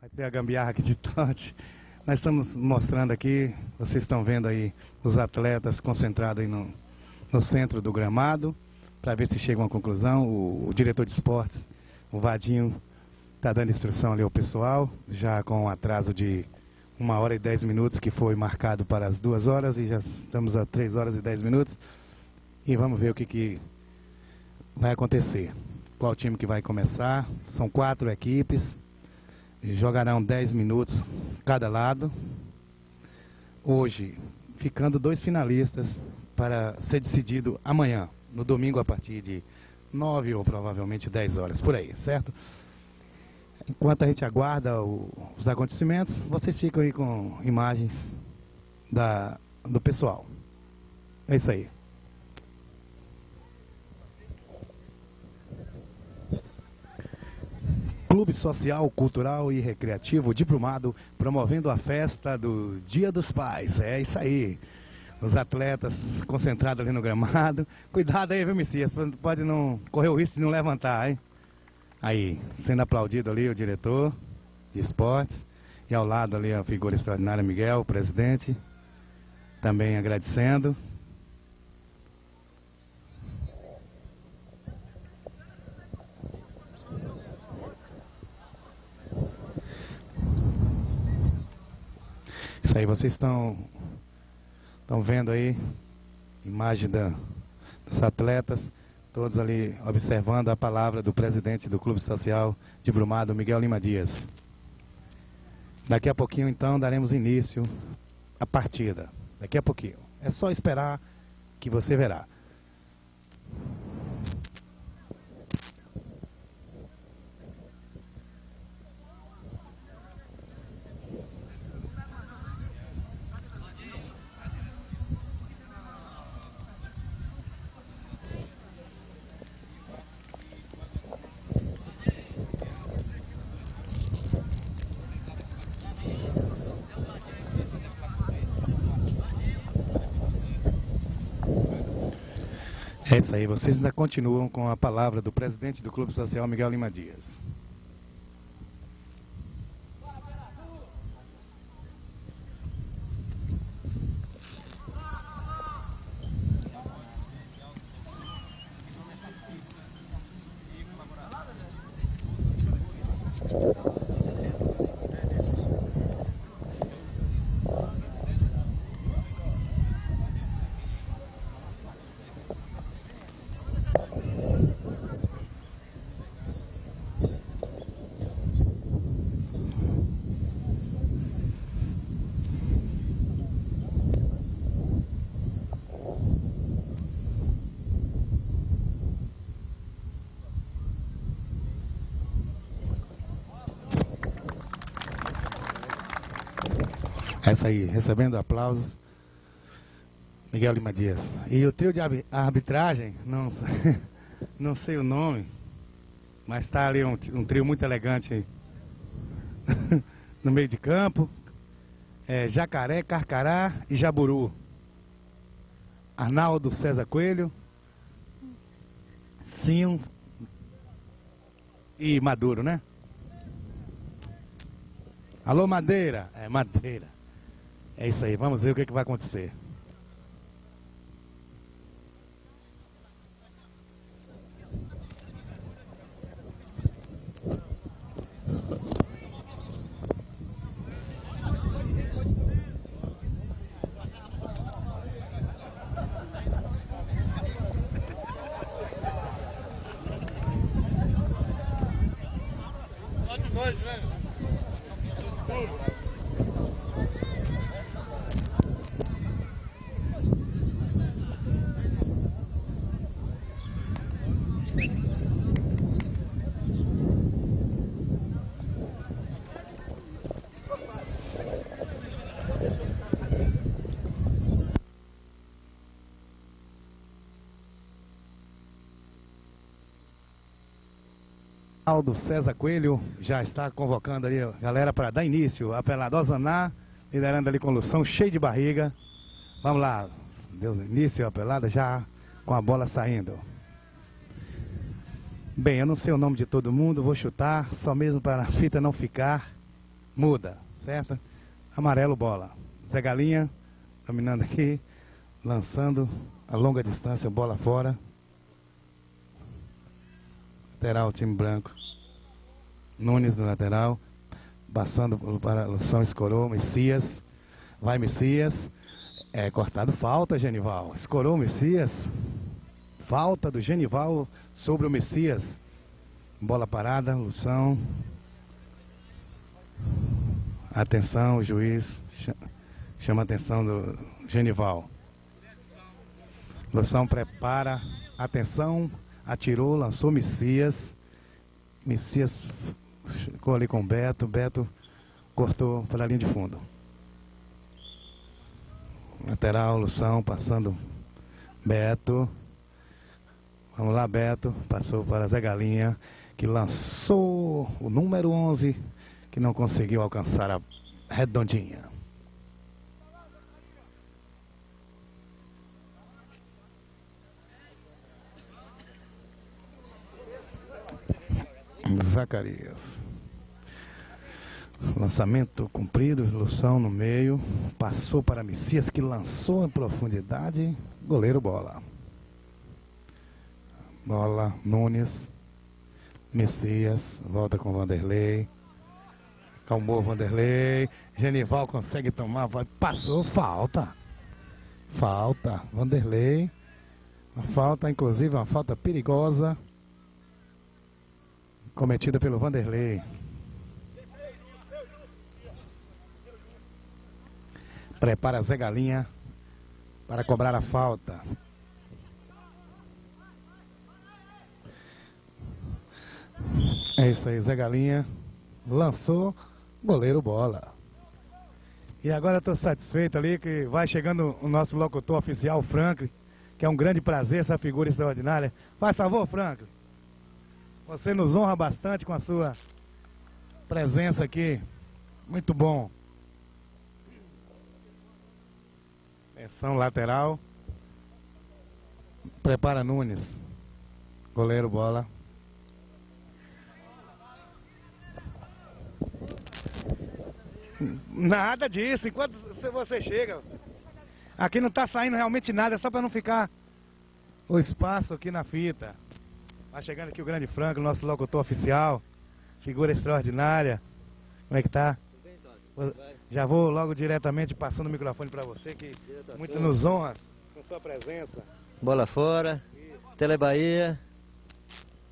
Vai ter a gambiarra aqui de Tote. Nós estamos mostrando aqui, vocês estão vendo aí os atletas concentrados aí no, no centro do gramado, para ver se chega a uma conclusão. O, o, diretor de esportes, o Vadinho, está dando instrução ali ao pessoal, já com um atraso de uma hora e dez minutos, que foi marcado para as duas horas, e já estamos a três horas e dez minutos. E vamos ver o que, que vai acontecer. Qual time que vai começar. São quatro equipes jogarão 10 minutos cada lado. Hoje, ficando dois finalistas para ser decidido amanhã, no domingo a partir de 9 ou provavelmente 10 horas, por aí, certo? Enquanto a gente aguarda o, os acontecimentos, vocês ficam aí com imagens da, do pessoal. É isso aí. Clube Social, Cultural e Recreativo Diplomado, promovendo a festa do Dia dos Pais. É isso aí. Os atletas concentrados ali no gramado. Cuidado aí, viu, Messias? Pode não correr o risco de não levantar, hein? Aí, sendo aplaudido ali o diretor de esportes. E ao lado ali a figura extraordinária Miguel, o presidente. Também agradecendo. Isso aí, vocês estão estão vendo aí imagem da, dos atletas, todos ali observando a palavra do presidente do Clube Social de Brumado, Miguel Lima Dias. Daqui a pouquinho então daremos início à partida. Daqui a pouquinho. É só esperar que você verá. Aí, vocês ainda continuam com a palavra do presidente do Clube Social, Miguel Lima Dias. Aí, recebendo aplausos. Miguel Lima Dias. E o trio de arbitragem, não, não sei o nome, mas está ali um, um, trio muito elegante no meio de campo. É, Jacaré, Carcará e Jaburu. Arnaldo César Coelho, Sim e Maduro, né? Alô, Madeira? É, Madeira. É isso aí, vamos ver o que, que vai acontecer. Aldo César Coelho já está convocando ali a galera para dar início. Apelado Ozaná, liderando ali com Lução, cheio de barriga. Vamos lá, deu início a pelada já com a bola saindo. Bem, eu não sei o nome de todo mundo, vou chutar, só mesmo para a fita não ficar. muda, certo? Amarelo bola. Zé Galinha, dominando aqui, lançando a longa distância, bola fora. Lateral, time branco. Nunes no lateral. Passando para Lução escorou, Messias. Vai Messias. É cortado falta, Genival. Escorou Messias. Falta do Genival sobre o Messias. Bola parada, Lução. Atenção, o juiz chama a atenção do Genival. Lução prepara, atenção, atirou, lançou Messias. Messias ficou ali com Beto, Beto cortou para a linha de fundo. Lateral, Lução passando Beto. Vamos lá, Beto. Passou para Zé Galinha, que lançou o número 11 que não conseguiu alcançar a redondinha. Zacarias. Lançamento cumprido, ilusão no meio. Passou para Messias que lançou em profundidade. Goleiro bola. Bola, Nunes. Messias. Volta com Vanderlei. Calmou Vanderlei. Genival consegue tomar. Passou, falta. Falta. Vanderlei. Uma falta, inclusive, uma falta perigosa. Cometida pelo Vanderlei. Prepara Zé Galinha para cobrar a falta. É isso aí, Zé Galinha lançou goleiro bola. E agora estou satisfeito ali que vai chegando o nosso locutor oficial, Franklin, que é um grande prazer essa figura extraordinária. Faz favor, Franklin. Você nos honra bastante com a sua presença aqui. Muito bom. Atenção lateral. Prepara Nunes. Goleiro bola. Nada disso, enquanto você chega. Aqui não está saindo realmente nada, é só para não ficar o espaço aqui na fita. Vai chegando aqui o grande Franco, nosso locutor oficial. Figura extraordinária. Como é que tá? Já vou logo diretamente passando o microfone para você, que muito nos honra com sua presença. Bola fora, Tele Bahia,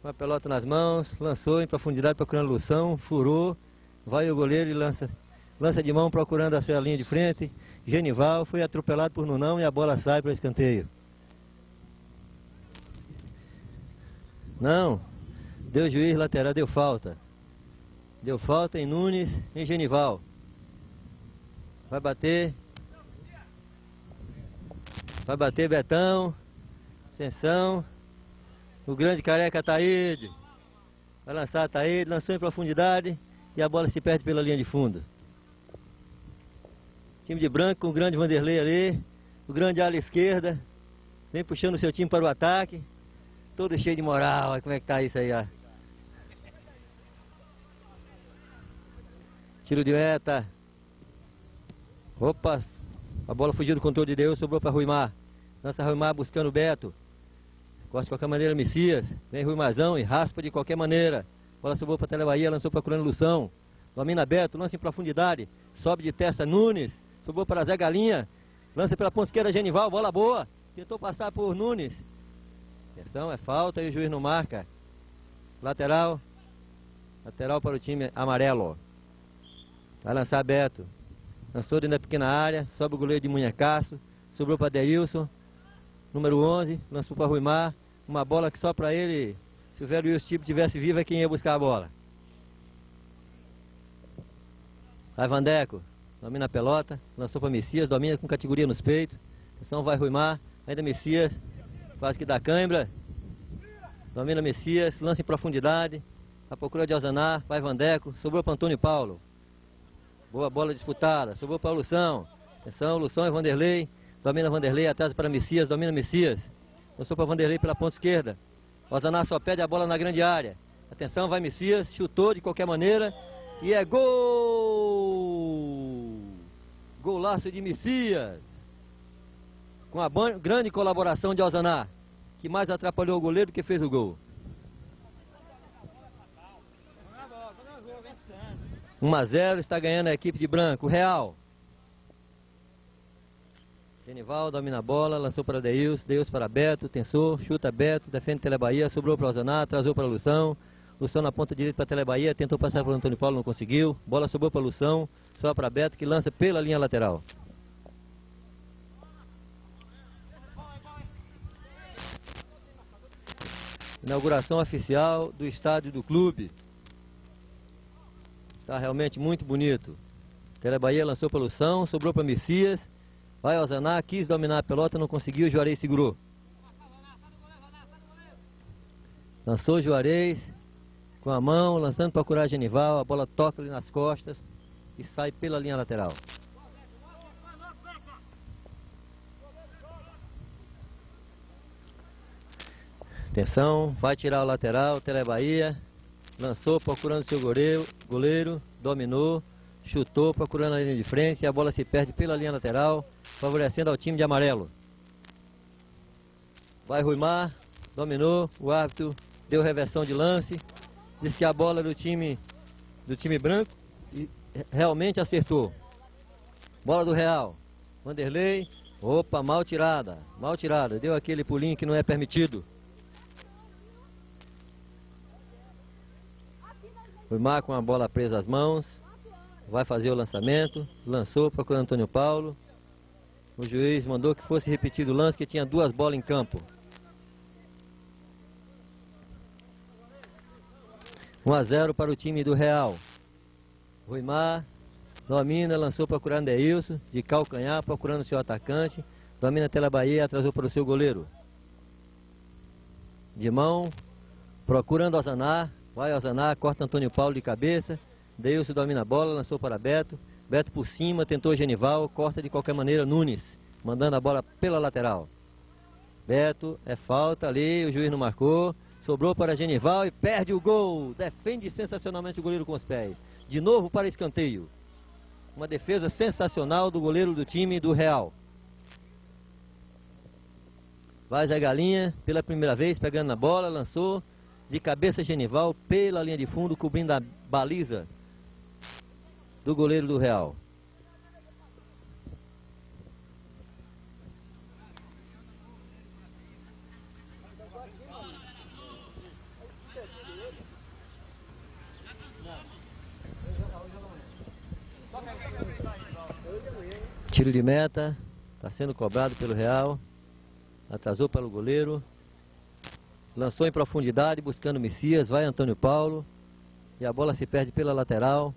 uma pelota nas mãos, lançou em profundidade procurando Lução, furou, vai o goleiro e lança lança de mão procurando a sua linha de frente. Genival foi atropelado por Nunão e a bola sai para o escanteio. Não, deu juiz lateral, deu falta. Deu falta em Nunes, em Genival. Vai bater. Vai bater Betão. Atenção. O grande careca Taíde. Vai lançar Taíde, lançou em profundidade e a bola se perde pela linha de fundo. Time de branco com o grande Vanderlei ali. O grande ala esquerda. Vem puxando o seu time para o ataque. Todo cheio de moral. Olha como é que tá isso aí, ó. Tiro de meta. Opa. A bola fugiu do controle de Deus, sobrou para Ruimar. Lança Ruimar buscando o Beto. Gosta de qualquer maneira Messias. Vem Ruimarzão e raspa de qualquer maneira. Bola sobrou para Tele Bahia, lançou procurando Lução. Domina Beto, lança em profundidade. Sobe de testa Nunes. Sobrou para Zé Galinha. Lança pela ponta esquerda Genival, bola boa. Tentou passar por Nunes. Atenção, é falta e o juiz não marca. Lateral. Lateral para o time amarelo. Vai lançar Beto. Lançou dentro da pequena área. Sobe o goleiro de Munhacaço. Sobrou para Deilson. Número 11. Lançou para Ruimar. Uma bola que só para ele. Se o velho Wilson Tipo tivesse vivo é quem ia buscar a bola. Vai Vandeco domina a pelota, lançou para Messias, domina com categoria nos peitos. Atenção, vai Ruimar, ainda Messias, quase que dá cãibra. Domina Messias, lança em profundidade. A procura de Alzanar, vai Vandeco, sobrou para Antônio Paulo. Boa bola disputada, sobrou para Lução. Atenção, Lução e Vanderlei. Domina Vanderlei, atrás para Messias, domina Messias. Lançou para Vanderlei pela ponta esquerda. Alzanar só pede a bola na grande área. Atenção, vai Messias, chutou de qualquer maneira. E é gol! Golaço de Messias. Com a grande colaboração de Alzaná, que mais atrapalhou o goleiro do que fez o gol. 1 a 0 está ganhando a equipe de branco. Real. Genival domina a bola, lançou para Deus, Deus para Beto, tensou, chuta Beto, defende Tele Bahia, sobrou para o Alzaná, atrasou para Lução. Lução na ponta direita para Tele Bahia, tentou passar para o Antônio Paulo, não conseguiu. Bola sobrou para Lução, só para Beto que lança pela linha lateral. Inauguração oficial do estádio do clube. Está realmente muito bonito. Tele Bahia lançou para Lução, sobrou para Messias. Vai Alzaná, quis dominar a pelota, não conseguiu, Juarez segurou. Lançou Juarez com a mão, lançando para curar Genival, a bola toca ali nas costas e sai pela linha lateral. Atenção, vai tirar o lateral, Tele Bahia, lançou procurando seu goleiro, goleiro, dominou, chutou procurando a linha de frente e a bola se perde pela linha lateral, favorecendo ao time de amarelo. Vai Ruimar, dominou, o árbitro deu reversão de lance, disse que a bola do time do time branco e realmente acertou. Bola do Real. Vanderlei. Opa, mal tirada. Mal tirada. Deu aquele pulinho que não é permitido. O com a bola presa às mãos. Vai fazer o lançamento. Lançou para o Antônio Paulo. O juiz mandou que fosse repetido o lance, que tinha duas bolas em campo. 1 a 0 para o time do Real. Ruimar domina, lançou procurando Deilson, de calcanhar, procurando seu atacante. Domina Tela Bahia, atrasou para o seu goleiro. De mão, procurando Ozanar, vai Ozanar, corta Antônio Paulo de cabeça. Deilson domina a bola, lançou para Beto. Beto por cima, tentou Genival, corta de qualquer maneira Nunes, mandando a bola pela lateral. Beto, é falta ali, o juiz não marcou. Sobrou para Genival e perde o gol. Defende sensacionalmente o goleiro com os pés. De novo para escanteio. Uma defesa sensacional do goleiro do time do Real. Vai Zé Galinha, pela primeira vez, pegando na bola, lançou. De cabeça Genival, pela linha de fundo, cobrindo a baliza do goleiro do Real. Tiro de meta, está sendo cobrado pelo Real. Atrasou pelo goleiro. Lançou em profundidade, buscando Messias. Vai Antônio Paulo. E a bola se perde pela lateral,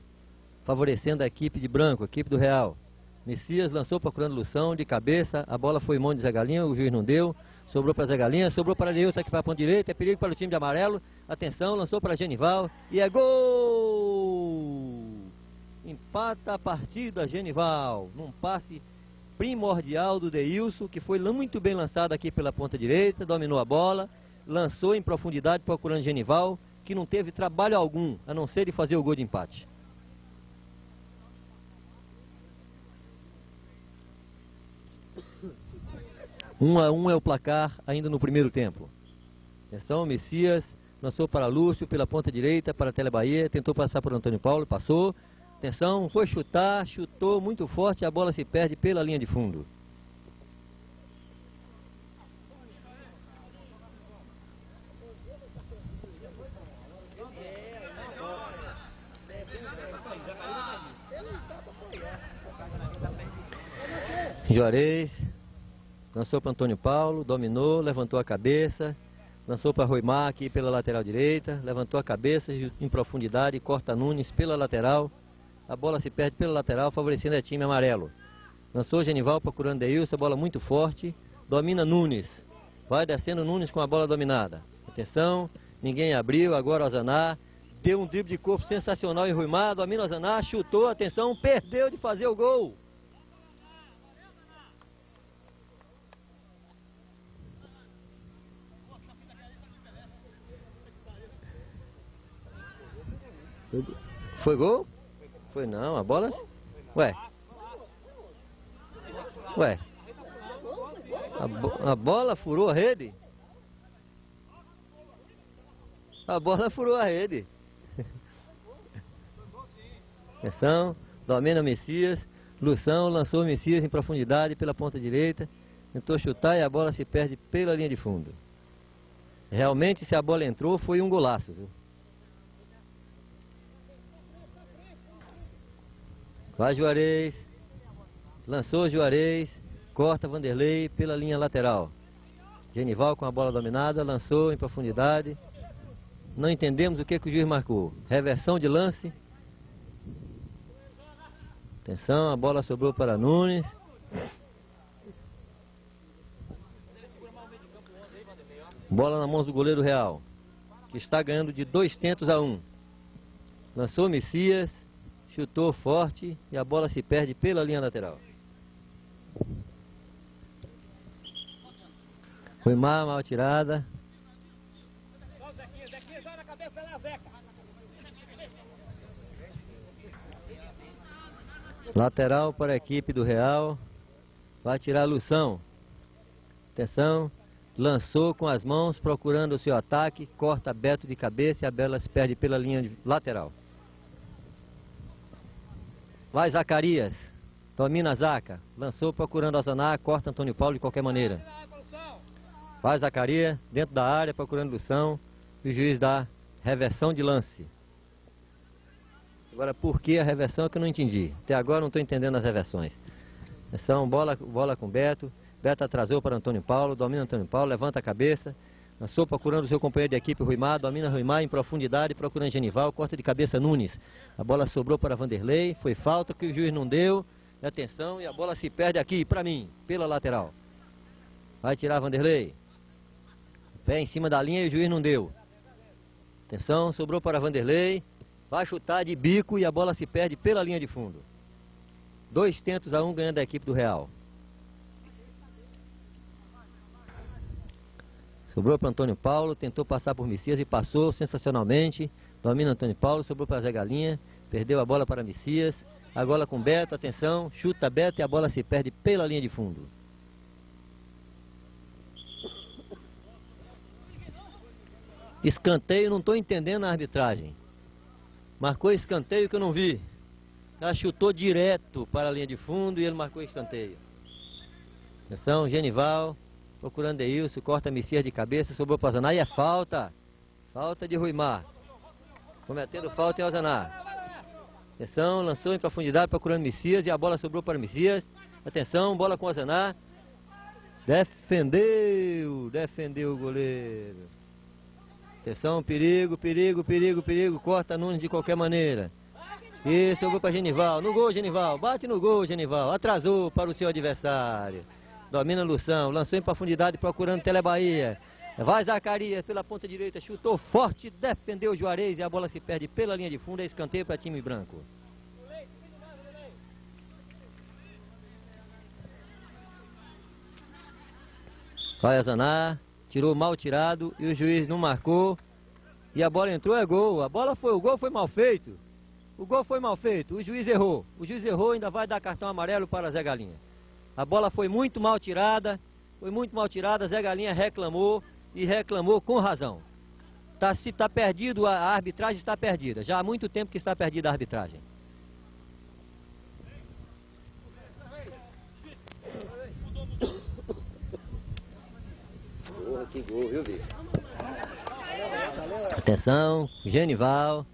favorecendo a equipe de branco, a equipe do Real. Messias lançou procurando Lução, de cabeça. A bola foi em mão de Zé Galinha, o juiz não deu. Sobrou para Zé Galinha, sobrou para Leilson aqui para a ponta direita. É perigo para o time de amarelo. Atenção, lançou para Genival. E é gol! Empata a partida, Genival. Num passe primordial do Deilson, que foi muito bem lançado aqui pela ponta direita, dominou a bola, lançou em profundidade procurando Genival, que não teve trabalho algum, a não ser de fazer o gol de empate. Um a um é o placar ainda no primeiro tempo. Atenção, Messias lançou para Lúcio pela ponta direita para a Tele Bahia, tentou passar por Antônio Paulo, passou, Atenção, foi chutar, chutou muito forte, a bola se perde pela linha de fundo. Juarez lançou para Antônio Paulo, dominou, levantou a cabeça, lançou para Roimar aqui pela lateral direita, levantou a cabeça em profundidade, corta Nunes pela lateral. A bola se perde pela lateral, favorecendo o time amarelo. Lançou Genival procurando Deilson, bola muito forte. Domina Nunes. Vai descendo Nunes com a bola dominada. Atenção, ninguém abriu, agora Ozaná. Deu um drible de corpo sensacional em Ruimar. Domina Ozaná, chutou, atenção, perdeu de fazer o gol. Foi gol? Foi não, a bola. Ué. Ué, a, bo a bola furou a rede? A bola furou a rede. Atenção, domina Messias. Lução lançou Messias em profundidade pela ponta direita. Tentou chutar e a bola se perde pela linha de fundo. Realmente, se a bola entrou, foi um golaço. Viu? Vai Juarez. Lançou Juarez. Corta Vanderlei pela linha lateral. Genival com a bola dominada, lançou em profundidade. Não entendemos o que, que o juiz marcou. Reversão de lance. Atenção, a bola sobrou para Nunes. Bola na mão do goleiro Real, que está ganhando de dois tentos a um. Lançou Messias, chutou forte e a bola se perde pela linha lateral. Foi mal, mal tirada. Lateral para a equipe do Real. Vai tirar a Lução. Atenção. Lançou com as mãos, procurando o seu ataque. Corta Beto de cabeça e a Bela se perde pela linha lateral. Vai Zacarias. Domina Zaca. Lançou procurando a Zaná. Corta Antônio Paulo de qualquer maneira. Vai Zacarias. Dentro da área procurando Lução. E o juiz dá reversão de lance. Agora, por que a reversão é que eu não entendi. Até agora não estou entendendo as reversões. São bola, bola com Beto. Beto atrasou para Antônio Paulo, domina Antônio Paulo, levanta a cabeça. Lançou procurando o seu companheiro de equipe, Ruimar, domina Ruimar em profundidade, procurando Genival, corta de cabeça Nunes. A bola sobrou para Vanderlei, foi falta que o juiz não deu. Atenção, e a bola se perde aqui, para mim, pela lateral. Vai tirar Vanderlei. Pé em cima da linha e o juiz não deu. Atenção, sobrou para Vanderlei. Vai chutar de bico e a bola se perde pela linha de fundo. Dois tentos a um ganhando a equipe do Real. Sobrou para Antônio Paulo, tentou passar por Messias e passou sensacionalmente. Domina Antônio Paulo, sobrou para Zé Galinha, perdeu a bola para Messias. Agora com Beto, atenção, chuta Beto e a bola se perde pela linha de fundo. Escanteio, não estou entendendo a arbitragem. Marcou escanteio que eu não vi. Ela chutou direto para a linha de fundo e ele marcou escanteio. Atenção, Genival, procurando Deilson, corta Messias de cabeça, sobrou para Zaná e é falta. Falta de Ruimar. Cometendo falta em Ozaná. Atenção, lançou em profundidade procurando Messias e a bola sobrou para Messias. Atenção, bola com Ozaná. Defendeu, defendeu o goleiro. Atenção, perigo, perigo, perigo, perigo. Corta Nunes de qualquer maneira. Isso, gol para Genival. No gol, Genival. Bate no gol, Genival. Atrasou para o seu adversário. Domina Lução. Lançou em profundidade procurando Tele Bahia. Vai Zacarias pela ponta direita. Chutou forte. Defendeu Juarez e a bola se perde pela linha de fundo. É escanteio para time branco. Vai Azanar tirou mal tirado e o juiz não marcou. E a bola entrou, é gol. A bola foi, o gol foi mal feito. O gol foi mal feito, o juiz errou. O juiz errou, ainda vai dar cartão amarelo para Zé Galinha. A bola foi muito mal tirada, foi muito mal tirada, Zé Galinha reclamou e reclamou com razão. Tá, se está perdido, a arbitragem está perdida. Já há muito tempo que está perdida a arbitragem. que gol, viu, bicho? Atenção, Genival.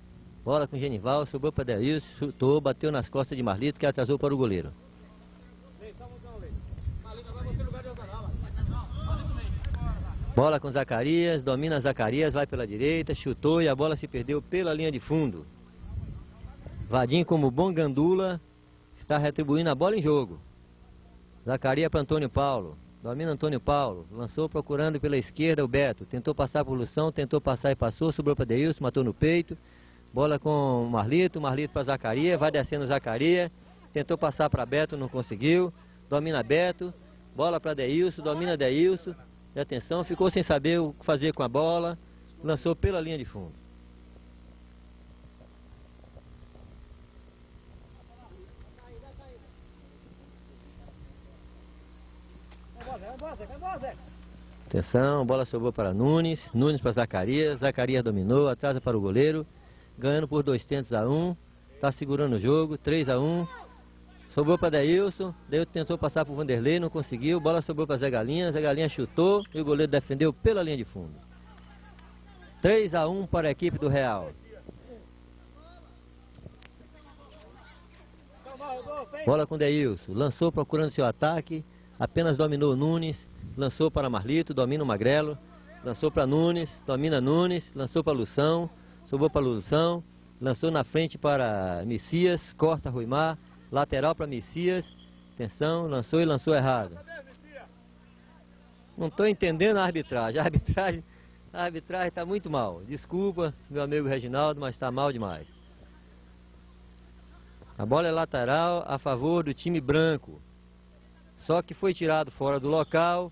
Bola com Genival, sobrou para Deilson, chutou, bateu nas costas de Marlito, que atrasou para o goleiro. Bola com Zacarias, domina Zacarias, vai pela direita, chutou e a bola se perdeu pela linha de fundo. Vadim, como bom gandula, está retribuindo a bola em jogo. Zacarias para Antônio Paulo. Domina Antônio Paulo. Lançou procurando pela esquerda o Beto. Tentou passar por Lução, tentou passar e passou. Sobrou para Deilson, matou no peito. Bola com Marlito. Marlito para Zacaria. Vai descendo Zacaria. Tentou passar para Beto, não conseguiu. Domina Beto. Bola para Deilson. Domina Deilson. E atenção, ficou sem saber o que fazer com a bola. Lançou pela linha de fundo. Atenção, bola sobrou para Nunes, Nunes para Zacarias, Zacarias dominou, atrasa para o goleiro, ganhando por dois tentos a um, está segurando o jogo, 3 a 1. Sobrou para Deilson, Deilson tentou passar para o Vanderlei, não conseguiu, bola sobrou para Zé Galinha, Zé Galinha chutou e o goleiro defendeu pela linha de fundo. 3 a 1 para a equipe do Real. Bola com Deilson, lançou procurando seu ataque, apenas dominou Nunes, lançou para Marlito, domina o Magrelo, lançou para Nunes, domina Nunes, lançou para Lução, sobrou para Lução, lançou na frente para Messias, corta Ruimar, lateral para Messias, atenção, lançou e lançou errado. Não estou entendendo a arbitragem, a arbitragem arbitragem está muito mal. Desculpa, meu amigo Reginaldo, mas está mal demais. A bola é lateral a favor do time branco. Só que foi tirado fora do local.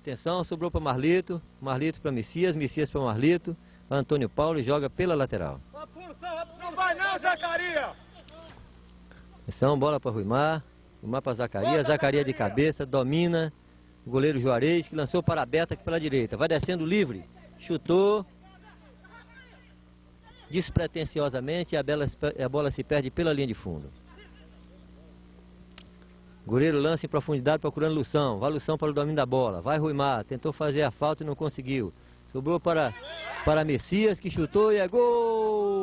Atenção, sobrou para Marlito. Marlito para Messias, Messias para Marlito. Antônio Paulo joga pela lateral. Não vai não, Zacarias! Atenção, bola para Ruimar. Ruimar para Zacarias. Zacarias de cabeça, domina. O goleiro Juarez, que lançou para a Beta aqui pela direita. Vai descendo livre. Chutou despretensiosamente e a, bela, a bola se perde pela linha de fundo. Goleiro lança em profundidade procurando Lução. Vai Lução para o domínio da bola. Vai Ruimar. Tentou fazer a falta e não conseguiu. Sobrou para, para Messias que chutou e é gol!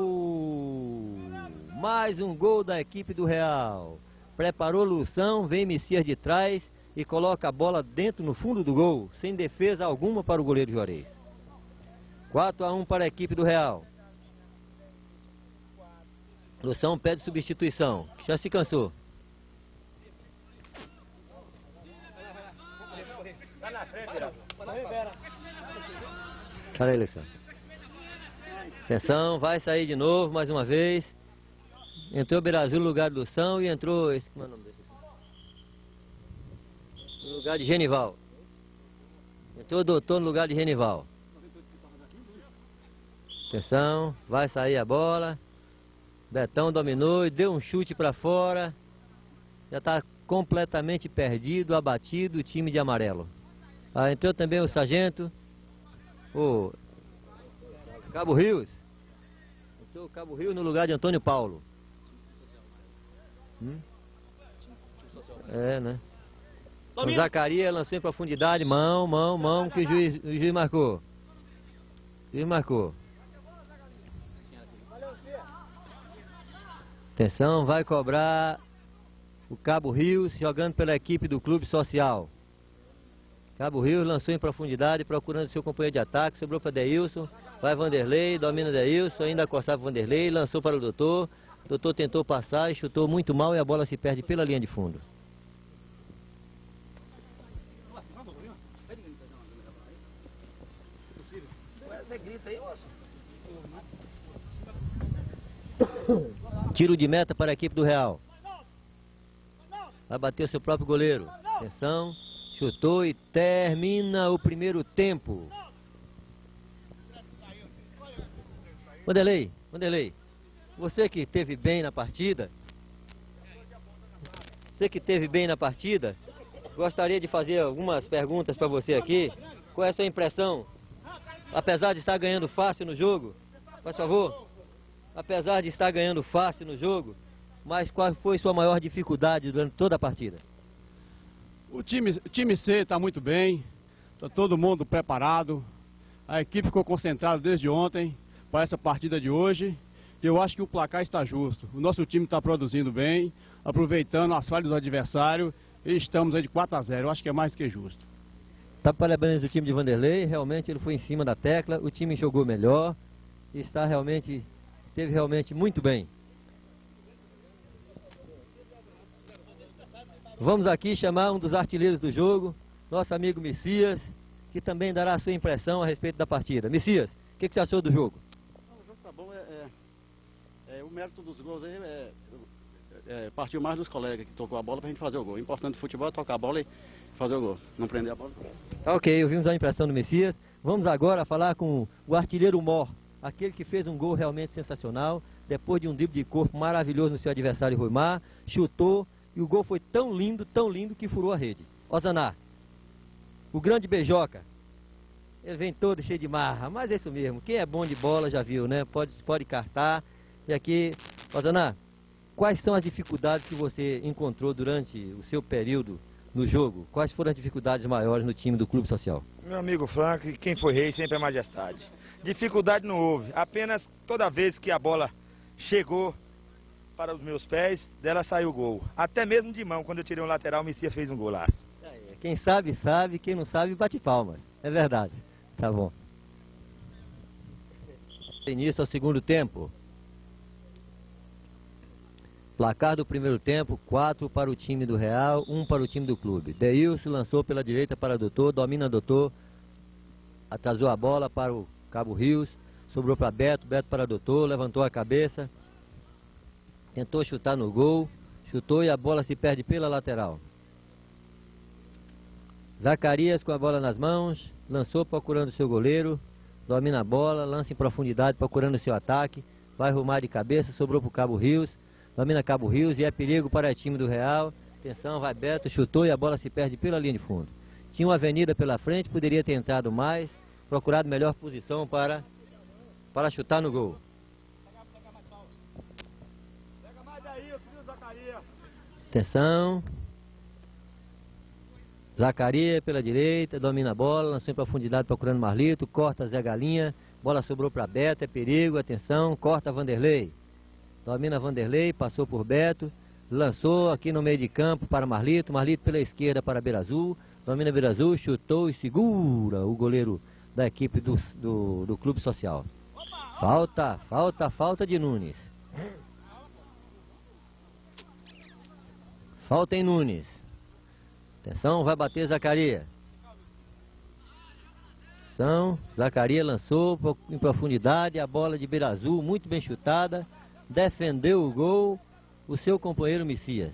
Mais um gol da equipe do Real. Preparou Lução, vem Messias de trás e coloca a bola dentro no fundo do gol, sem defesa alguma para o goleiro Juarez. 4 a 1 para a equipe do Real. Lução pede substituição, já se cansou. Olha aí, Lução. Atenção, vai sair de novo, mais uma vez. Entrou Berazul no lugar do Lução e entrou... Esse, como é o nome dele? No lugar de Genival. Entrou o doutor no lugar de Genival. Atenção, vai sair a bola. Betão dominou e deu um chute para fora. Já está completamente perdido, abatido o time de amarelo. Ah, entrou também o sargento, o Cabo Rios. Entrou o Cabo Rios no lugar de Antônio Paulo. Hum? É, né? O Zacarias lançou em profundidade, mão, mão, mão, que o juiz, o juiz marcou. O juiz marcou. Atenção, vai cobrar o Cabo Rios jogando pela equipe do Clube Social. Cabo Rios lançou em profundidade procurando seu companheiro de ataque, sobrou para Deilson, vai Vanderlei, domina Deilson, ainda acostava Vanderlei, lançou para o doutor. O doutor tentou passar e chutou muito mal e a bola se perde pela linha de fundo. Tiro de meta para a equipe do Real. Vai bater o seu próprio goleiro. Atenção. Chutou e termina o primeiro tempo. Vanderlei, Vanderlei, você que teve bem na partida, você que teve bem na partida, gostaria de fazer algumas perguntas para você aqui. Qual é a sua impressão? Apesar de estar ganhando fácil no jogo, por favor apesar de estar ganhando fácil no jogo, mas qual foi sua maior dificuldade durante toda a partida? O time, o time C está muito bem, está todo mundo preparado, a equipe ficou concentrada desde ontem para essa partida de hoje. Eu acho que o placar está justo. O nosso time está produzindo bem, aproveitando as falhas do adversário e estamos aí de 4 a 0. Eu acho que é mais do que justo. Tá parabéns o time de Vanderlei, realmente ele foi em cima da tecla, o time jogou melhor e está realmente esteve realmente muito bem. Vamos aqui chamar um dos artilheiros do jogo, nosso amigo Messias, que também dará a sua impressão a respeito da partida. Messias, o que, que, você achou do jogo? O jogo tá bom, é, é, é o mérito dos gols aí é, é, partiu mais dos colegas que tocou a bola pra gente fazer o gol. O importante do futebol é tocar a bola e fazer o gol, não prender a bola. Tá ok, ouvimos a impressão do Messias. Vamos agora falar com o artilheiro Mor, aquele que fez um gol realmente sensacional, depois de um drible de corpo maravilhoso no seu adversário Ruimar, chutou e o gol foi tão lindo, tão lindo que furou a rede. Ozanar. o grande beijoca. Ele vem todo cheio de marra, mas é isso mesmo. Quem é bom de bola já viu, né? Pode, pode cartar. E aqui, Rosaná, quais são as dificuldades que você encontrou durante o seu período no jogo? Quais foram as dificuldades maiores no time do Clube Social? Meu amigo Frank, quem foi rei sempre é majestade. Dificuldade não houve, apenas toda vez que a bola chegou para os meus pés, dela saiu o gol. Até mesmo de mão, quando eu tirei um lateral, o Messias fez um golaço. Quem sabe, sabe, quem não sabe, bate palmas. É verdade. Tá bom. Início ao segundo tempo. Placar do primeiro tempo, 4 para o time do Real, 1 um para o time do clube. Deilson lançou pela direita para o Doutor, domina Doutor, atrasou a bola para o Cabo Rios, sobrou para Beto, Beto para o Doutor, levantou a cabeça, tentou chutar no gol, chutou e a bola se perde pela lateral. Zacarias com a bola nas mãos, lançou procurando seu goleiro, domina a bola, lança em profundidade procurando seu ataque, vai rumar de cabeça, sobrou para o Cabo Rios, domina Cabo Rios e é perigo para o time do Real. Atenção, vai Beto, chutou e a bola se perde pela linha de fundo. Tinha uma avenida pela frente, poderia ter entrado mais, procurado melhor posição para, para chutar no gol. Atenção. Zacarias pela direita, domina a bola, lançou em profundidade procurando Marlito, corta Zé Galinha, bola sobrou para Beto, é perigo, atenção, corta Vanderlei. Domina Vanderlei, passou por Beto, lançou aqui no meio de campo para Marlito, Marlito pela esquerda para Beira Azul, domina Beira Azul, chutou e segura o goleiro da equipe do, do, do Clube Social. Falta, falta, falta de Nunes. Falta em Nunes. Atenção, vai bater Zacarias. Atenção, Zacarias lançou em profundidade a bola de Beira Azul, muito bem chutada defendeu o gol o seu companheiro Messias.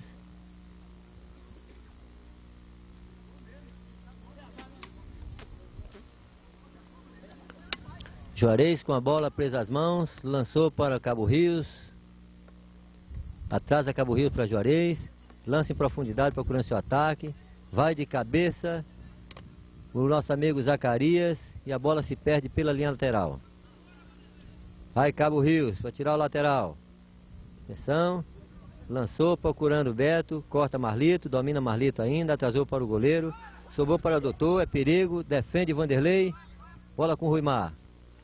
Juarez com a bola presa às mãos, lançou para Cabo Rios. Atrás Cabo Rios para Juarez. Lança em profundidade procurando seu ataque. Vai de cabeça o nosso amigo Zacarias e a bola se perde pela linha lateral. Vai Cabo Rios para tirar o lateral. Atenção. Lançou procurando o Beto, corta Marlito, domina Marlito ainda, atrasou para o goleiro, sobrou para o doutor, é perigo, defende Vanderlei, bola com Ruimar.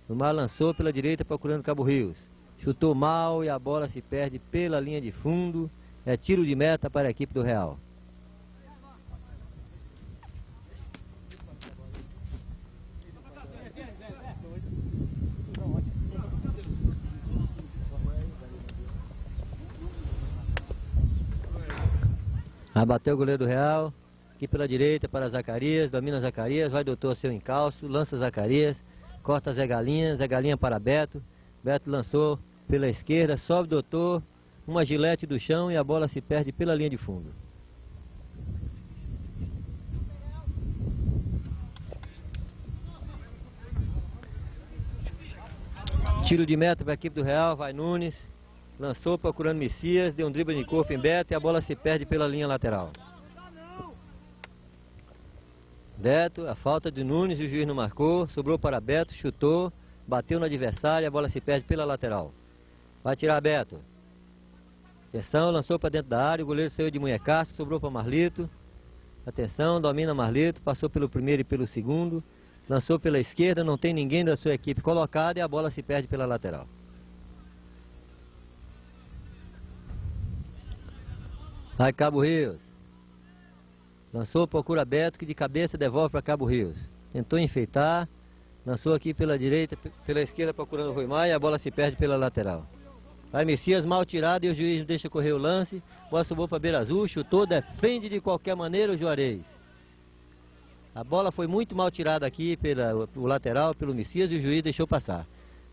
Ruimar lançou pela direita procurando Cabo Rios. Chutou mal e a bola se perde pela linha de fundo. É tiro de meta para a equipe do Real. Abateu o goleiro do Real. Aqui pela direita para Zacarias. Domina Zacarias. Vai doutor seu encalço. Lança Zacarias. Corta Zé Galinha. Zé Galinha para Beto. Beto lançou pela esquerda. Sobe doutor. Uma gilete do chão e a bola se perde pela linha de fundo. Tiro de meta para a equipe do Real. Vai Nunes. Lançou procurando Messias, deu um drible de corpo em Beto e a bola se perde pela linha lateral. Beto, a falta de Nunes, o juiz não marcou, sobrou para Beto, chutou, bateu no adversário e a bola se perde pela lateral. Vai tirar Beto. Atenção, lançou para dentro da área, o goleiro saiu de munhecaço, sobrou para Marlito. Atenção, domina Marlito, passou pelo primeiro e pelo segundo. Lançou pela esquerda, não tem ninguém da sua equipe colocado e a bola se perde pela lateral. Vai Cabo Rios. Lançou, procura Beto, que de cabeça devolve para Cabo Rios. Tentou enfeitar. Lançou aqui pela direita, pela esquerda procurando o Rui Maia a bola se perde pela lateral. Vai Messias mal tirado e o juiz deixa correr o lance. Bola subiu para Beira Azul, chutou, defende de qualquer maneira o Juarez. A bola foi muito mal tirada aqui pelo lateral, pelo Messias e o juiz deixou passar.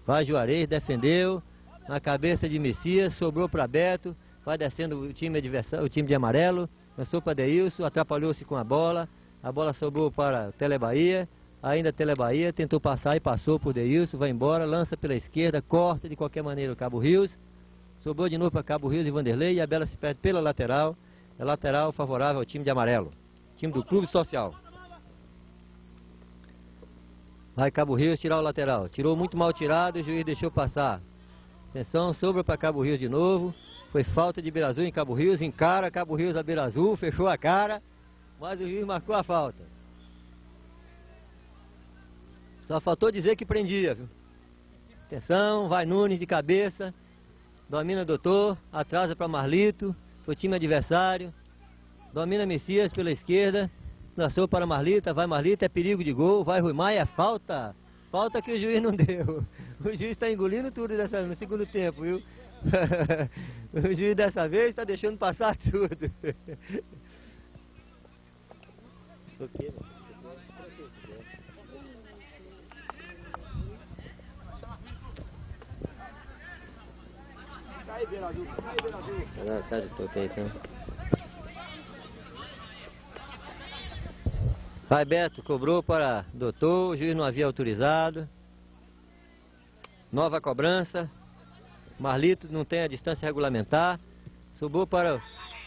Vai Juarez, defendeu. Na cabeça de Messias, sobrou para Beto. Vai descendo o time adversário, o time de amarelo. Lançou para Deilson, atrapalhou-se com a bola. A bola sobrou para Tele Bahia. Ainda Tele Bahia tentou passar e passou por Deilson, vai embora, lança pela esquerda, corta de qualquer maneira o Cabo Rios. Sobrou de novo para Cabo Rios e Vanderlei e a Bela se perde pela lateral. É lateral favorável ao time de amarelo. Time do Clube Social. Vai Cabo Rios tirar o lateral. Tirou muito mal tirado o juiz deixou passar. Atenção, sobra para Cabo Rios de novo. Foi falta de Beira Azul em Cabo Rios. Encara Cabo Rios a Beira Azul. Fechou a cara. Mas o juiz marcou a falta. Só faltou dizer que prendia, viu? Atenção, vai Nunes de cabeça. Domina doutor. Atrasa para Marlito. Pro time adversário. Domina Messias pela esquerda. Lançou para Marlita, vai Marlita, é perigo de gol, vai Rui Maia, falta. Falta que o juiz não deu. O juiz está engolindo tudo dessa, no segundo tempo, viu? o juiz dessa vez está deixando passar tudo. o quê, Cai, Beirador, cai, Beirador. Tá de toque aí, então. Vai Beto, cobrou para doutor, o juiz não havia autorizado. Nova cobrança. Marlito não tem a distância regulamentar. Subiu para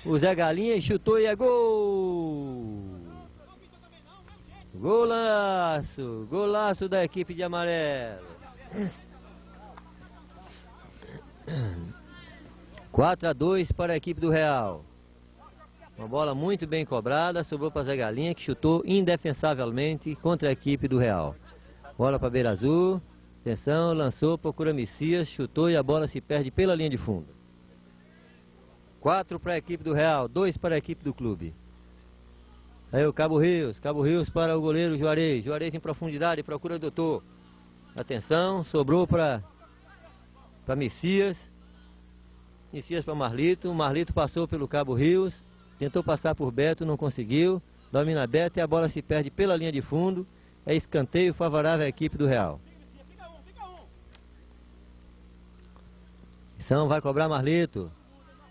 o Zé Galinha e chutou e é gol! Golaço! Golaço da equipe de amarelo. 4 a 2 para a equipe do Real. Uma bola muito bem cobrada, sobrou para Zé Galinha, que chutou indefensavelmente contra a equipe do Real. Bola para Beira Azul, atenção, lançou, procura Messias, chutou e a bola se perde pela linha de fundo. 4 para a equipe do Real, 2 para a equipe do clube. Aí o Cabo Rios, Cabo Rios para o goleiro Juarez, Juarez em profundidade, procura o doutor. Atenção, sobrou para Messias. Messias para Marlito, Marlito passou pelo Cabo Rios, Tentou passar por Beto, não conseguiu. Domina Beto e a bola se perde pela linha de fundo. É escanteio favorável à equipe do Real. São vai cobrar Marlito.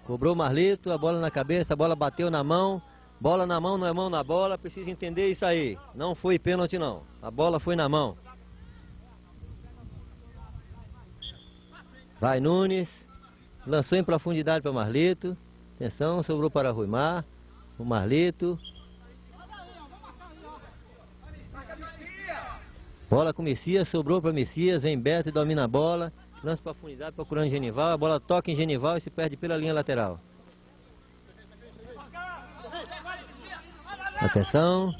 Cobrou Marlito, a bola na cabeça, a bola bateu na mão. Bola na mão, não é mão na bola, precisa entender isso aí. Não foi pênalti não. A bola foi na mão. Vai Nunes. Lançou em profundidade para Marlito. Atenção, sobrou para Ruimar, o Marlito. Bola com Messias, sobrou para Messias, vem Beto e domina a bola. Lança para a procurando Genival, a bola toca em Genival e se perde pela linha lateral. Atenção.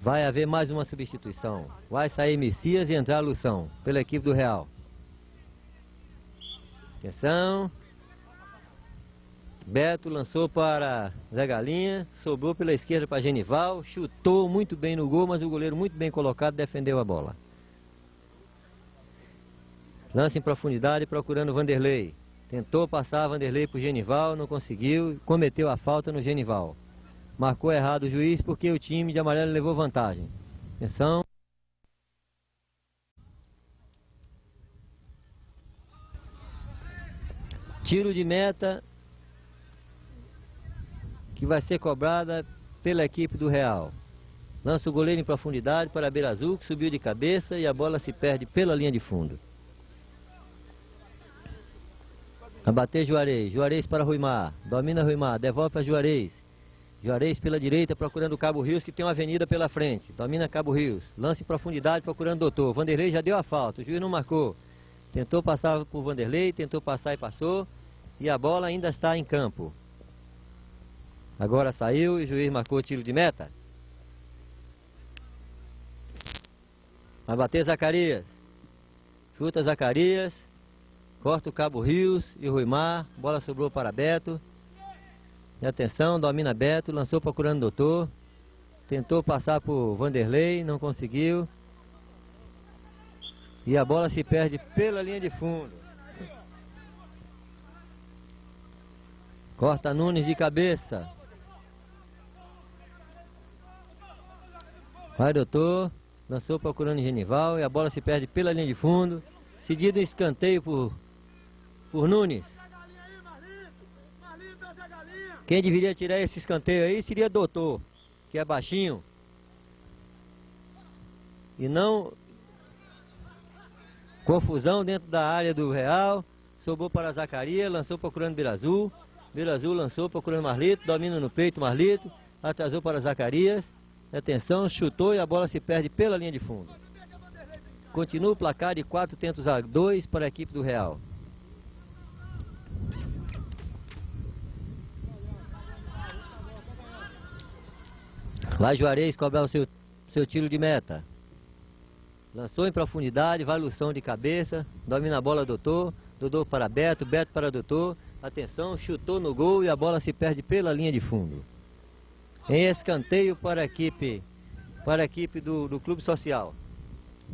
Vai haver mais uma substituição. Vai sair Messias e entrar Lução, pela equipe do Real. Atenção. Beto lançou para Zé Galinha, sobrou pela esquerda para Genival, chutou muito bem no gol, mas o goleiro muito bem colocado defendeu a bola. Lance em profundidade procurando Vanderlei. Tentou passar Vanderlei para o Genival, não conseguiu, cometeu a falta no Genival. Marcou errado o juiz porque o time de amarelo levou vantagem. Atenção. Tiro de meta que vai ser cobrada pela equipe do Real. Lança o goleiro em profundidade para a Beira Azul, que subiu de cabeça e a bola se perde pela linha de fundo. A bater Juarez, Juarez para Ruimar, domina Ruimar, devolve para Juarez. Juarez pela direita procurando o Cabo Rios, que tem uma avenida pela frente. Domina Cabo Rios, lança em profundidade procurando o Doutor. Vanderlei já deu a falta, o juiz não marcou. Tentou passar por Vanderlei, tentou passar e passou. E a bola ainda está em campo. Agora saiu e o juiz marcou tiro de meta. Vai bater Zacarias. Chuta Zacarias. Corta o Cabo Rios e Ruimar. Bola sobrou para Beto. E atenção, domina Beto. Lançou procurando o doutor. Tentou passar por Vanderlei, não conseguiu. E a bola se perde pela linha de fundo. Corta Nunes de cabeça. Vai, doutor. Lançou procurando Genival e a bola se perde pela linha de fundo. Seguido um escanteio por, por Nunes. Quem deveria tirar esse escanteio aí seria doutor, que é baixinho. E não confusão dentro da área do Real. Sobrou para Zacarias, lançou procurando Birazul. Azul. Vila Azul lançou procurando Marlito, domina no peito Marlito, atrasou para Zacarias Atenção, chutou e a bola se perde pela linha de fundo. Continua o placar de 4 tentos a 2 para a equipe do Real. Vai Juarez cobrar o seu, seu tiro de meta. Lançou em profundidade, vai Lução de cabeça, domina a bola doutor, Dodô para Beto, Beto para doutor. Atenção, chutou no gol e a bola se perde pela linha de fundo. Em escanteio para a equipe, para a equipe do, do Clube Social.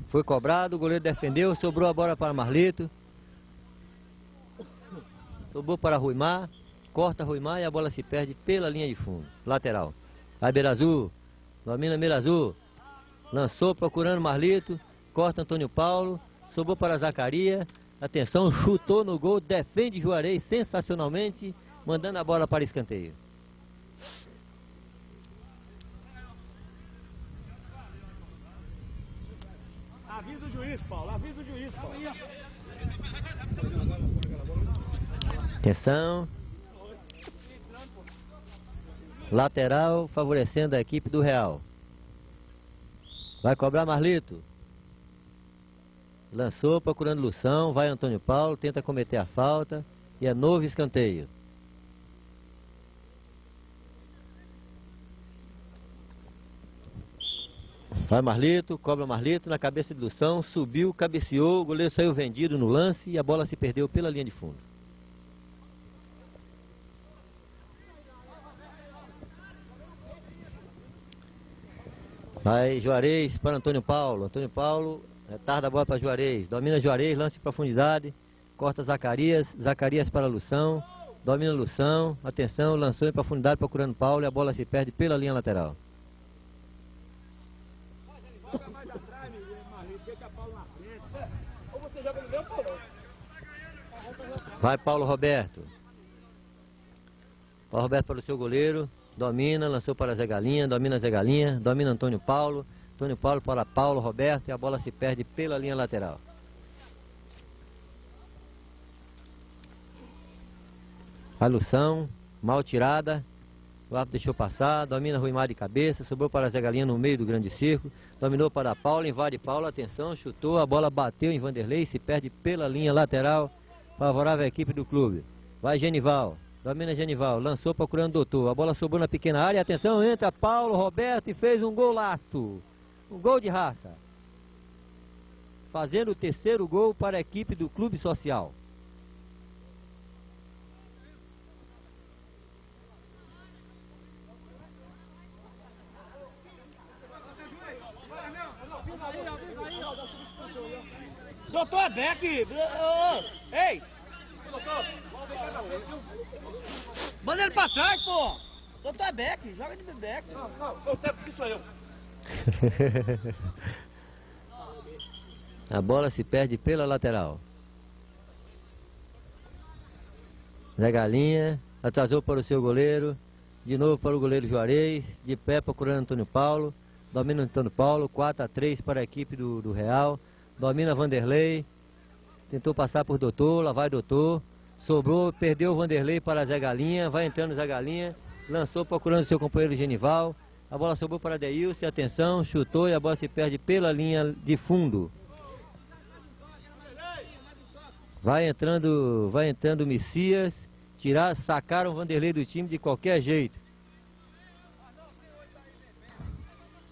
Foi cobrado, o goleiro defendeu, sobrou a bola para Marlito. Sobrou para Ruimar, corta Ruimar e a bola se perde pela linha de fundo. Lateral. Vai Berazul, domina Mirazul. Lançou procurando Marlito, corta Antônio Paulo, sobrou para Zacaria. Atenção, chutou no gol, defende Juarez sensacionalmente, mandando a bola para escanteio. Avisa o juiz, Paulo. Avisa o juiz, Paulo. Atenção. Lateral favorecendo a equipe do Real. Vai cobrar Marlito. Lançou procurando Lução, vai Antônio Paulo, tenta cometer a falta e é novo escanteio. Vai Marlito, cobra Marlito na cabeça de Lução, subiu, cabeceou, o goleiro saiu vendido no lance e a bola se perdeu pela linha de fundo. Vai Juarez para Antônio Paulo. Antônio Paulo retarda a bola para Juarez. Domina Juarez, lance em profundidade. Corta Zacarias. Zacarias para Lução. Domina Lução. Atenção, lançou em profundidade procurando Paulo e a bola se perde pela linha lateral. Vai Paulo Roberto. Paulo Roberto para o seu goleiro. Domina, lançou para Zé Galinha, domina Zé Galinha, domina Antônio Paulo. Antônio Paulo para Paulo Roberto e a bola se perde pela linha lateral. A Lução, mal tirada. O árbitro deixou passar, domina Ruimar de cabeça, sobrou para Zé Galinha no meio do grande círculo, dominou para Paulo, invade Paulo, atenção, chutou, a bola bateu em Vanderlei se perde pela linha lateral, favorável à equipe do clube. Vai Genival, Domina Genival, lançou procurando o doutor. A bola sobrou na pequena área. Atenção, entra Paulo Roberto e fez um golaço. Um gol de raça. Fazendo o terceiro gol para a equipe do Clube Social. Doutor Beck! Ei! Manda ele pra trás, pô! Doutor Beck, joga de Beck. Não, não, eu tenho que sou eu. A bola se perde pela lateral. Zé Galinha atrasou para o seu goleiro. De novo para o goleiro Juarez. De pé procurando Antônio Paulo. Domina Antônio Paulo. 4 a 3 para a equipe do, do Real. Domina Vanderlei. Tentou passar por Doutor. Lá vai Doutor. Sobrou, perdeu o Vanderlei para Zé Galinha, vai entrando Zé Galinha, lançou procurando seu companheiro Genival. A bola sobrou para Deilson, atenção, chutou e a bola se perde pela linha de fundo. Vai entrando, vai entrando Messias, tirar, sacaram o Vanderlei do time de qualquer jeito.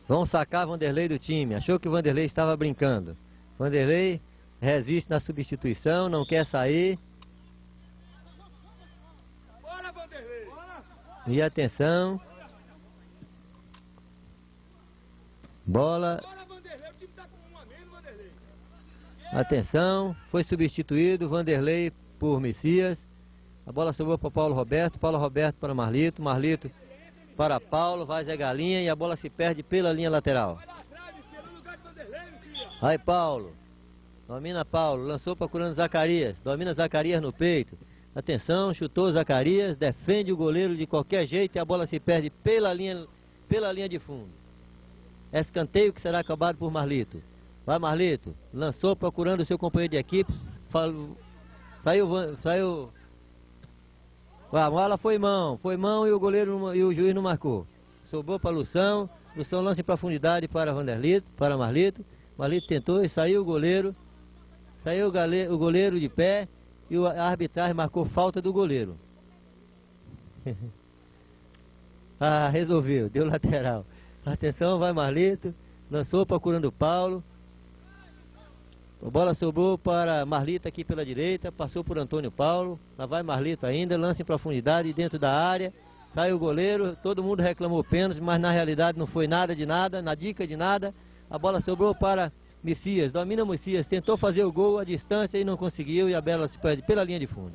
Vão sacar Vanderlei do time. Achou que o Vanderlei estava brincando. Vanderlei resiste na substituição, não quer sair. E atenção. Bola. Atenção. Foi substituído Vanderlei por Messias. A bola sobrou para Paulo Roberto. Paulo Roberto para Marlito. Marlito para Paulo. Vai Zé Galinha e a bola se perde pela linha lateral. Vai Paulo. Domina Paulo. Lançou procurando Zacarias. Domina Zacarias no peito. Atenção, chutou Zacarias, defende o goleiro de qualquer jeito e a bola se perde pela linha, pela linha de fundo. Escanteio que será acabado por Marlito. Vai Marlito, lançou procurando o seu companheiro de equipe, falou, saiu, saiu. A bola foi mão, foi mão e o goleiro e o juiz não marcou. Sobrou para Lução, Lução lança em profundidade para Vanderlito, para Marlito. Marlito tentou e saiu o goleiro. Saiu o, goleiro de pé e o, arbitragem marcou falta do goleiro. ah, resolveu, deu lateral. Atenção, vai Marlito. Lançou procurando o Paulo. A bola sobrou para Marlito aqui pela direita, passou por Antônio Paulo. Lá vai Marlito ainda, lança em profundidade dentro da área. Sai o goleiro, todo mundo reclamou pênalti, mas na realidade não foi nada de nada, na dica de nada. A bola sobrou para Messias, domina Messias, tentou fazer o gol à distância e não conseguiu e a bola se perde pela linha de fundo.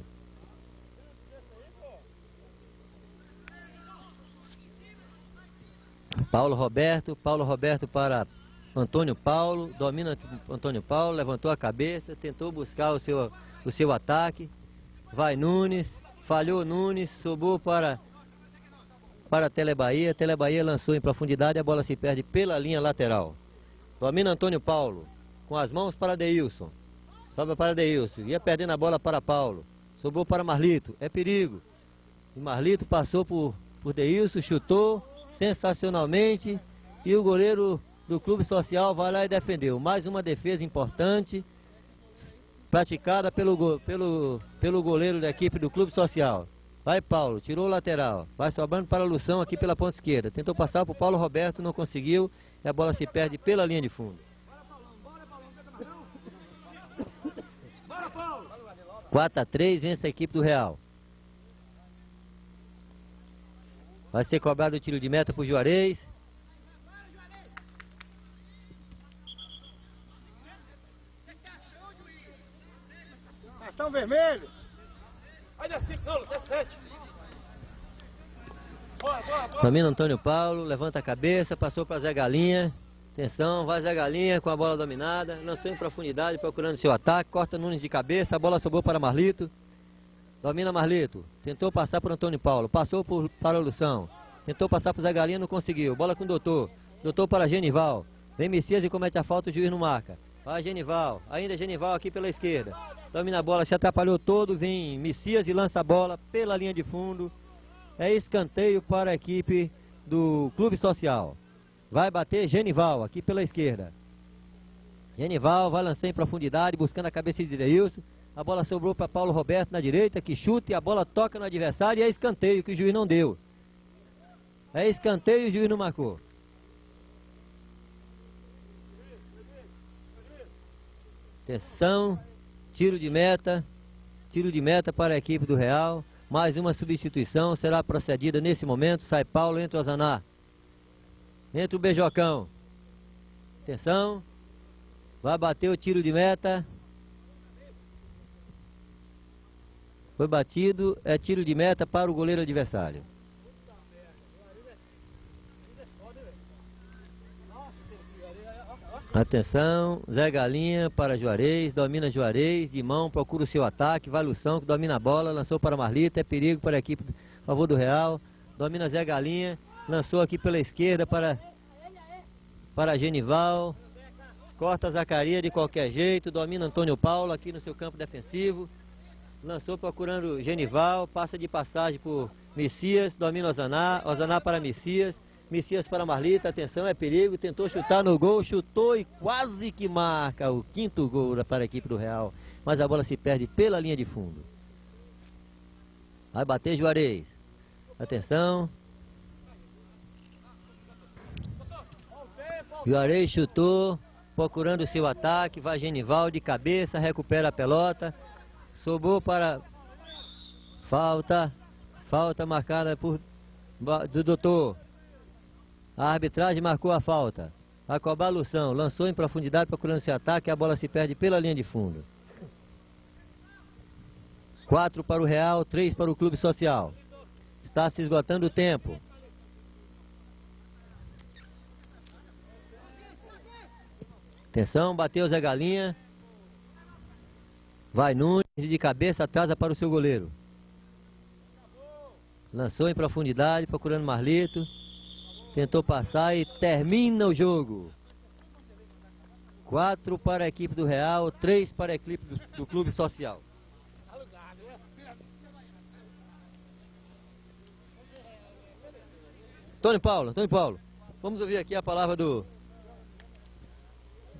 Paulo Roberto, Paulo Roberto para Antônio Paulo, domina Antônio Paulo, levantou a cabeça, tentou buscar o seu, o seu ataque. Vai Nunes, falhou Nunes, subiu para para Telebahia. Telebahia lançou em profundidade, a bola se perde pela linha lateral. Domina Antônio Paulo, com as mãos para Deilson. Sobe para Deilson, ia perdendo a bola para Paulo. Sobrou para Marlito, é perigo. E Marlito passou por, por Deilson, chutou sensacionalmente. E o goleiro do Clube Social vai lá e defendeu. Mais uma defesa importante, praticada pelo, pelo, pelo goleiro da equipe do Clube Social. Vai Paulo, tirou o lateral. Vai sobrando para Lução aqui pela ponta esquerda. Tentou passar para o Paulo Roberto, não conseguiu. E a bola se perde pela linha de fundo. 4 a 3 vence a equipe do Real. Vai ser cobrado o tiro de meta para o Juarez. Cartão vermelho. Vai dar 5, não, dá 7. Domina Antônio Paulo, levanta a cabeça, passou para Zé Galinha. Atenção, vai Zé Galinha com a bola dominada, lançou em profundidade procurando seu ataque, corta Nunes de cabeça, a bola sobrou para Marlito. Domina Marlito, tentou passar por Antônio Paulo, passou por, para o Lução. Tentou passar para Zé Galinha, não conseguiu. Bola com o doutor. Doutor para Genival. Vem Messias e comete a falta, o juiz não marca. Vai Genival, ainda Genival aqui pela esquerda. Domina a bola, se atrapalhou todo, vem Messias e lança a bola pela linha de fundo. É escanteio para a equipe do Clube Social. Vai bater Genival aqui pela esquerda. Genival vai lançar em profundidade, buscando a cabeça de Deilson. A bola sobrou para Paulo Roberto na direita, que chuta e a bola toca no adversário e é escanteio que o juiz não deu. É escanteio e o juiz não marcou. Atenção, tiro de meta, tiro de meta para a equipe do Real. Mais uma substituição será procedida nesse momento. Sai Paulo, entra o Zaná. Entra o Beijocão. Atenção. Vai bater o tiro de meta. Foi batido. É tiro de meta para o goleiro adversário. Atenção, Zé Galinha para Juarez, domina Juarez, de mão, procura o seu ataque, vai Lução, que domina a bola, lançou para Marlita, é perigo para a equipe a favor do Real, domina Zé Galinha, lançou aqui pela esquerda para, para Genival, corta Zacaria de qualquer jeito, domina Antônio Paulo aqui no seu campo defensivo, lançou procurando Genival, passa de passagem por Messias, domina Ozaná, Ozaná para Messias, Messias para Marlita, atenção, é perigo, tentou chutar no gol, chutou e quase que marca o quinto gol para a equipe do Real. Mas a bola se perde pela linha de fundo. Vai bater Juarez. Atenção. Juarez chutou, procurando o seu ataque, vai Genival de cabeça, recupera a pelota. Sobrou para falta, falta marcada por do doutor. A arbitragem marcou a falta. A cobrar Lução lançou em profundidade procurando esse ataque e a bola se perde pela linha de fundo. 4 para o Real, 3 para o Clube Social. Está se esgotando o tempo. Atenção, bateu Zé Galinha. Vai Nunes de cabeça atrasa para o seu goleiro. Lançou em profundidade, procurando Marlito. Tentou passar e termina o jogo. 4 para a equipe do Real, 3 para a equipe do, do Clube Social. Tony Paulo, Tony Paulo. Vamos ouvir aqui a palavra do,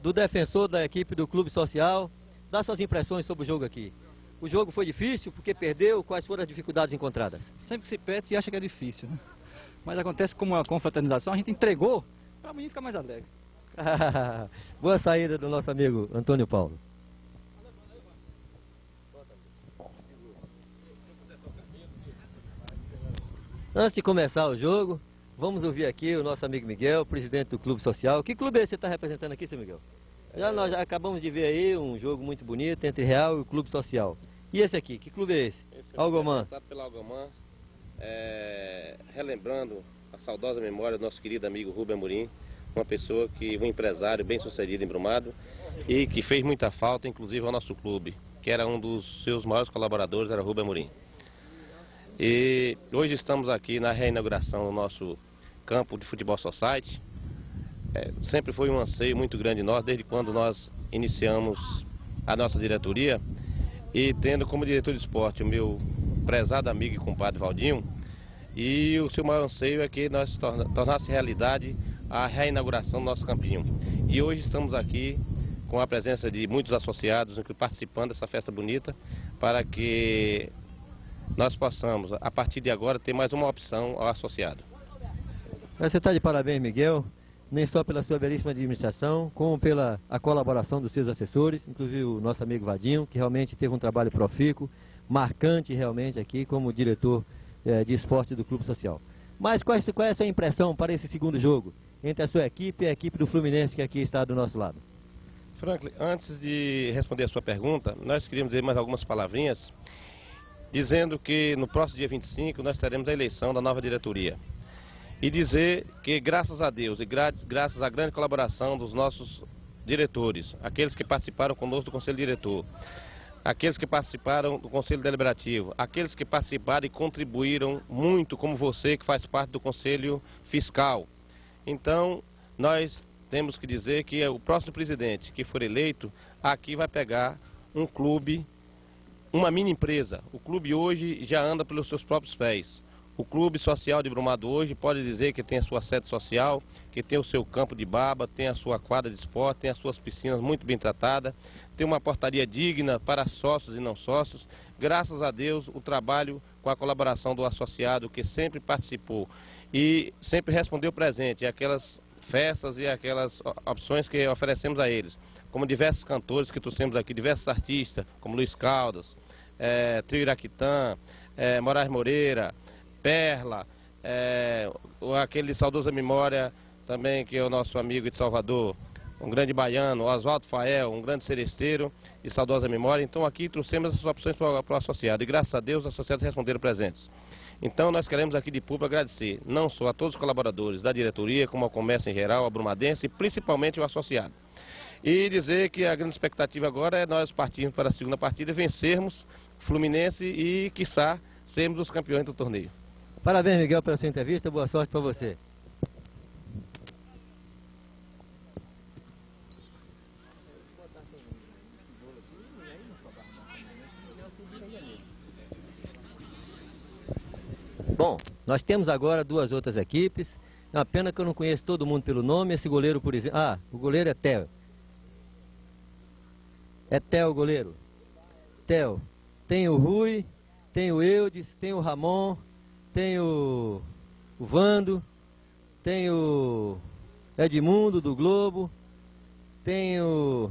do defensor da equipe do Clube Social. Dá suas impressões sobre o jogo aqui. O jogo foi difícil porque perdeu? Quais foram as dificuldades encontradas? Sempre que se perde, acha que é difícil, né? Mas acontece como uma confraternização, a gente entregou para mim ficar mais alegre. Boa saída do nosso amigo Antônio Paulo. Antes de começar o jogo, vamos ouvir aqui o nosso amigo Miguel, presidente do Clube Social. Que clube é esse que você está representando aqui, seu Miguel? Já nós já acabamos de ver aí um jogo muito bonito entre Real e o Clube Social. E esse aqui, que clube é esse? esse é Algomã. pela Algomã, é, relembrando a saudosa memória do nosso querido amigo Rubem Amorim, uma pessoa que, um empresário bem sucedido em Brumado e que fez muita falta, inclusive ao nosso clube, que era um dos seus maiores colaboradores, era Rubem Amorim. E hoje estamos aqui na reinauguração do nosso campo de futebol society. É, sempre foi um anseio muito grande nós, desde quando nós iniciamos a nossa diretoria. E tendo como diretor de esporte o meu prezado amigo e compadre Valdinho, e o seu maior anseio é que nós torna, tornasse realidade a reinauguração do nosso campinho. E hoje estamos aqui com a presença de muitos associados participando dessa festa bonita para que nós possamos, a partir de agora, ter mais uma opção ao associado. Você está de parabéns, Miguel, nem só pela sua belíssima administração, como pela a colaboração dos seus assessores, inclusive o nosso amigo Vadinho, que realmente teve um trabalho profícuo, marcante realmente aqui como diretor eh, de esporte do Clube Social. Mas qual, qual é a sua impressão para esse segundo jogo, entre a sua equipe e a equipe do Fluminense que aqui está do nosso lado? Franklin, antes de responder a sua pergunta, nós queríamos dizer mais algumas palavrinhas dizendo que no próximo dia 25 nós teremos a eleição da nova diretoria. E dizer que, graças a Deus e gra graças à grande colaboração dos nossos diretores, aqueles que participaram conosco do Conselho Diretor, aqueles que participaram do Conselho Deliberativo, aqueles que participaram e contribuíram muito, como você que faz parte do Conselho Fiscal. Então, nós temos que dizer que o próximo presidente que for eleito, aqui vai pegar um clube uma mini empresa. O clube hoje já anda pelos seus próprios pés. O Clube Social de Brumado hoje pode dizer que tem a sua sede social, que tem o seu campo de baba, tem a sua quadra de esporte, tem as suas piscinas muito bem tratadas, tem uma portaria digna para sócios e não sócios. Graças a Deus, o trabalho com a colaboração do associado que sempre participou e sempre respondeu presente aquelas festas e aquelas opções que oferecemos a eles como diversos cantores que trouxemos aqui, diversos artistas, como Luiz Caldas, é, Trio Iraquitã, é, Moraes Moreira, Perla, é, aquele saudoso memória também que é o nosso amigo de Salvador, um grande baiano, Oswaldo Fael, um grande seresteiro e saudosa memória. Então aqui trouxemos essas opções para, o associado e graças a Deus os associados responderam presentes. Então nós queremos aqui de público agradecer não só a todos os colaboradores da diretoria, como ao comércio em geral, a Brumadense e principalmente o associado. E dizer que a grande expectativa agora é nós partirmos para a segunda partida e vencermos Fluminense e, quiçá, sermos os campeões do torneio. Parabéns, Miguel, pela sua entrevista. Boa sorte para você. Bom, nós temos agora duas outras equipes. É uma pena que eu não conheço todo mundo pelo nome. Esse goleiro, por exemplo. Ah, o goleiro é Theo. É Theo, goleiro. Theo. Tem o Rui, tem o Eudes, tem o Ramon, tem o, o Vando, tem o Edmundo do Globo, tem o,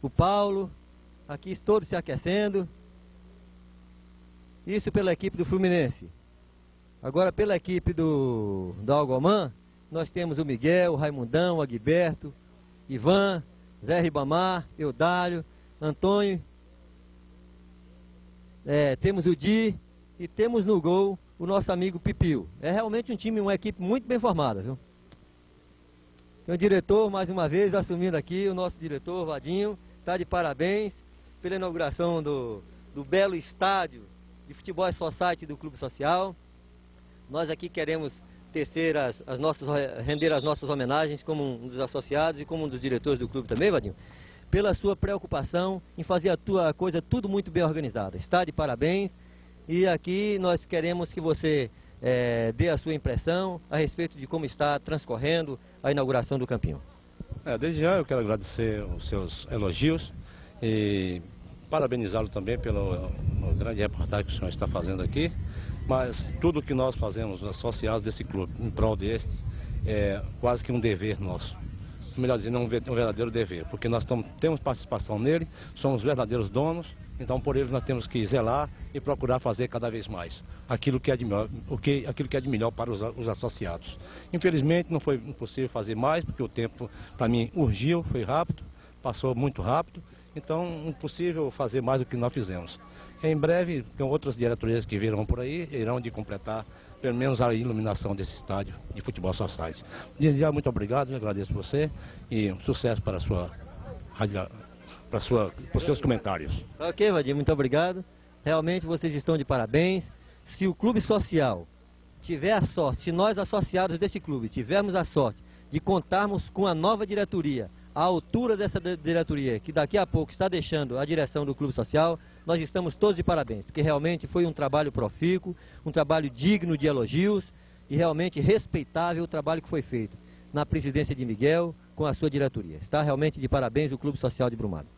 o Paulo, aqui todos se aquecendo. Isso pela equipe do Fluminense. Agora pela equipe do, do Algomã, nós temos o Miguel, o Raimundão, o Aguiberto, Ivan, Zé Ribamar, Eudário, Antônio, é, temos o Di e temos no gol o nosso amigo Pipil. É realmente um time, uma equipe muito bem formada, viu? Tem o diretor, mais uma vez, assumindo aqui, o nosso diretor, Vadinho, está de parabéns pela inauguração do, do belo estádio de futebol society do Clube Social. Nós aqui queremos tecer as, as nossas, render as nossas homenagens como um dos associados e como um dos diretores do clube também, Vadinho pela sua preocupação em fazer a tua coisa tudo muito bem organizada. Está de parabéns e aqui nós queremos que você é, dê a sua impressão a respeito de como está transcorrendo a inauguração do campinho. É, desde já eu quero agradecer os seus elogios e parabenizá-lo também pela grande reportagem que o senhor está fazendo aqui. Mas tudo que nós fazemos associados desse clube, em prol deste, é quase que um dever nosso. Melhor dizendo, é um verdadeiro dever, porque nós temos participação nele, somos verdadeiros donos, então por eles nós temos que zelar e procurar fazer cada vez mais aquilo que é de melhor, o que, aquilo que é de melhor para os, os associados. Infelizmente não foi possível fazer mais, porque o tempo para mim urgiu, foi rápido, passou muito rápido, então impossível fazer mais do que nós fizemos. Em breve, tem outras diretorias que virão por aí, irão de completar pelo menos a iluminação desse estádio de futebol society. Desde muito obrigado, agradeço você e sucesso para a sua para, sua, para os seus comentários. Ok, Vadim, muito obrigado. Realmente vocês estão de parabéns. Se o clube social tiver a sorte, se nós associados deste clube tivermos a sorte de contarmos com a nova diretoria, a altura dessa diretoria, que daqui a pouco está deixando a direção do clube social, nós estamos todos de parabéns, porque realmente foi um trabalho profícuo, um trabalho digno de elogios e realmente respeitável o trabalho que foi feito na presidência de Miguel com a sua diretoria. Está realmente de parabéns o Clube Social de Brumado.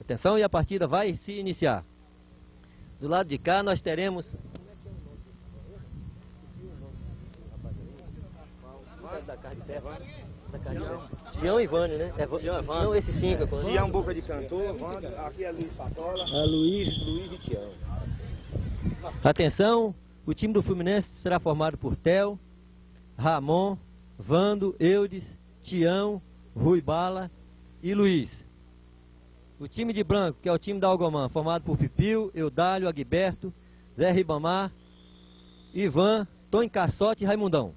Atenção e a partida vai se iniciar. Do lado de cá nós teremos da carne Tião. E Vânia, né? É, Tião e Vânia. Não, esse cinco. É Tião Boca de Cantor, Vânia. Aqui é Luiz Patola. É Luiz. Luiz e Tião. Atenção, o time do Fluminense será formado por Tel, Ramon, Vando, Eudes, Tião, Rui Bala e Luiz. O time de branco, que é o time da Algomã, formado por Pipil, Eudálio, Aguiberto, Zé Ribamar, Ivan, Tom Caçote e Raimundão.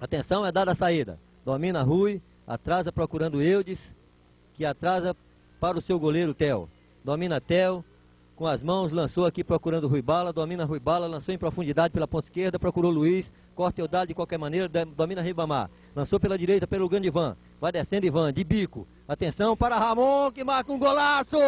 Atenção, é dada a saída. Domina Rui, atrasa procurando Eudes, que atrasa para o seu goleiro Tel. Domina Tel, com as mãos, lançou aqui procurando Rui Bala, domina Rui Bala, lançou em profundidade pela ponta esquerda, procurou Luiz, corta Eudalho de qualquer maneira, domina Ribamar. Lançou pela direita pelo grande Ivan, vai descendo Ivan, de bico. Atenção para Ramon, que marca um golaço!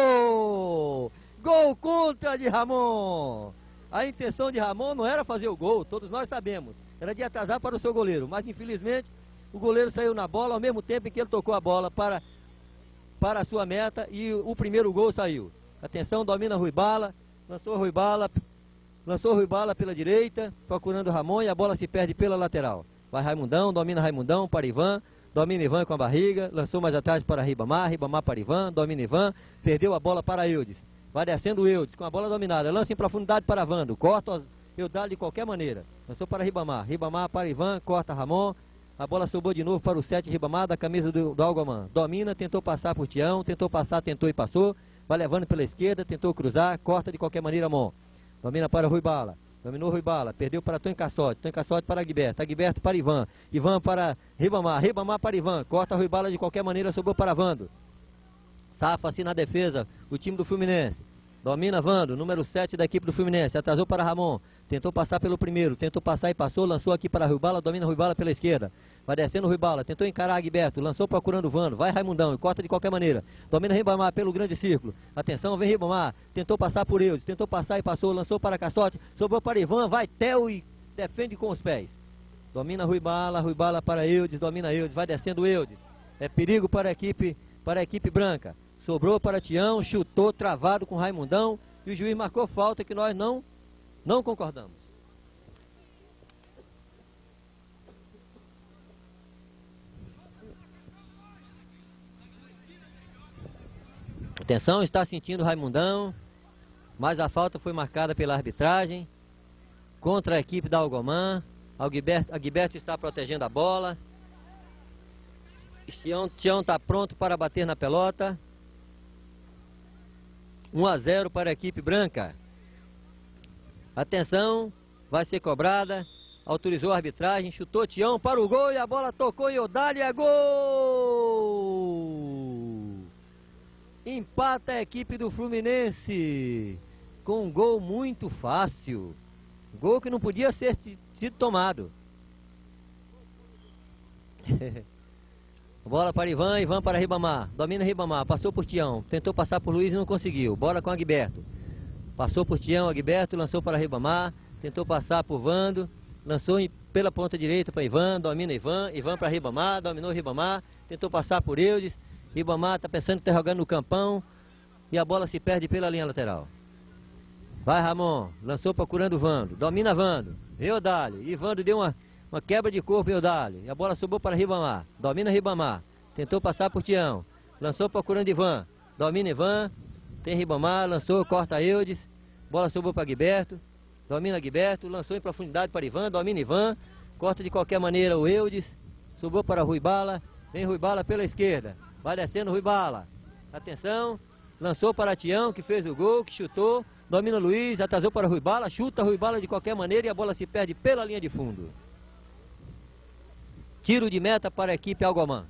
Gol contra de Ramon! A intenção de Ramon não era fazer o gol, todos nós sabemos. Era de atrasar para o seu goleiro, mas infelizmente o goleiro saiu na bola ao mesmo tempo em que ele tocou a bola para, para a sua meta e o primeiro gol saiu. Atenção, domina Rui Bala, lançou Rui Bala, lançou Rui Bala pela direita, procurando Ramon e a bola se perde pela lateral. Vai Raimundão, domina Raimundão para Ivan, domina Ivan com a barriga, lançou mais atrás para Ribamar, Ribamar para Ivan, domina Ivan, perdeu a bola para Eudes. Vai descendo Eudes com a bola dominada, lança em profundidade para Vando, corta Eudalho de qualquer maneira. Lançou para Ribamar, Ribamar para Ivan, corta Ramon, a bola sobrou de novo para o 7 Ribamar, da camisa do, do. Domina, tentou passar por Tião, tentou passar, tentou e passou. Vai levando pela esquerda, tentou cruzar, corta de qualquer maneira a mão. Domina para Rui Bala. Dominou Rui Bala, perdeu para Tony Cassote, Tony Cassote para Aguiberto, Aguiberto para Ivan, Ivan para Ribamar, Ribamar para Ivan, corta Rui Bala de qualquer maneira, sobrou para Vando. Safa-se na defesa o time do Fluminense. Domina Vando, número 7 da equipe do Fluminense, atrasou para Ramon, tentou passar pelo primeiro, tentou passar e passou, lançou aqui para Rui Bala, domina Rui Bala pela esquerda. Vai descendo o Ribala, tentou encarar Agberto, lançou procurando o Vano, vai Raimundão e corta de qualquer maneira. Domina Ribamar pelo grande círculo. Atenção, vem Ribamar, tentou passar por Eudes, tentou passar e passou, lançou para Cassote, sobrou para Ivan, vai Theo e defende com os pés. Domina Rui Bala, Rui Bala para Eudes, domina Eudes, vai descendo Eudes. É perigo para a equipe, para a equipe branca. Sobrou para Tião, chutou travado com Raimundão e o juiz marcou falta que nós não não concordamos. Atenção, está sentindo Raimundão. Mas a falta foi marcada pela arbitragem. Contra a equipe da Algomã. Aguiberto, está protegendo a bola. Tião está pronto para bater na pelota. 1 a 0 para a equipe branca. Atenção, vai ser cobrada. Autorizou a arbitragem, chutou Tião para o gol e a bola tocou em Odália. É gol! Empata a equipe do Fluminense com um gol muito fácil. Gol que não podia ser sido tomado. Bola para Ivan, Ivan para Ribamar. Domina Ribamar, passou por Tião. Tentou passar por Luiz e não conseguiu. Bola com Agberto. Passou por Tião, Agberto, lançou para Ribamar. Tentou passar por Vando. lançou pela ponta direita para Ivan, domina Ivan, Ivan para Ribamar, dominou Ribamar, tentou passar por Eudes, Ribamar está pensando está jogando no campão e a bola se perde pela linha lateral. Vai Ramon, lançou procurando Vando, domina Vando, vem Odálio, e deu uma, uma quebra de corpo em e a bola subiu para Ribamar, domina Ribamar, tentou passar por Tião, lançou procurando Ivan, domina Ivan, tem Ribamar, lançou, corta Eudes, bola subiu para Guiberto, domina Guiberto, lançou em profundidade para Ivan, domina Ivan, corta de qualquer maneira o Eudes, subiu para Rui Bala, vem Rui Bala pela esquerda, vai descendo Rui Bala, atenção, lançou para Tião, que fez o gol, que chutou, domina Luiz, atrasou para Rui Bala, chuta Rui Bala de qualquer maneira e a bola se perde pela linha de fundo. Tiro de meta para a equipe Algomã.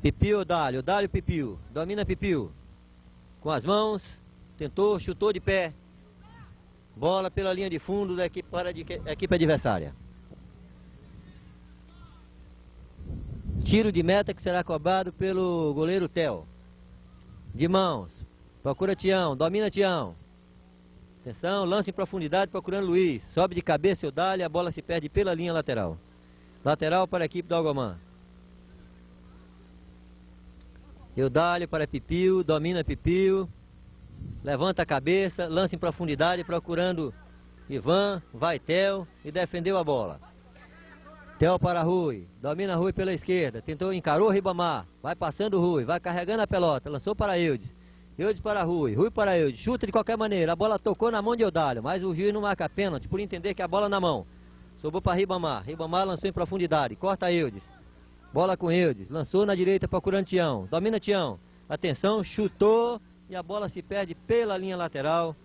Pipiu, Dálio, Dálio, Pipiu, domina Pipiu. Com as mãos, tentou, chutou de pé. Bola pela linha de fundo da equipe, para a equipe adversária. Tiro de meta que será cobrado pelo goleiro Theo. De mãos. Procura Tião, domina Tião. Atenção, lança em profundidade procurando Luiz. Sobe de cabeça o Dálio, a bola se perde pela linha lateral. Lateral para a equipe do Algomã. Eudálio para Pipiu, domina Pipiu. Levanta a cabeça, lança em profundidade procurando Ivan, vai Theo e defendeu a bola. Theo para Rui, domina Rui pela esquerda, tentou, encarou Ribamar, vai passando Rui, vai carregando a pelota, lançou para Eudes. Eudes para Rui, Rui para Eudes, chuta de qualquer maneira, a bola tocou na mão de Eudálio, mas o juiz não marca pênalti por entender que a bola na mão. Sobrou para Ribamar, Ribamar lançou em profundidade, corta Eudes. Bola com Eudes, lançou na direita procurando Tião, domina Tião. Atenção, chutou e a bola se perde pela linha lateral.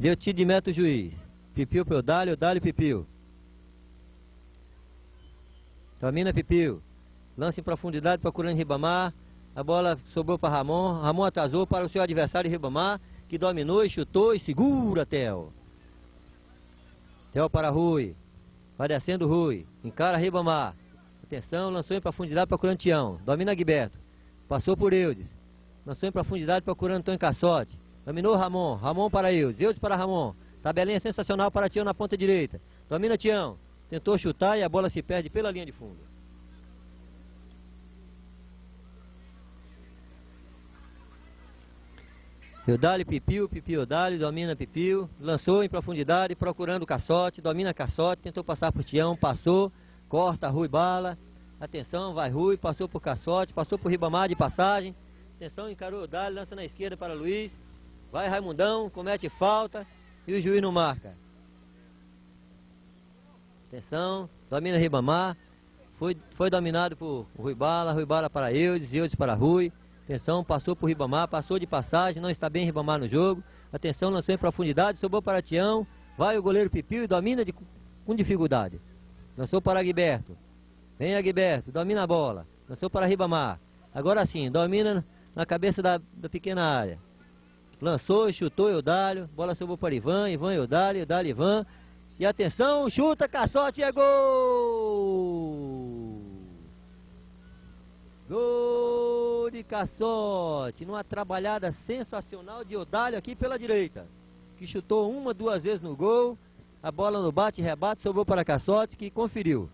Deu tiro de meta o juiz. Pipiu para o Dálio, Dálio Pipiu. Domina Pipiu. Lança em profundidade procurando Ribamar. A bola sobrou para Ramon. Ramon atrasou para o seu adversário Ribamar, que dominou e chutou e segura Theo. Theo para Rui. Vai descendo Rui. Encara Ribamar. Atenção, lançou em profundidade procurando Tião. Domina Guiberto. Passou por Eudes. Lançou em profundidade procurando Antônio Cassote. Dominou Ramon. Ramon para Eudes. Eudes para Ramon. Tabelinha sensacional para Tião na ponta direita. Domina Tião. Tentou chutar e a bola se perde pela linha de fundo. Eudálio Pipiu, Pipiu Eudálio, domina Pipiu, lançou em profundidade, procurando o caçote, domina caçote, tentou passar por Tião, passou, corta Rui Bala, atenção, vai Rui, passou por caçote, passou por Ribamar de passagem, atenção, encarou Eudálio, lança na esquerda para Luiz, vai Raimundão, comete falta e o juiz não marca. Atenção, domina Ribamar, foi, foi dominado por Rui Bala, Rui Bala para Eudes, Eudes para Rui, Atenção, passou por Ribamar, passou de passagem, não está bem Ribamar no jogo. Atenção, lançou em profundidade, sobrou para Tião. Vai o goleiro Pipiu e domina de- com dificuldade. Lançou para Guiberto. Vem Aguiberto, domina a bola. Lançou para Ribamar. Agora sim, domina na cabeça da, da pequena área. Lançou, chutou Eudálio. Bola sobrou para Ivan, Ivan Eudálio, Eudálio Ivan. E atenção, chuta, caçote, é gol! Gol de Caçote, numa trabalhada sensacional de Odálio aqui pela direita, que chutou uma, duas vezes no gol, a bola no bate rebate sobrou para Caçote, que conferiu.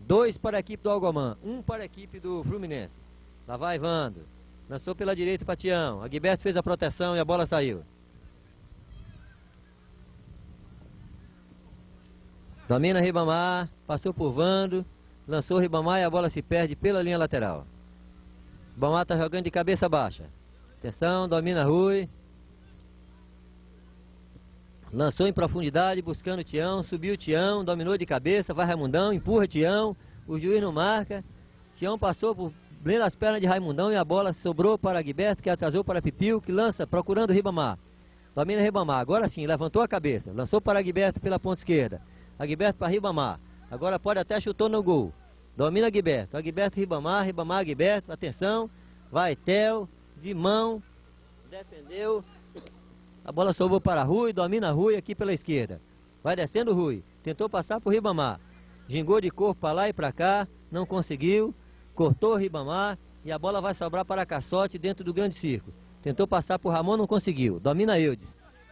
Dois para a equipe do Algomã, um para a equipe do Fluminense. Lá vai Vando, lançou pela direita para Tião, Aguiberto fez a proteção e a bola saiu. Domina Ribamar, passou por Vando, lançou Ribamar e a bola se perde pela linha lateral. Ribamar está jogando de cabeça baixa. Atenção, domina Rui. Lançou em profundidade, buscando Tião, subiu Tião, dominou de cabeça, vai Raimundão, empurra Tião, o juiz não marca. Tião passou por bem nas pernas de Raimundão e a bola sobrou para Guiberto, que atrasou para Pipiu, que lança procurando Ribamar. Domina Ribamar, agora sim, levantou a cabeça, lançou para Guiberto pela ponta esquerda. Aguiberto para Ribamar. Agora pode até chutou no gol. Domina Aguiberto. Aguiberto, Ribamar, Ribamar, Aguiberto. Atenção. Vai Tel, de mão. Defendeu. A bola sobrou para Rui, domina Rui aqui pela esquerda. Vai descendo Rui. Tentou passar por Ribamar. Gingou de corpo para lá e para cá. Não conseguiu. Cortou Ribamar. e a bola vai sobrar para Caçote dentro do grande círculo. Tentou passar por Ramon, não conseguiu. Domina Eudes.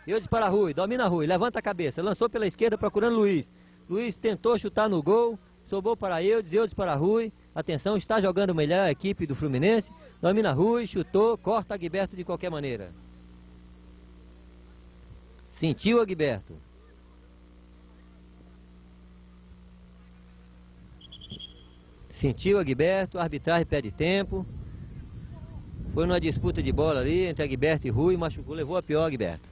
Eudes para Rui, domina Rui, levanta a cabeça, lançou pela esquerda procurando Luiz. Luiz tentou chutar no gol, sobrou para Eudes, Eudes para Rui. Atenção, está jogando melhor a equipe do Fluminense. Domina Rui, chutou, corta Agberto de qualquer maneira. Sentiu Agberto. Sentiu Agberto, a arbitragem pede tempo. Foi numa disputa de bola ali entre Agberto e Rui, machucou, levou a pior Agberto.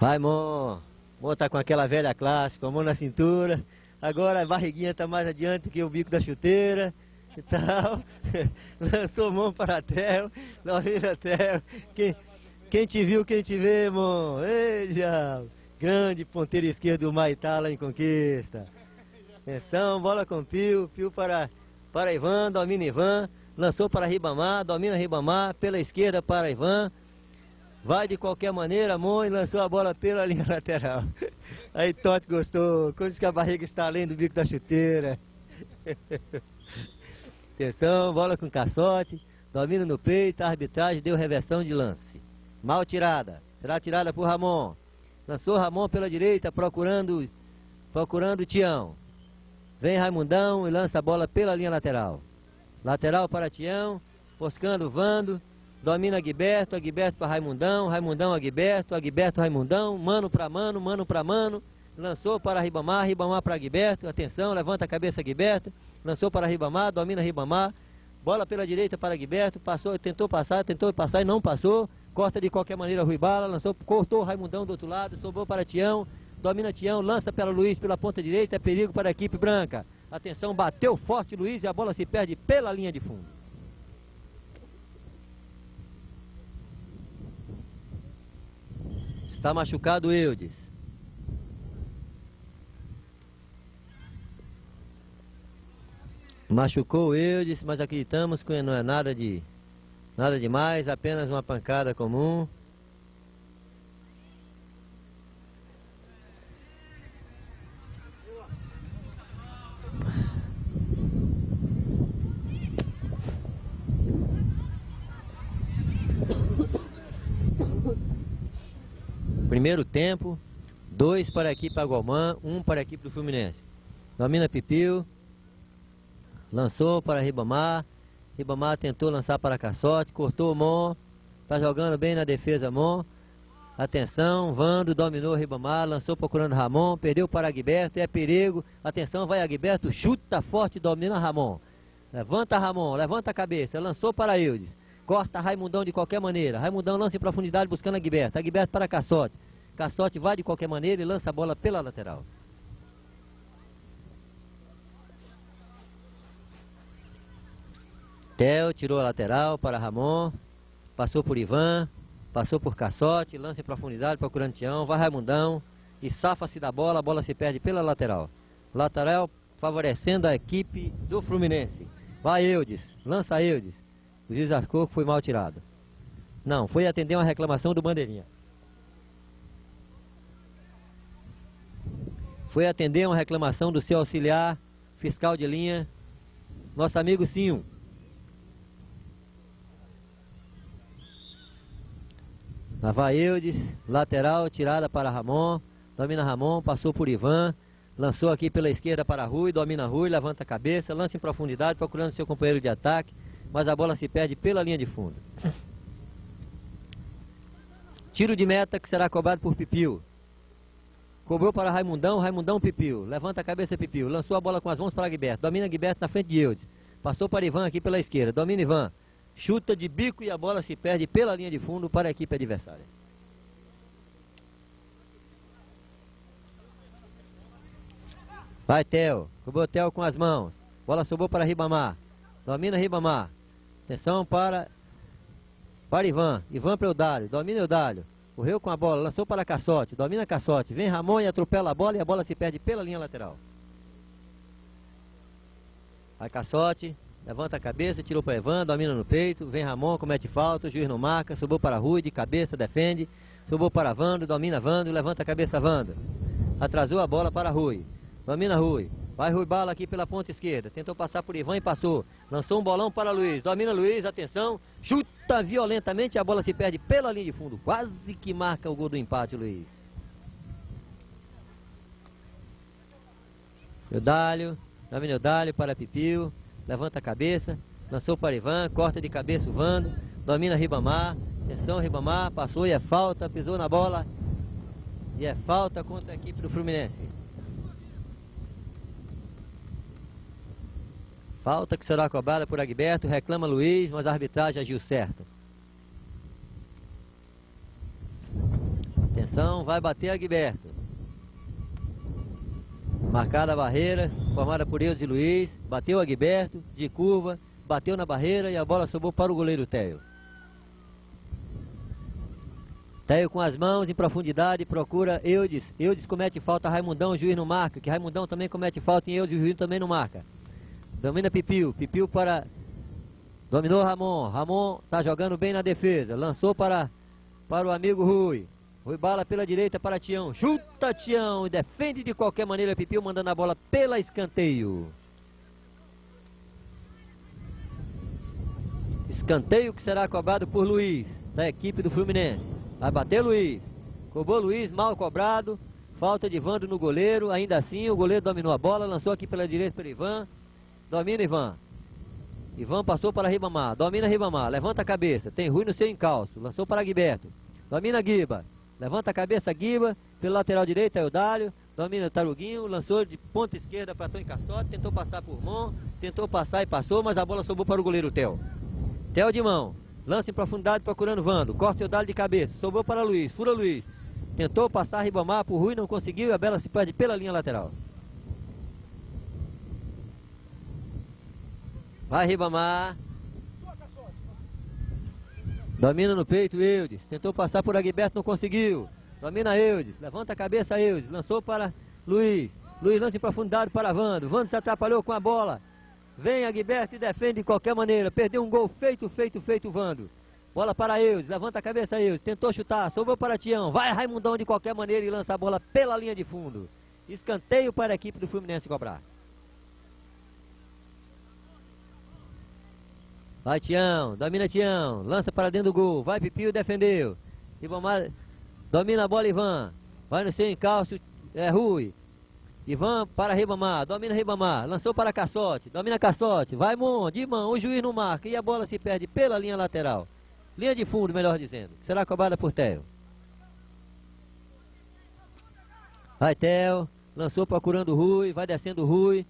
Vai, Mon. Mon tá com aquela velha clássica, a mão na cintura. Agora a barriguinha tá mais adiante que o bico da chuteira e tal. Lançou mão para a terra, Laurina Terra. Quem, quem te viu, quem te vê, Mon. Ei, diabo. Grande ponteiro esquerdo do Maitá lá em Conquista. Então, bola com Pio, Pio para, para Ivan, domina Ivan. Lançou para Ribamar, domina Ribamar, pela esquerda para Ivan. Vai de qualquer maneira, Mon lançou a bola pela linha lateral. Aí Totti gostou, quando diz que a barriga está além do bico da chuteira. Atenção, bola com caçote, domina no peito, a arbitragem deu reversão de lance. Mal tirada, será tirada por Ramon. Lançou Ramon pela direita, procurando, procurando Tião. Vem Raimundão e lança a bola pela linha lateral. Lateral para Tião, buscando Vando. Domina Aguiberto, Aguiberto para Raimundão, Raimundão Aguiberto, Aguiberto Raimundão, mano para mano, mano para mano. Lançou para Ribamar, Ribamar para Aguiberto. Atenção, levanta a cabeça Aguiberto. Lançou para Ribamar, domina Ribamar. Bola pela direita para Aguiberto, passou, tentou passar, tentou passar e não passou. Corta de qualquer maneira Rui Bala, lançou, cortou Raimundão do outro lado, sobrou para Tião. Domina Tião, lança para Luiz pela ponta direita, é perigo para a equipe branca. Atenção, bateu forte Luiz e a bola se perde pela linha de fundo. Está machucado Eudes. Machucou Eudes, mas acreditamos que não é nada de nada demais, apenas uma pancada comum. Primeiro tempo, dois para a equipe Agomã, um para a equipe do Fluminense. Domina Pipil, lançou para Ribamar, Ribamar tentou lançar para Caçote, cortou o Mon, está jogando bem na defesa Mon. Atenção, Vando dominou Ribamar, lançou procurando Ramon, perdeu para Agberto, é perigo. Atenção, vai Agberto, chuta forte, domina Ramon. Levanta Ramon, levanta a cabeça, lançou para Eudes. Corta Raimundão de qualquer maneira. Raimundão lança em profundidade buscando Agberto. Agberto para Caçote. Caçote vai de qualquer maneira e lança a bola pela lateral. Theo tirou a lateral para Ramon. Passou por Ivan. Passou por Caçote. Lança em profundidade procurando Tião. Vai Raimundão. E safa-se da bola. A bola se perde pela lateral. Lateral favorecendo a equipe do Fluminense. Vai Eudes. Lança Eudes. O juiz achou que foi mal tirado. Não, foi atender uma reclamação do Bandeirinha. Foi atender uma reclamação do seu auxiliar fiscal de linha, nosso amigo Sinho. Eudes, lateral, tirada para Ramon, domina Ramon, passou por Ivan, lançou aqui pela esquerda para Rui, domina Rui, levanta a cabeça, lança em profundidade, procurando seu companheiro de ataque, mas a bola se perde pela linha de fundo. Tiro de meta que será cobrado por Pipil. Cobrou para Raimundão, Raimundão Pipil. Levanta a cabeça Pipil. Lançou a bola com as mãos para Guiberto. Domina Guiberto na frente de Eudes. Passou para Ivan aqui pela esquerda. Domina Ivan. Chuta de bico e a bola se perde pela linha de fundo para a equipe adversária. Vai Theo. Cobrou Theo com as mãos. Bola sobrou para Ribamar. Domina Ribamar. Atenção para, para Ivan. Ivan para Eudálio. Domina Eudálio. Correu com a bola. Lançou para Caçote. Domina Caçote. Vem Ramon e atropela a bola e a bola se perde pela linha lateral. Vai Caçote. Levanta a cabeça, tirou para Ivan, domina no peito, vem Ramon, comete falta, o juiz não marca, subiu para Rui, de cabeça, defende, subiu para Vando, domina Vando, levanta a cabeça Vando. Atrasou a bola para Rui. Domina Rui. Vai Rui Bala aqui pela ponta esquerda. Tentou passar por Ivan e passou. Lançou um bolão para Luiz. Domina Luiz, atenção. Chuta violentamente. A bola se perde pela linha de fundo. Quase que marca o gol do empate, Luiz. Eudálio. Domina Eudálio para Pipio. Levanta a cabeça. Lançou para Ivan. Corta de cabeça o Vando. Domina Ribamar. Atenção, Ribamar. Passou e é falta. Pisou na bola. E é falta contra a equipe do Fluminense. Falta que será cobrada por Agberto, reclama Luiz, mas a arbitragem agiu certo. Atenção, vai bater Agberto. Marcada a barreira, formada por Eudes e Luiz. Bateu Agberto, de curva, bateu na barreira e a bola sobrou para o goleiro Teio. Teio com as mãos em profundidade, procura Eudes. Eudes comete falta, Raimundão, o juiz não marca. Que Raimundão também comete falta em Eudes, o juiz também não marca. Domina Pipiu. Pipiu para. Dominou Ramon. Ramon está jogando bem na defesa. Lançou para, para o amigo Rui. Rui bala pela direita para Tião. Chuta Tião e defende de qualquer maneira Pipiu, mandando a bola pela escanteio. Escanteio que será cobrado por Luiz, da equipe do Fluminense. Vai bater Luiz. Cobrou Luiz, mal cobrado. Falta de Vando no goleiro. Ainda assim, o goleiro dominou a bola. Lançou aqui pela direita para Ivan. Domina Ivan. Ivan passou para Ribamar. Domina Ribamar. Levanta a cabeça. Tem Rui no seu encalço. Lançou para Guiberto. Domina Guiba. Levanta a cabeça Guiba. Pelo lateral direito é o Dálio. Domina Taruguinho. Lançou de ponta esquerda para Tony Caçote. Tentou passar por Mon. Tentou passar e passou, mas a bola sobrou para o goleiro Theo. Theo de mão. Lança em profundidade procurando Vando. Corta o Dálio de cabeça. Sobrou para Luiz. Fura Luiz. Tentou passar Ribamar por Rui. Não conseguiu e a bola se perde pela linha lateral. Vai Ribamar. Domina no peito Eudes. Tentou passar por Agberto, não conseguiu. Domina Eudes. Levanta a cabeça Eudes. Lançou para Luiz. Luiz lança em profundidade para Vando. Vando se atrapalhou com a bola. Vem Agberto e defende de qualquer maneira. Perdeu um gol feito, feito, feito Vando. Bola para Eudes. Levanta a cabeça Eudes. Tentou chutar. Sobrou para Tião. Vai Raimundão de qualquer maneira e lança a bola pela linha de fundo. Escanteio para a equipe do Fluminense cobrar. Vai Tião, domina Tião, lança para dentro do gol, vai Pipio, defendeu. Ribamar, domina a bola Ivan, vai no seu encalço, é Rui. Ivan para Ribamar, domina Ribamar, lançou para Caçote, domina Caçote, vai Mon, de mão, o juiz não marca. E a bola se perde pela linha lateral. Linha de fundo, melhor dizendo, será cobrada por Theo. Vai Theo, lançou procurando Rui, vai descendo Rui.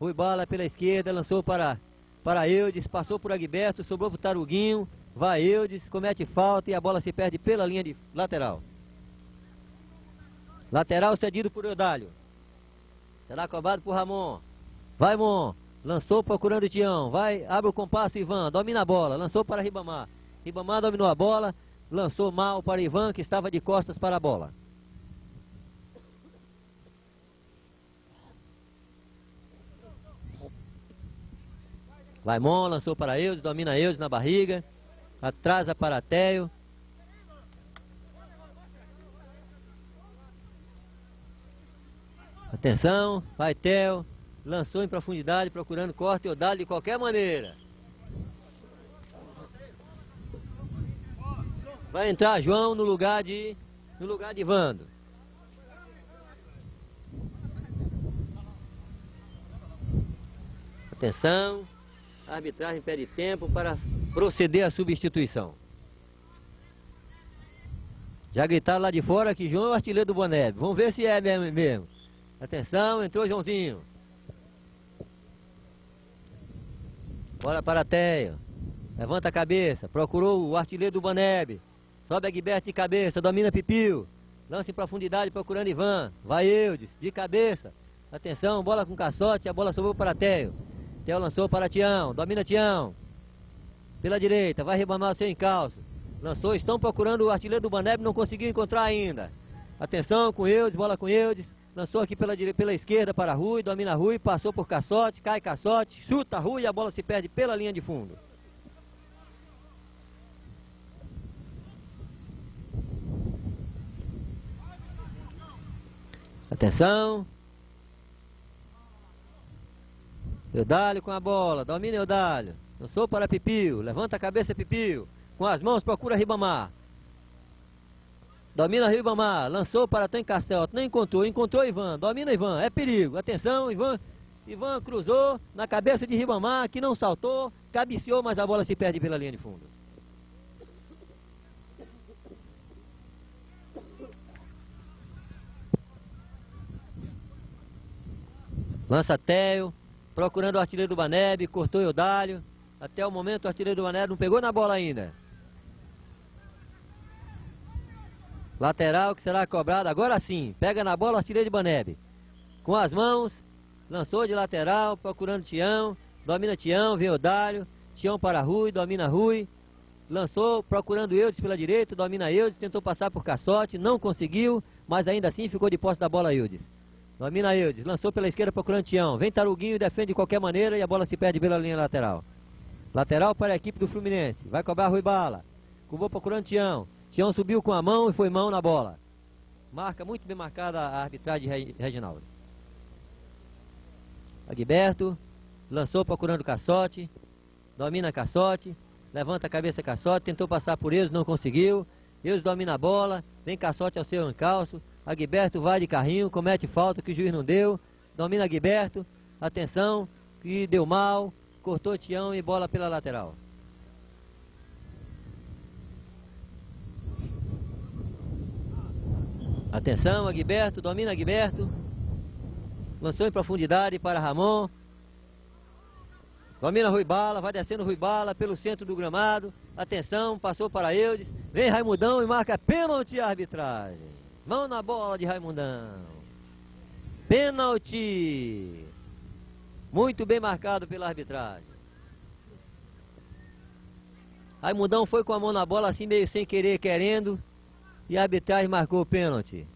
Rui bala pela esquerda, lançou para para Eudes, passou por Agberto, sobrou para o Taruguinho, vai Eudes, comete falta e a bola se perde pela linha de lateral. Lateral cedido por Eudálio. Será cobrado por Ramon. Vai Mon, lançou procurando Tião, vai, abre o compasso Ivan, domina a bola, lançou para Ribamar. Ribamar dominou a bola, lançou mal para Ivan que estava de costas para a bola. Laimon lançou para Eudes, domina Eudes na barriga. Atrasa para Teio. Atenção, vai Theo. Lançou em profundidade, procurando corte ou dado de qualquer maneira. Vai entrar João no lugar de no lugar de Vando. Atenção. A arbitragem pede tempo para proceder à substituição. Já gritaram lá de fora que João é o artilheiro do Boné. Vamos ver se é mesmo. mesmo. Atenção, entrou Joãozinho. Bora para teia. Levanta a cabeça. Procurou o artilheiro do Boneb. Sobe a Guiberto de cabeça. Domina Pipio. Lança em profundidade procurando Ivan. Vai Eudes. De cabeça. Atenção, bola com caçote. A bola sobrou para Teio. Theo lançou para Tião, domina Tião. Pela direita, vai Ribamar sem encalço. Lançou, estão procurando o artilheiro do Baneb, não conseguiu encontrar ainda. Atenção com Eudes, bola com Eudes. Lançou aqui pela, pela esquerda para Rui, domina Rui, passou por Caçote, cai Caçote, chuta Rui a bola se perde pela linha de fundo. Atenção. Eudálio com a bola. Domina Eudálio. Lançou para Pipio. Levanta a cabeça Pipio. Com as mãos procura Ribamar. Domina Ribamar. Lançou para Castelto. Não encontrou. Encontrou Ivan. Domina Ivan. É perigo. Atenção, Ivan. Ivan cruzou na cabeça de Ribamar, que não saltou, cabeceou, mas a bola se perde pela linha de fundo. Lança Theo, procurando o artilheiro do Baneb, cortou Eudálio. Até o momento o artilheiro do Baneb não pegou na bola ainda. Lateral que será cobrado agora sim. Pega na bola o artilheiro de Baneb. Com as mãos, lançou de lateral, procurando Tião. Domina Tião, vem Eudálio. Tião para Rui, domina Rui. Lançou, procurando Eudes pela direita, domina Eudes, tentou passar por Caçote, não conseguiu, mas ainda assim ficou de posse da bola Eudes. Domina Eudes, lançou pela esquerda procurando Tião. Vem Taruguinho e defende de qualquer maneira e a bola se perde pela linha lateral. Lateral para a equipe do Fluminense. Vai cobrar Rui Bala. Curvou procurando Tião. Tião subiu com a mão e foi mão na bola. Marca muito bem marcada a arbitragem de Reginaldo. Agberto. Lançou procurando Caçote. Domina Caçote. Levanta a cabeça Caçote. Tentou passar por eles, não conseguiu. Eles domina a bola. Vem Caçote ao seu encalço. Agberto vai de carrinho, comete falta que o juiz não deu. Domina Agberto. Atenção, que deu mal. Cortou Tião e bola pela lateral. Atenção, Agberto, domina Agberto. Lançou em profundidade para Ramon. Domina Rui Bala, vai descendo Rui Bala pelo centro do gramado. Atenção, passou para Eudes. Vem Raimundão e marca pênalti a arbitragem. Mão na bola de Raimundão. Pênalti. Muito bem marcado pela arbitragem. Raimundão foi com a mão na bola assim meio sem querer, querendo. E a arbitragem marcou o pênalti.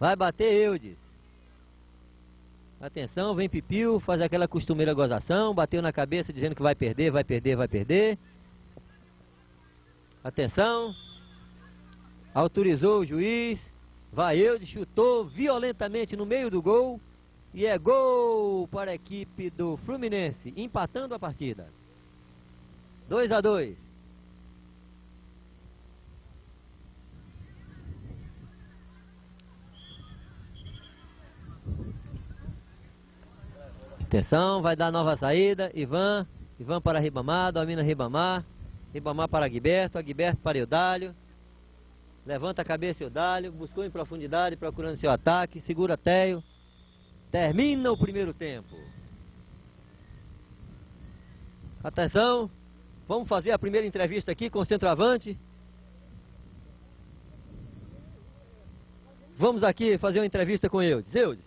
Vai bater Eudes. Atenção, vem Pipiu, faz aquela costumeira gozação, bateu na cabeça dizendo que vai perder, vai perder, vai perder. Atenção. Autorizou o juiz. Vailde chutou violentamente no meio do gol. E é gol para a equipe do Fluminense, empatando a partida. 2 a 2. Atenção, vai dar nova saída. Ivan, Ivan para Ribamar, domina Ribamar. Ribamar para Guiberto, Guiberto para Eudálio. Levanta a cabeça e o Dálio, buscou em profundidade, procurando seu ataque, segura Teio. Termina o primeiro tempo. Atenção, vamos fazer a primeira entrevista aqui com o centroavante. Vamos aqui fazer uma entrevista com Eudes. Eudes.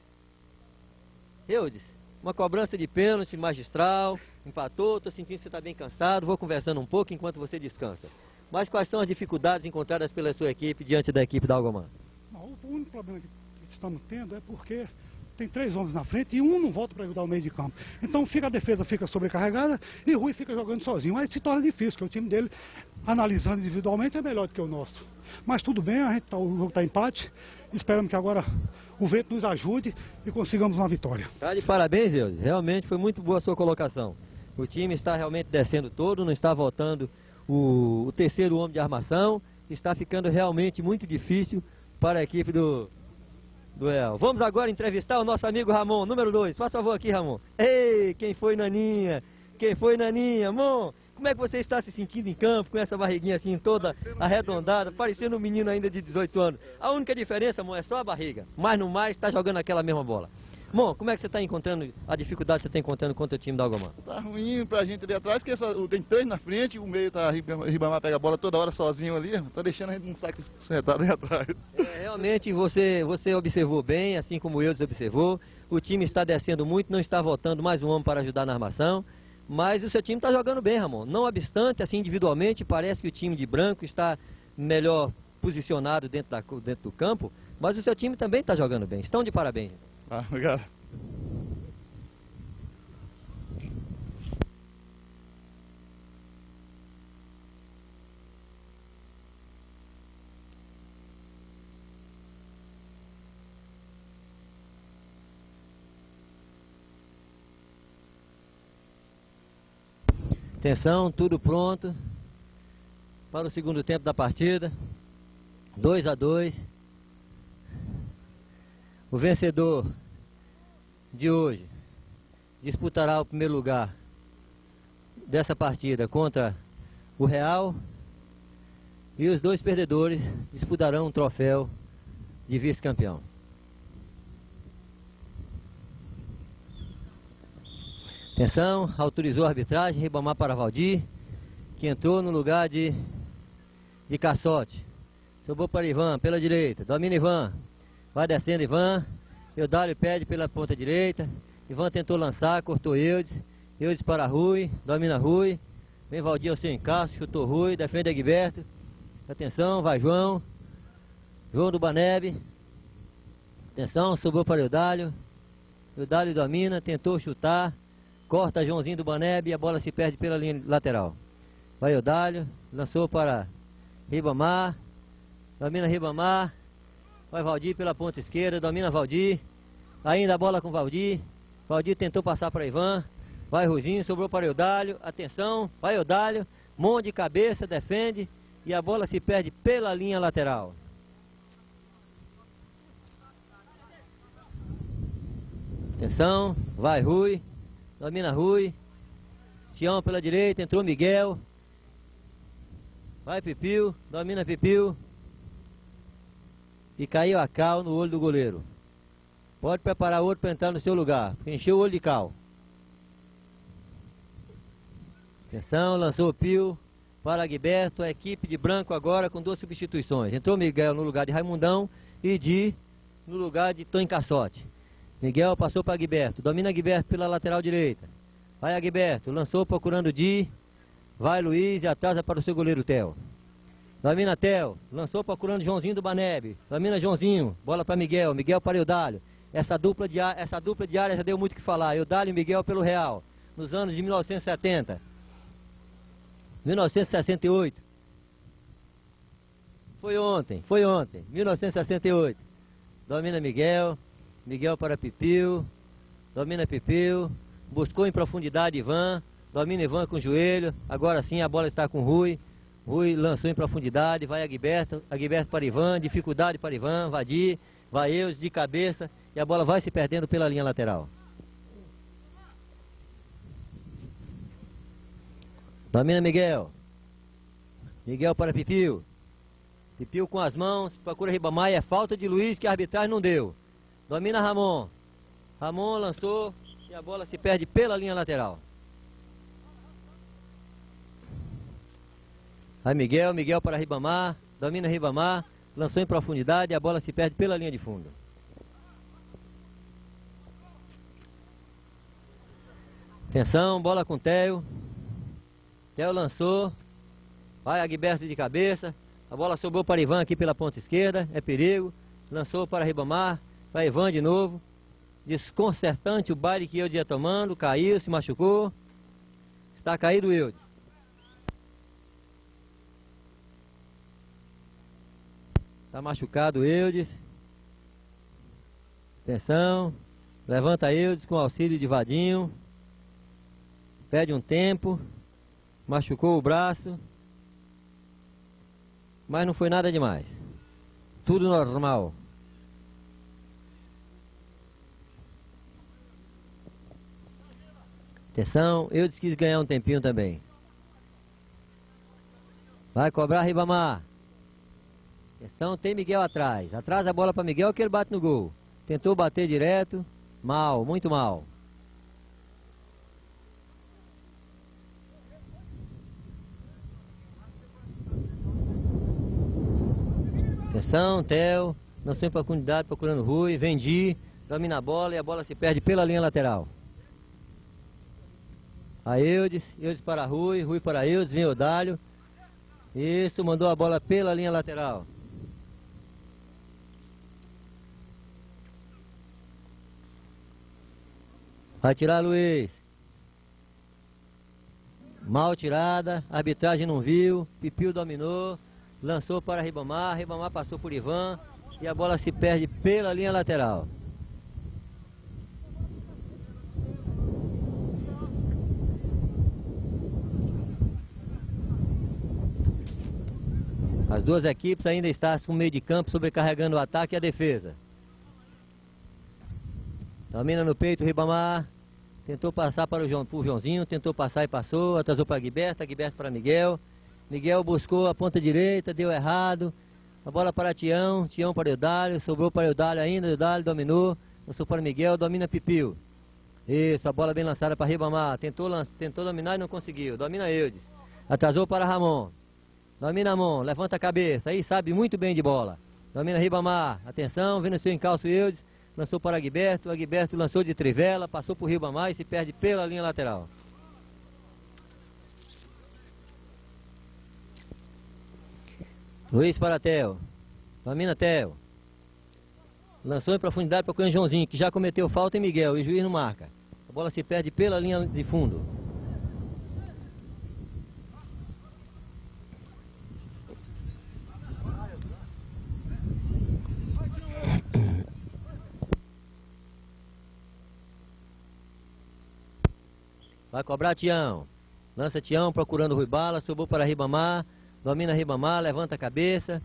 Eudes, uma cobrança de pênalti magistral, empatou, estou sentindo que você está bem cansado, vou conversando um pouco enquanto você descansa. Mas quais são as dificuldades encontradas pela sua equipe diante da equipe da Algomar? Não, o único problema que estamos tendo é porque tem três homens na frente e um não volta para ajudar o meio de campo. Então fica a defesa fica sobrecarregada e o Rui fica jogando sozinho. Aí se torna difícil, porque o time dele, analisando individualmente, é melhor do que o nosso. Mas tudo bem, a gente tá, o jogo está empate. Esperamos que agora o vento nos ajude e consigamos uma vitória. Tá de parabéns, Deus. Realmente foi muito boa a sua colocação. O time está realmente descendo todo, não está voltando o, o terceiro homem de armação. Está ficando realmente muito difícil para a equipe do, do El. Vamos agora entrevistar o nosso amigo Ramon, número 2. Faça favor aqui, Ramon. Ei, quem foi Naninha? Quem foi Naninha? Ramon, como é que você está se sentindo em campo com essa barriguinha assim toda arredondada, parecendo um menino ainda de 18 anos? A única diferença, amor, é só a barriga. Mas no mais, está jogando aquela mesma bola. Bom, como é que você está encontrando, a dificuldade que você está encontrando contra o time da Algomar? Tá ruim pra gente ali atrás, que essa, tem três na frente, o meio tá, Ribamar pega a bola toda hora sozinho ali, tá deixando a gente num saco sentado aí atrás. É, realmente você, você observou bem, assim como eu observou, o time está descendo muito, não está voltando mais um homem para ajudar na armação, mas o seu time está jogando bem, Ramon. Não obstante, assim individualmente, parece que o time de branco está melhor posicionado dentro, da, dentro do campo, mas o seu time também está jogando bem. Estão de parabéns. Ah, obrigado. Atenção, tudo pronto para o segundo tempo da partida. 2 a 2. O vencedor de hoje disputará o primeiro lugar dessa partida contra o Real e os dois perdedores disputarão um troféu de vice-campeão. Atenção, autorizou a arbitragem, Ribamar para Valdir, que entrou no lugar de, de Caçote. Sobrou para Ivan, pela direita, domina Ivan, vai descendo Ivan, Eudálio pede pela ponta direita, Ivan tentou lançar, cortou Eudes, Eudes para Rui, domina Rui, vem Valdir ao seu encaixo, chutou Rui, defende Egberto, atenção, vai João, João do Banebe, atenção, sobrou para Eudálio, Eudálio domina, tentou chutar, Corta Joãozinho do Baneb e a bola se perde pela linha lateral. Vai Odálio, lançou para Ribamar, domina Ribamar, vai Valdir pela ponta esquerda, domina Valdir, ainda a bola com Valdir, Valdir tentou passar para Ivan, vai Ruzinho, sobrou para Eudálio, atenção, vai Eudálio, mão de cabeça, defende. E a bola se perde pela linha lateral. Atenção, vai Rui, domina Rui, Tião pela direita, entrou Miguel, vai Pipil, domina Pipil, e caiu a cal no olho do goleiro. Pode preparar outro para entrar no seu lugar, encheu o olho de cal. Atenção, lançou o Pio para Guiberto, a equipe de branco agora com duas substituições. Entrou Miguel no lugar de Raimundão e Di no lugar de Tony Cassote. Miguel passou para Guiberto. Domina Guiberto pela lateral direita. Vai a Guiberto. Lançou procurando Di. Vai Luiz e atrasa para o seu goleiro Theo. Domina Theo. Lançou procurando Joãozinho do Banebe. Domina Joãozinho. Bola para Miguel. Miguel para Eudálio. Essa dupla, de, essa dupla de área já deu muito o que falar. Eudálio e Miguel pelo Real. Nos anos de 1970. 1968. Foi ontem. Foi ontem. 1968. Domina Miguel. Miguel para Pipil, domina Pipil, buscou em profundidade Ivan, domina Ivan com o joelho, agora sim a bola está com Rui, Rui lançou em profundidade, vai Agberto, Agberto para Ivan, dificuldade para Ivan, Vadir, vai eu de cabeça e a bola vai se perdendo pela linha lateral. Domina Miguel. Miguel para Pipil. Pipil com as mãos, procura Ribamar é falta de Luiz que a arbitragem não deu. Domina Ramon. Ramon lançou e a bola se perde pela linha lateral. Aí Miguel, Miguel para Ribamar, domina Ribamar, lançou em profundidade e a bola se perde pela linha de fundo. Atenção, bola com Theo. Theo lançou. Vai Agberto de cabeça. A bola sobrou para Ivan aqui pela ponta esquerda. É perigo. Lançou para Ribamar. Vai Ivan de novo. Desconcertante o baile que eu ia tomando. Caiu, se machucou. Está caído o Eudes. Está machucado Eudes. Atenção. Levanta Eudes com auxílio de Vadinho. Pede um tempo. Machucou o braço. Mas não foi nada demais. Tudo normal. Atenção, eu quis ganhar um tempinho também. Vai cobrar Ribamar. Atenção, tem Miguel atrás. Atrás a bola para Miguel que ele bate no gol. Tentou bater direto. Mal, muito mal. Atenção, Theo. Lançou em profundidade procurando Rui. Vendi. Domina a bola e a bola se perde pela linha lateral. A Eudes, Eudes para Rui, Rui para Eudes, vem Odálio. Isso, mandou a bola pela linha lateral. Vai tirar, Luiz. Mal tirada, arbitragem não viu, Pipio dominou, lançou para Ribamar, Ribamar passou por Ivan e a bola se perde pela linha lateral. As duas equipes ainda estão com o meio de campo sobrecarregando o ataque e a defesa. Domina no peito, Ribamar. Tentou passar para o João, Joãozinho, tentou passar e passou, atrasou para Guiberto, Guiberto para Miguel. Miguel buscou a ponta direita, deu errado. A bola para Tião, Tião para Eudário, sobrou para Eudário ainda, Eudário dominou, lançou para Miguel, domina Pipil. Isso, a bola bem lançada para Ribamar, tentou, tentou dominar e não conseguiu, domina Eudes. Atrasou para Ramon, domina Ramon, levanta a cabeça, aí sabe muito bem de bola. Domina Ribamar, atenção, vendo seu encalço Eudes, lançou para Agberto, Agberto lançou de trivela, passou por Ribamar e se perde pela linha lateral. Luiz para Theo. Domina Theo. Lançou em profundidade para o Joãozinho, que já cometeu falta em Miguel e o juiz não marca. A bola se perde pela linha de fundo. Vai cobrar Tião. Lança Tião procurando Rui Bala, subiu para Ribamar. Domina Ribamar, levanta a cabeça.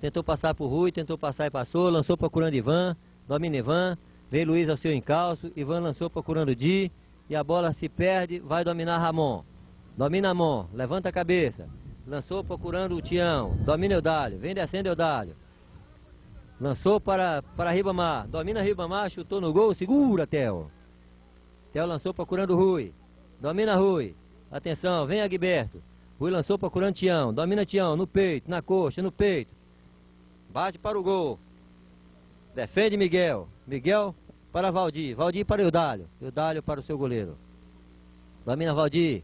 Tentou passar por Rui, tentou passar e passou. Lançou procurando Ivan. Domina Ivan. Veio Luiz ao seu encalço. Ivan lançou procurando Di. E a bola se perde. Vai dominar Ramon. Domina Ramon. Levanta a cabeça. Lançou procurando o Tião. Domina Eudálio. Vem descendo Eudálio. Lançou para, para Ribamar. Domina Ribamar. Chutou no gol. Segura, Theo. Theo lançou procurando Rui. Domina Rui. Atenção. Vem Agberto. Rui lançou procurando Tião. Domina Tião no peito, na coxa, no peito. Bate para o gol. Defende Miguel. Miguel para Valdir. Valdir para Eudálio. Eudálio para o seu goleiro. Domina Valdir.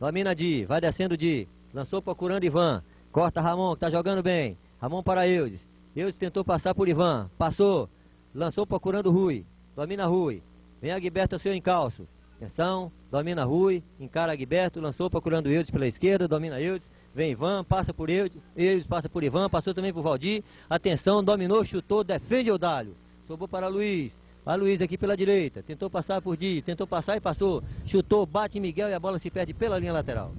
Domina Di. Vai descendo Di. Lançou procurando Ivan. Corta Ramon, que está jogando bem. Ramon para Eudes. Eudes tentou passar por Ivan. Passou. Lançou procurando Rui. Domina Rui. Vem Agberto ao seu encalço. Atenção, domina Rui, encara Agberto, lançou procurando Eudes pela esquerda, domina Eudes, vem Ivan, passa por Eudes, Eudes passa por Ivan, passou também por Valdir. Atenção, dominou, chutou, defende Eudálio. Sobrou para Luiz. A Luiz aqui pela direita, tentou passar por Di, tentou passar e passou. Chutou, bate Miguel e a bola se perde pela linha lateral.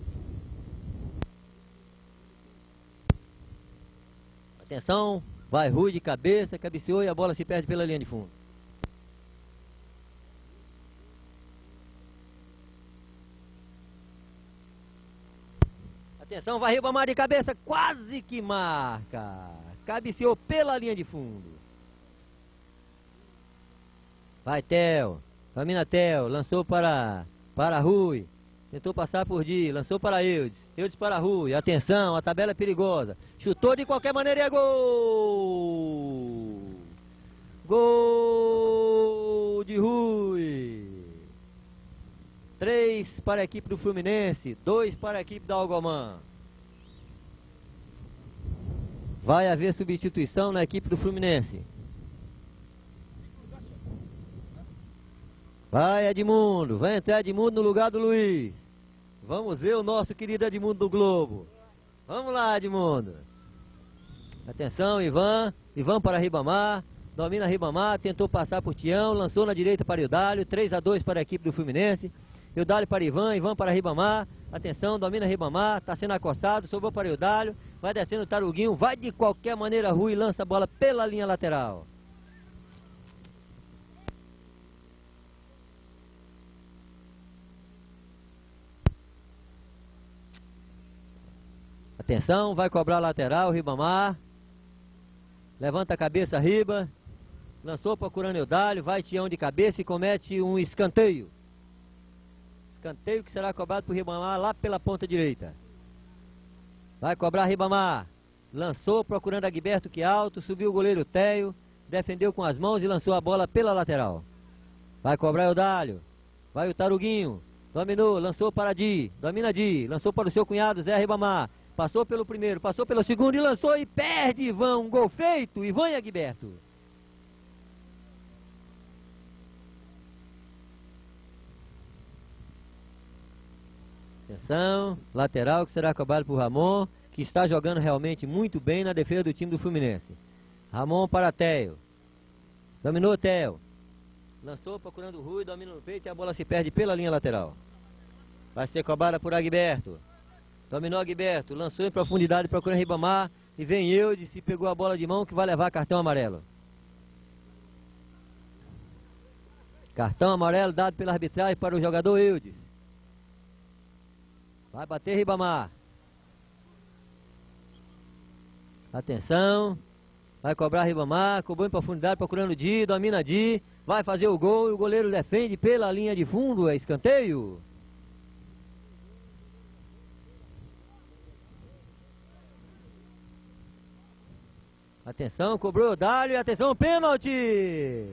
Atenção, vai Rui de cabeça, cabeceou e a bola se perde pela linha de fundo. Atenção, vai Ribamar de cabeça, quase que marca. Cabeceou pela linha de fundo. Vai Theo, domina Theo, lançou para, para Rui. Tentou passar por Di, lançou para Eudes. Eudes para Rui, atenção, a tabela é perigosa. Chutou de qualquer maneira e é gol! Gol de Rui! Três para a equipe do Fluminense, dois para a equipe da Algomã. Vai haver substituição na equipe do Fluminense. Vai Edmundo, vai entrar Edmundo no lugar do Luiz. Vamos ver o nosso querido Edmundo do Globo. Vamos lá, Edmundo. Atenção, Ivan. Ivan para Ribamar. Domina Ribamar, tentou passar por Tião, lançou na direita para Eudálio, 3 a 2 para a equipe do Fluminense. Eudálio para Ivan, Ivan para Ribamar. Atenção, domina Ribamar, está sendo acossado, sobrou para Eudálio. Vai descendo o Taruguinho, vai de qualquer maneira Rui, lança a bola pela linha lateral. Atenção, vai cobrar lateral, Ribamar. Levanta a cabeça, Riba. Lançou procurando Eudálio, vai Tião de cabeça e comete um escanteio. Escanteio que será cobrado por Ribamar lá pela ponta direita. Vai cobrar Ribamar. Lançou procurando Agberto que alto, subiu o goleiro Teio, defendeu com as mãos e lançou a bola pela lateral. Vai cobrar Eudálio. Vai o Taruguinho. Dominou, lançou para Di. Domina Di. Lançou para o seu cunhado Zé Ribamar. Passou pelo primeiro, passou pelo segundo e lançou e perde Ivan. Um gol feito. Ivan e Agberto. Atenção, lateral que será cobrado por Ramon, que está jogando realmente muito bem na defesa do time do Fluminense. Ramon para Theo. Dominou Theo. Lançou procurando o Rui, domina no peito e a bola se perde pela linha lateral. Vai ser cobrada por Agberto. Dominou Agberto, lançou em profundidade procurando Ribamar. E vem Eudes e pegou a bola de mão que vai levar cartão amarelo. Cartão amarelo dado pela arbitragem para o jogador Eudes. Vai bater Ribamar. Atenção. Vai cobrar Ribamar. Cobrou em profundidade procurando Di. Domina Di. Vai fazer o gol e o goleiro defende pela linha de fundo. É escanteio. Atenção, cobrou o Dálio. Atenção, pênalti.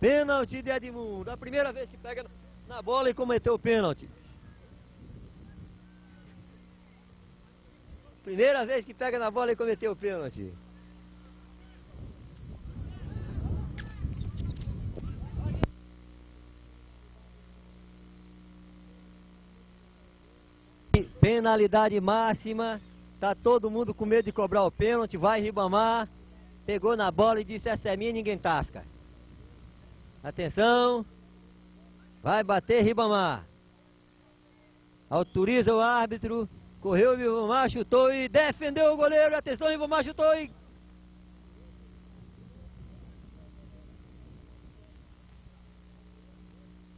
Pênalti de Edmundo. A primeira vez que pega na bola e cometeu o pênalti. Primeira vez que pega na bola e cometeu o pênalti. Penalidade máxima. Tá todo mundo com medo de cobrar o pênalti. Vai Ribamar. Pegou na bola e disse: Essa é minha, ninguém tasca. Atenção. Vai bater Ribamar. Autoriza o árbitro. Correu o Ribamar, chutou e defendeu o goleiro. Atenção, Ribamar chutou e.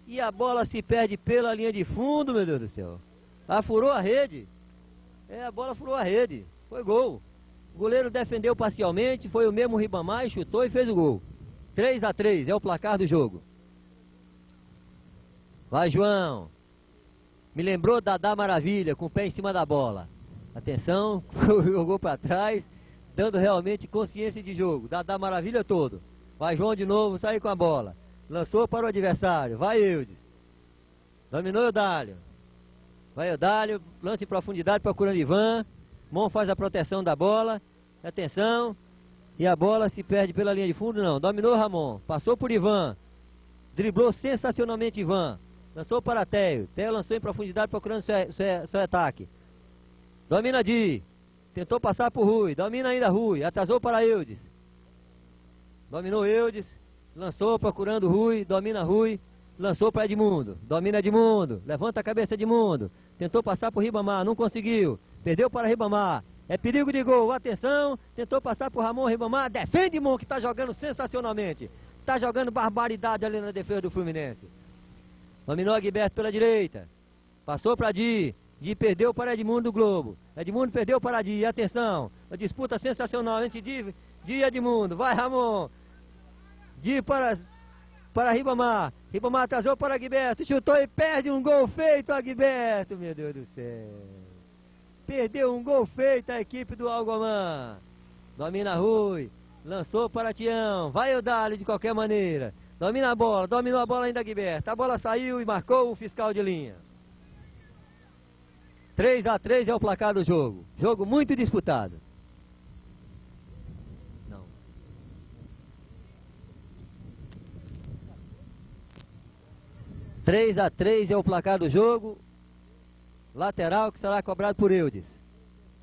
E a bola se perde pela linha de fundo, meu Deus do céu. Ah, furou a rede. É, a bola furou a rede. Foi gol. O goleiro defendeu parcialmente, foi o mesmo Ribamar, chutou e fez o gol. 3 a 3 é o placar do jogo. Vai, João. Me lembrou da da Maravilha, com o pé em cima da bola. Atenção, jogou para trás, dando realmente consciência de jogo. Dada Maravilha todo. Vai, João de novo, sai com a bola. Lançou para o adversário. Vai, Eudes. Dominou o Dálio. Vai o Dálio, lance em profundidade procurando Ivan. Mon faz a proteção da bola. Atenção. E a bola se perde pela linha de fundo, não. Dominou Ramon. Passou por Ivan. Driblou sensacionalmente Ivan. Lançou para Theo. Theo lançou em profundidade procurando seu, seu, seu ataque. Domina Di. Tentou passar por Rui. Domina ainda Rui. Atrasou para Eudes. Dominou Eudes. Lançou procurando Rui. Domina Rui. Lançou para Edmundo. Domina Edmundo. Levanta a cabeça Edmundo. Tentou passar por Ribamar. Não conseguiu. Perdeu para Ribamar. É perigo de gol. Atenção. Tentou passar por Ramon Ribamar. Defende Mon, que está jogando sensacionalmente. Está jogando barbaridade ali na defesa do Fluminense. Dominou Guiberto pela direita. Passou para Di. Di perdeu para Edmundo do Globo. Edmundo perdeu para Di. Atenção. A disputa sensacional entre Di, Di e Edmundo. Vai, Ramon. Di para, para Ribamar. Ribamar atrasou para Guiberto. Chutou e perde um gol feito a Guiberto. Meu Deus do céu. Perdeu um gol feito a equipe do Algomar. Domina Rui. Lançou para Tião. Vai o Dali de qualquer maneira. Domina a bola. Dominou a bola ainda Guiberto. A bola saiu e marcou o fiscal de linha. 3 a 3 é o placar do jogo. Jogo muito disputado. Não. Três a 3 é o placar do jogo. Lateral que será cobrado por Eudes.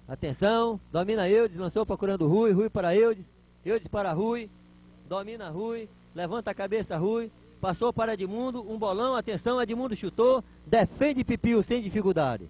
Atenção, domina Eudes, lançou procurando Rui, Rui para Eudes, Eudes para Rui, domina Rui, levanta a cabeça Rui, passou para Edmundo, um bolão, atenção, Edmundo chutou, defende Pipio sem dificuldade.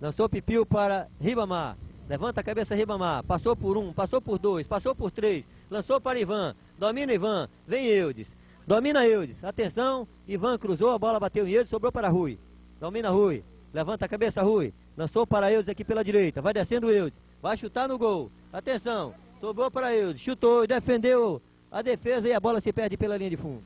Lançou Pipio para Ribamar. Levanta a cabeça Ribamar. Passou por um, passou por dois, passou por três. Lançou para Ivan. Domina Ivan. Vem Eudes. Domina Eudes. Atenção. Ivan cruzou, a bola bateu em Eudes, sobrou para Rui. Domina Rui. Levanta a cabeça Rui. Lançou para Eudes aqui pela direita. Vai descendo Eudes. Vai chutar no gol. Atenção. Sobrou para Eudes. Chutou defendeu a defesa e a bola se perde pela linha de fundo.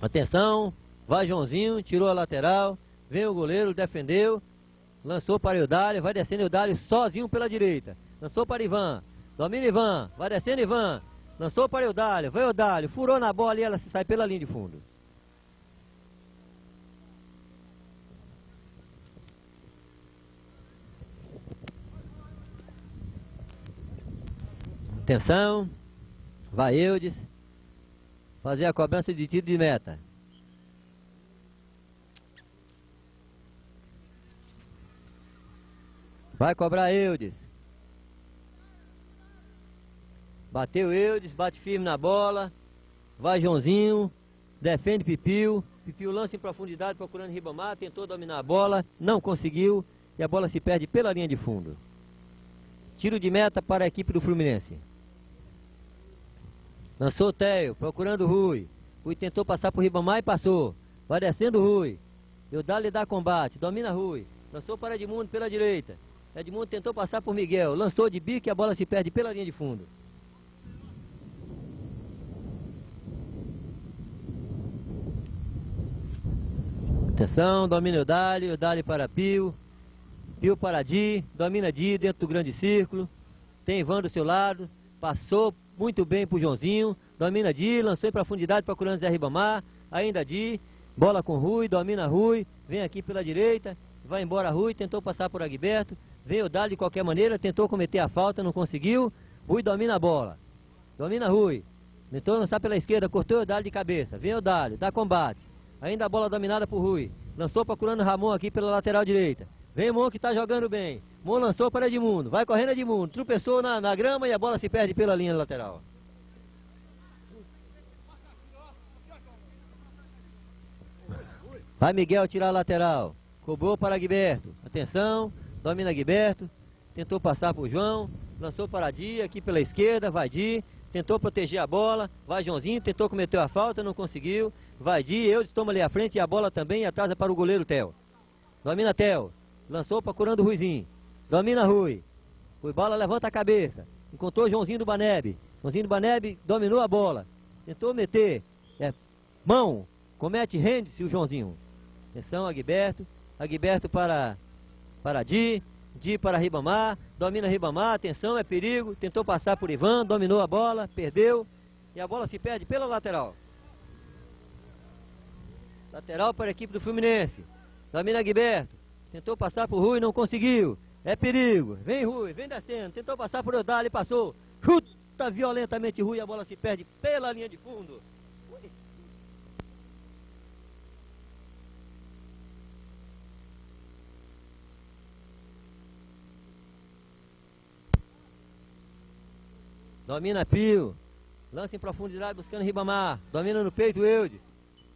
Atenção, vai Joãozinho, tirou a lateral, vem o goleiro, defendeu, lançou para o Dário, vai descendo o Dário sozinho pela direita. Lançou para Ivan, domina Ivan, vai descendo Ivan, lançou para o Dário, vai o Dário, furou na bola e ela sai pela linha de fundo. Atenção, vai Eudes, fazer a cobrança de tiro de meta. Vai cobrar Eudes. Bateu Eudes, bate firme na bola. Vai Joãozinho, defende Pipiu. Pipiu lança em profundidade procurando Ribamar, tentou dominar a bola, não conseguiu e a bola se perde pela linha de fundo. Tiro de meta para a equipe do Fluminense. Lançou Teio, procurando Rui. Rui tentou passar por Ribamar e passou. Vai descendo Rui. Deu dá-lhe dá combate, domina Rui. Lançou para Edmundo pela direita. Edmundo tentou passar por Miguel. Lançou de bico e a bola se perde pela linha de fundo. Atenção, domina o Dali, o Dali para Pio. Pio para Di, domina Di dentro do grande círculo. Tem Ivan do seu lado. Passou muito bem para o Joãozinho. Domina Di, lançou em profundidade procurando Zé Ribamar. Ainda Di. Bola com Rui, domina Rui. Vem aqui pela direita. Vai embora Rui, tentou passar por Agberto. Vem o Dali de qualquer maneira, tentou cometer a falta, não conseguiu. Rui domina a bola. Domina Rui. Tentou lançar pela esquerda, cortou o Dali de cabeça. Vem o Dali, dá combate. Ainda a bola dominada por Rui. Lançou procurando Ramon aqui pela lateral direita. Vem Mon que está jogando bem. Mon lançou para Edmundo. Vai correndo Edmundo. Tropeçou na, na grama e a bola se perde pela linha lateral. Vai Miguel tirar a lateral. Cobrou para Guiberto. Atenção. Domina Guiberto. Tentou passar para o João. Lançou para Di aqui pela esquerda. Vai Di. Tentou proteger a bola. Vai Joãozinho. Tentou cometer a falta. Não conseguiu. Vai Di, eu toma ali à frente e a bola também atrasa para o goleiro Theo. Domina Theo. Lançou procurando o Ruizinho. Domina Rui. Rui bola, levanta a cabeça. Encontrou Joãozinho do Baneb. Joãozinho do Baneb dominou a bola. Tentou meter. É, mão. Comete, rende-se o Joãozinho. Atenção, Agberto. Agberto para, para Di. Di para Ribamar. Domina Ribamar. Atenção, é perigo. Tentou passar por Ivan. Dominou a bola. Perdeu. E a bola se perde pela lateral. Lateral para a equipe do Fluminense. Domina Guiberto. Tentou passar por Rui, não conseguiu. É perigo. Vem Rui, vem descendo. Tentou passar por Odali, passou. Chuta violentamente Rui, a bola se perde pela linha de fundo. Domina Pio. Lança em profundidade buscando Ribamar. Domina no peito Eudes.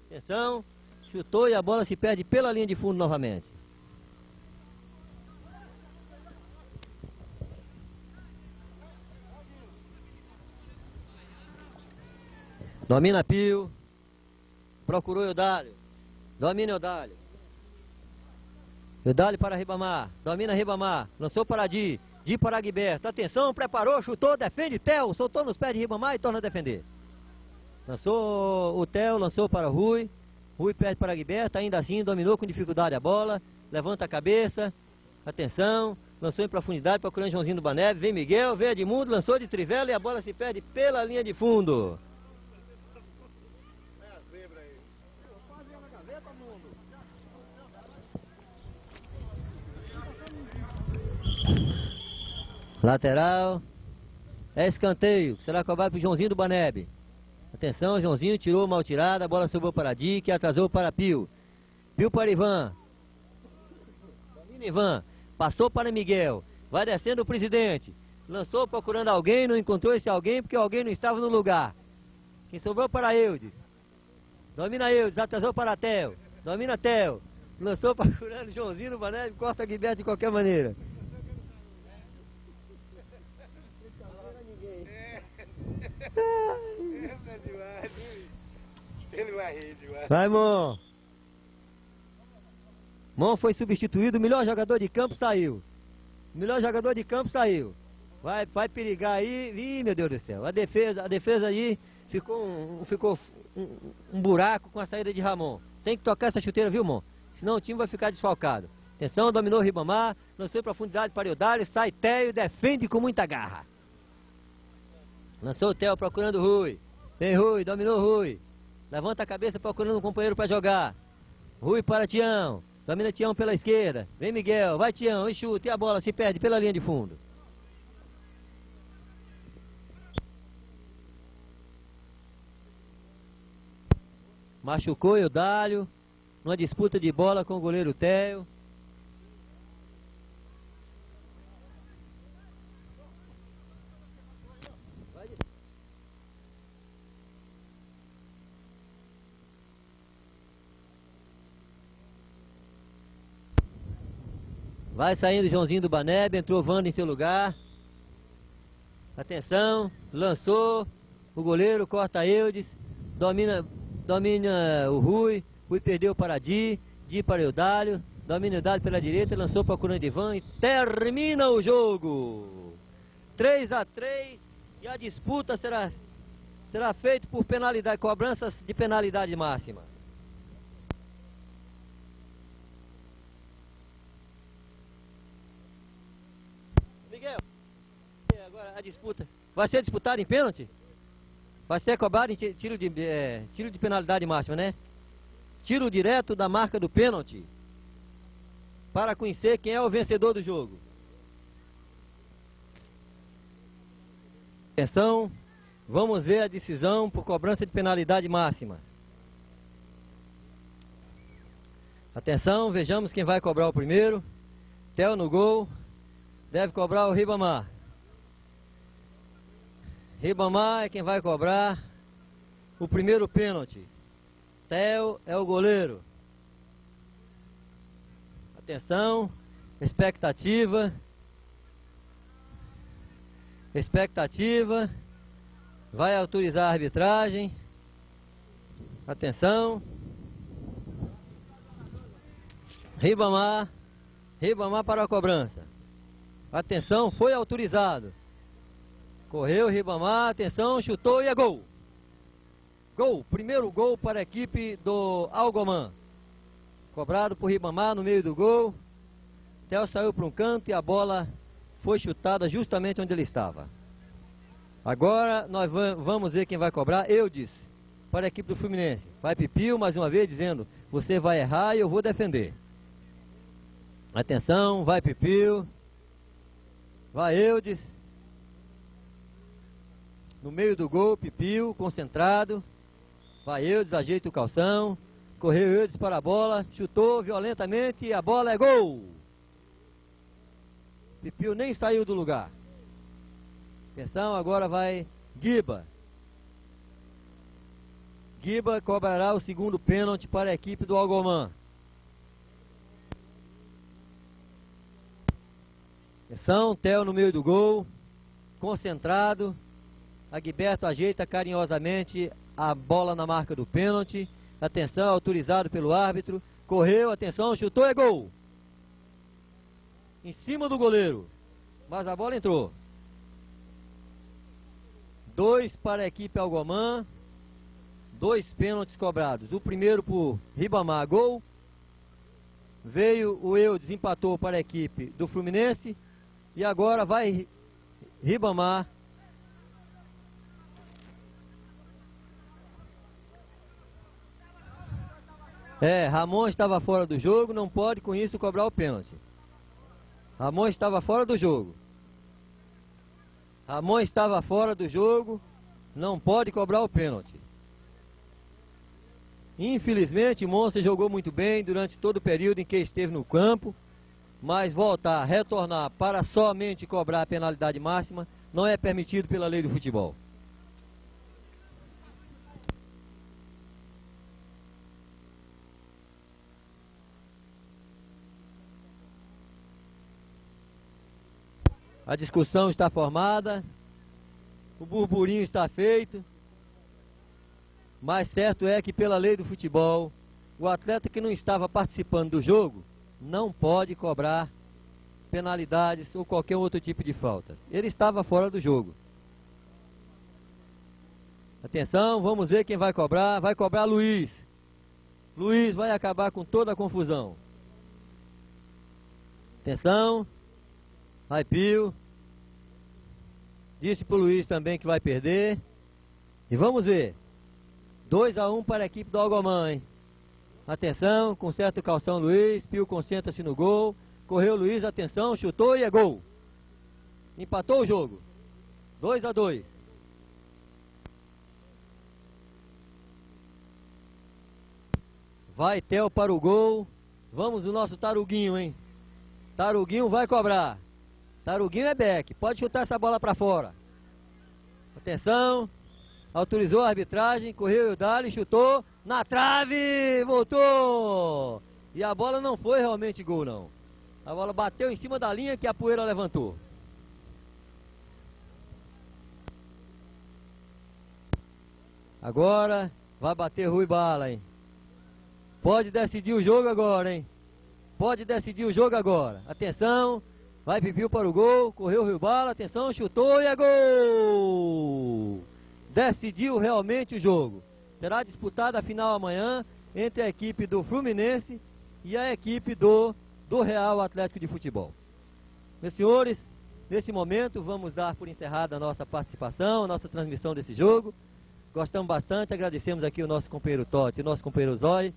Atenção. Chutou e a bola se perde pela linha de fundo novamente. Domina Pio. Procurou Eudálio. Domina Eudálio. Eudálio para Ribamar. Domina Ribamar. Lançou para Di. Di para Guiberto. Atenção, preparou, chutou, defende Theo. Soltou nos pés de Ribamar e torna a defender. Lançou o Theo, lançou para Rui. Rui perde para Guiberto, ainda assim dominou com dificuldade a bola. Levanta a cabeça. Atenção. Lançou em profundidade procurando Joãozinho do Baneve. Vem Miguel, vem Edmundo, lançou de trivela e a bola se perde pela linha de fundo. Lateral. É escanteio. Será cobrado para o Joãozinho do Banebe. Atenção, Joãozinho tirou mal tirada, a bola subiu para Dick, atrasou para Pio. Pio para Ivan. Domina Ivan. Passou para Miguel. Vai descendo o presidente. Lançou procurando alguém, não encontrou esse alguém porque alguém não estava no lugar. Quem sobrou para Eudes. Domina Eudes, atrasou para Theo. Domina Theo. Lançou procurando Joãozinho no Banebe, corta Guilherme de qualquer maneira. Ele vai rir demais. Vai, Mon. Mon foi substituído, o melhor jogador de campo saiu. O melhor jogador de campo saiu. Vai, vai perigar aí. Ih, meu Deus do céu. A defesa, a defesa aí ficou um, ficou um, um buraco com a saída de Ramon. Tem que tocar essa chuteira, viu, Mon? Senão o time vai ficar desfalcado. Atenção, dominou o Ribamar, lançou em profundidade para o Dário, sai Teio, defende com muita garra. Lançou o Theo procurando o Rui. Vem Rui, dominou o Rui. Levanta a cabeça procurando um companheiro para jogar. Rui para Tião. Domina Tião pela esquerda. Vem Miguel, vai Tião, e chuta. E a bola se perde pela linha de fundo. Machucou o Dálio. Numa disputa de bola com o goleiro Theo. Vai saindo Joãozinho do Baneb, entrou Wanda em seu lugar. Atenção, lançou. O goleiro corta Eudes. Domina, domina o Rui. Rui perdeu para Di. Di para Eudálio. Domina Eudálio pela direita. Lançou para o Curandivan. E termina o jogo. 3 a 3 E a disputa será, será feita por penalidade, cobranças de penalidade máxima. Miguel, agora a disputa vai ser disputada em pênalti? Vai ser cobrado em tiro de, é, tiro de penalidade máxima, né? Tiro direto da marca do pênalti. Para conhecer quem é o vencedor do jogo. Atenção, vamos ver a decisão por cobrança de penalidade máxima. Atenção, vejamos quem vai cobrar o primeiro. Theo no gol. Deve cobrar o Ribamar. Ribamar é quem vai cobrar o primeiro pênalti. Theo é o goleiro. Atenção, expectativa. Expectativa. Vai autorizar a arbitragem. Atenção. Ribamar. Ribamar para a cobrança. Atenção, foi autorizado. Correu Ribamar, atenção, chutou e é gol. Gol, primeiro gol para a equipe do Algomã. Cobrado por Ribamar no meio do gol. Theo saiu para um canto e a bola foi chutada justamente onde ele estava. Agora nós vamos ver quem vai cobrar. Eu disse para a equipe do Fluminense. Vai Pipio mais uma vez dizendo: Você vai errar e eu vou defender. Atenção, vai Pipio. Vai Eudes. No meio do gol, Pipio, concentrado. Vai Eudes, ajeita o calção. Correu Eudes para a bola, chutou violentamente e a bola é gol. Pipio nem saiu do lugar. Atenção, agora vai Giba. Giba cobrará o segundo pênalti para a equipe do Algomã. Atenção, Theo no meio do gol, concentrado. Agberto ajeita carinhosamente a bola na marca do pênalti. Atenção, autorizado pelo árbitro. Correu, atenção, chutou, é gol. Em cima do goleiro. Mas a bola entrou. Dois para a equipe Algomã. Dois pênaltis cobrados. O primeiro por Ribamar, gol. Veio o Eudes, empatou para a equipe do Fluminense. E agora vai Ribamar. É, Ramon estava fora do jogo, não pode com isso cobrar o pênalti. Ramon estava fora do jogo. Ramon estava fora do jogo, não pode cobrar o pênalti. Infelizmente, Monster jogou muito bem durante todo o período em que esteve no campo mas voltar, retornar para somente cobrar a penalidade máxima não é permitido pela lei do futebol. A discussão está formada, o burburinho está feito, mas certo é que pela lei do futebol, o atleta que não estava participando do jogo não pode cobrar penalidades ou qualquer outro tipo de falta. Ele estava fora do jogo. Atenção, vamos ver quem vai cobrar. Vai cobrar Luiz. Luiz vai acabar com toda a confusão. Atenção. Vai Pio. Disse pro Luiz também que vai perder. E vamos ver. 2 a 1 um para a equipe do Algomã, hein? Atenção, conserta o calção Luiz, Pio concentra-se no gol. Correu Luiz, atenção, chutou e é gol. Empatou o jogo. 2 a 2. Vai Theo para o gol. Vamos o nosso Taruguinho, hein? Taruguinho vai cobrar. Taruguinho é back. Pode chutar essa bola para fora. Atenção. Autorizou a arbitragem. Correu o Dali, chutou. Na trave! Voltou! E a bola não foi realmente gol, não. A bola bateu em cima da linha que a poeira levantou. Agora vai bater Rui Bala, hein? Pode decidir o jogo agora, hein? Pode decidir o jogo agora. Atenção, vai Pipiu para o gol, correu Rui Bala, atenção, chutou e é gol! Decidiu realmente o jogo. Será disputada a final amanhã entre a equipe do Fluminense e a equipe do, do Real Atlético de Futebol. Meus senhores, nesse momento vamos dar por encerrada a nossa participação, a nossa transmissão desse jogo. Gostamos bastante, agradecemos aqui o nosso companheiro Totti e o nosso companheiro Zói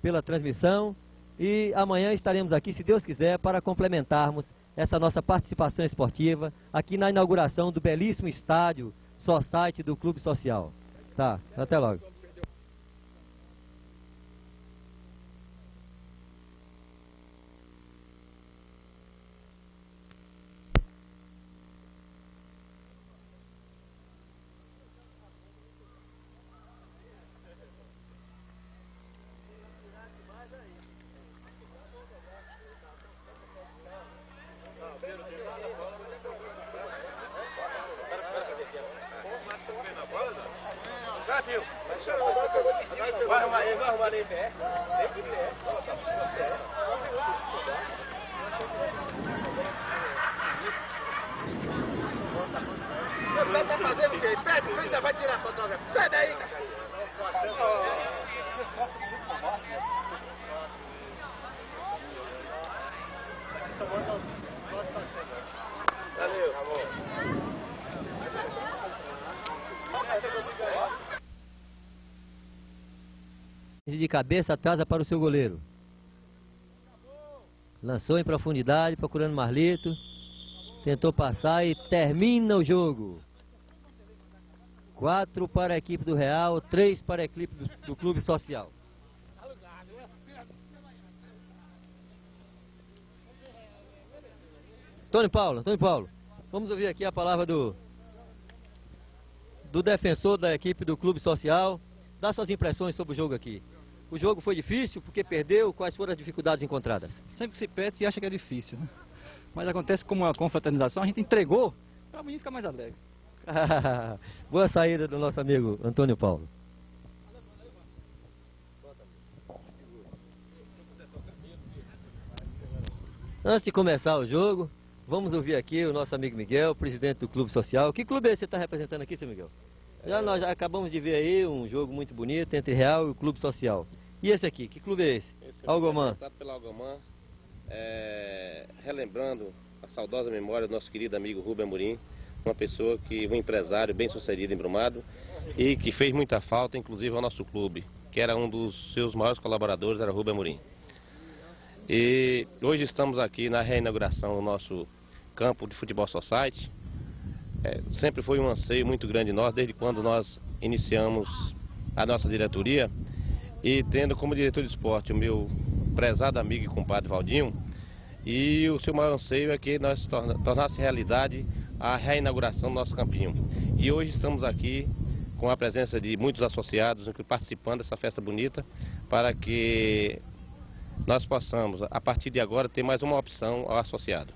pela transmissão. E amanhã estaremos aqui, se Deus quiser, para complementarmos essa nossa participação esportiva aqui na inauguração do belíssimo estádio só site do Clube Social. Tá, até logo. Vai arrumar ele, vai arrumar ele em pé. Vem de pé. Você tá fazendo o quê? Pede, você vai tirar fotografia. Sai daí, cara. Valeu. De cabeça atrasa para o seu goleiro. Lançou em profundidade, procurando Marlito. Tentou passar e termina o jogo. Quatro para a equipe do Real, três para a equipe do, do Clube Social. Tony Paulo, Tony Paulo, vamos ouvir aqui a palavra do, do defensor da equipe do Clube Social. Dá suas impressões sobre o jogo aqui. O jogo foi difícil porque perdeu. Quais foram as dificuldades encontradas? Sempre que se perde, se acha que é difícil, né? Mas acontece como uma confraternização, a gente entregou para o menino ficar mais alegre. Boa saída do nosso amigo Antônio Paulo. Antes de começar o jogo, vamos ouvir aqui o nosso amigo Miguel, presidente do Clube Social. Que clube é esse que você está representando aqui, seu Miguel? Já nós já acabamos de ver aí um jogo muito bonito entre Real e o Clube Social. E esse aqui, que clube é esse? Esse representado pela Algomã, é, relembrando a saudosa memória do nosso querido amigo Rubem Amorim, uma pessoa que, um empresário bem sucedido em Brumado e que fez muita falta, inclusive ao nosso clube, que era um dos seus maiores colaboradores, era Rubem Amorim. E hoje estamos aqui na reinauguração do nosso campo de futebol society. É, sempre foi um anseio muito grande nós, desde quando nós iniciamos a nossa diretoria e tendo como diretor de esporte o meu prezado amigo e compadre Valdinho, e o seu maior anseio é que nós torna, tornasse realidade a reinauguração do nosso campinho. E hoje estamos aqui com a presença de muitos associados participando dessa festa bonita para que nós possamos, a partir de agora, ter mais uma opção ao associado.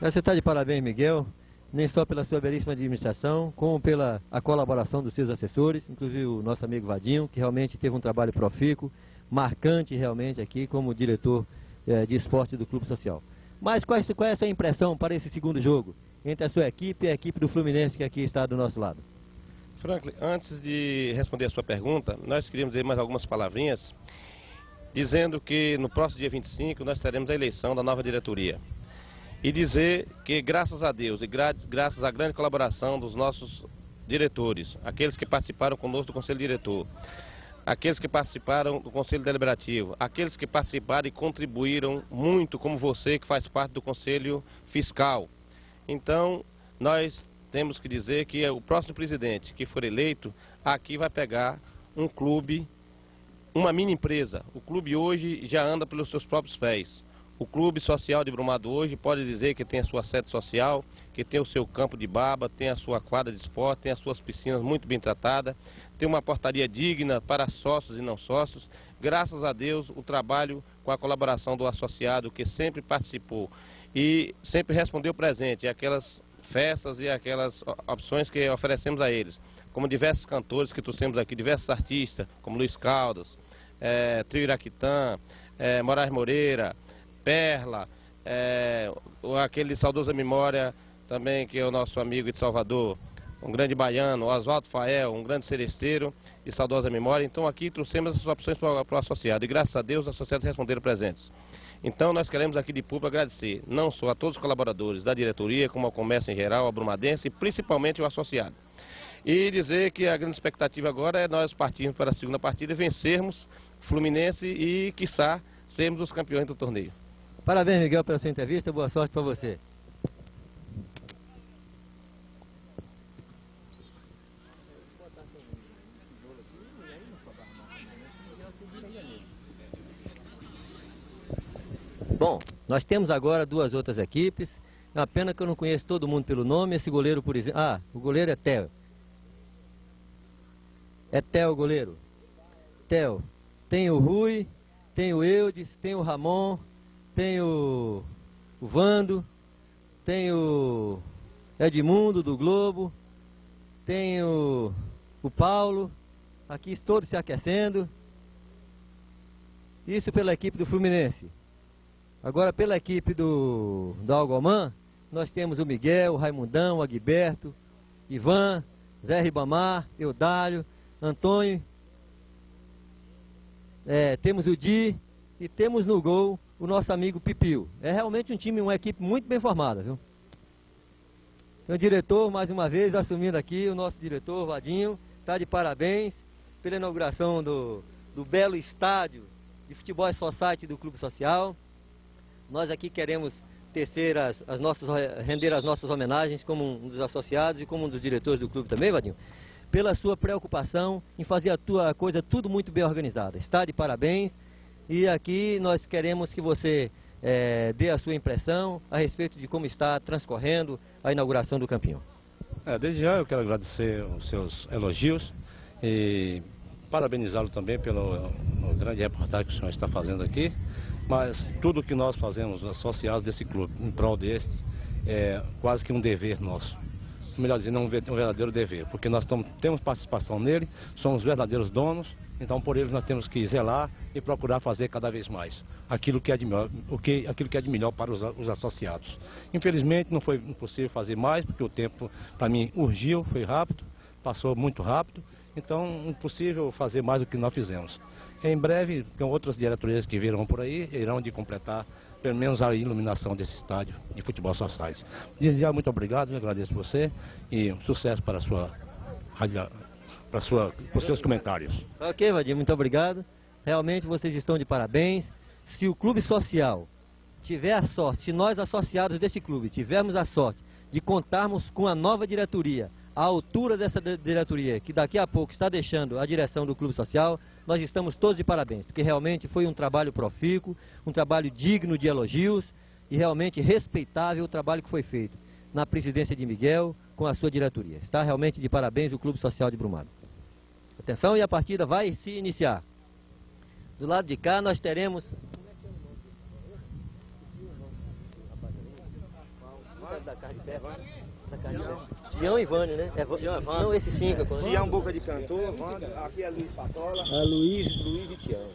Você está de parabéns, Miguel, nem só pela sua belíssima administração, como pela a colaboração dos seus assessores, inclusive o nosso amigo Vadinho, que realmente teve um trabalho profícuo, marcante realmente aqui como diretor eh, de esporte do Clube Social. Mas qual, é- qual é a sua impressão para esse segundo jogo entre a sua equipe e a equipe do Fluminense que aqui está do nosso lado? Franklin, antes de responder a sua pergunta, nós queríamos dizer mais algumas palavrinhas, dizendo que no próximo dia 25 nós teremos a eleição da nova diretoria. E dizer que, graças a Deus e gra graças à grande colaboração dos nossos diretores, aqueles que participaram conosco do Conselho Diretor, aqueles que participaram do Conselho Deliberativo, aqueles que participaram e contribuíram muito, como você que faz parte do Conselho Fiscal. Então, nós temos que dizer que o próximo presidente que for eleito, aqui vai pegar um clube, uma mini empresa. O clube hoje já anda pelos seus próprios pés. O Clube Social de Brumado hoje pode dizer que tem a sua sede social, que tem o seu campo de baba, tem a sua quadra de esporte, tem as suas piscinas muito bem tratadas, tem uma portaria digna para sócios e não sócios. Graças a Deus, o trabalho com a colaboração do associado que sempre participou e sempre respondeu presente aquelas festas e aquelas opções que oferecemos a eles, como diversos cantores que trouxemos aqui, diversos artistas, como Luiz Caldas, é, Trio Iraquitã, é, Moraes Moreira, Perla, é, aquele saudoso memória também que é o nosso amigo de Salvador, um grande baiano, Oswaldo Fael, um grande celesteiro e saudosa memória. Então aqui trouxemos essas opções para o associado e graças a Deus os associados responderam presentes. Então nós queremos aqui de público agradecer não só a todos os colaboradores da diretoria, como ao comércio em geral, ao Brumadense e principalmente o associado. E dizer que a grande expectativa agora é nós partirmos para a segunda partida vencermos Fluminense e, quiçá, sermos os campeões do torneio. Parabéns, Miguel, pela sua entrevista. Boa sorte para você. Bom, nós temos agora duas outras equipes. É uma pena que eu não conheço todo mundo pelo nome. Esse goleiro, por exemplo. Ah, o goleiro é Theo. É Theo goleiro. Theo. Tem o Rui, tem o Eudes, tem o Ramon, tem o, o Vando, tem o Edmundo do Globo, tem o, o Paulo, aqui todos se aquecendo. Isso pela equipe do Fluminense. Agora pela equipe do, do Algomã, nós temos o Miguel, o Raimundão, o Aguiberto, Ivan, Zé Ribamar, Eudálio, Antônio, é, temos o Di e temos no gol o nosso amigo Pipil. É realmente um time, uma equipe muito bem formada, viu? O diretor, mais uma vez, assumindo aqui, o nosso diretor, Vadinho, está de parabéns pela inauguração do, do belo estádio de futebol society do Clube Social. Nós aqui queremos tecer as, as nossas, render as nossas homenagens como um dos associados e como um dos diretores do clube também, Vadinho, pela sua preocupação em fazer a tua coisa tudo muito bem organizada. Está de parabéns e aqui nós queremos que você é, dê a sua impressão a respeito de como está transcorrendo a inauguração do Campinho. É, desde já eu quero agradecer os seus elogios e parabenizá-lo também pelo grande reportagem que o senhor está fazendo aqui. Mas tudo que nós fazemos associados desse clube, em prol deste, é quase que um dever nosso melhor dizendo, um verdadeiro dever, porque nós temos participação nele, somos verdadeiros donos, então por eles nós temos que zelar e procurar fazer cada vez mais aquilo que é de melhor, o que, aquilo que é de melhor para os, os associados. Infelizmente não foi possível fazer mais, porque o tempo para mim urgiu, foi rápido, passou muito rápido, então impossível fazer mais do que nós fizemos. Em breve, com outras diretorias que virão por aí, irão de completar pelo menos a iluminação desse estádio de futebol sociais. Desde muito obrigado, agradeço você e sucesso para a sua, para, sua, para os seus comentários. Ok, Vadir, muito obrigado. Realmente vocês estão de parabéns. Se o clube social tiver a sorte, se nós associados desse clube tivermos a sorte de contarmos com a nova diretoria, à altura dessa diretoria, que daqui a pouco está deixando a direção do clube social, nós estamos todos de parabéns, porque realmente foi um trabalho profícuo, um trabalho digno de elogios e realmente respeitável o trabalho que foi feito na presidência de Miguel com a sua diretoria. Está realmente de parabéns o Clube Social de Brumado. Atenção, e a partida vai se iniciar. Do lado de cá nós teremos da carne Tião e Vânio, né? É, Tião, não, esse cinco. É. Tião Boca de Cantor, Vânio, aqui é Luiz Patola. É Luiz, Luiz e Tião.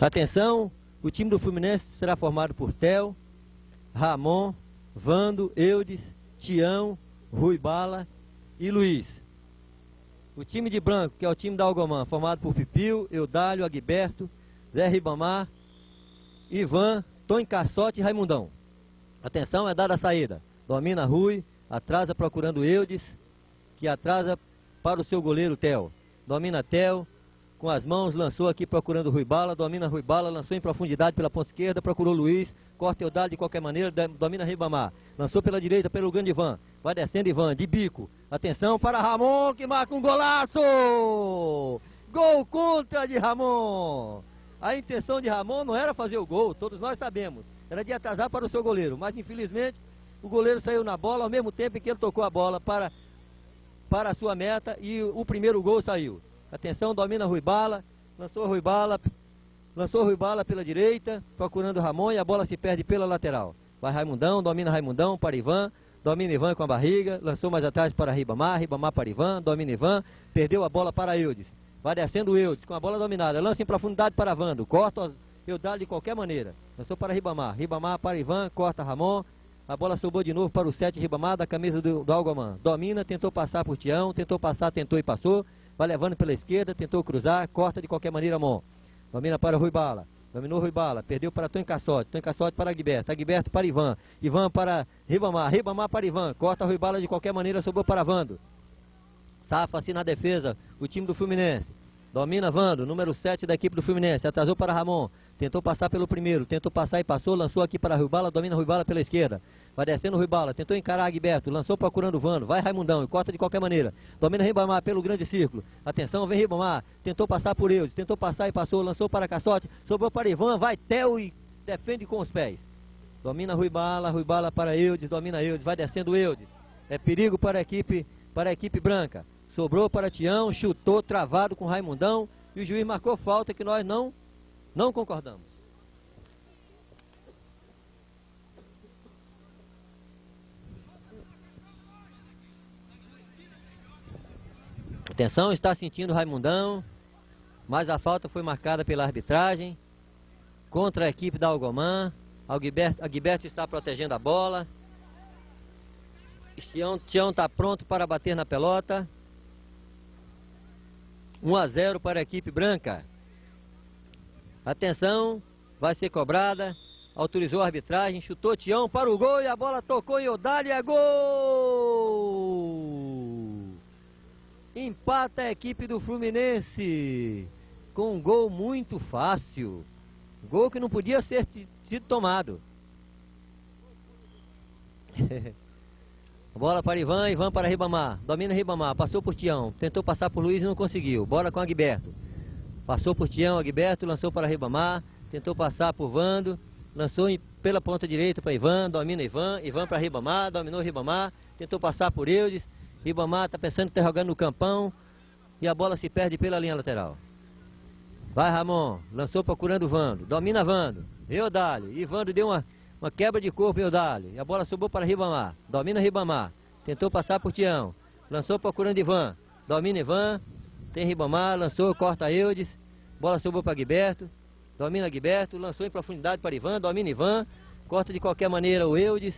Atenção, o time do Fluminense será formado por Tel, Ramon, Vando, Eudes, Tião, Rui Bala e Luiz. O time de branco, que é o time da Algomã, formado por Pipil, Eudálio, Aguiberto, Zé Ribamar, Ivan, Tony Caçote e Raimundão. Atenção, é dada a saída. Domina Rui, atrasa procurando Eudes, que atrasa para o seu goleiro Tel. Domina Tel, com as mãos, lançou aqui procurando Rui Bala, domina Rui Bala, lançou em profundidade pela ponta esquerda, procurou Luiz, corta Eudalho de qualquer maneira, domina Ribamar. Lançou pela direita pelo grande Ivan. Vai descendo Ivan, de bico. Atenção para Ramon, que marca um golaço! Gol contra de Ramon! A intenção de Ramon não era fazer o gol, todos nós sabemos. Era de atrasar para o seu goleiro. Mas infelizmente o goleiro saiu na bola ao mesmo tempo em que ele tocou a bola para, para a sua meta e o primeiro gol saiu. Atenção, domina Rui Bala, lançou Rui Bala, lançou Rui Bala pela direita, procurando Ramon e a bola se perde pela lateral. Vai Raimundão, domina Raimundão para Ivan, domina Ivan com a barriga, lançou mais atrás para Ribamar, Ribamar para Ivan, domina Ivan, perdeu a bola para Eudes. Vai descendo o Eudes com a bola dominada, lança em profundidade para Vando, corta Eudalho de qualquer maneira. Lançou para Ribamar, Ribamar para Ivan, corta Ramon, a bola sobrou de novo para o 7 Ribamar da camisa do, do. Domina, tentou passar por Tião, tentou passar, tentou e passou. Vai levando pela esquerda, tentou cruzar, corta de qualquer maneira Mon. Domina para Rui Bala. Dominou Rui Bala, perdeu para Tom Cassote, Tom para Aguiberto, Aguiberto para Ivan, Ivan para Ribamar, Ribamar para Ivan, corta Rui Bala de qualquer maneira, sobrou para Vando. Safa-se na defesa o time do Fluminense. Domina Vando, número 7 da equipe do Fluminense. Atrasou para Ramon. Tentou passar pelo primeiro. Tentou passar e passou. Lançou aqui para Ruibala. Domina Ruibala pela esquerda. Vai descendo Ruibala. Tentou encarar Agberto. Lançou procurando Vando. Vai Raimundão. E corta de qualquer maneira. Domina Ribamar pelo grande círculo. Atenção, vem Ribamar. Tentou passar por Eudes. Tentou passar e passou. Lançou para Cassote. Sobrou para Ivan. Vai Theo e defende com os pés. Domina Ruibala. Ruibala para Eudes. Domina Eudes. Vai descendo Eudes. É perigo para a equipe, para a equipe branca. Sobrou para Tião, chutou, travado com Raimundão. E o juiz marcou falta que nós não, não concordamos. Atenção, está sentindo Raimundão. Mas a falta foi marcada pela arbitragem. Contra a equipe da Algomã. Aguiberto está protegendo a bola. Tião está pronto para bater na pelota. 1 a 0 para a equipe branca. Atenção, vai ser cobrada. Autorizou a arbitragem, chutou Tião para o gol e a bola tocou em Odália, é gol! Empata a equipe do Fluminense com um gol muito fácil. Gol que não podia ser sido tomado. Bola para Ivan, Ivan para Ribamar. Domina Ribamar, passou por Tião. Tentou passar por Luiz e não conseguiu. Bola com Agberto. Passou por Tião, Agberto, lançou para Ribamar. Tentou passar por Vando. Lançou pela ponta direita para Ivan. Domina Ivan. Ivan para Ribamar. Dominou Ribamar. Tentou passar por Eudes. Ribamar está pensando que está jogando no campão. E a bola se perde pela linha lateral. Vai Ramon. Lançou procurando Vando. Domina Vando. Eudalho. E Vando deu uma uma quebra de corpo Eudalho. E a bola subiu para Ribamar. Domina Ribamar. Tentou passar por Tião. Lançou procurando Ivan. Domina Ivan. Tem Ribamar. Lançou, corta Eudes. Bola subiu para Guiberto. Domina Guiberto. Lançou em profundidade para Ivan. Domina Ivan. Corta de qualquer maneira o Eudes.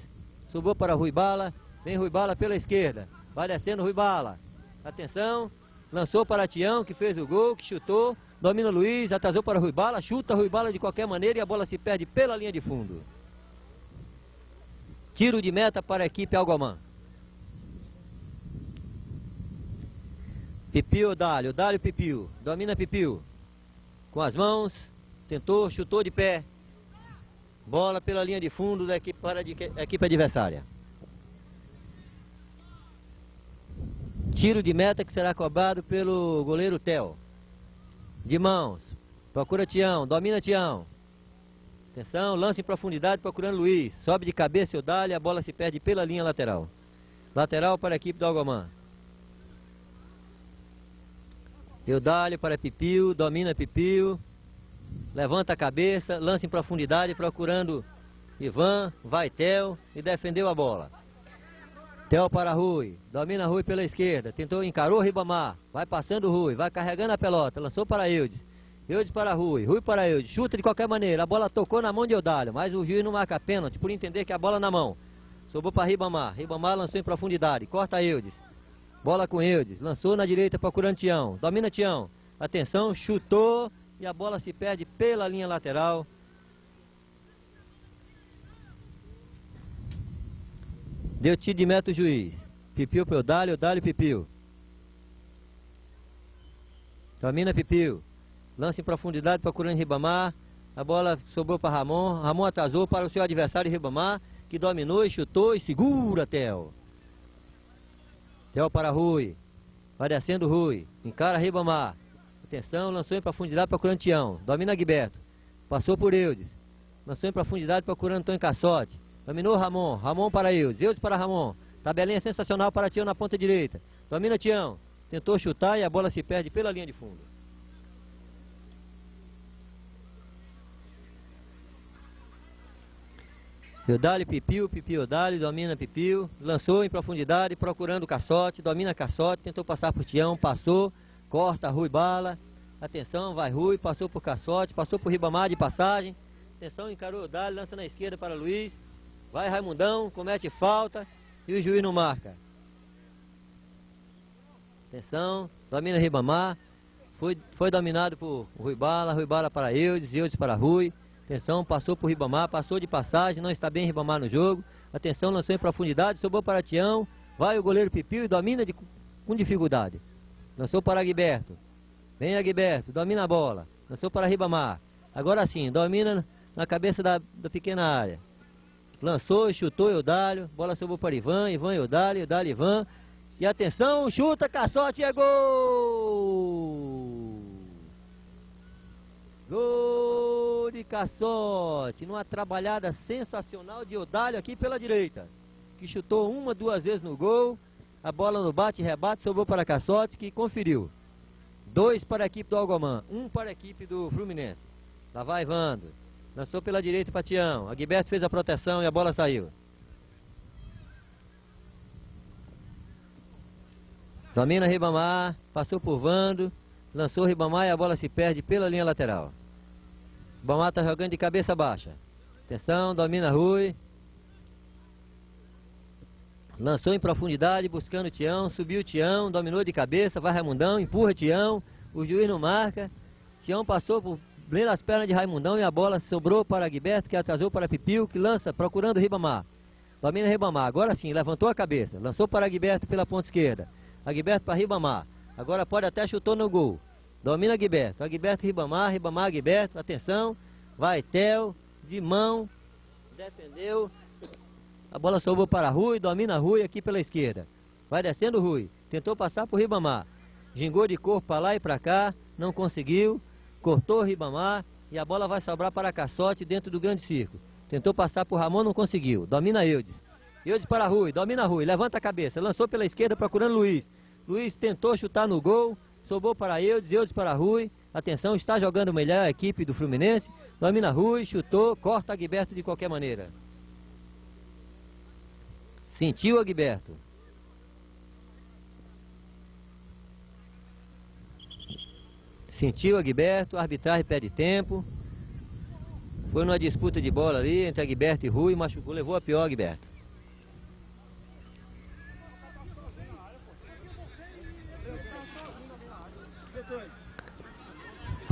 Subiu para Rui Bala. Vem Rui Bala pela esquerda. Vai descendo Rui Bala. Atenção. Lançou para Tião, que fez o gol, que chutou. Domina Luiz, atrasou para Rui Bala, chuta Rui Bala de qualquer maneira e a bola se perde pela linha de fundo. Tiro de meta para a equipe Algomã. Pipiu, Dálio, Dálio, Pipiu. Domina Pipiu. Com as mãos, tentou, chutou de pé. Bola pela linha de fundo da equipe, para a equipe adversária. Tiro de meta que será cobrado pelo goleiro Tel. De mãos. Procura Tião, domina Tião. Atenção, lance em profundidade procurando Luiz. Sobe de cabeça o Dali, a bola se perde pela linha lateral. Lateral para a equipe do Algomã. Eudálio para Pipio, domina Pipio. Levanta a cabeça, lança em profundidade procurando Ivan, vai Tel e defendeu a bola. Tel para Rui, domina Rui pela esquerda, tentou, encarou Ribamar, vai passando Rui, vai carregando a pelota, lançou para Eudes. Eudes para Rui, Rui para Eudes, chuta de qualquer maneira, a bola tocou na mão de Eudálio, mas o juiz não marca pênalti por entender que a bola na mão. Sobrou para Ribamar, Ribamar lançou em profundidade, corta Eudes. Bola com Eudes, lançou na direita procurando Tião, domina Tião. Atenção, chutou e a bola se perde pela linha lateral. Deu tiro de meta o juiz. Pipiu para Eudálio, Eudálio Pipiu. Domina Pipiu. Lance em profundidade procurando Ribamar. A bola sobrou para Ramon. Ramon atrasou para o seu adversário Ribamar, que dominou e chutou e segura Theo. Theo para Rui. Vai descendo Rui. Encara Ribamar. Atenção, lançou em profundidade procurando Tião. Domina Guiberto. Passou por Eudes. Lançou em profundidade procurando Antônio Cassote. Dominou Ramon. Ramon para Eudes. Eudes para Ramon. Tabelinha sensacional para Tião na ponta direita. Domina Tião. Tentou chutar e a bola se perde pela linha de fundo. Eudali Pipiu, Pipiu Eudali, domina Pipiu, lançou em profundidade, procurando o caçote, domina caçote, tentou passar por Tião, passou, corta, Rui Bala, atenção, vai Rui, passou por caçote, passou por Ribamar de passagem, atenção, encarou Eudali, lança na esquerda para Luiz, vai Raimundão, comete falta e o juiz não marca. Atenção, domina Ribamar, foi, foi dominado por Rui Bala, Rui Bala para Eudes, Eudes para Rui, Atenção, passou por Ribamar, passou de passagem, não está bem Ribamar no jogo. Atenção, lançou em profundidade, sobrou para Tião. Vai o goleiro Pipio e domina de, com dificuldade. Lançou para Aguiberto. Vem Aguiberto, domina a bola. Lançou para Ribamar. Agora sim, domina na cabeça da, da pequena área. Lançou, chutou Eudálio. Bola sobrou para Ivan, Ivan Eudálio, Eudálio Ivan. E atenção, chuta, caçote, é gol! Gol de Caçote, numa trabalhada sensacional de Odálio aqui pela direita, que chutou uma, duas vezes no gol, a bola no bate e rebate sobrou para Caçote, que conferiu. Dois para a equipe do Algomã, um para a equipe do Fluminense. Lá vai Vando, lançou pela direita para Tião, Aguiberto fez a proteção e a bola saiu. Domina Ribamar, passou por Vando, lançou Ribamar e a bola se perde pela linha lateral. Bamar está jogando de cabeça baixa. Atenção, domina Rui. Lançou em profundidade, buscando Tião. Subiu Tião, dominou de cabeça. Vai Raimundão, empurra Tião. O juiz não marca. Tião passou por bem as pernas de Raimundão e a bola sobrou para Guiberto, que atrasou para Pipil, que lança procurando Ribamar. Domina Ribamar. Agora sim, levantou a cabeça. Lançou para Guiberto pela ponta esquerda. Guiberto para Ribamar. Agora pode até chutou no gol. Domina Guiberto. Guiberto Ribamar, Ribamar Guiberto. Atenção. Vai Tel, de mão. Defendeu. A bola sobrou para Rui, domina Rui aqui pela esquerda. Vai descendo Rui. Tentou passar por Ribamar. Gingou de corpo para lá e para cá. Não conseguiu. Cortou Ribamar. E a bola vai sobrar para Caçote dentro do grande círculo. Tentou passar por Ramon, não conseguiu. Domina Eudes. Eudes para Rui, domina Rui, levanta a cabeça. Lançou pela esquerda procurando Luiz. Luiz tentou chutar no gol. Sobrou para Eudes, Eudes para Rui. Atenção, está jogando melhor a equipe do Fluminense. Domina Rui, chutou, corta Aguiberto de qualquer maneira. Sentiu Aguiberto. Sentiu Aguiberto, arbitragem pede tempo. Foi numa disputa de bola ali entre Aguiberto e Rui, machucou, levou a pior Aguiberto.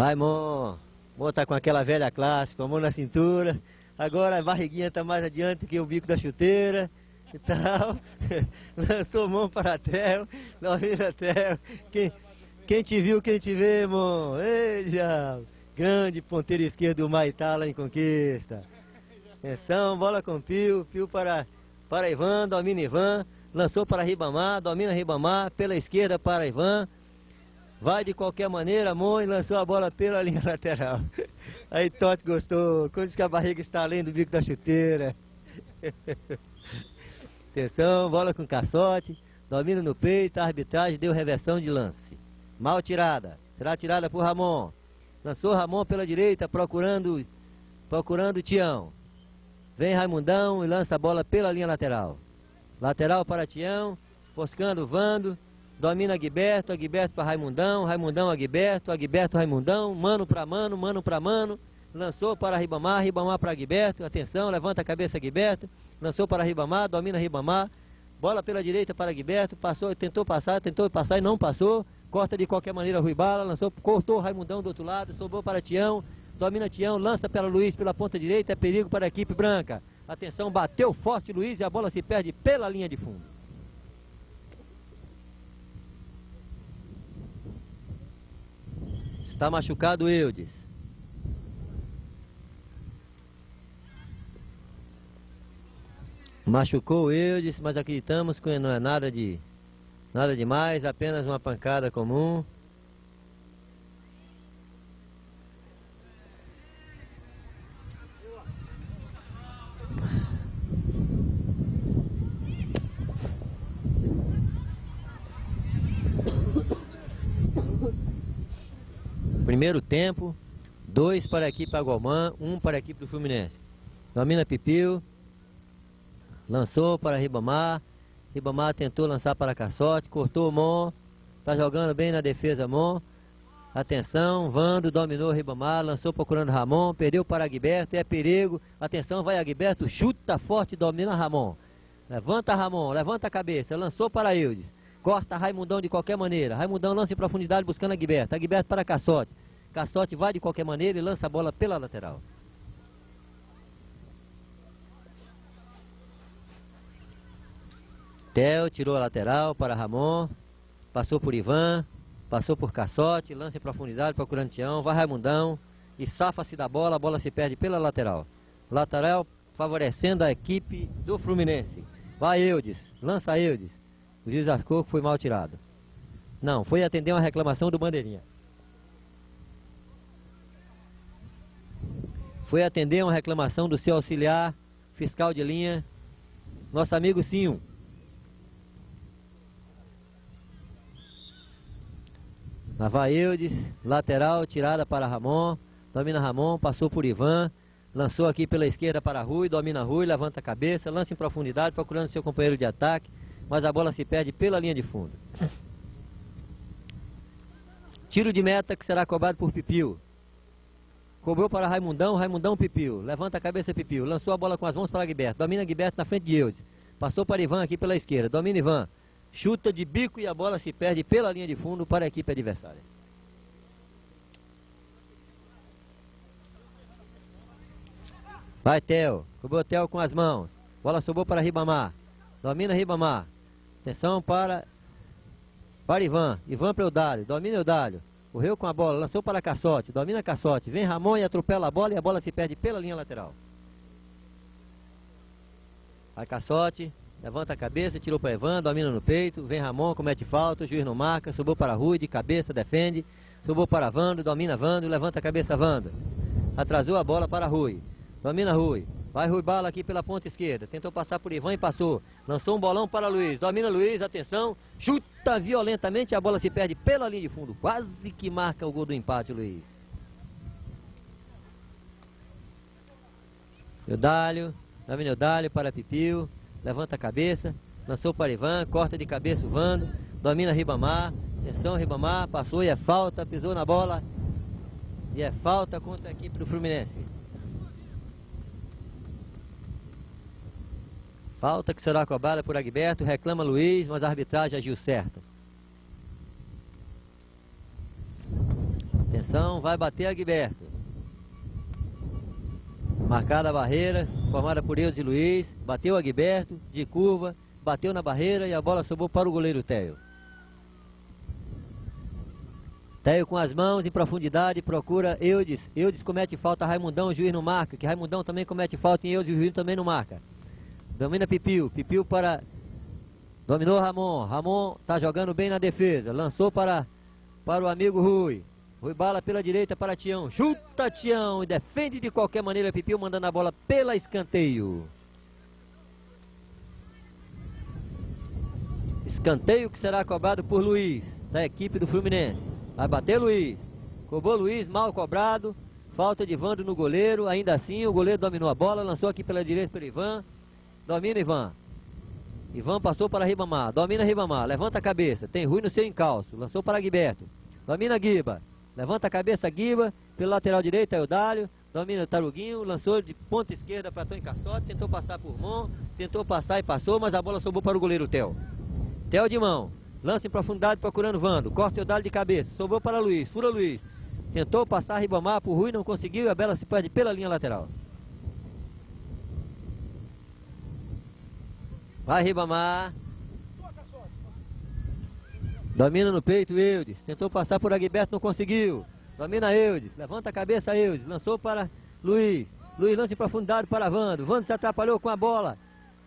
Vai, Mon. Mon tá com aquela velha clássica, a mão na cintura. Agora a barriguinha tá mais adiante que o bico da chuteira e tal. Lançou mão para a terra, domina a terra. Quem, quem te viu, quem te vê, Mon. Ei, diabo. Grande ponteiro esquerdo do Maitá lá em Conquista. Atenção, bola com Pio, Pio para, para Ivan, domina Ivan. Lançou para Ribamar, domina Ribamar, pela esquerda para Ivan. Vai de qualquer maneira, Mon lançou a bola pela linha lateral. Aí Totti gostou, quando que a barriga está além do bico da chuteira. Atenção, bola com caçote, domina no peito, a arbitragem deu reversão de lance. Mal tirada, será tirada por Ramon. Lançou Ramon pela direita, procurando procurando Tião. Vem Raimundão e lança a bola pela linha lateral. Lateral para Tião, buscando Vando. Domina Aguiberto, Aguiberto para Raimundão, Raimundão Aguiberto, Aguiberto Raimundão, mano para mano, mano para mano. Lançou para Ribamar, Ribamar para Aguiberto. Atenção, levanta a cabeça Aguiberto. Lançou para Ribamar, domina Ribamar. Bola pela direita para Aguiberto, passou, tentou passar, tentou passar e não passou. Corta de qualquer maneira Rui Bala, lançou, cortou Raimundão do outro lado, sobrou para Tião. Domina Tião, lança para Luiz pela ponta direita, é perigo para a equipe branca. Atenção, bateu forte Luiz e a bola se perde pela linha de fundo. Está machucado Eudes. Machucou Eudes, mas acreditamos que não é nada de nada demais, apenas uma pancada comum. Primeiro tempo, dois para a equipe Aguamã, um para a equipe do Fluminense. Domina Pipil, lançou para Ribamar, Ribamar tentou lançar para Caçote, cortou o Mon, está jogando bem na defesa Mon. Atenção, Vando dominou Ribamar, lançou procurando Ramon, perdeu para Aguiberto, é perigo. Atenção, vai Aguiberto, chuta forte, domina Ramon. Levanta Ramon, levanta a cabeça, lançou para Eudes. Corta Raimundão de qualquer maneira. Raimundão lança em profundidade buscando Aguiberto. Aguiberto para Caçote. Caçote vai de qualquer maneira e lança a bola pela lateral. Theo tirou a lateral para Ramon. Passou por Ivan. Passou por Caçote. Lança em profundidade procurando Tião. Vai Raimundão. E safa-se da bola. A bola se perde pela lateral. Lateral favorecendo a equipe do Fluminense. Vai Eudes. Lança Eudes. O juiz achou que foi mal tirado. Não, foi atender uma reclamação do Bandeirinha. Foi atender uma reclamação do seu auxiliar fiscal de linha, nosso amigo Sinho. Navaeudes, lateral, tirada para Ramon, domina Ramon, passou por Ivan, lançou aqui pela esquerda para Rui, domina Rui, levanta a cabeça, lança em profundidade, procurando seu companheiro de ataque, mas a bola se perde pela linha de fundo. Tiro de meta que será cobrado por Pipil. Cobrou para Raimundão, Raimundão Pipil. Levanta a cabeça Pipil. Lançou a bola com as mãos para Guiberto. Domina Guiberto na frente de Eudes. Passou para Ivan aqui pela esquerda. Domina Ivan. Chuta de bico e a bola se perde pela linha de fundo para a equipe adversária. Vai Theo. Cobrou Theo com as mãos. Bola sobrou para Ribamar. Domina Ribamar. Atenção para, para Ivan. Ivan para Eudálio. Domina Eudálio. Correu com a bola. Lançou para Caçote. Domina Caçote. Vem Ramon e atropela a bola e a bola se perde pela linha lateral. Vai Caçote. Levanta a cabeça, tirou para Ivan, domina no peito, vem Ramon, comete falta, o juiz não marca, subiu para Rui, de cabeça, defende, subiu para Vando, domina Vando, levanta a cabeça Vando. Atrasou a bola para Rui, domina Rui, vai Rui Bala aqui pela ponta esquerda, tentou passar por Ivan e passou, lançou um bolão para Luiz, domina Luiz, atenção, chuta violentamente, a bola se perde pela linha de fundo, quase que marca o gol do empate Luiz. Eudálio, domina Eudálio para Pipil, levanta a cabeça, lançou para Ivan, corta de cabeça o Vando, domina Ribamar, atenção Ribamar, passou e é falta, pisou na bola, e é falta contra a equipe do Fluminense. Falta que será cobrada por Agberto, reclama Luiz, mas a arbitragem agiu certo. Atenção, vai bater Agberto. Marcada a barreira, formada por Eudes e Luiz, bateu Agberto, de curva, bateu na barreira e a bola sobrou para o goleiro Teio. Teio com as mãos em profundidade, procura Eudes. Eudes comete falta, Raimundão, o juiz não marca. Que Raimundão também comete falta em Eudes, o juiz também não marca. Domina Pipil, Pipil para... Dominou Ramon, Ramon está jogando bem na defesa. Lançou para, para o amigo Rui. Rui Bala pela direita para Tião. Chuta Tião e defende de qualquer maneira Pipil, mandando a bola pela escanteio. Escanteio que será cobrado por Luiz, da equipe do Fluminense. Vai bater Luiz. Cobrou Luiz, mal cobrado. Falta de Vando no goleiro. Ainda assim, o goleiro dominou a bola. Lançou aqui pela direita para Ivan. Domina Ivan. Ivan passou para Ribamar. Domina Ribamar. Levanta a cabeça. Tem Rui no seu encalço. Lançou para Guiberto. Domina Guiba. Levanta a cabeça Guiba. Pelo lateral direito é o Dálio. Domina Taruguinho. Lançou de ponta esquerda para Tony Caçote. Tentou passar por Mon. Tentou passar e passou. Mas a bola sobrou para o goleiro Theo. Theo de mão. Lança em profundidade procurando Vando. Corta o Dálio de cabeça. Sobrou para Luiz. Fura Luiz. Tentou passar Ribamar por Rui. Não conseguiu. E a bola se perde pela linha lateral. Vai Ribamar. Domina no peito Eudes. Tentou passar por Agberto, não conseguiu. Domina Eudes. Levanta a cabeça Eudes. Lançou para Luiz. Luiz lança profundidade para Vando. Vando se atrapalhou com a bola.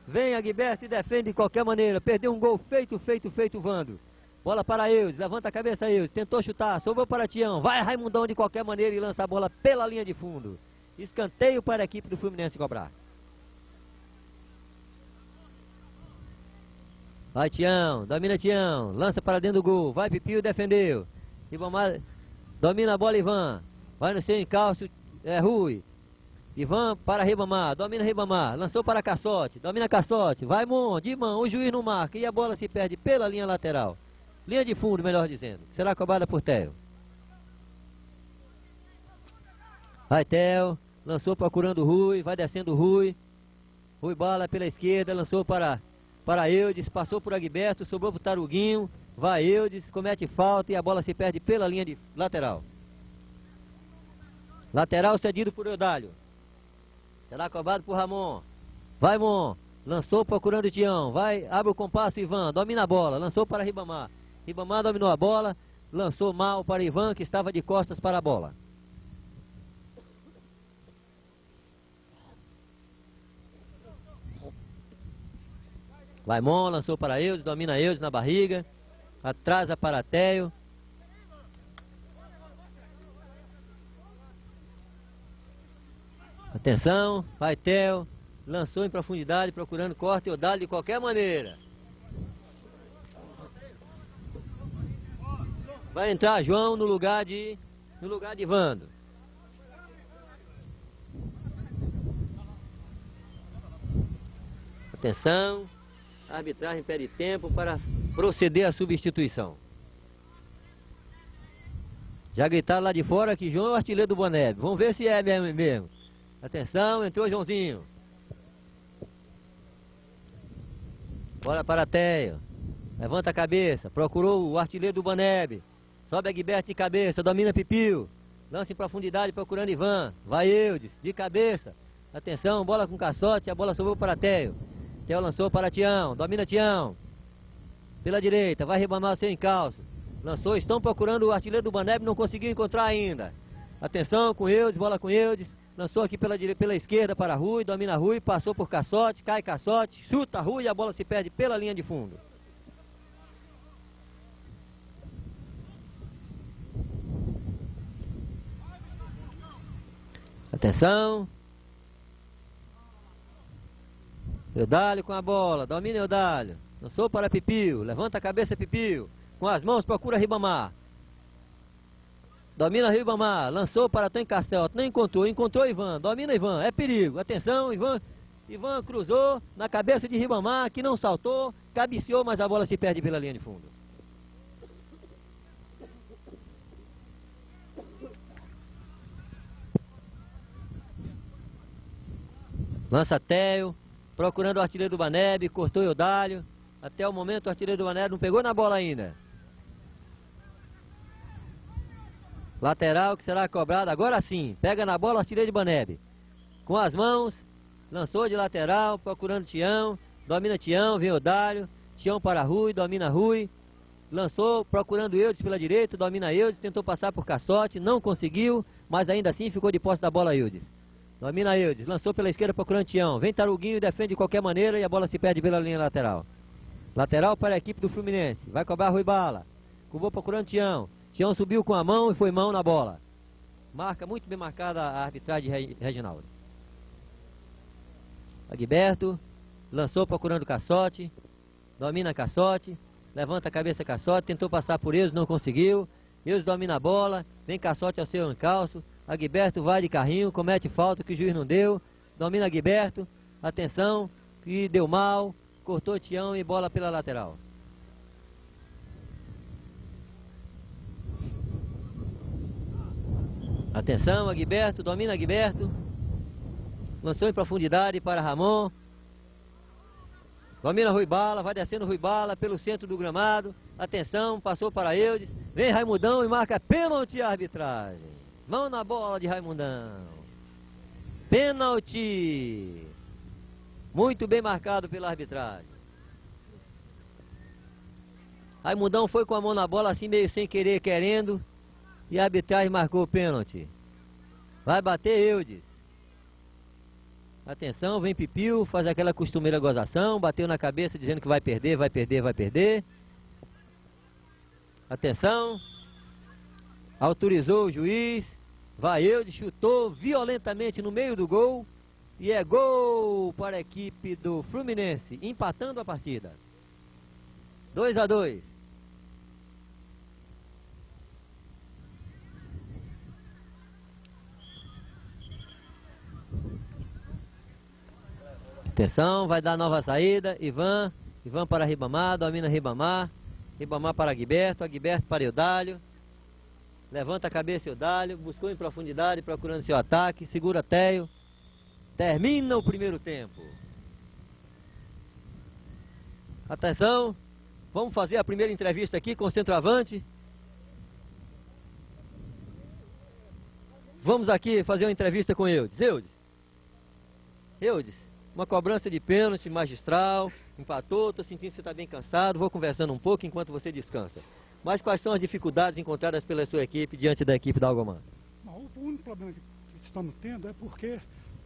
Vem Agberto e defende de qualquer maneira. Perdeu um gol feito, feito, feito Vando. Bola para Eudes. Levanta a cabeça Eudes. Tentou chutar. Sobrou para Tião. Vai Raimundão de qualquer maneira e lança a bola pela linha de fundo. Escanteio para a equipe do Fluminense cobrar. Vai Tião, domina Tião, lança para dentro do gol, vai Pipio, defendeu. Ribamar Domina a bola, Ivan. Vai no seu encalço, é Rui. Ivan para Ribamar, domina Ribamar, lançou para Caçote, domina Caçote, vai Mon, de mão, o juiz não marca e a bola se perde pela linha lateral. Linha de fundo, melhor dizendo. Será cobrada por Theo. Vai Theo, lançou procurando Rui, vai descendo Rui. Rui bala pela esquerda, lançou para, para Eudes, passou por Agberto, sobrou para o Taruguinho. Vai Eudes, comete falta e a bola se perde pela linha de lateral. Lateral cedido por Eudálio. Será cobrado por Ramon. Vai, Mon. Lançou procurando o Tião. Vai, abre o compasso, Ivan. Domina a bola. Lançou para Ribamar. Ribamar dominou a bola. Lançou mal para Ivan, que estava de costas para a bola. Vai Mon, lançou para Eudes, domina Eudes na barriga. Atrasa para Teio. Atenção, vai Theo, lançou em profundidade, procurando corte ou dado de qualquer maneira. Vai entrar João no lugar de no lugar de Vando. Atenção, a arbitragem pede tempo para proceder à substituição. Já gritaram lá de fora que João é o artilheiro do Boneb. Vamos ver se é mesmo. Atenção, entrou Joãozinho. Bola para Teio. Levanta a cabeça. Procurou o artilheiro do Baneb. Sobe Egberto de cabeça. Domina Pipil. Lança em profundidade procurando Ivan. Vai Eudes. De cabeça. Atenção, bola com caçote. A bola sobrou para Teio. Teio lançou para Tião. Domina Tião. Pela direita. Vai rebanar seu encalço. Lançou. Estão procurando o artilheiro do Baneb. Não conseguiu encontrar ainda. Atenção com Eudes. Bola com Eudes. Lançou aqui pela, pela esquerda para Rui, domina Rui, passou por Caçote, cai Caçote, chuta Rui a bola se perde pela linha de fundo. Atenção. Eudálio com a bola, domina Eudálio. Lançou para Pipio, levanta a cabeça Pipio. Com as mãos procura Ribamar. Domina Ribamar, lançou para Tom Castelto, não encontrou, encontrou Ivan, domina Ivan, é perigo, atenção, Ivan, Ivan cruzou na cabeça de Ribamar, que não saltou, cabeceou, mas a bola se perde pela linha de fundo. Lança Theo, procurando o artilheiro do Baneb, cortou o Eudálio. Até o momento o artilheiro do Baneb não pegou na bola ainda. Lateral que será cobrado agora sim. Pega na bola, artilheiro de Baneb. Com as mãos, lançou de lateral, procurando Tião. Domina Tião, vem Odário. Tião para Rui, domina Rui. Lançou, procurando Eudes pela direita, domina Eudes. Tentou passar por Caçote, não conseguiu. Mas ainda assim ficou de posse da bola Eudes. Domina Eudes, lançou pela esquerda procurando Tião. Vem Taruguinho, defende de qualquer maneira e a bola se perde pela linha lateral. Lateral para a equipe do Fluminense. Vai cobrar Rui Bala. Cubou procurando Tião. Tião subiu com a mão e foi mão na bola. Marca muito bem marcada a arbitragem de Reginaldo. Agberto lançou procurando Caçote. Domina Caçote. Levanta a cabeça Caçote. Tentou passar por eles, não conseguiu. Eles domina a bola. Vem Caçote ao seu encalço. Agberto vai de carrinho, comete falta que o juiz não deu. Domina Agberto. Atenção, que deu mal. Cortou Tião e bola pela lateral. Atenção, Agberto, domina Agberto. Lançou em profundidade para Ramon. Domina Rui Bala, vai descendo Rui Bala pelo centro do gramado. Atenção, passou para Eudes. Vem Raimundão e marca pênalti a arbitragem. Mão na bola de Raimundão. Pênalti. Muito bem marcado pela arbitragem. Raimundão foi com a mão na bola assim meio sem querer, querendo. E a arbitragem marcou o pênalti. Vai bater Eudes. Atenção, vem Pipil, faz aquela costumeira gozação, bateu na cabeça dizendo que vai perder, vai perder, vai perder. Atenção autorizou o juiz, Vailde chutou violentamente no meio do gol e é gol para a equipe do Fluminense, empatando a partida. 2 a 2. Atenção, vai dar nova saída, Ivan, Ivan para Ribamar, domina Ribamar, Ribamar para Aguiberto, Aguiberto para Eudálio, Levanta a cabeça Eudálio, buscou em profundidade, procurando seu ataque. Segura Teio. Termina o primeiro tempo. Atenção, vamos fazer a primeira entrevista aqui com o centroavante. Vamos aqui fazer uma entrevista com Eudes. Eudes. Eudes, uma cobrança de pênalti magistral, empatou, estou sentindo que você está bem cansado, vou conversando um pouco enquanto você descansa. Mas quais são as dificuldades encontradas pela sua equipe diante da equipe da Algomar? Não, o único problema que estamos tendo é porque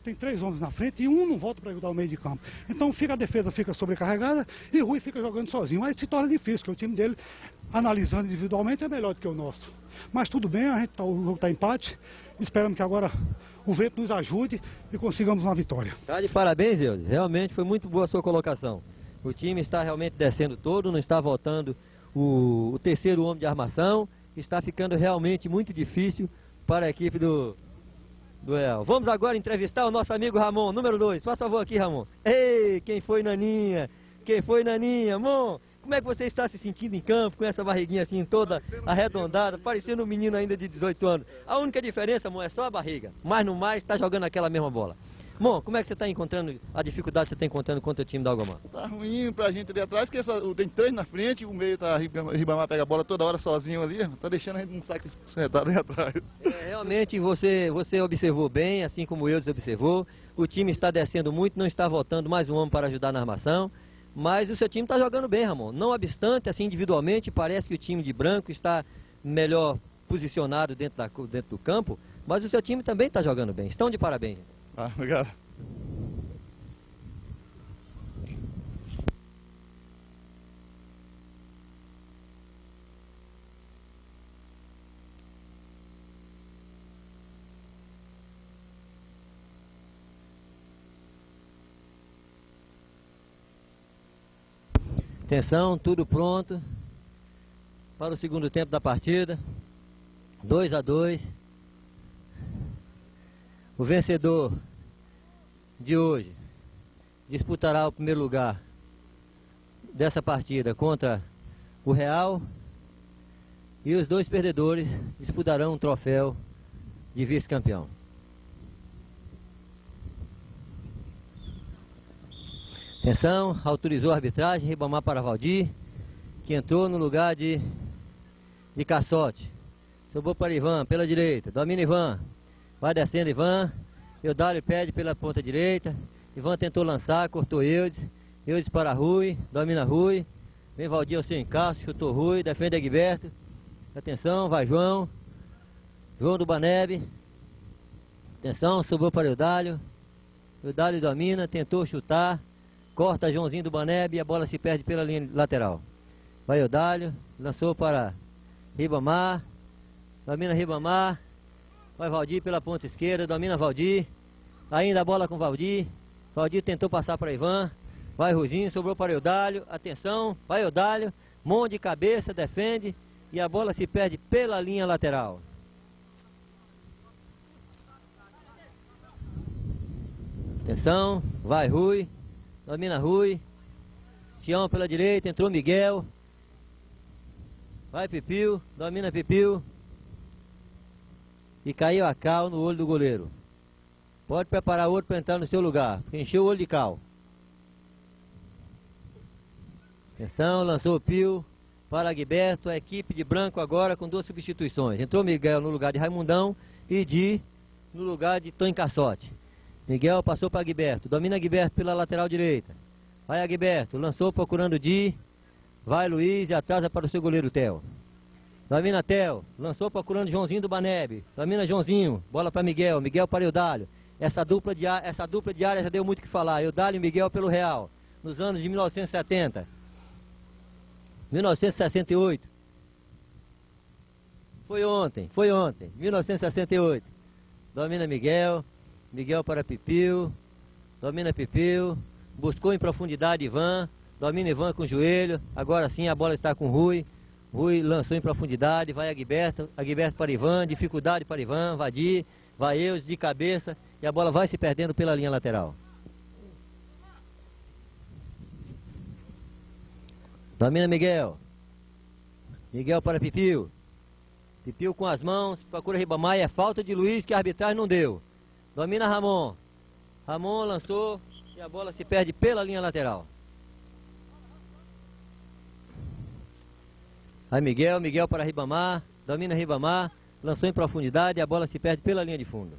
tem três homens na frente e um não volta para ajudar o meio de campo. Então fica a defesa fica sobrecarregada e Rui fica jogando sozinho. Aí se torna difícil, porque o time dele, analisando individualmente, é melhor do que o nosso. Mas tudo bem, a gente tá, o jogo está empate. Esperamos que agora o vento nos ajude e consigamos uma vitória. Tá de parabéns, Deus. Realmente foi muito boa a sua colocação. O time está realmente descendo todo, não está voltando o, o terceiro homem de armação. Está ficando realmente muito difícil para a equipe do, Duel. Vamos agora entrevistar o nosso amigo Ramon, número 2. Faça favor aqui, Ramon. Ei, quem foi Naninha? Quem foi Naninha? Ramon, como é que você está se sentindo em campo com essa barriguinha assim toda arredondada, parecendo um menino ainda de 18 anos? A única diferença, amor, é só a barriga. Mas no mais, está jogando aquela mesma bola. Bom, como é que você está encontrando, a dificuldade que você está encontrando contra o time da Algomar? Tá ruim pra gente ali atrás, que essa, tem três na frente, o meio tá, Ribamar pega a bola toda hora sozinho ali, tá deixando a gente num saco sentado ali atrás. É, realmente você, você observou bem, assim como eu observou, o time está descendo muito, não está voltando mais um homem para ajudar na armação, mas o seu time está jogando bem, Ramon. Não obstante, assim, individualmente, parece que o time de branco está melhor posicionado dentro, da, dentro do campo, mas o seu time também está jogando bem. Estão de parabéns. Ah, obrigado. Atenção, tudo pronto para o segundo tempo da partida. 2 a 2. O vencedor de hoje disputará o primeiro lugar dessa partida contra o Real e os dois perdedores disputarão um troféu de vice-campeão. Atenção, autorizou a arbitragem, Ribamar para Valdir, que entrou no lugar de, de Caçote. Sobrou para Ivan, pela direita, domina Ivan, Vai descendo Ivan. Eudálio pede pela ponta direita. Ivan tentou lançar, cortou Eudes. Eudes para Rui, domina Rui. Vem Valdir ao seu encaixe, chutou Rui, defende Egberto. Atenção, vai João. João do Banebe. Atenção, sobrou para Eudálio. Eudálio domina, tentou chutar. Corta Joãozinho do Banebe e a bola se perde pela linha lateral. Vai Eudálio, lançou para Ribamar. Domina Ribamar. Vai Valdir pela ponta esquerda, domina Valdir. Ainda a bola com Valdir. Valdir tentou passar para Ivan. Vai Ruzinho, sobrou para Eudálio. Atenção, vai Eudálio. Mão de cabeça, defende. E a bola se perde pela linha lateral. Atenção, vai Rui. Domina Rui. Sião pela direita, entrou Miguel. Vai Pipil, domina Pipil e caiu a cal no olho do goleiro. Pode preparar outro para entrar no seu lugar. Encheu o olho de cal. Atenção, lançou o Pio para Guiberto, a equipe de branco agora com duas substituições. Entrou Miguel no lugar de Raimundão e Di no lugar de Cassote. Miguel passou para Guiberto, domina Guiberto pela lateral direita. Vai a Guiberto, lançou procurando Di. Vai Luiz e atrasa para o seu goleiro Theo. Domina Tel, lançou procurando Joãozinho do Banebe. Domina Joãozinho, bola para Miguel, Miguel para Eudálio. Essa dupla de, essa dupla de área já deu muito o que falar. Eudálio e Miguel pelo Real, nos anos de 1970. 1968. Foi ontem, foi ontem, 1968. Domina Miguel, Miguel para Pipil, domina Pipil, buscou em profundidade Ivan, domina Ivan com o joelho, agora sim a bola está com Rui, Rui lançou em profundidade, vai Agberto, Agberto para Ivan, dificuldade para Ivan, Vadir, vai eu de cabeça e a bola vai se perdendo pela linha lateral. Domina Miguel. Miguel para Pipio. Pipio com as mãos, procura Ribamar, é falta de Luiz que a arbitragem não deu. Domina Ramon. Ramon lançou e a bola se perde pela linha lateral. Aí Miguel, Miguel para Ribamar, domina Ribamar, lançou em profundidade e a bola se perde pela linha de fundo.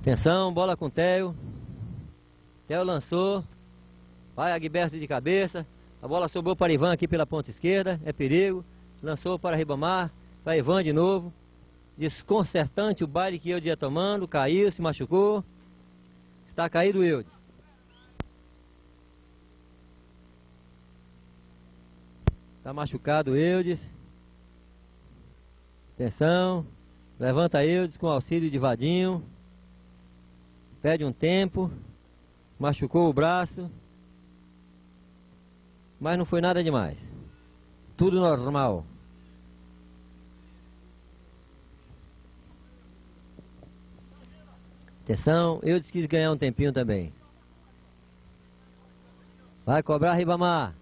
Atenção, bola com Theo. Theo lançou. Vai Agberto de cabeça. A bola sobrou para Ivan aqui pela ponta esquerda. É perigo. Lançou para Ribamar. Para Ivan de novo. Desconcertante o baile que eu ia tomando. Caiu, se machucou. Está caído o Eudes. Está machucado Eudes. Atenção. Levanta Eudes com auxílio de Vadinho. Pede um tempo. Machucou o braço. Mas não foi nada demais. Tudo normal. Atenção, eu disse quis ganhar um tempinho também. Vai cobrar Ribamar.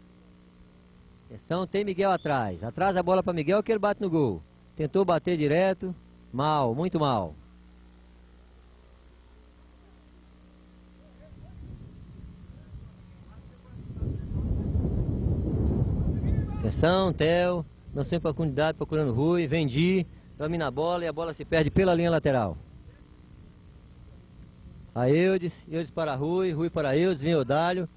Atenção, tem Miguel atrás. Atrás a bola para Miguel que ele bate no gol. Tentou bater direto. Mal, muito mal. Atenção, Theo. Lançou em profundidade procurando Rui. Vendi. Domina a bola e a bola se perde pela linha lateral. A Eudes, Eudes para Rui, Rui para Eudes, vem o Dálio.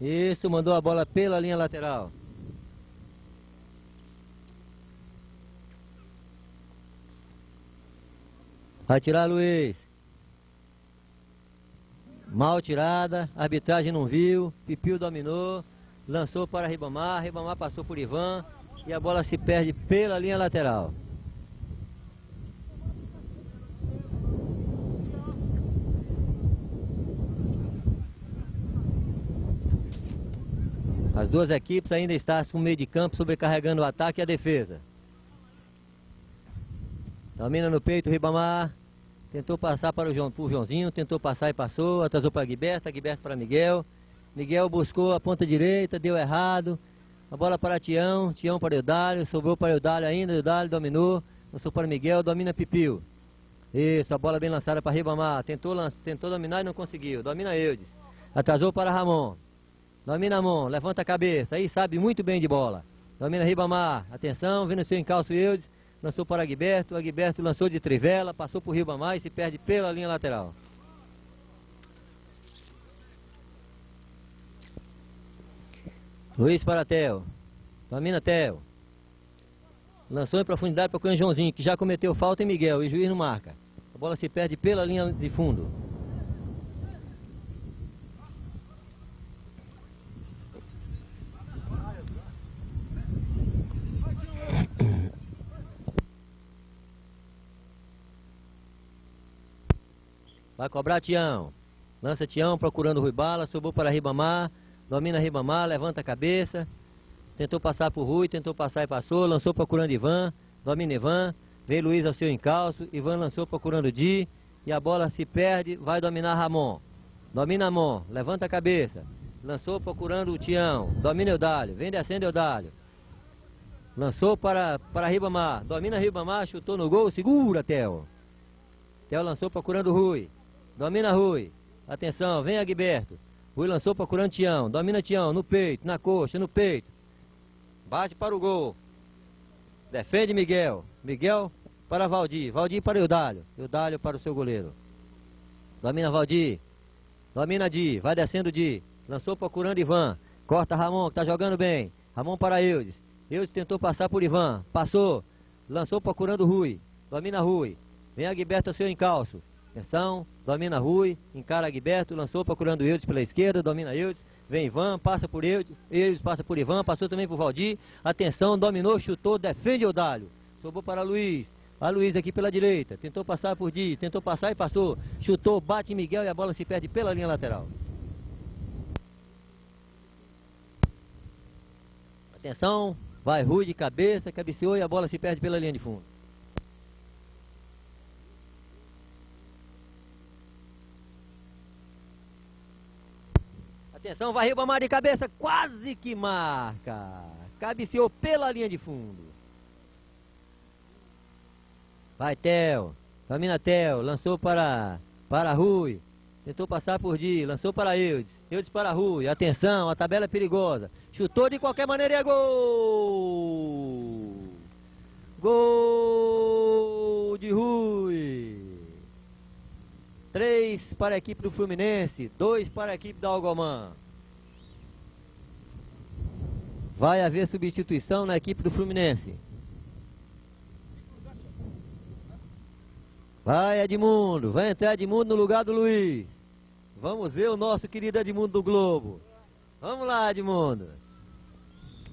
Isso, mandou a bola pela linha lateral. Vai tirar Luiz. Mal tirada, arbitragem não viu, Pipio dominou, lançou para Ribamar, Ribamar passou por Ivan e a bola se perde pela linha lateral. As duas equipes ainda estão com o meio de campo sobrecarregando o ataque e a defesa. Domina no peito Ribamar. Tentou passar para o João, Joãozinho, tentou passar e passou, atrasou para Guiberto, Guiberto para Miguel. Miguel buscou a ponta direita, deu errado. A bola para Tião, Tião para Eudálio, sobrou para Eudálio ainda, Eudálio dominou, lançou para Miguel, domina Pipio. Isso, a bola bem lançada para Ribamar, tentou, tentou dominar e não conseguiu, domina Eudes. Atrasou para Ramon, domina Ramon, levanta a cabeça, aí sabe muito bem de bola. Domina Ribamar, atenção, vendo seu encalço Eudes, lançou para Agberto, Agberto lançou de trivela, passou por Ribamar e se perde pela linha lateral. Luiz para Theo. Domina Theo. Lançou em profundidade para o Joãozinho, que já cometeu falta em Miguel e o juiz não marca. A bola se perde pela linha de fundo. Vai cobrar Tião. Lança Tião procurando Rui Bala, subiu para Ribamar, domina Ribamar, levanta a cabeça. Tentou passar por Rui, tentou passar e passou, lançou procurando Ivan, domina Ivan, veio Luiz ao seu encalço, Ivan lançou procurando Di, e a bola se perde, vai dominar Ramon. Domina Ramon, levanta a cabeça, lançou procurando o Tião, domina Eudálio, vem descendo Eudálio. Lançou para, para Ribamar, domina Ribamar, chutou no gol, segura Theo. Theo lançou procurando Rui. Domina Rui. Atenção, vem Agberto. Rui lançou procurando Tião. Domina Tião, no peito, na coxa, no peito. Bate para o gol. Defende Miguel. Miguel para Valdir. Valdir para Eudálio. Eudálio para o seu goleiro. Domina Valdir. Domina Di. Vai descendo Di. Lançou procurando Ivan. Corta Ramon, que está jogando bem. Ramon para Eudes. Eudes tentou passar por Ivan. Passou. Lançou procurando Rui. Domina Rui. Vem Agberto ao seu encalço. Atenção, domina Rui, encara Agberto, lançou procurando Eudes pela esquerda, domina Eudes, vem Ivan, passa por Eudes, Eudes passa por Ivan, passou também por Valdir, atenção, dominou, chutou, defende Eudálio, sobrou para Luiz, a Luiz aqui pela direita, tentou passar por Di, tentou passar e passou, chutou, bate Miguel e a bola se perde pela linha lateral. Atenção, vai Rui de cabeça, cabeceou e a bola se perde pela linha de fundo. Atenção, vai Ribamar de cabeça, quase que marca. Cabeceou pela linha de fundo. Vai Theo, domina Theo, lançou para, para Rui. Tentou passar por Di, lançou para Eudes. Eudes para Rui, atenção, a tabela é perigosa. Chutou de qualquer maneira e é gol! Gol de Rui! Três para a equipe do Fluminense, dois para a equipe da Algomã. Vai haver substituição na equipe do Fluminense. Vai Edmundo, vai entrar Edmundo no lugar do Luiz. Vamos ver o nosso querido Edmundo do Globo. Vamos lá, Edmundo.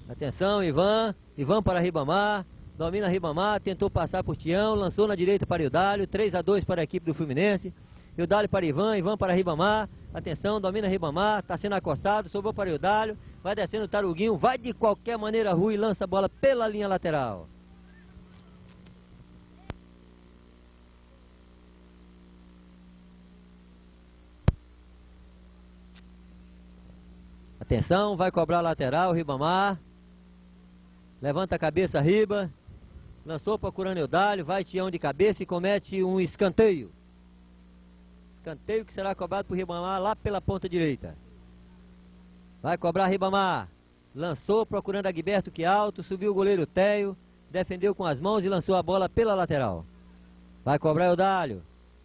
Atenção, Ivan. Ivan para Ribamar. Domina Ribamar, tentou passar por Tião, lançou na direita para Eudálio. 3 a 2 para a equipe do Fluminense. Eudálio para Ivan, Ivan para Ribamar. Atenção, domina Ribamar, está sendo acossado, sobrou para Eudálio. Vai descendo o Taruguinho, vai de qualquer maneira Rui, lança a bola pela linha lateral. Atenção, vai cobrar a lateral, Ribamar. Levanta a cabeça, Riba. Lançou procurando Eudálio, vai Tião de cabeça e comete um escanteio. Escanteio que será cobrado por Ribamar lá pela ponta direita. Vai cobrar Ribamar. Lançou procurando Agberto que alto, subiu o goleiro Teio, defendeu com as mãos e lançou a bola pela lateral. Vai cobrar Eudálio.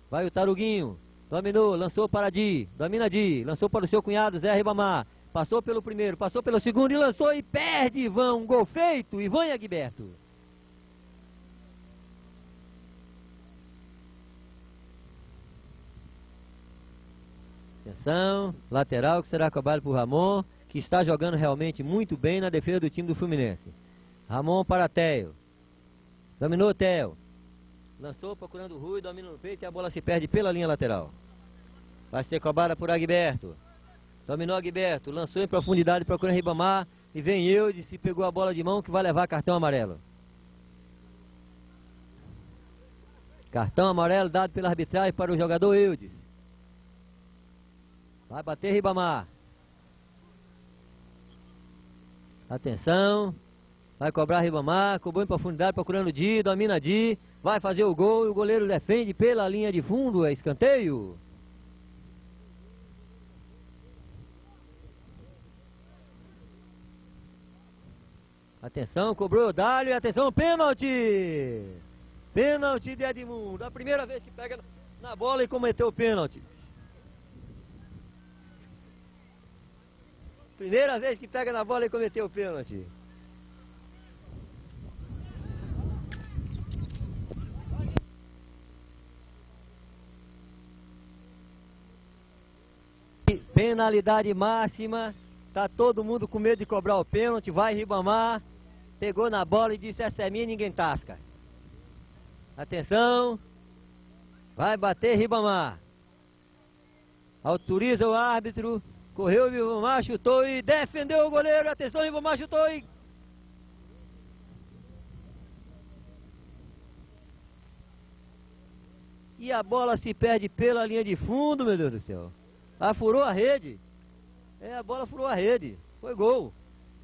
Vai o Taruguinho. Dominou, lançou para Di. Domina Di. Lançou para o seu cunhado Zé Ribamar. Passou pelo primeiro, passou pelo segundo e lançou e perde Ivan. Um gol feito, Ivan e Agberto. Atenção, lateral que será cobrado por Ramon, que está jogando realmente muito bem na defesa do time do Fluminense. Ramon para Theo. Dominou Theo. Lançou procurando o Rui, domina no peito e a bola se perde pela linha lateral. Vai ser cobrada por Agberto. Dominou Agberto, lançou em profundidade procurando Ribamar. E vem Eudes e pegou a bola de mão que vai levar cartão amarelo. Cartão amarelo dado pela arbitragem para o jogador Eudes. Vai bater Ribamar. Atenção. Vai cobrar Ribamar. Cobrou em profundidade procurando Di. Domina Di. Vai fazer o gol e o goleiro defende pela linha de fundo. É escanteio. Atenção, cobrou o Dálio. Atenção, pênalti. Pênalti de Edmundo. A primeira vez que pega na bola e cometeu o pênalti. Primeira vez que pega na bola e cometeu o pênalti. Penalidade máxima. Tá todo mundo com medo de cobrar o pênalti. Vai Ribamar. Pegou na bola e disse: Essa é minha ninguém tasca. Atenção. Vai bater Ribamar. Autoriza o árbitro. Correu o Ribamar, chutou e defendeu o goleiro. Atenção, Ribamar chutou e. E a bola se perde pela linha de fundo, meu Deus do céu. Ah, furou a rede. É, a bola furou a rede. Foi gol.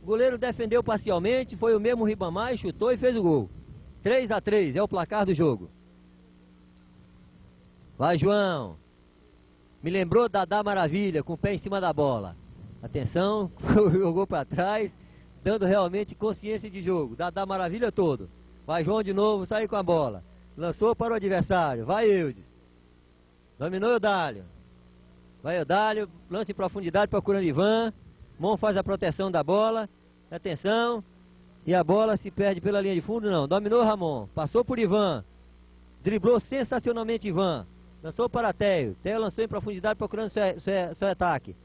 O goleiro defendeu parcialmente, foi o mesmo Ribamar, chutou e fez o gol. 3 a 3 é o placar do jogo. Vai, João. Me lembrou Dadá Maravilha, com o pé em cima da bola. Atenção, jogou para trás, dando realmente consciência de jogo. Dadá Maravilha todo. Vai, João de novo, saiu com a bola. Lançou para o adversário. Vai, Eudes. Dominou o Dálio. Vai o Dálio, lance em profundidade procurando Ivan. Mon faz a proteção da bola. Atenção. E a bola se perde pela linha de fundo, não. Dominou Ramon. Passou por Ivan. Driblou sensacionalmente Ivan. Lançou para Teio. Teio lançou em profundidade procurando seu, seu, seu ataque.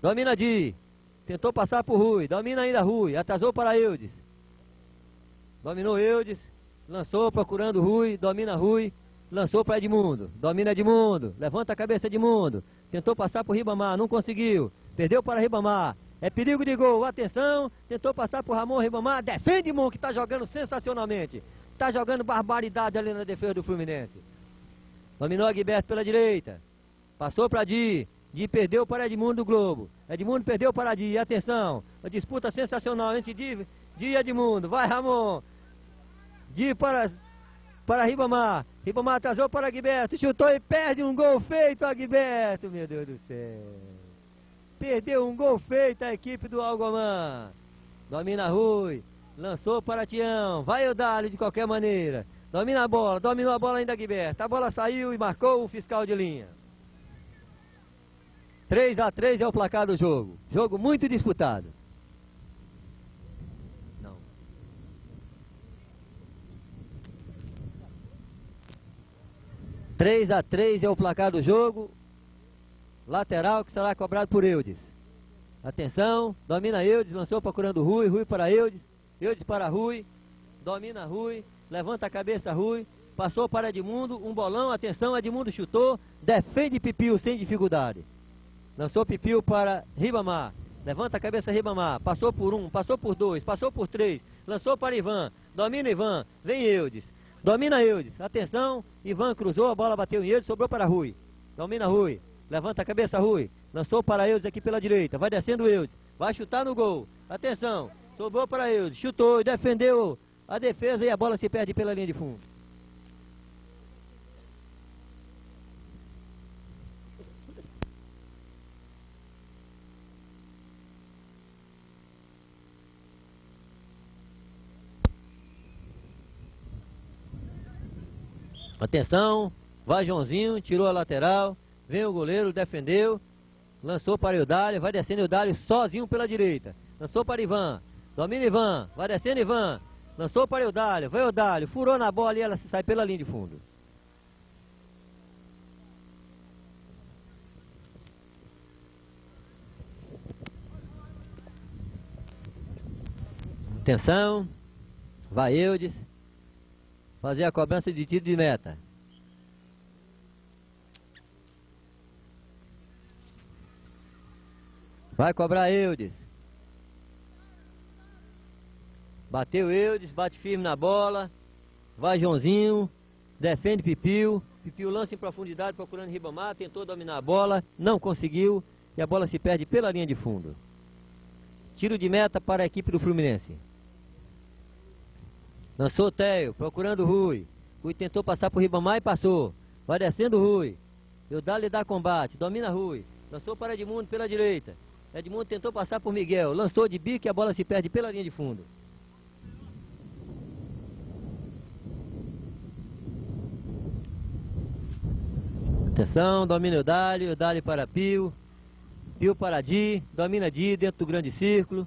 Domina Di. Tentou passar por Rui. Domina ainda Rui. Atrasou para Eudes. Dominou Eudes. Lançou procurando Rui. Domina Rui. Lançou para Edmundo. Domina Edmundo. Levanta a cabeça Edmundo. Tentou passar por Ribamar. Não conseguiu. Perdeu para Ribamar. É perigo de gol. Atenção. Tentou passar por Ramon Ribamar. Defende Mon que está jogando sensacionalmente. Está jogando barbaridade ali na defesa do Fluminense. Dominou Aguiberto pela direita. Passou para Di. Di perdeu para Edmundo do Globo. Edmundo perdeu para Di. Atenção. A disputa sensacional entre Di, Di e Edmundo. Vai, Ramon. Di para, para Ribamar. Ribamar atrasou para Guiberto. Chutou e perde um gol feito a Guiberto. Meu Deus do céu. Perdeu um gol feito a equipe do Algomar. Domina Rui. Lançou para Tião. Vai o Dali de qualquer maneira. Domina a bola. Dominou a bola ainda Guiberto. A bola saiu e marcou o fiscal de linha. 3 a 3 é o placar do jogo. Jogo muito disputado. Não. Três a 3 é o placar do jogo. Lateral que será cobrado por Eudes. Atenção, domina Eudes, lançou procurando Rui, Rui para Eudes, Eudes para Rui, domina Rui, levanta a cabeça Rui, passou para Edmundo, um bolão, atenção, Edmundo chutou, defende Pipiu sem dificuldade. Lançou Pipiu para Ribamar. Levanta a cabeça Ribamar. Passou por um, passou por dois, passou por três. Lançou para Ivan. Domina Ivan. Vem Eudes. Domina Eudes. Atenção. Ivan cruzou, a bola bateu em Eudes, sobrou para Rui. Domina Rui. Levanta a cabeça Rui. Lançou para Eudes aqui pela direita. Vai descendo Eudes. Vai chutar no gol. Atenção. Sobrou para Eudes. Chutou e defendeu a defesa e a bola se perde pela linha de fundo. Atenção, vai Joãozinho, tirou a lateral, vem o goleiro, defendeu, lançou para o Eudálio, vai descendo o Eudálio sozinho pela direita. Lançou para Ivan, domina Ivan, vai descendo Ivan, lançou para o Eudálio, vai o Eudálio, furou na bola e ela sai pela linha de fundo. Atenção, vai Eudes, fazer a cobrança de tiro de meta. Vai cobrar Eudes. Bateu Eudes, bate firme na bola. Vai Joãozinho, defende Pipiu. Pipiu lança em profundidade procurando Ribamar, tentou dominar a bola, não conseguiu e a bola se perde pela linha de fundo. Tiro de meta para a equipe do Fluminense. Lançou o Theo, procurando Rui. Rui tentou passar por Ribamar e passou. Vai descendo Rui. Eudálio dá combate, domina Rui. Lançou para Edmundo pela direita. Edmundo tentou passar por Miguel. Lançou de bico e a bola se perde pela linha de fundo. Atenção, domina Eudálio, Eudálio para Pio. Pio para Di, domina Di dentro do grande círculo.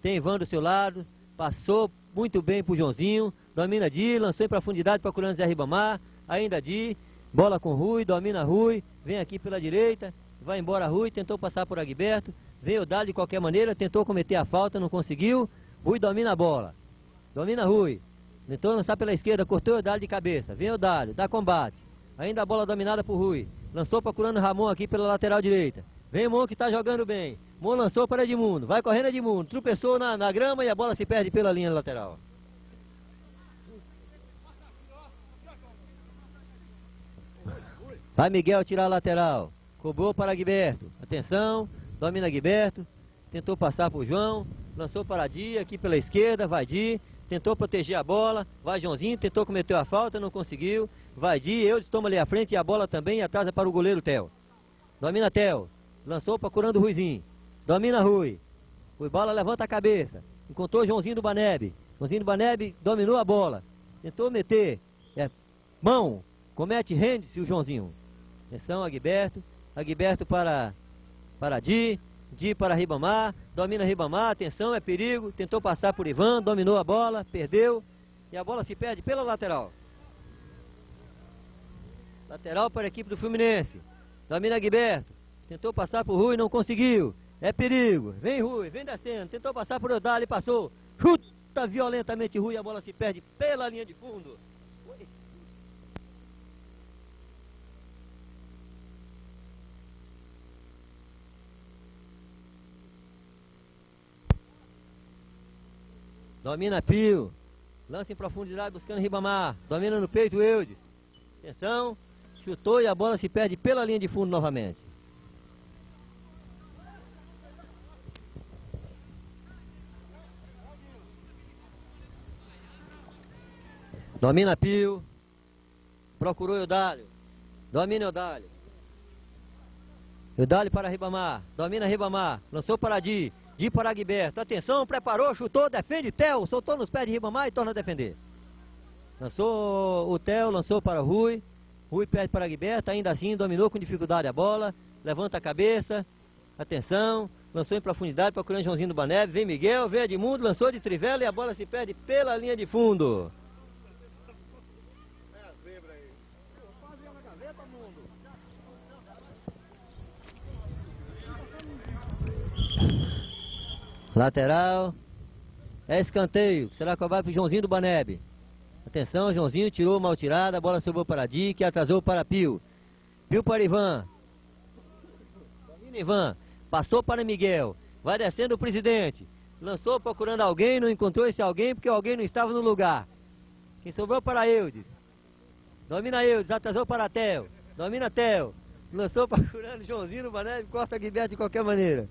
Tem Ivan do seu lado. Passou muito bem pro Joãozinho. Domina Di, lançou em profundidade procurando Zé Ribamar. Ainda Di, bola com Rui, domina Rui. Vem aqui pela direita, vai embora Rui, tentou passar por Agberto. Veio Dali de qualquer maneira, tentou cometer a falta, não conseguiu. Rui domina a bola. Domina Rui. Tentou lançar pela esquerda, cortou o Dali de cabeça. Vem o Dali, dá combate. Ainda a bola dominada por Rui. Lançou procurando Ramon aqui pela lateral direita. Vem Mon que está jogando bem. Mon lançou para Edmundo. Vai correndo Edmundo. Tropeçou na, na grama e a bola se perde pela linha lateral. Vai Miguel tirar a lateral. Cobrou para Guiberto. Atenção. Domina Guiberto. Tentou passar por João. Lançou para Di aqui pela esquerda. Vai Di. Tentou proteger a bola. Vai Joãozinho. Tentou cometer a falta. Não conseguiu. Vai Di. Eu toma ali à frente e a bola também atrasa para o goleiro Theo. Domina Theo. Lançou procurando o Ruizinho. Domina Rui. Rui bola levanta a cabeça. Encontrou Joãozinho do Banebe. Joãozinho do Banebe dominou a bola. Tentou meter. É, mão. Comete, rende-se o Joãozinho. Atenção, Agberto. Agberto para, para Di. Di para Ribamar. Domina Ribamar. Atenção, é perigo. Tentou passar por Ivan. Dominou a bola. Perdeu. E a bola se perde pela lateral. Lateral para a equipe do Fluminense. Domina Agberto. Tentou passar por Rui, não conseguiu. É perigo. Vem Rui, vem descendo. Tentou passar por Odali, passou. Chuta violentamente Rui, a bola se perde pela linha de fundo. Domina Pio. Lança em profundidade buscando Ribamar. Domina no peito Eudes. Atenção chutou e a bola se perde pela linha de fundo novamente. Domina Pio. Procurou Eudálio. Domina Eudálio. Eudálio para Ribamar. Domina Ribamar. Lançou para Di. Di para Guiberto. Atenção, preparou, chutou, defende Tel. Soltou nos pés de Ribamar e torna a defender. Lançou o Tel, lançou para Rui. Rui perde para Guiberto. Ainda assim, dominou com dificuldade a bola. Levanta a cabeça. Atenção. Lançou em profundidade, procurando Joãozinho do Baneve. Vem Miguel, vem Edmundo, lançou de trivela e a bola se perde pela linha de fundo. Lateral. É escanteio. Será cobrado para Joãozinho do Banebe. Atenção, Joãozinho tirou mal tirada. A bola sobrou para Di, que atrasou para Pio. Pio para Ivan. Domina Ivan. Passou para Miguel. Vai descendo o presidente. Lançou procurando alguém, não encontrou esse alguém porque alguém não estava no lugar. Quem sobrou para Eudes. Domina Eudes, atrasou para Theo. Domina Theo. Lançou procurando Joãozinho no Banebe, corta Guilherme de qualquer maneira.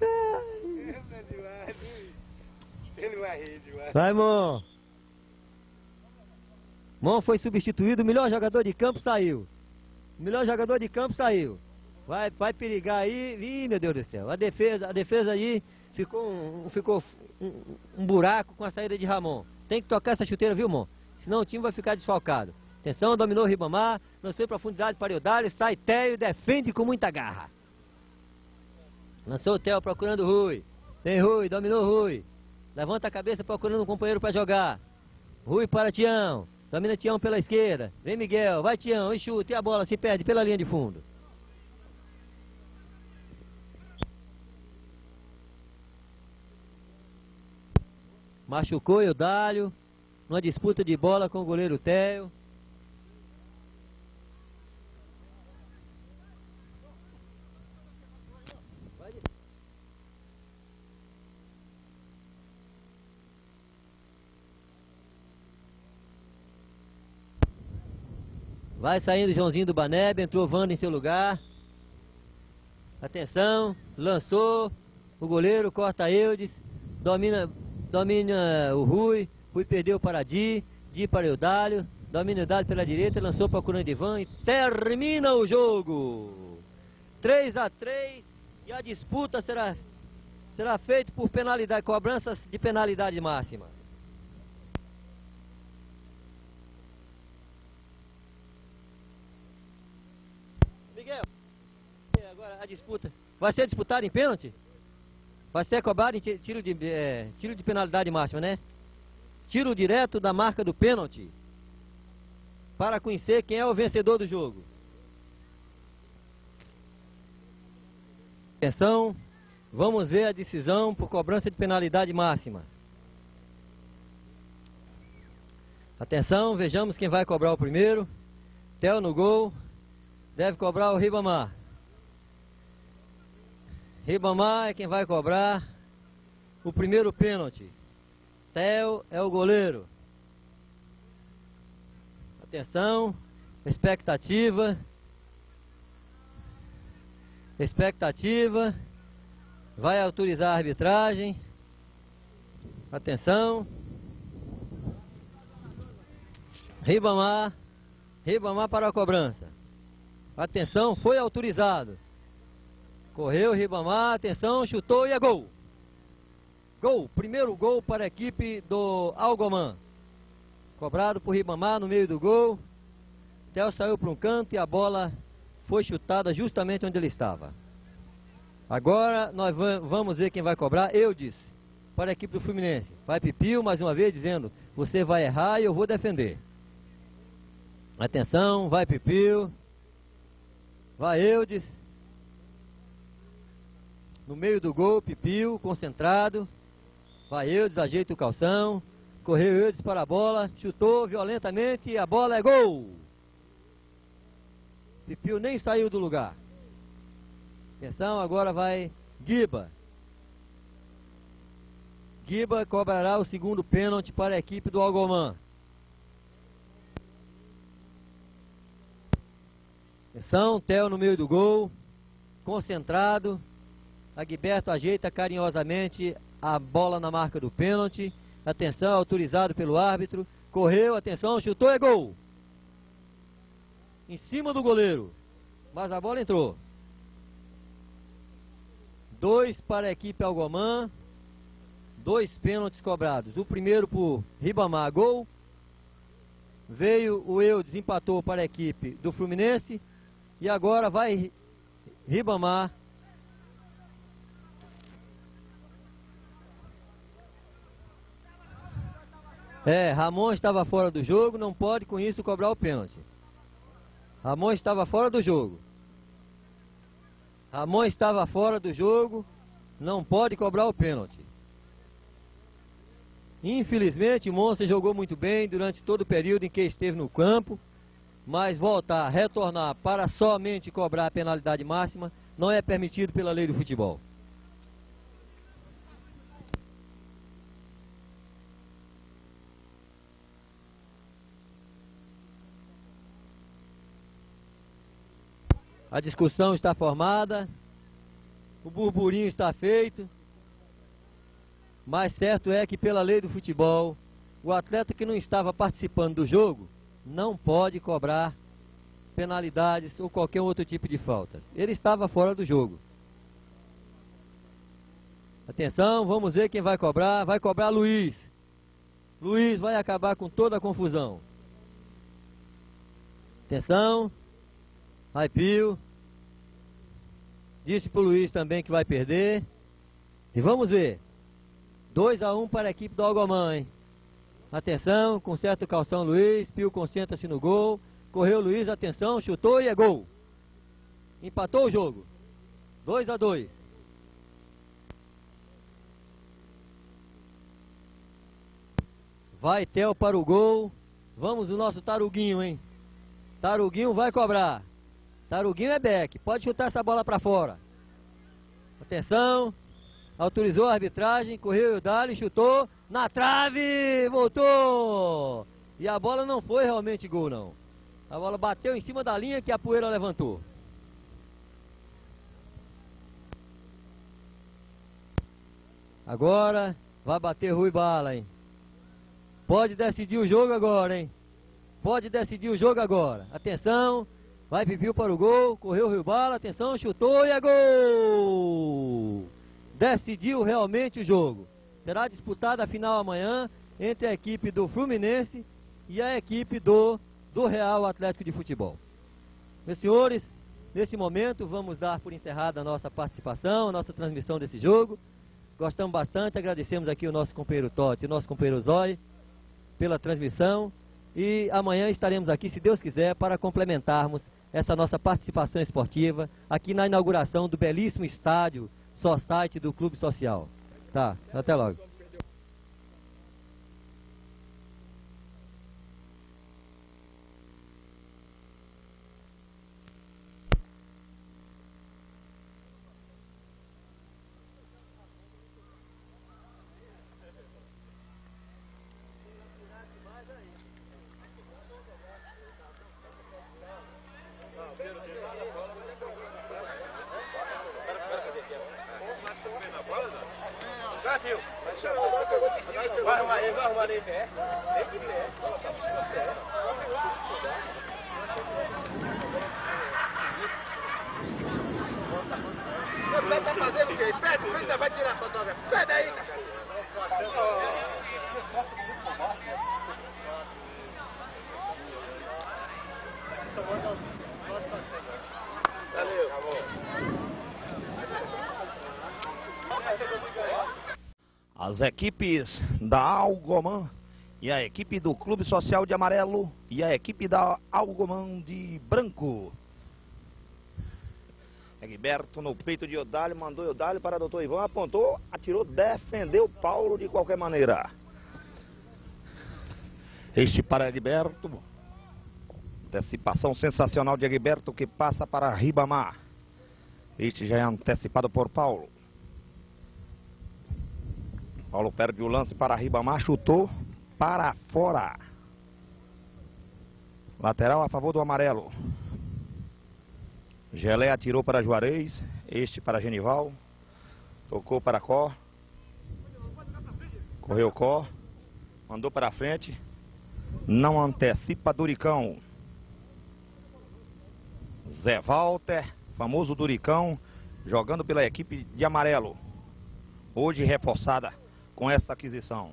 Ele vai rir demais. Mon. Foi substituído, o melhor jogador de campo saiu. O melhor jogador de campo saiu. Vai, vai perigar aí. Ih, meu Deus do céu. A defesa, a defesa aí ficou, um, ficou um, um buraco com a saída de Ramon. Tem que tocar essa chuteira, viu, Mon? Senão o time vai ficar desfalcado. Atenção, dominou o Ribamar, lançou em profundidade para o Dário, sai Teio, defende com muita garra. Lançou o Theo procurando o Rui. Tem Rui, dominou o Rui. Levanta a cabeça procurando um companheiro para jogar. Rui para Tião. Domina Tião pela esquerda. Vem Miguel, vai Tião, e chuta. E a bola se perde pela linha de fundo. Machucou o Dálio. Uma disputa de bola com o goleiro Theo. Vai saindo Joãozinho do Banebe, entrou Vando em seu lugar. Atenção, lançou. O goleiro corta Eudes. Domina, domina o Rui. Rui perdeu para Di. Di para Eudálio. Domina Eudálio pela direita. Lançou para o Curando Ivan. E termina o jogo. 3 a 3 E a disputa será, será feita por penalidade, cobranças de penalidade máxima. Miguel, agora a disputa vai ser disputada em pênalti? Vai ser cobrado em tiro de, é, tiro de penalidade máxima, né? Tiro direto da marca do pênalti. Para conhecer quem é o vencedor do jogo. Atenção, vamos ver a decisão por cobrança de penalidade máxima. Atenção, vejamos quem vai cobrar o primeiro. Theo no gol. Deve cobrar o Ribamar. Ribamar é quem vai cobrar o primeiro pênalti. Theo é o goleiro. Atenção, expectativa. Expectativa. Vai autorizar a arbitragem. Atenção. Ribamar. Ribamar para a cobrança. Atenção, foi autorizado. Correu Ribamar, atenção, chutou e é gol. Gol, primeiro gol para a equipe do Algomã. Cobrado por Ribamar no meio do gol. Theo saiu para um canto e a bola foi chutada justamente onde ele estava. Agora nós vamos ver quem vai cobrar. Eu disse para a equipe do Fluminense. Vai Pipio mais uma vez dizendo: Você vai errar e eu vou defender. Atenção, vai Pipio. Vai Eudes. No meio do gol, Pipio, concentrado. Vai Eudes, ajeita o calção. Correu Eudes para a bola, chutou violentamente e a bola é gol. Pipio nem saiu do lugar. Atenção, agora vai Giba. Giba cobrará o segundo pênalti para a equipe do Algomã. Atenção, Theo no meio do gol, concentrado. Agberto ajeita carinhosamente a bola na marca do pênalti. Atenção, autorizado pelo árbitro. Correu, atenção, chutou, é gol. Em cima do goleiro. Mas a bola entrou. Dois para a equipe Algomã. Dois pênaltis cobrados. O primeiro por Ribamar, gol. Veio o Eudes, empatou para a equipe do Fluminense. E agora vai Ribamar. É, Ramon estava fora do jogo, não pode com isso cobrar o pênalti. Ramon estava fora do jogo. Ramon estava fora do jogo, não pode cobrar o pênalti. Infelizmente, Monster jogou muito bem durante todo o período em que esteve no campo, mas voltar, retornar para somente cobrar a penalidade máxima não é permitido pela lei do futebol. A discussão está formada, o burburinho está feito, mas certo é que pela lei do futebol, o atleta que não estava participando do jogo não pode cobrar penalidades ou qualquer outro tipo de faltas. Ele estava fora do jogo. Atenção, vamos ver quem vai cobrar. Vai cobrar Luiz. Luiz vai acabar com toda a confusão. Atenção. Vai Pio. Disse pro Luiz também que vai perder. E vamos ver. 2 a 1 um para a equipe do Algomã, hein? Atenção, conserta o calção Luiz. Pio concentra-se no gol. Correu Luiz, atenção, chutou e é gol. Empatou o jogo. 2 a 2. Vai Tel para o gol. Vamos o nosso Taruguinho, hein? Taruguinho vai cobrar. Taruguinho é back. Pode chutar essa bola para fora. Atenção. Autorizou a arbitragem. Correu o Dali, chutou. Na trave! Voltou! E a bola não foi realmente gol, não. A bola bateu em cima da linha que a poeira levantou. Agora vai bater Rui Bala, hein? Pode decidir o jogo agora, hein? Pode decidir o jogo agora. Atenção, vai Pipiu para o gol, correu Rui Bala, atenção, chutou e é gol! Decidiu realmente o jogo. Será disputada a final amanhã entre a equipe do Fluminense e a equipe do do Real Atlético de Futebol. Meus senhores, nesse momento vamos dar por encerrada a nossa participação, a nossa transmissão desse jogo. Gostamos bastante, agradecemos aqui o nosso companheiro Totti, o nosso companheiro Zói, pela transmissão. E amanhã estaremos aqui, se Deus quiser, para complementarmos essa nossa participação esportiva aqui na inauguração do belíssimo estádio site do Clube Social. Tá, até logo. Vai arrumar ele, vai arrumar ele em pé. Vem de pé. Você tá fazendo o quê? Pede, você vai tirar fotógrafo. Sai daí, cara. Valeu. As equipes da Algomã e a equipe do Clube Social de Amarelo e a equipe da Algomã de Branco. Egberto no peito de Odálio, mandou Odálio para o doutor Ivan, apontou, atirou, defendeu Paulo de qualquer maneira. Este para Egberto. Antecipação sensacional de Egberto que passa para Ribamar. Este já é antecipado por Paulo. Paulo perde o lance para Ribamar, chutou para fora. Lateral a favor do amarelo. Gelé atirou para Juarez, este para Genival. Tocou para Có. Correu Có. Mandou para frente. Não antecipa Duricão. Zé Walter, famoso Duricão, jogando pela equipe de amarelo. Hoje reforçada com esta aquisição.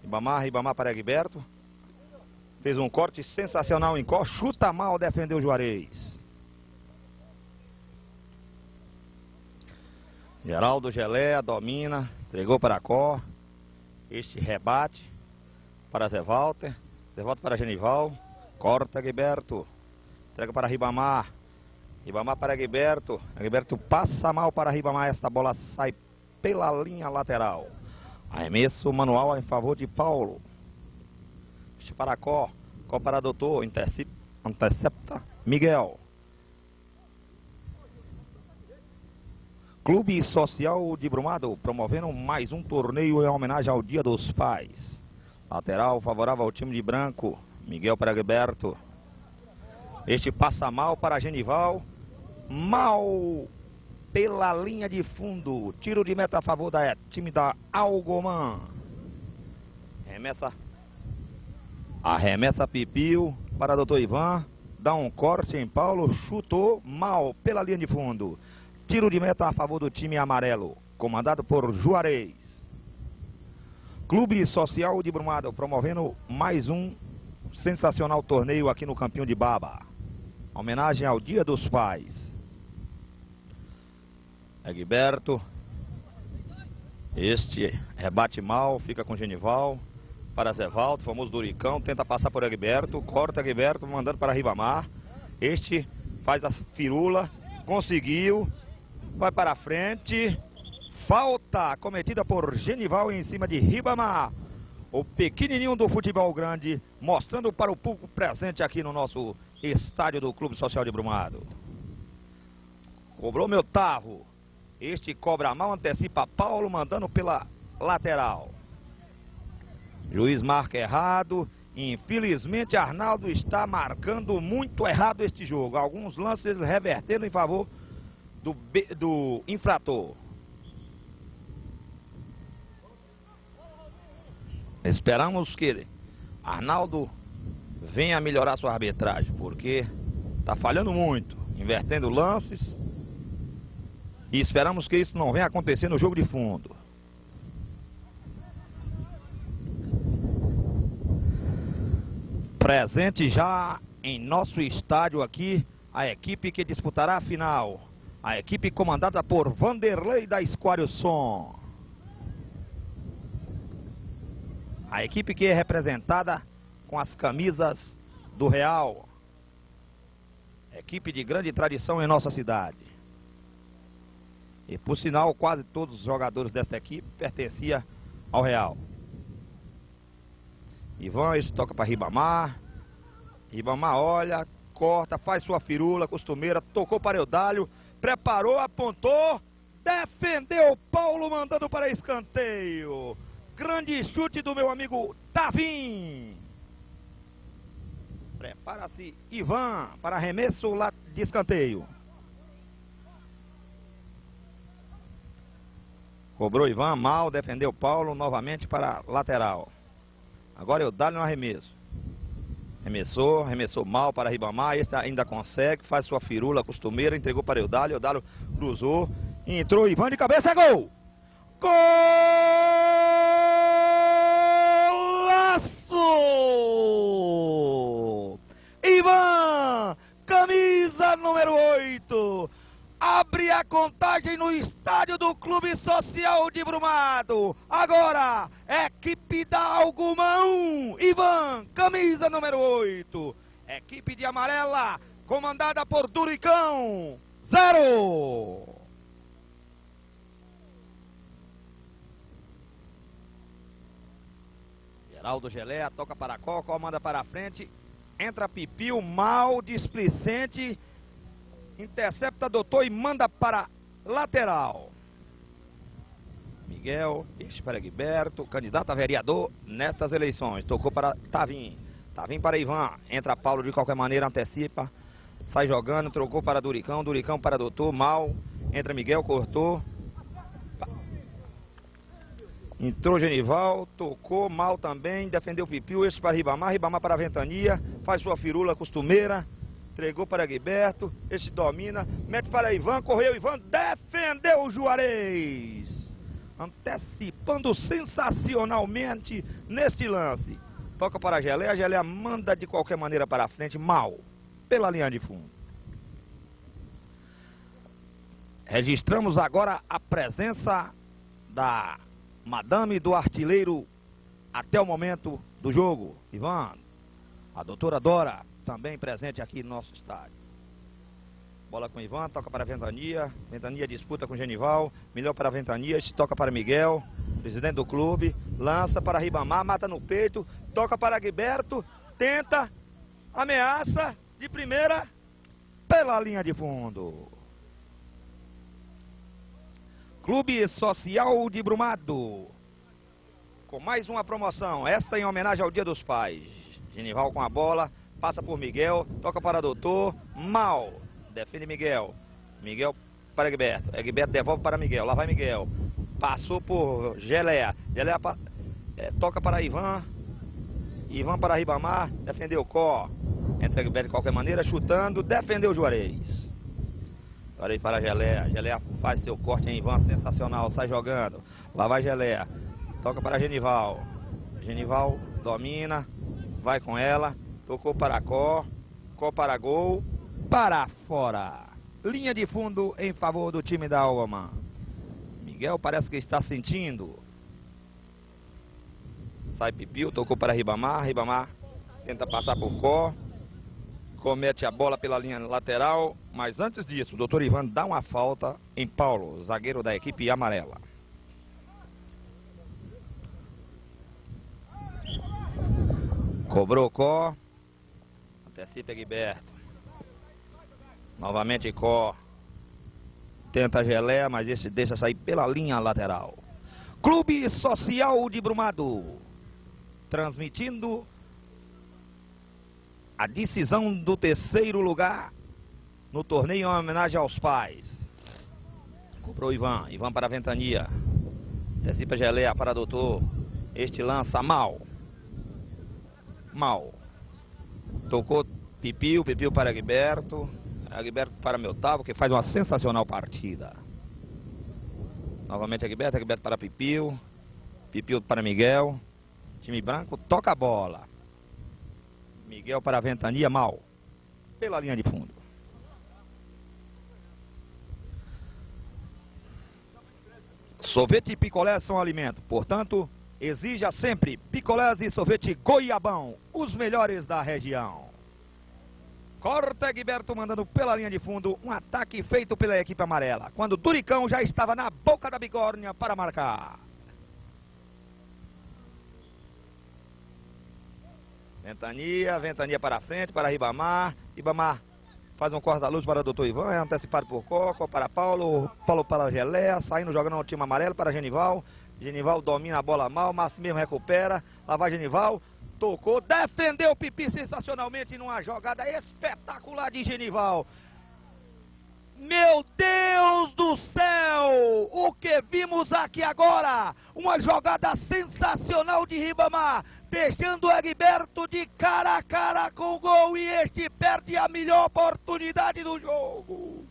Ribamar, Ribamar para Egberto. Fez um corte sensacional em Có. Chuta mal, defendeu Juarez. Geraldo Gelé domina, entregou para Có. Este rebate para Zé Walter. Zé Walter para Genival. Corta Gilberto. Entrega para Ribamar. Ribamar para Gilberto. Gilberto passa mal para Ribamar. Esta bola sai pela linha lateral. Arremesso manual em favor de Paulo. Este para Có. Có para Doutor. Intercepta Miguel. Clube Social de Brumado promovendo mais um torneio em homenagem ao Dia dos Pais. Lateral favorável ao time de branco. Miguel para Gilberto. Este passa mal para Genival. Mal pela linha de fundo. Tiro de meta a favor da time da Algomã. Remessa. Arremessa Pipio para Doutor Ivan. Dá um corte em Paulo. Chutou mal pela linha de fundo. Tiro de meta a favor do time amarelo, comandado por Juarez. Clube Social de Brumado promovendo mais um sensacional torneio aqui no Campinho de Baba. Homenagem ao Dia dos Pais. Egberto. Este rebate mal, fica com Genival. Para Zevaldo, famoso Duricão, tenta passar por Egberto, corta Egberto, mandando para Ribamar. Este faz a firula, conseguiu, vai para frente. Falta cometida por Genival em cima de Ribamar. O pequenininho do futebol grande, mostrando para o público presente aqui no nosso estádio do Clube Social de Brumado. Cobrou meu tarro. Este cobra mal, antecipa Paulo, mandando pela lateral. Juiz marca errado. Infelizmente, Arnaldo está marcando muito errado este jogo. Alguns lances revertendo em favor do, do infrator. Esperamos que Arnaldo venha melhorar sua arbitragem, porque está falhando muito, invertendo lances. E esperamos que isso não venha acontecer no jogo de fundo. Presente já em nosso estádio aqui a equipe que disputará a final. A equipe comandada por Vanderlei da Esquário Som. A equipe que é representada com as camisas do Real. Equipe de grande tradição em nossa cidade. E por sinal, quase todos os jogadores desta equipe pertenciam ao Real. Ivan toca para Ribamar. Ribamar olha, corta, faz sua firula costumeira, tocou para Eudálio, preparou, apontou, defendeu Paulo mandando para escanteio. Grande chute do meu amigo Davim. Prepara-se Ivan para arremesso lá de escanteio. Cobrou Ivan mal, defendeu Paulo novamente para lateral. Agora eu dá no arremesso. Arremessou, arremessou mal para Ribamar, este ainda consegue, faz sua firula costumeira, entregou para Eudálio, Eudálio cruzou, entrou Ivan de cabeça, é gol! Golaço! Ivan, camisa número 8, abre a contagem no estádio do Clube Social de Brumado. Agora, equipe da Alguma 1, Ivan, camisa número 8. Equipe de amarela, comandada por Duricão, 0. Geraldo Gelé toca para Coca, manda para frente. Entra Pipio, mal, displicente intercepta doutor e manda para lateral. Miguel, Guiberto, candidato a vereador nestas eleições. Tocou para Tavim. Tavim para Ivan. Entra Paulo de qualquer maneira, antecipa. Sai jogando, trocou para Duricão. Duricão para doutor, mal. Entra Miguel, cortou. Entrou Genival, tocou mal também, defendeu Pipiu, esse para Ribamar, Ribamar para a Ventania, faz sua firula costumeira, entregou para Guiberto, esse domina, mete para Ivan, correu Ivan, defendeu o Juarez. Antecipando sensacionalmente neste lance. Toca para a Geleia, a Geleia manda de qualquer maneira para frente, mal, pela linha de fundo. Registramos agora a presença da madame do artilheiro até o momento do jogo. Ivan, a doutora Dora, também presente aqui no nosso estádio. Bola com Ivan, toca para Ventania. Ventania disputa com Genival. Melhor para a Ventania, se toca para Miguel, presidente do clube. Lança para Ribamar, mata no peito. Toca para Guiberto. Tenta, ameaça de primeira pela linha de fundo. Clube Social de Brumado. Com mais uma promoção. Esta em homenagem ao Dia dos Pais. Genival com a bola. Passa por Miguel. Toca para Doutor. Mal. Defende Miguel. Miguel para Egberto. Egberto devolve para Miguel. Lá vai Miguel. Passou por Gelea. Gelea pa... é, toca para Ivan. Ivan para Ribamar. Defendeu o Có. Entra Egberto de qualquer maneira. Chutando. Defendeu o Juarez. Juarez para Gelea. Gelea faz seu corte em Ivan. Sensacional. Sai jogando. Lá vai Gelea. Toca para Genival. Genival domina. Vai com ela. Tocou para Có. Có para gol para fora. Linha de fundo em favor do time da Alma. Miguel parece que está sentindo. Sai Pipiu, tocou para Ribamar. Ribamar tenta passar por Có. Comete a bola pela linha lateral. Mas antes disso, o doutor Ivan dá uma falta em Paulo, zagueiro da equipe amarela. Cobrou Có. Antecipa Guiberto. Novamente Có. Tenta geleia, mas esse deixa sair pela linha lateral. Clube Social de Brumado. Transmitindo a decisão do terceiro lugar no torneio em homenagem aos pais. Cobrou Ivan. Ivan para a ventania. Antecipa geleia para doutor. Este lança mal. Mal. Tocou Pipiu, Pipiu para Guiberto. Agberto para Meltavo, que faz uma sensacional partida. Novamente Agberto, Agberto para Pipil. Pipil para Miguel. Time branco toca a bola. Miguel para a Ventania, mal. Pela linha de fundo. Sorvete e picolé são alimento, portanto, exija sempre picolés e sorvete goiabão, os melhores da região. Corta Egberto mandando pela linha de fundo um ataque feito pela equipe amarela. Quando Duricão já estava na boca da bigorna para marcar. Ventania, Ventania para frente, para Ribamar. Ribamar faz um corta-luz para o doutor Ivan, é antecipado por Coco, para Paulo, Paulo para Gelé, saindo jogando no time amarelo para Genival. Genival domina a bola mal, Márcio mesmo recupera, lá vai Genival, tocou, defendeu o Pipi sensacionalmente numa jogada espetacular de Genival. Meu Deus do céu! O que vimos aqui agora? Uma jogada sensacional de Ribamar, deixando o Egberto de cara a cara com o gol e este perde a melhor oportunidade do jogo.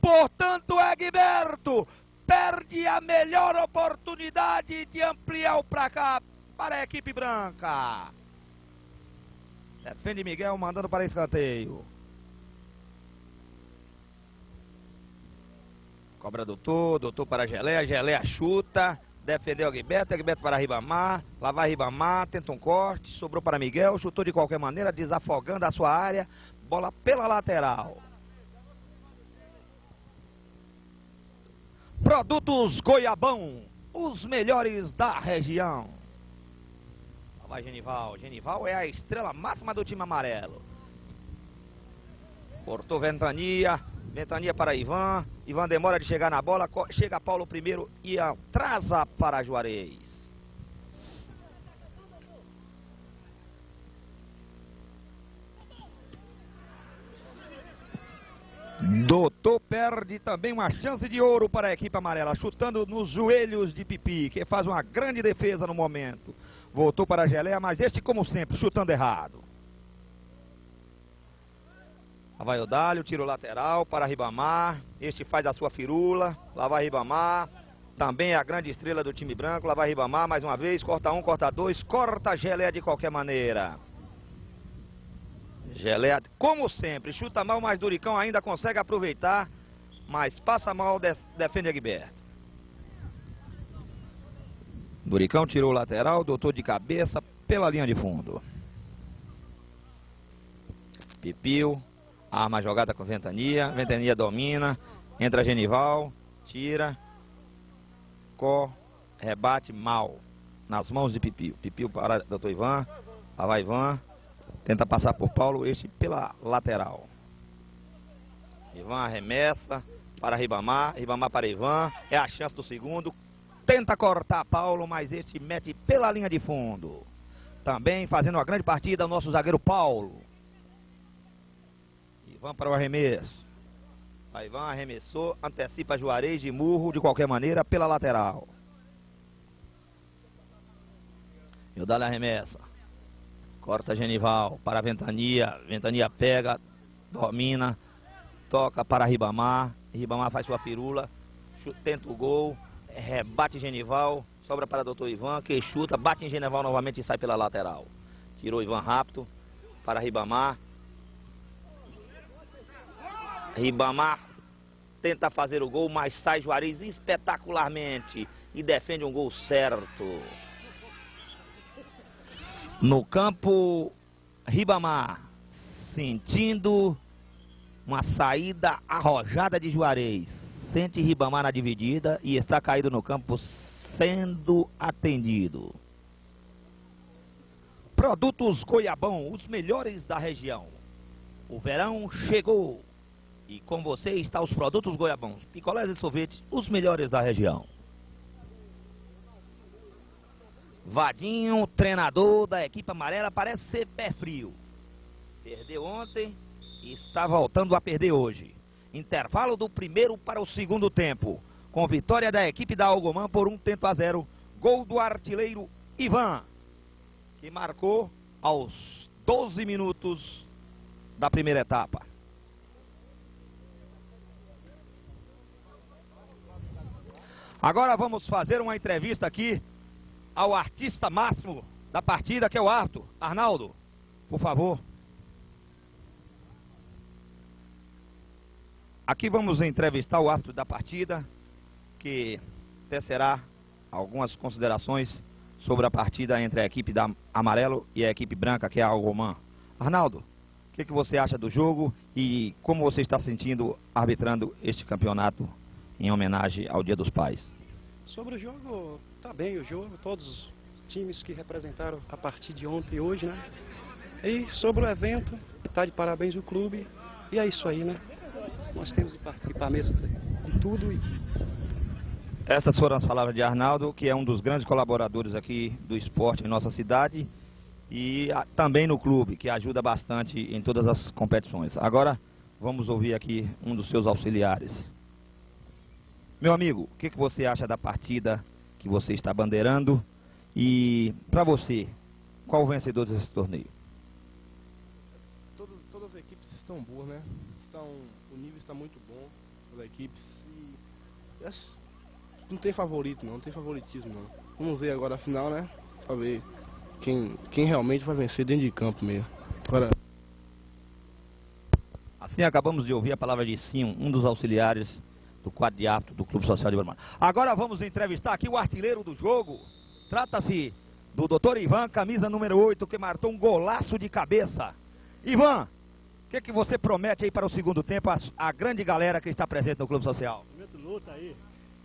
Portanto, Egberto perde a melhor oportunidade de ampliar o placar para a equipe branca. Defende Miguel mandando para escanteio. Cobra doutor, doutor para Geleia, Geleia chuta, defendeu Agbeto, Agbeto para Ribamar, lá vai Ribamar, tenta um corte, sobrou para Miguel, chutou de qualquer maneira, desafogando a sua área, bola pela lateral. Produtos Goiabão, os melhores da região. Vai Genival. Genival é a estrela máxima do time amarelo. Cortou Ventania. Ventania para Ivan. Ivan demora de chegar na bola. Chega Paulo primeiro e atrasa para Juarez. Doutor perde também uma chance de ouro para a equipe amarela, chutando nos joelhos de Pipi, que faz uma grande defesa no momento. Voltou para a geleia, mas este, como sempre, chutando errado. Lá vai o Dálio, tiro lateral para Ribamar. Este faz a sua firula. Lá vai Ribamar. Também é a grande estrela do time branco. Lá vai Ribamar mais uma vez. Corta um, corta dois. Corta a geleia de qualquer maneira. Geleia, como sempre, chuta mal, mas Duricão ainda consegue aproveitar. Mas passa mal, defende Egberto. Duricão tirou o lateral, doutor de cabeça pela linha de fundo. Pipil, arma jogada com Ventania, Ventania domina, entra Genival, tira, có, rebate mal nas mãos de Pipil. Pipil para doutor Ivan, lá vai Ivan, Tenta passar por Paulo, este pela lateral. Ivan arremessa para Ribamar, Ribamar para Ivan, é a chance do segundo. Tenta cortar Paulo, mas este mete pela linha de fundo. Também fazendo uma grande partida o nosso zagueiro Paulo. Ivan para o arremesso. A Ivan arremessou, antecipa Juarez de murro de qualquer maneira pela lateral. E o Dali arremessa. Corta Genival para a Ventania. Ventania pega, domina, toca para Ribamar. Ribamar faz sua firula, tenta o gol, rebate Genival, sobra para Doutor Ivan, que chuta, bate em Genival novamente e sai pela lateral. Tirou Ivan rápido para Ribamar. Ribamar tenta fazer o gol, mas sai Juarez espetacularmente e defende um gol certo. No campo Ribamar, sentindo uma saída arrojada de Juarez. Sente Ribamar na dividida e está caído no campo sendo atendido. Produtos Goiabão, os melhores da região. O verão chegou e com você está os produtos Goiabão, picolés e sorvetes, os melhores da região. Vadinho, treinador da equipe amarela, parece ser pé frio. Perdeu ontem e está voltando a perder hoje. Intervalo do primeiro para o segundo tempo. Com vitória da equipe da Algomã por um tento a zero. Gol do artilheiro Ivan, que marcou aos 12 minutos da primeira etapa. Agora vamos fazer uma entrevista aqui ao artista máximo da partida, que é o Arthur. Arnaldo, por favor. Aqui vamos entrevistar o árbitro da partida, que tecerá algumas considerações sobre a partida entre a equipe da Amarelo e a equipe branca, que é a Algomã. Arnaldo, o que, que você acha do jogo e como você está sentindo arbitrando este campeonato em homenagem ao Dia dos Pais? Sobre o jogo, tá bem o jogo, todos os times que representaram a partir de ontem e hoje, né? E sobre o evento, tá de parabéns o clube. E é isso aí, né? Nós temos que participar mesmo de tudo e essas foram as palavras de Arnaldo, que é um dos grandes colaboradores aqui do esporte em nossa cidade e a, também no clube, que ajuda bastante em todas as competições. Agora vamos ouvir aqui um dos seus auxiliares. Meu amigo, o que, que você acha da partida que você está bandeirando? E para você, qual o vencedor desse torneio? Todas, todas, as equipes estão boas, né? Estão, o nível está muito bom das equipes. E não tem favorito não, não tem favoritismo não. Vamos ver agora a final, né? Para ver quem, quem realmente vai vencer dentro de campo mesmo. Agora... Assim acabamos de ouvir a palavra de Sim, um dos auxiliares do quadro de árbitro do Clube Social de Barman. Agora vamos entrevistar aqui o artilheiro do jogo. Trata-se do doutor Ivan, camisa número 8, que marcou um golaço de cabeça. Ivan, o que, que você promete aí para o segundo tempo, a, a, grande galera que está presente no Clube Social? Prometo luta aí,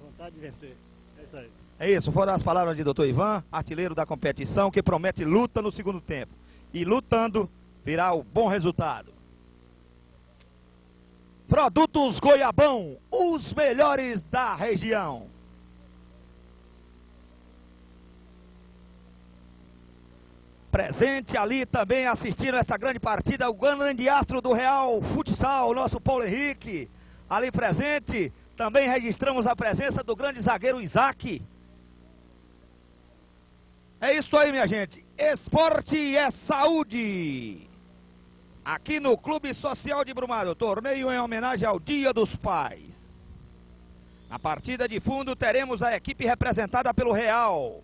vontade de vencer. É isso aí. É isso, foram as palavras de doutor Ivan, artilheiro da competição, que promete luta no segundo tempo. E lutando, virá o bom resultado. Produtos Goiabão, os melhores da região. Presente ali também assistindo essa grande partida, o grande astro do Real Futsal, o nosso Paulo Henrique. Ali presente, também registramos a presença do grande zagueiro Isaac. É isso aí, minha gente. Esporte é saúde. Aqui no Clube Social de Brumado, torneio em homenagem ao Dia dos Pais. Na partida de fundo teremos a equipe representada pelo Real,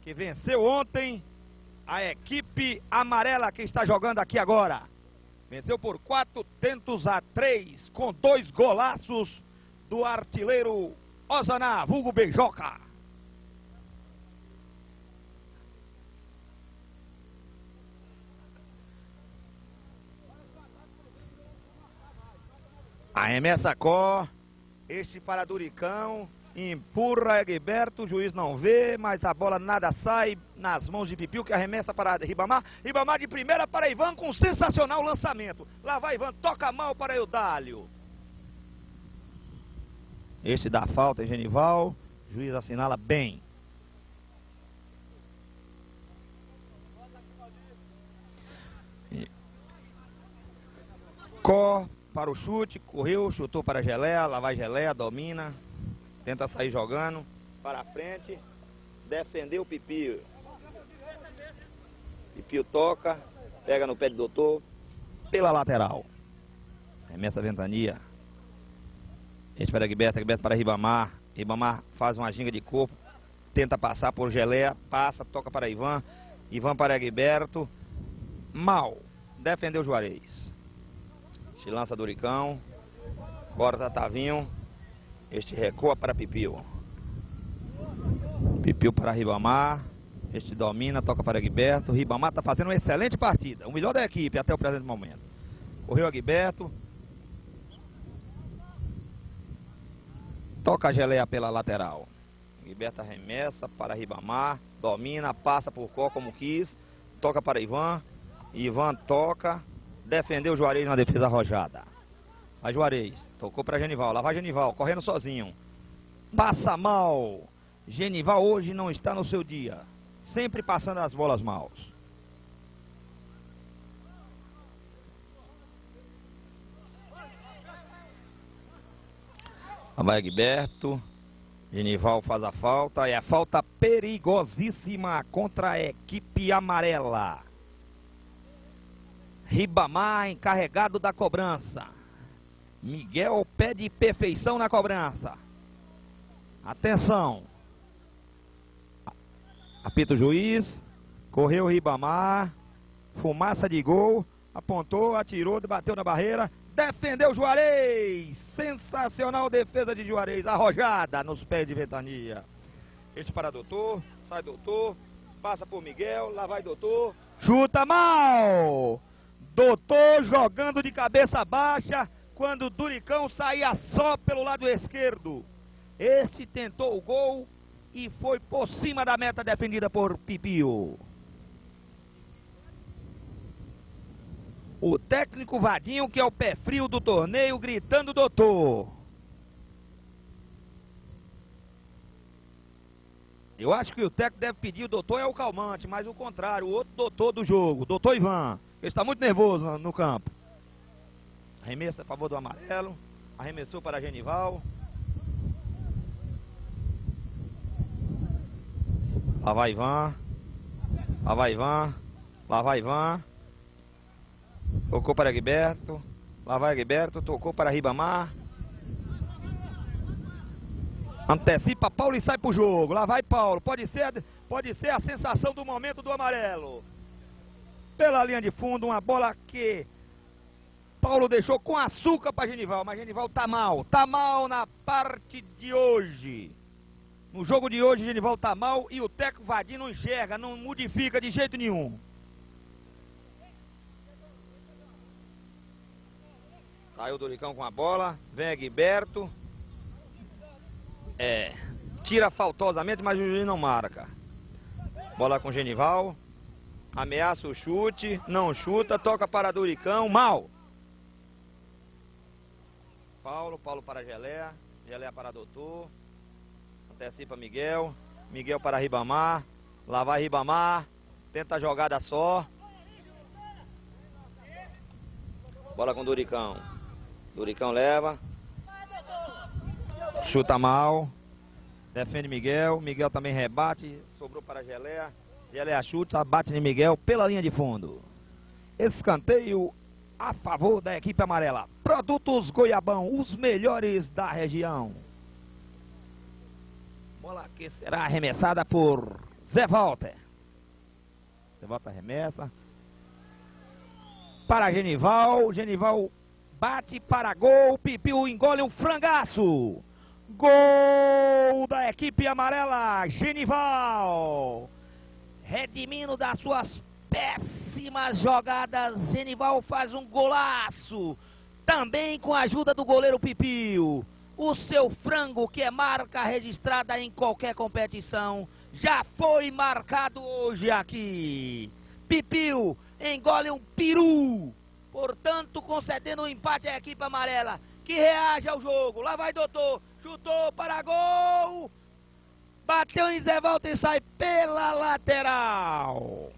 que venceu ontem a equipe amarela que está jogando aqui agora. Venceu por quatro tentos a três, com dois golaços do artilheiro Osaná, vulgo Beijoca. Arremessa Có, este para Duricão, empurra Egberto, o juiz não vê, mas a bola nada sai nas mãos de Pipiu, que arremessa para Ribamar. Ribamar de primeira para Ivan com um sensacional lançamento. Lá vai Ivan, toca mal para Eudálio. Este dá falta em Genival, o juiz assinala bem. Có para o chute, correu, chutou para a Geleia, lá vai Geleia, domina, tenta sair jogando, para a frente, defendeu o Pipio. Pipio toca, pega no pé do doutor, pela lateral. Remessa a ventania. Este para Gilberto, Gilberto para Ribamar. Ribamar faz uma ginga de corpo, tenta passar por Geleia, passa, toca para Ivan. Ivan para Gilberto. Mal. Defendeu Juarez. Este lança Duricão. Corta Tavinho. Este recua para Pipio. Pipio para Ribamar. Este domina, toca para Guiberto. Ribamar está fazendo uma excelente partida. O melhor da equipe até o presente momento. Correu a Guiberto. Toca a geleia pela lateral. Guiberto arremessa para Ribamar. Domina, passa por Có como quis. Toca para Ivan. Ivan toca. Defendeu o Juarez na defesa arrojada. A Juarez. Tocou para Genival. Lá vai Genival, correndo sozinho. Passa mal. Genival hoje não está no seu dia. Sempre passando as bolas maus. Vai Gilberto. Genival faz a falta. É a falta perigosíssima contra a equipe amarela. Ribamar encarregado da cobrança. Miguel pede perfeição na cobrança. Atenção. Apita o juiz. Correu Ribamar. Fumaça de gol. Apontou, atirou, bateu na barreira. Defendeu Juarez. Sensacional defesa de Juarez. Arrojada nos pés de Ventania. Este para doutor. Sai doutor. Passa por Miguel. Lá vai doutor. Chuta mal. Doutor jogando de cabeça baixa. Quando o Duricão saía só pelo lado esquerdo. Este tentou o gol e foi por cima da meta defendida por Pipio. O técnico Vadinho, que é o pé frio do torneio, gritando doutor. Eu acho que o técnico deve pedir o doutor é o calmante, mas o contrário, o outro doutor do jogo, doutor Ivan. Ele está muito nervoso no, no campo. Arremessa a favor do amarelo. Arremessou para Genival. Lá vai Ivan. Lá vai Ivan. Lá vai Ivan. Tocou para Gilberto. Lá vai Gilberto. Tocou para Ribamar. Antecipa Paulo e sai pro jogo. Lá vai Paulo. Pode ser, pode ser a sensação do momento do amarelo. Pela linha de fundo, uma bola que Paulo deixou com açúcar para Genival. Mas Genival tá mal. Tá mal na parte de hoje. No jogo de hoje, Genival tá mal e o Teco Vadim não enxerga, não modifica de jeito nenhum. Saiu o Doricão com a bola, vem Egberto. É, tira faltosamente, mas o juiz não marca. Bola com Genival. Ameaça o chute, não chuta, toca para Duricão, mal. Paulo, Paulo para Gelé, Gelé para Doutor. Antecipa Miguel, Miguel para Ribamar. Lá vai Ribamar. Tenta a jogada só. Bola com Duricão. Duricão leva. Chuta mal. Defende Miguel. Miguel também rebate. Sobrou para Geleia. Geleia chuta, bate em Miguel pela linha de fundo. Escanteio a favor da equipe amarela. Produtos Goiabão, os melhores da região. Bola que será arremessada por Zé Walter. Zé Walter arremessa. Para Genival. Genival bate para gol. Pipiu engole um frangaço. Gol da equipe amarela. Genival. Redimindo das suas péssimas jogadas. Genival faz um golaço. Também com a ajuda do goleiro Pipiu. O seu frango, que é marca registrada em qualquer competição, já foi marcado hoje aqui. Pipiu engole um peru, portanto, concedendo o um empate à equipe amarela, que reage ao jogo. Lá vai doutor, chutou para gol, bateu em Zé Volta e sai pela lateral.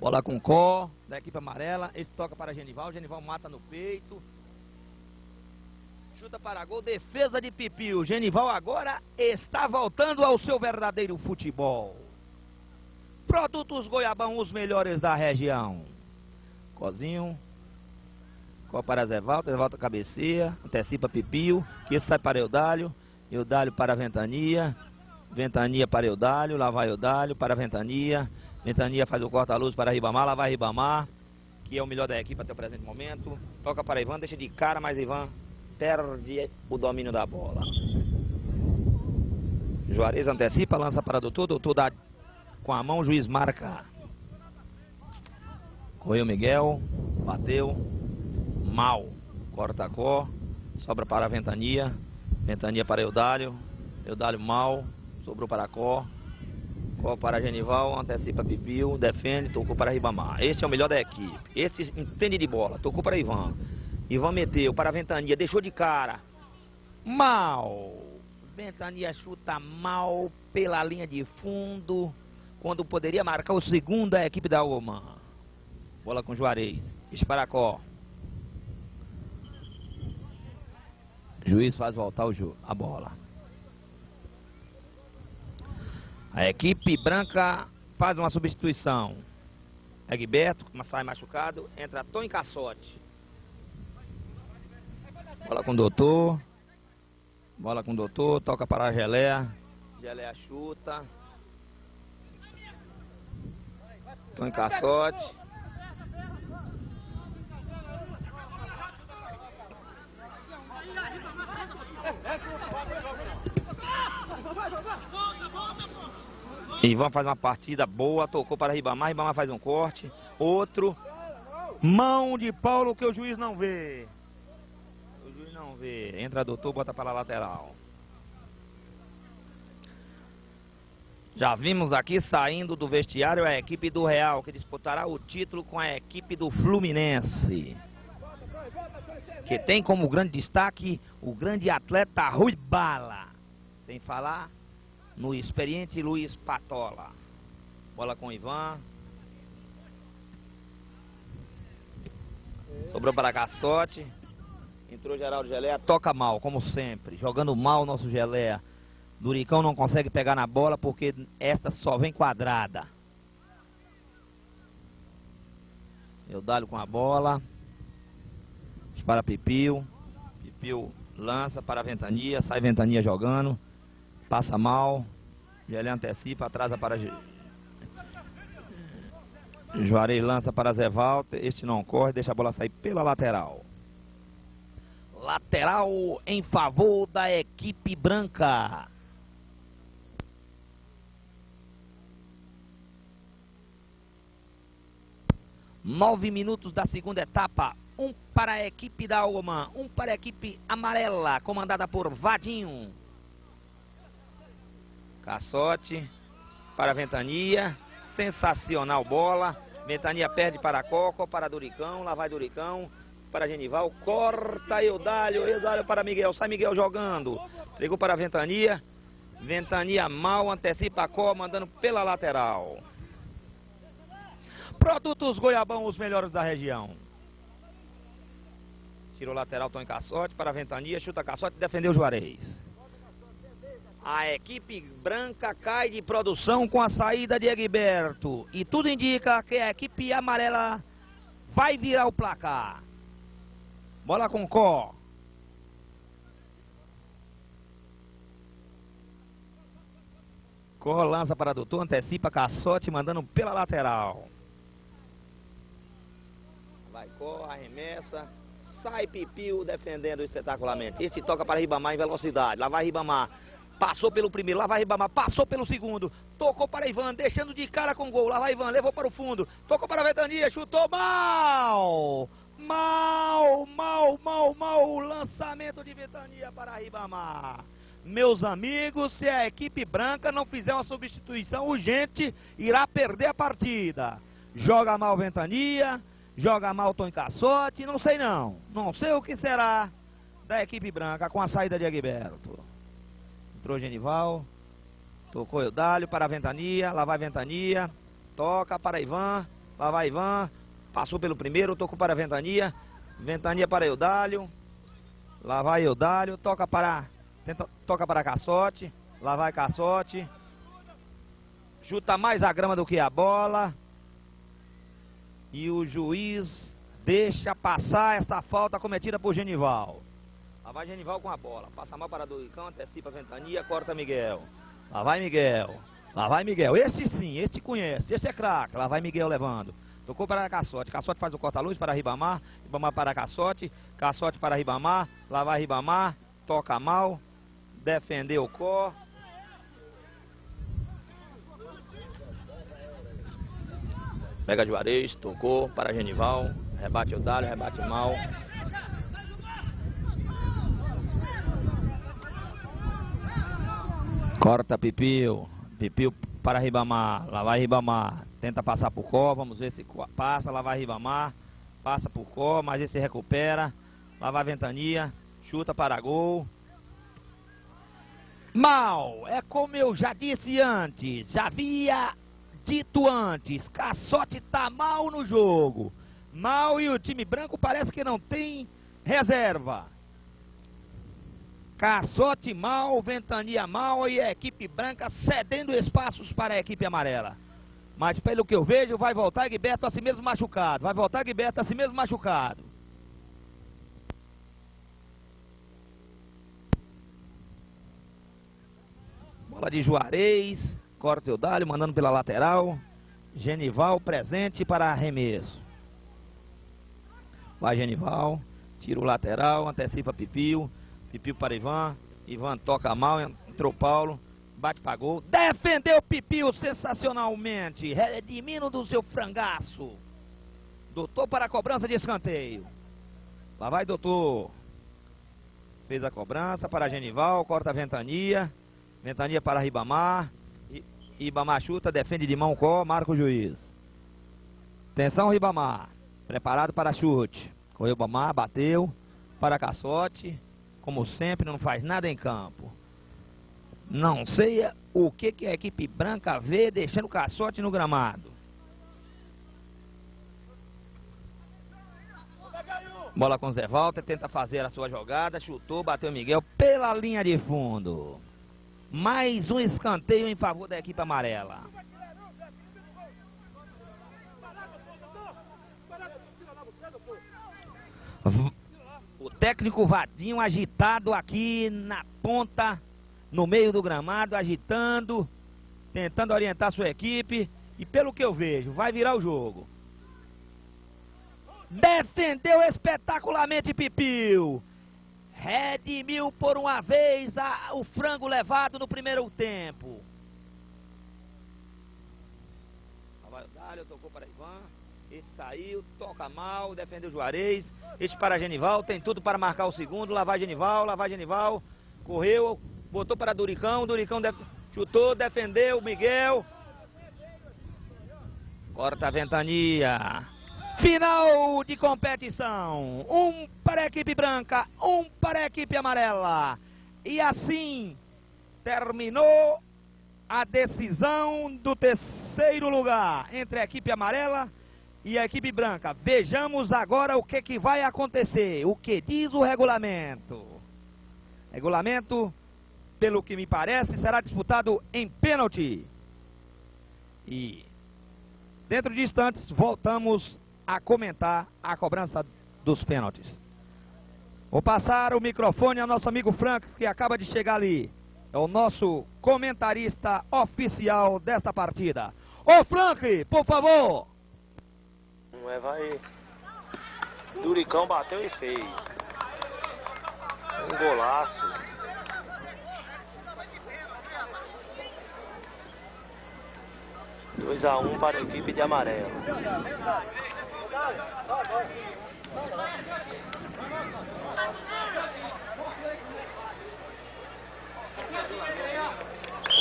Bola com Có, da equipe amarela. Esse toca para Genival. Genival mata no peito. Chuta para gol. Defesa de Pipiu. Genival agora está voltando ao seu verdadeiro futebol. Produtos Goiabão, os melhores da região. Cozinho. Có para. Zé Walter cabeceia. Antecipa Pipiu. Que sai para Eudálio. Eudálio para Ventania. Ventania para Eudálio. Lá vai Eudálio para Ventania. Ventania faz o corta-luz para Ribamar, lá vai Ribamar, que é o melhor da equipe até o presente momento. Toca para Ivan, deixa de cara, mas Ivan perde o domínio da bola. Juarez antecipa, lança para doutor, doutor dá com a mão, juiz marca. Correu Miguel, bateu, mal, corta a cor, sobra para Ventania, Ventania para Eudálio, Eudálio mal, sobrou para a cor. Qual para Genival, antecipa Pipiu, defende, tocou para Ribamar. Este é o melhor da equipe. Este entende de bola, tocou para Ivan. Ivan meteu para Ventania, deixou de cara. Mal. Ventania chuta mal pela linha de fundo. Quando poderia marcar o segundo da equipe da Oman. Bola com Juarez. Esparacó. Juiz faz voltar o jogo, a bola. A equipe branca faz uma substituição. Egberto, sai machucado, entra Tony Cassote. Bola com o doutor. Bola com o doutor, toca para a Gelé. Gelé chuta. Tony Cassote. Ivan faz uma partida boa, tocou para Ribamar, Ribamar faz um corte, outro, mão de Paulo que o juiz não vê. O juiz não vê, entra doutor, bota para a lateral. Já vimos aqui saindo do vestiário a equipe do Real, que disputará o título com a equipe do Fluminense. Que tem como grande destaque o grande atleta Rui Bala. Sem falar no experiente Luiz Patola. Bola com Ivan. Sobrou para Caçote. Entrou Geraldo Geleia. Toca mal, como sempre. Jogando mal o nosso Geleia. Duricão não consegue pegar na bola porque esta só vem quadrada. Eudálio com a bola. Para Pipio. Pipio lança para a Ventania. Sai Ventania jogando. Passa mal. Ele antecipa, atrasa para Juarez lança para Zé Walter. Este não corre, deixa a bola sair pela lateral. Lateral em favor da equipe branca. Nove minutos da segunda etapa. Um para a equipe da Oman, um para a equipe amarela, comandada por Vadinho. Caçote para Ventania. Sensacional bola. Ventania perde para Coco, para Duricão. Lá vai Duricão para Genival. Corta Eudálio. Eudálio para Miguel. Sai Miguel jogando. Entregou para Ventania. Ventania mal. Antecipa a Có, mandando pela lateral. Produtos Goiabão, os melhores da região. Tirou lateral, Tony Caçote para Ventania. Chuta Caçote, defendeu Juarez. A equipe branca cai de produção com a saída de Egberto. E tudo indica que a equipe amarela vai virar o placar. Bola com Có. Có lança para doutor, antecipa Caçote, mandando pela lateral. Vai Có, arremessa. Sai Pipiu defendendo espetacularmente. Este toca para Ribamar em velocidade. Lá vai Ribamar. Passou pelo primeiro, lá vai Ribamar, passou pelo segundo, tocou para Ivan, deixando de cara com gol, lá vai Ivan, levou para o fundo, tocou para a Ventania, chutou mal! Mal, mal, mal, mal, o lançamento de Ventania para Ribamar. Meus amigos, se a equipe branca não fizer uma substituição urgente, irá perder a partida. Joga mal Ventania, joga mal Tom Caçote, não sei não. Não sei o que será da equipe branca com a saída de Egberto. Entrou Genival. Tocou Eudálio para a Ventania. Lá vai Ventania. Toca para Ivan. Lá vai Ivan. Passou pelo primeiro. Tocou para a Ventania. Ventania para Eudálio. Lá vai Eudálio. Toca para. Tenta, toca para Caçote. Lá vai Caçote. Chuta mais a grama do que a bola. E o juiz deixa passar esta falta cometida por Genival. Lá vai Genival com a bola. Passa mal para Doricão, antecipa a ventania, corta Miguel. Lá vai Miguel. Lá vai Miguel. Este sim, este conhece. Este é craque. Lá vai Miguel levando. Tocou para Caçote. Caçote faz o corta-luz para Ribamar. Ribamar para Caçote. Caçote para Ribamar. Lá vai Ribamar. Toca mal. Defendeu o Có. Pega Juarez. Tocou para Genival. Rebate o Dário. Rebate mal. Corta Pipio. Pipio para Ribamar. Lá vai Ribamar. Tenta passar por Có. Vamos ver se passa. Lá vai Ribamar. Passa por Có, mas esse recupera. Lá vai Ventania. Chuta para gol. Mal. É como eu já disse antes. Já havia dito antes. Caçote tá mal no jogo. Mal e o time branco parece que não tem reserva. Caçote mal, Ventania mal e a equipe branca cedendo espaços para a equipe amarela. Mas pelo que eu vejo, vai voltar Guiberto a si mesmo machucado. Vai voltar Guiberto a si mesmo machucado. Bola de Juarez. Corta o Eudálio, mandando pela lateral. Genival presente para arremesso. Vai Genival. Tira o lateral, antecipa Pipio. Pipio para Ivan. Ivan toca mal, entrou Paulo. Bate para gol. Defendeu Pipio sensacionalmente. Redimindo do seu frangaço. Doutor para a cobrança de escanteio. Lá vai doutor. Fez a cobrança para Genival. Corta a ventania. Ventania para Ribamar. Ribamar chuta, defende de mão có, marca o juiz. Atenção Ribamar. Preparado para chute. Correu Ribamar, bateu. Para Caçote como sempre, não faz nada em campo. Não sei o que, que a equipe branca vê deixando o caçote no gramado. Bola com Zé Walter, tenta fazer a sua jogada, chutou, bateu Miguel pela linha de fundo. Mais um escanteio em favor da equipe amarela. Técnico Vadinho agitado aqui na ponta, no meio do gramado, agitando, tentando orientar sua equipe. E pelo que eu vejo, vai virar o jogo. Defendeu espetacularmente Pipil. Redimiu por uma vez a, o frango levado no primeiro tempo. Vai o Dário, tocou para Ivan. Esse saiu, toca mal, defendeu o Juarez. Este para Genival, tem tudo para marcar o segundo. Lá vai Genival, lá vai Genival. Correu, botou para Duricão. Duricão deve... Chutou, defendeu, Miguel. Corta a ventania. Final de competição. Um para a equipe branca, um para a equipe amarela. E assim terminou a decisão do terceiro lugar entre a equipe amarela e a equipe branca. Vejamos agora o que, que vai acontecer. O que diz o regulamento? Regulamento, pelo que me parece, será disputado em pênalti. E dentro de instantes voltamos a comentar a cobrança dos pênaltis. Vou passar o microfone ao nosso amigo Frank, que acaba de chegar ali. É o nosso comentarista oficial desta partida. Ô Frank, por favor! Não é, vai. Duricão bateu e fez. Um golaço. Dois a um para a equipe de amarelo.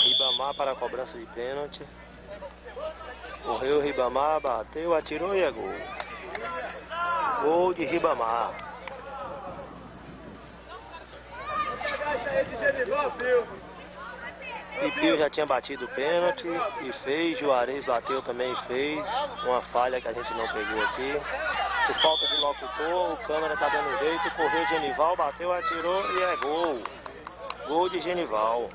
Ribamar para a cobrança de pênalti. Correu Ribamar, bateu, atirou e é gol. Gol de Ribamar. Pipio já tinha batido o pênalti e fez, Juarez bateu também fez. Uma falha que a gente não pegou aqui. Por falta de locutor, o câmera tá dando jeito, correu Genival, bateu, atirou e é gol. Gol de Genival.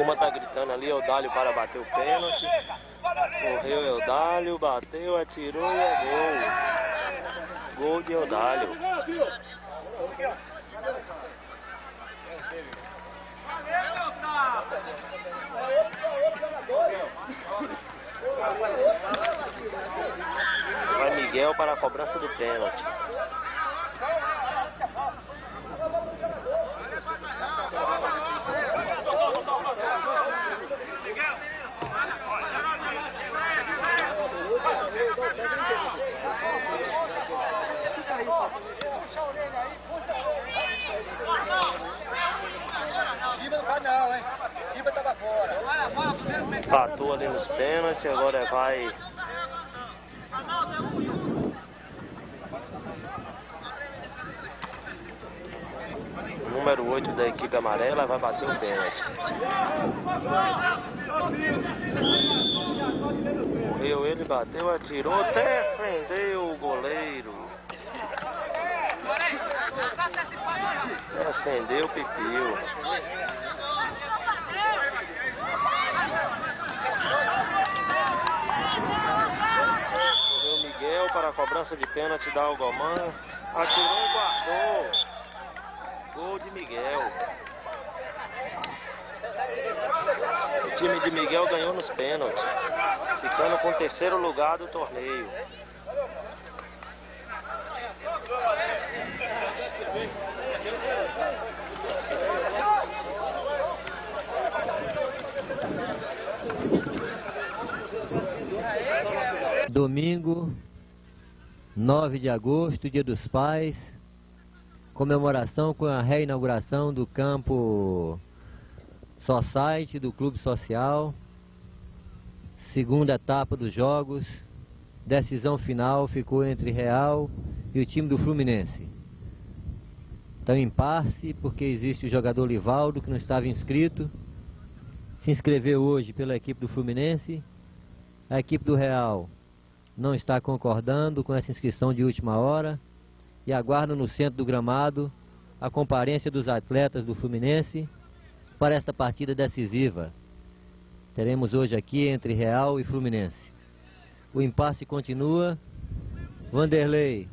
Turma tá gritando ali, Eudálio para bater o pênalti. Correu Eudálio, bateu, atirou e é gol. Gol de Eudálio. Vai Miguel para a cobrança do pênalti. Empatou ali nos pênaltis, agora vai. O número 8 da equipe amarela vai bater o pênalti. Correu ele, bateu, atirou, defendeu o goleiro. Defendeu o Pipio. Para a cobrança de pênalti da Algomã. Atirou e guardou. Gol de Miguel. O time de Miguel ganhou nos pênaltis, ficando com o terceiro lugar do torneio. Domingo, 9 de agosto, Dia dos Pais, comemoração com a reinauguração do campo Society do Clube Social, segunda etapa dos jogos, decisão final ficou entre Real e o time do Fluminense. Então impasse porque existe o jogador Livaldo que não estava inscrito, se inscreveu hoje pela equipe do Fluminense, a equipe do Real não está concordando com essa inscrição de última hora e aguarda no centro do gramado a comparência dos atletas do Fluminense para esta partida decisiva. Teremos hoje aqui entre Real e Fluminense. O impasse continua. Vanderlei,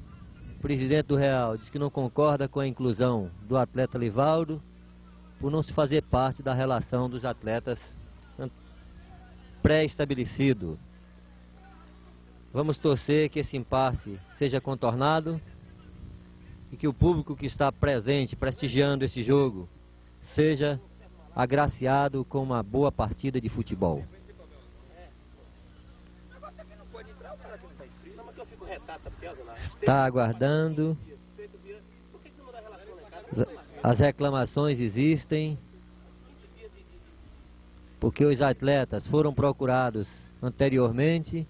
presidente do Real, diz que não concorda com a inclusão do atleta Livaldo por não se fazer parte da relação dos atletas pré-estabelecido. Vamos torcer que esse impasse seja contornado e que o público que está presente, prestigiando esse jogo, seja agraciado com uma boa partida de futebol. Está aguardando. As reclamações existem. Porque os atletas foram procurados anteriormente,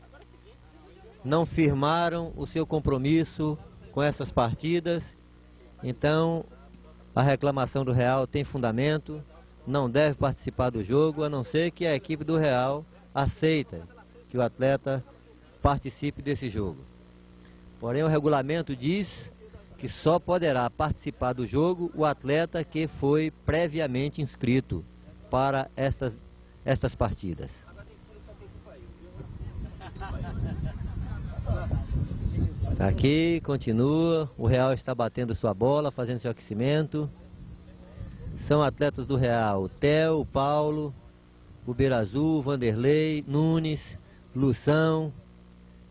não firmaram o seu compromisso com essas partidas. Então, a reclamação do Real tem fundamento, não deve participar do jogo, a não ser que a equipe do Real aceita que o atleta participe desse jogo. Porém, o regulamento diz que só poderá participar do jogo o atleta que foi previamente inscrito para estas, estas partidas. Aqui continua, o Real está batendo sua bola, fazendo seu aquecimento. São atletas do Real, o Theo, o Paulo, o Vanderlei, Nunes, Lução,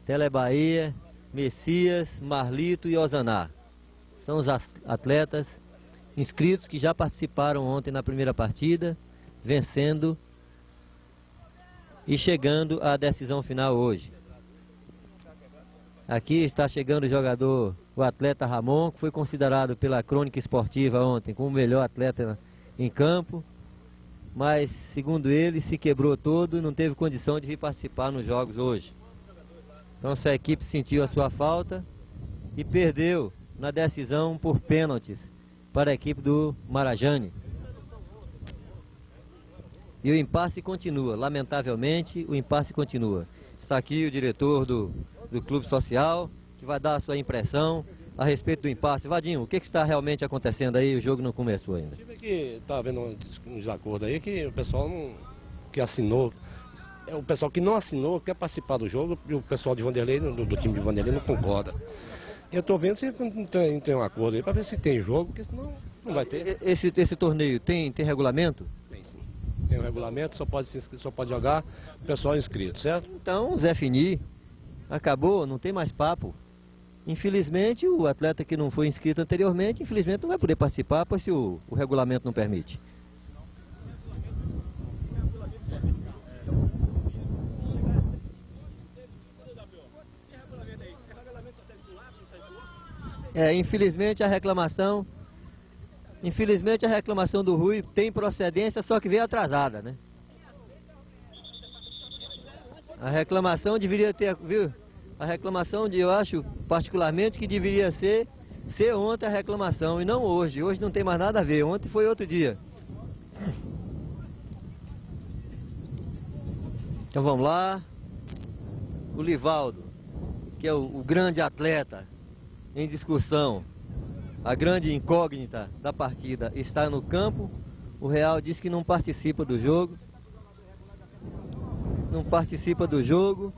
Telebahia, Messias, Marlito e Ozaná. São os atletas inscritos que já participaram ontem na primeira partida, vencendo e chegando à decisão final hoje. Aqui está chegando o jogador, o atleta Ramon, que foi considerado pela crônica esportiva ontem como o melhor atleta em campo, mas segundo ele se quebrou todo e não teve condição de vir participar nos jogos hoje. Então essa equipe sentiu a sua falta e perdeu na decisão por pênaltis para a equipe do Marajane. E o impasse continua, lamentavelmente o impasse continua. Está aqui o diretor do, do Clube Social, que vai dar a sua impressão a respeito do impasse. Vadinho, o que, que está realmente acontecendo aí? O jogo não começou ainda. O que está havendo um desacordo aí, que o pessoal não, que assinou é o pessoal que não assinou quer participar do jogo e o pessoal de Vanderlei, do, do time de Vanderlei, não concorda. Eu estou vendo se não tem, tem um acordo aí para ver se tem jogo, porque senão não vai ter. Esse, esse torneio tem, tem regulamento? Tem. Tem um regulamento, só pode, só pode jogar o pessoal inscrito, certo? Então, Zé Fini, acabou, não tem mais papo. Infelizmente, o atleta que não foi inscrito anteriormente, infelizmente não vai poder participar, pois se o, o regulamento não permite. É, infelizmente a reclamação, infelizmente a reclamação do Rui tem procedência, só que veio atrasada, né? A reclamação deveria ter, viu? A reclamação de, eu acho, particularmente, que deveria ser, ser ontem a reclamação e não hoje. Hoje não tem mais nada a ver, ontem foi outro dia. Então vamos lá. O Livaldo, que é o, o grande atleta, em discussão. A grande incógnita da partida está no campo. O Real diz que não participa do jogo. Não participa do jogo.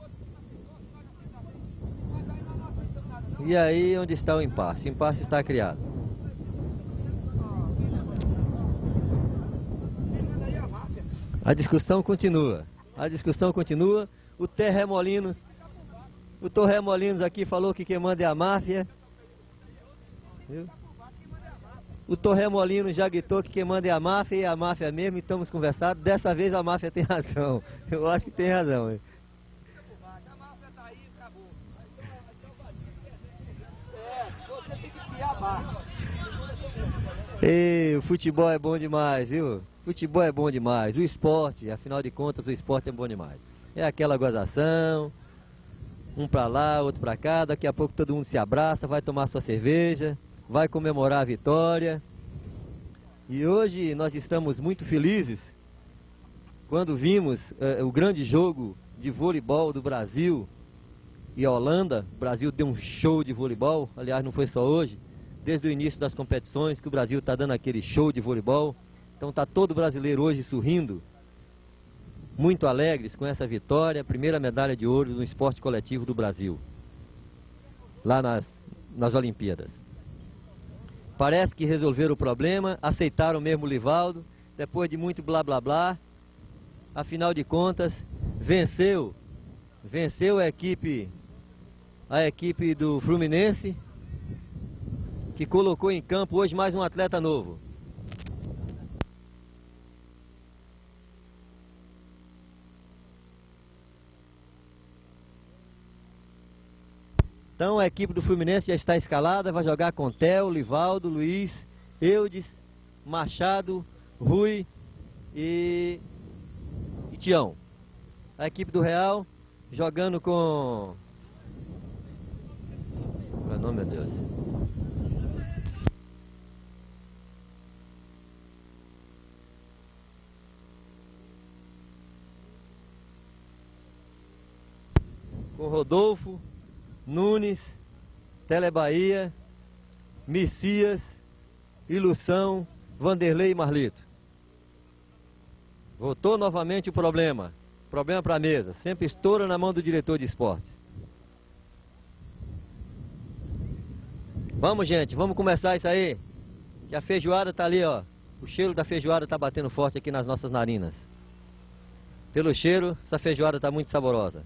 E aí onde está o impasse? O impasse está criado. A discussão continua. A discussão continua. O Terremolinos, o Torremolinos aqui falou que quem manda é a máfia. Viu? O Torremolino já gritou que quem manda é a máfia e a máfia mesmo, e estamos conversando. Dessa vez a máfia tem razão. Eu acho que tem razão. Hein? Ei, o futebol é bom demais, viu? Futebol é bom demais. O esporte, afinal de contas, o esporte é bom demais. É aquela gozação, um pra lá, outro pra cá, daqui a pouco todo mundo se abraça, vai tomar sua cerveja vai comemorar a vitória. E hoje nós estamos muito felizes quando vimos eh, o grande jogo de voleibol do Brasil e a Holanda. O Brasil deu um show de voleibol, aliás, não foi só hoje, desde o início das competições que o Brasil está dando aquele show de voleibol. Então está todo brasileiro hoje sorrindo, muito alegres com essa vitória, primeira medalha de ouro no esporte coletivo do Brasil, lá nas, nas Olimpíadas. Parece que resolveram o problema, aceitaram mesmo o Livaldo, depois de muito blá blá blá. Afinal de contas, venceu. Venceu a equipe a equipe do Fluminense, que colocou em campo hoje mais um atleta novo. Então a equipe do Fluminense já está escalada, vai jogar com Theo, Livaldo, Luiz, Eudes, Machado, Rui e, e Tião. A equipe do Real jogando com. Nome, meu Deus? Com Rodolfo, Nunes, Telebahia, Messias, Ilução, Vanderlei e Marlito. Voltou novamente o problema. Problema para a mesa. Sempre estoura na mão do diretor de esportes. Vamos, gente, vamos começar isso aí. Que a feijoada tá ali, ó. O cheiro da feijoada tá batendo forte aqui nas nossas narinas. Pelo cheiro, essa feijoada tá muito saborosa.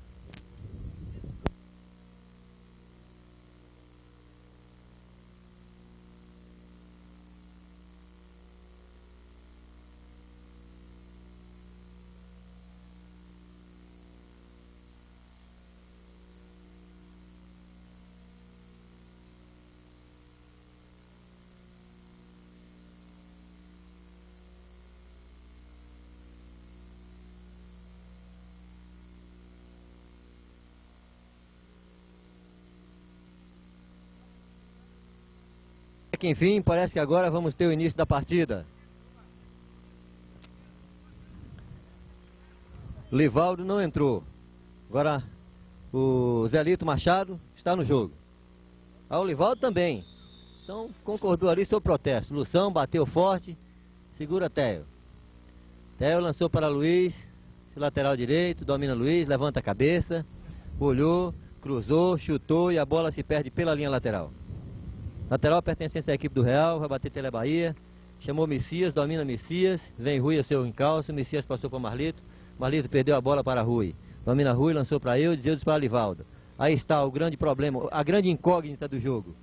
Que enfim, parece que agora vamos ter o início da partida. Livaldo não entrou. Agora o Zelito Machado está no jogo. Ah, o Livaldo também. Então concordou ali seu protesto. Lução bateu forte. Segura Theo. Theo lançou para Luiz. Lateral direito. Domina Luiz. Levanta a cabeça. Olhou. Cruzou. Chutou. E a bola se perde pela linha lateral. Lateral pertencente à equipe do Real, vai bater Tele Bahia. Chamou Messias, domina Messias. Vem Rui a seu encalço. Messias passou para Marlito. Marlito perdeu a bola para Rui. Domina Rui, lançou para Eudes, Eudes para Livaldo. Aí está o grande problema, a grande incógnita do jogo.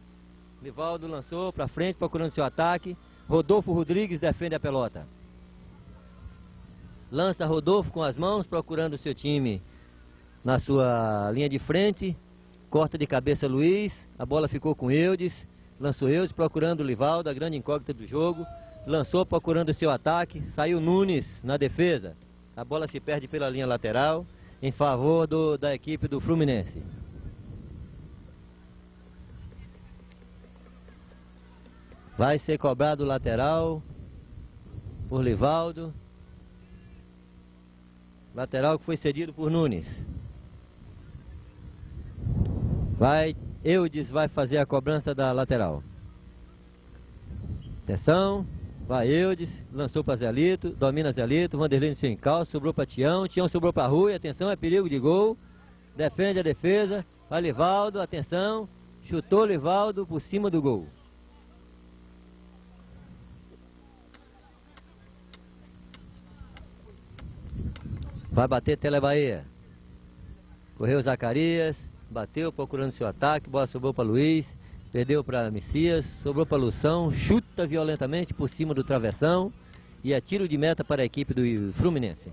Livaldo lançou para frente, procurando seu ataque. Rodolfo Rodrigues defende a pelota. Lança Rodolfo com as mãos, procurando o seu time na sua linha de frente. Corta de cabeça Luiz. A bola ficou com Eudes. Lançou Eudes procurando o Livaldo, a grande incógnita do jogo. Lançou procurando o seu ataque. Saiu Nunes na defesa. A bola se perde pela linha lateral em favor do, da equipe do Fluminense. Vai ser cobrado o lateral por Livaldo. Lateral que foi cedido por Nunes. Vai Eudes vai fazer a cobrança da lateral. Atenção. Vai Eudes, lançou para Zelito, domina Zelito, Vanderlei no seu encalço, sobrou para Tião, Tião sobrou para Rui, atenção, é perigo de gol. Defende a defesa, vai Livaldo, atenção, chutou Livaldo por cima do gol. Vai bater Tele Bahia. Correu Zacarias, bateu procurando seu ataque, bola sobrou para Luiz, perdeu para Messias, sobrou para Lução, chuta violentamente por cima do travessão e é tiro de meta para a equipe do Fluminense.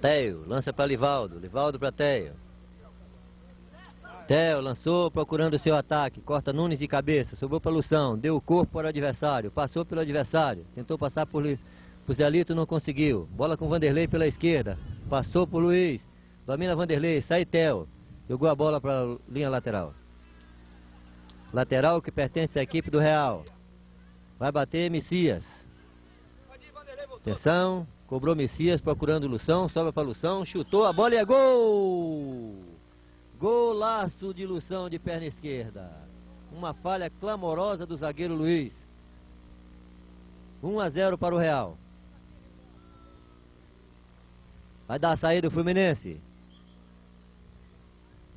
Teio, lança para Livaldo, Livaldo para Teio. Theo lançou procurando seu ataque, corta Nunes de cabeça, sobrou para Lução, deu o corpo para o adversário, passou pelo adversário, tentou passar por o Zelito não conseguiu. Bola com Vanderlei pela esquerda. Passou por Luiz. Domina Vanderlei. Sai Tel. Jogou a bola para a linha lateral. Lateral que pertence à equipe do Real. Vai bater Messias. Atenção. Cobrou Messias procurando Lução. Sobra para Lução. Chutou a bola e é gol! Golaço de Lução de perna esquerda. Uma falha clamorosa do zagueiro Luiz. 1 a 0 para o Real. Vai dar a saída do Fluminense.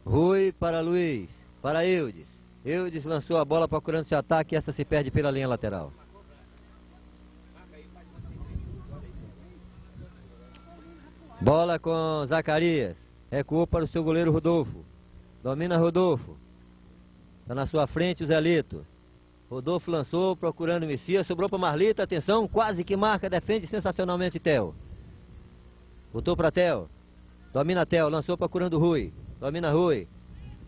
Rui para Luiz. Para Eudes. Eudes lançou a bola procurando seu ataque e essa se perde pela linha lateral. Bola com Zacarias. Recuou para o seu goleiro Rodolfo. Domina Rodolfo. Está na sua frente o Zelito. Rodolfo lançou procurando Messias. Sobrou para Marlita. Atenção, quase que marca. Defende sensacionalmente Theo. Botou para Theo. Domina Theo, lançou procurando Rui. Domina Rui.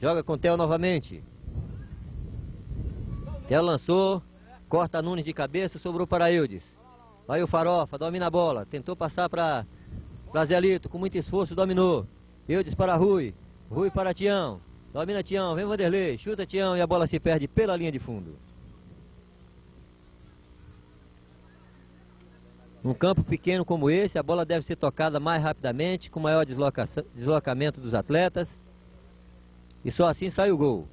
Joga com Theo novamente. Theo lançou. Corta Nunes de cabeça, sobrou para Eudes. Vai o Farofa, domina a bola. Tentou passar para Zelito, com muito esforço dominou. Eudes para Rui. Rui para Tião. Domina Tião, vem Vanderlei. Chuta Tião e a bola se perde pela linha de fundo. Num campo pequeno como esse, a bola deve ser tocada mais rapidamente, com maior deslocamento dos atletas. E só assim sai o gol.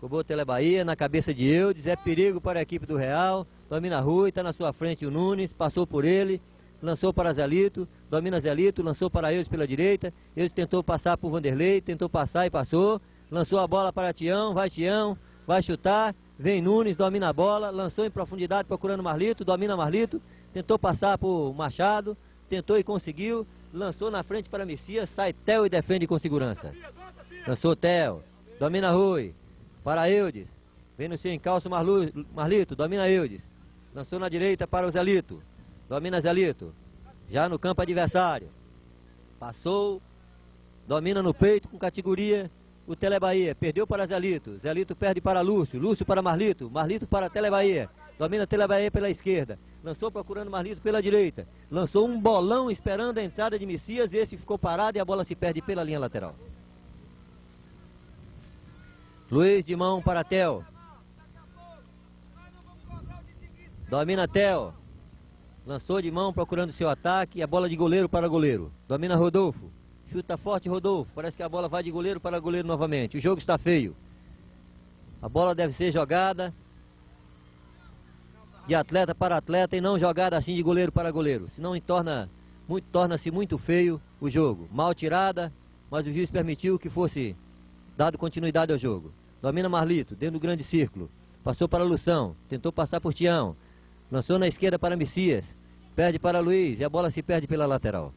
Cobrou o Telebahia na cabeça de Eudes, é perigo para a equipe do Real. Domina Rui, está na sua frente o Nunes, passou por ele, lançou para Zelito, domina Zelito, lançou para Eudes pela direita. Eudes tentou passar por Vanderlei, tentou passar e passou. Lançou a bola para Tião, vai Tião, vai chutar. Vem Nunes, domina a bola, lançou em profundidade procurando Marlito, domina Marlito, tentou passar por Machado, tentou e conseguiu, lançou na frente para Messias, sai Theo e defende com segurança. Lançou Theo, domina Rui, para Eudes. Vem no seu encalço Marlu, Marlito, domina Eudes. Lançou na direita para o Zelito. Domina Zelito. Já no campo adversário. Passou. Domina no peito com categoria o Telebahia. Perdeu para Zelito. Zelito perde para Lúcio. Lúcio para Marlito. Marlito para Telebahia. Domina Telebahia pela esquerda. Lançou procurando Marlito pela direita. Lançou um bolão esperando a entrada de Messias. Esse ficou parado e a bola se perde pela linha lateral. Luiz de mão para Theo. Domina Theo. Lançou de mão procurando seu ataque. A bola de goleiro para goleiro. Domina Rodolfo. Chuta forte Rodolfo. Parece que a bola vai de goleiro para goleiro novamente. O jogo está feio. A bola deve ser jogada de atleta para atleta e não jogada assim de goleiro para goleiro. Senão torna muito torna-se muito feio o jogo. Mal tirada, mas o juiz permitiu que fosse dado continuidade ao jogo. Domina Marlito, dentro do grande círculo. Passou para Lução, tentou passar por Tião. Lançou na esquerda para Messias. Perde para Luiz e a bola se perde pela lateral.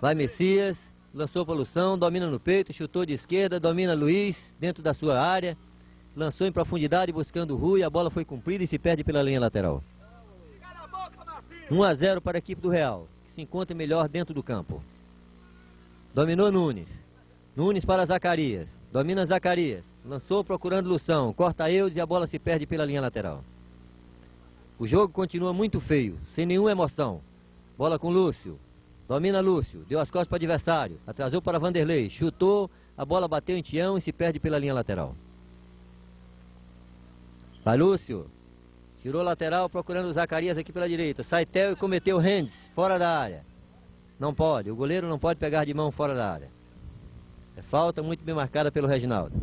Vai Messias, lançou para Lução, domina no peito, chutou de esquerda, domina Luiz dentro da sua área. Lançou em profundidade buscando Rui, a bola foi cumprida e se perde pela linha lateral. 1 a 0 para a equipe do Real, que se encontra melhor dentro do campo. Dominou Nunes. Nunes para Zacarias. Domina Zacarias. Lançou procurando Lução. Corta Eudes e a bola se perde pela linha lateral. O jogo continua muito feio, sem nenhuma emoção. Bola com Lúcio. Domina Lúcio. Deu as costas para o adversário. Atrasou para Vanderlei. Chutou. A bola bateu em Tião e se perde pela linha lateral. Vai Lúcio. Tirou lateral procurando Zacarias aqui pela direita. Sai Theo e cometeu hands fora da área. Não pode. O goleiro não pode pegar de mão fora da área. É falta muito bem marcada pelo Reginaldo.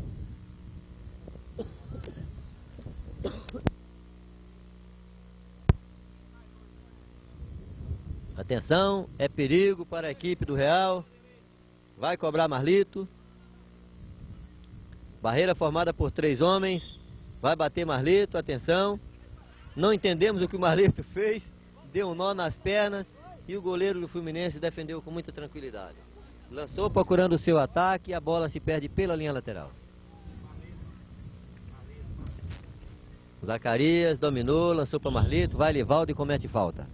Atenção, é perigo para a equipe do Real. Vai cobrar Marlito. Barreira formada por três homens. Vai bater Marlito, atenção. Não entendemos o que o Marlito fez. Deu um nó nas pernas. E o goleiro do Fluminense defendeu com muita tranquilidade. Lançou procurando o seu ataque e a bola se perde pela linha lateral. Zacarias dominou, lançou para Marlito, vai Livaldo e comete falta.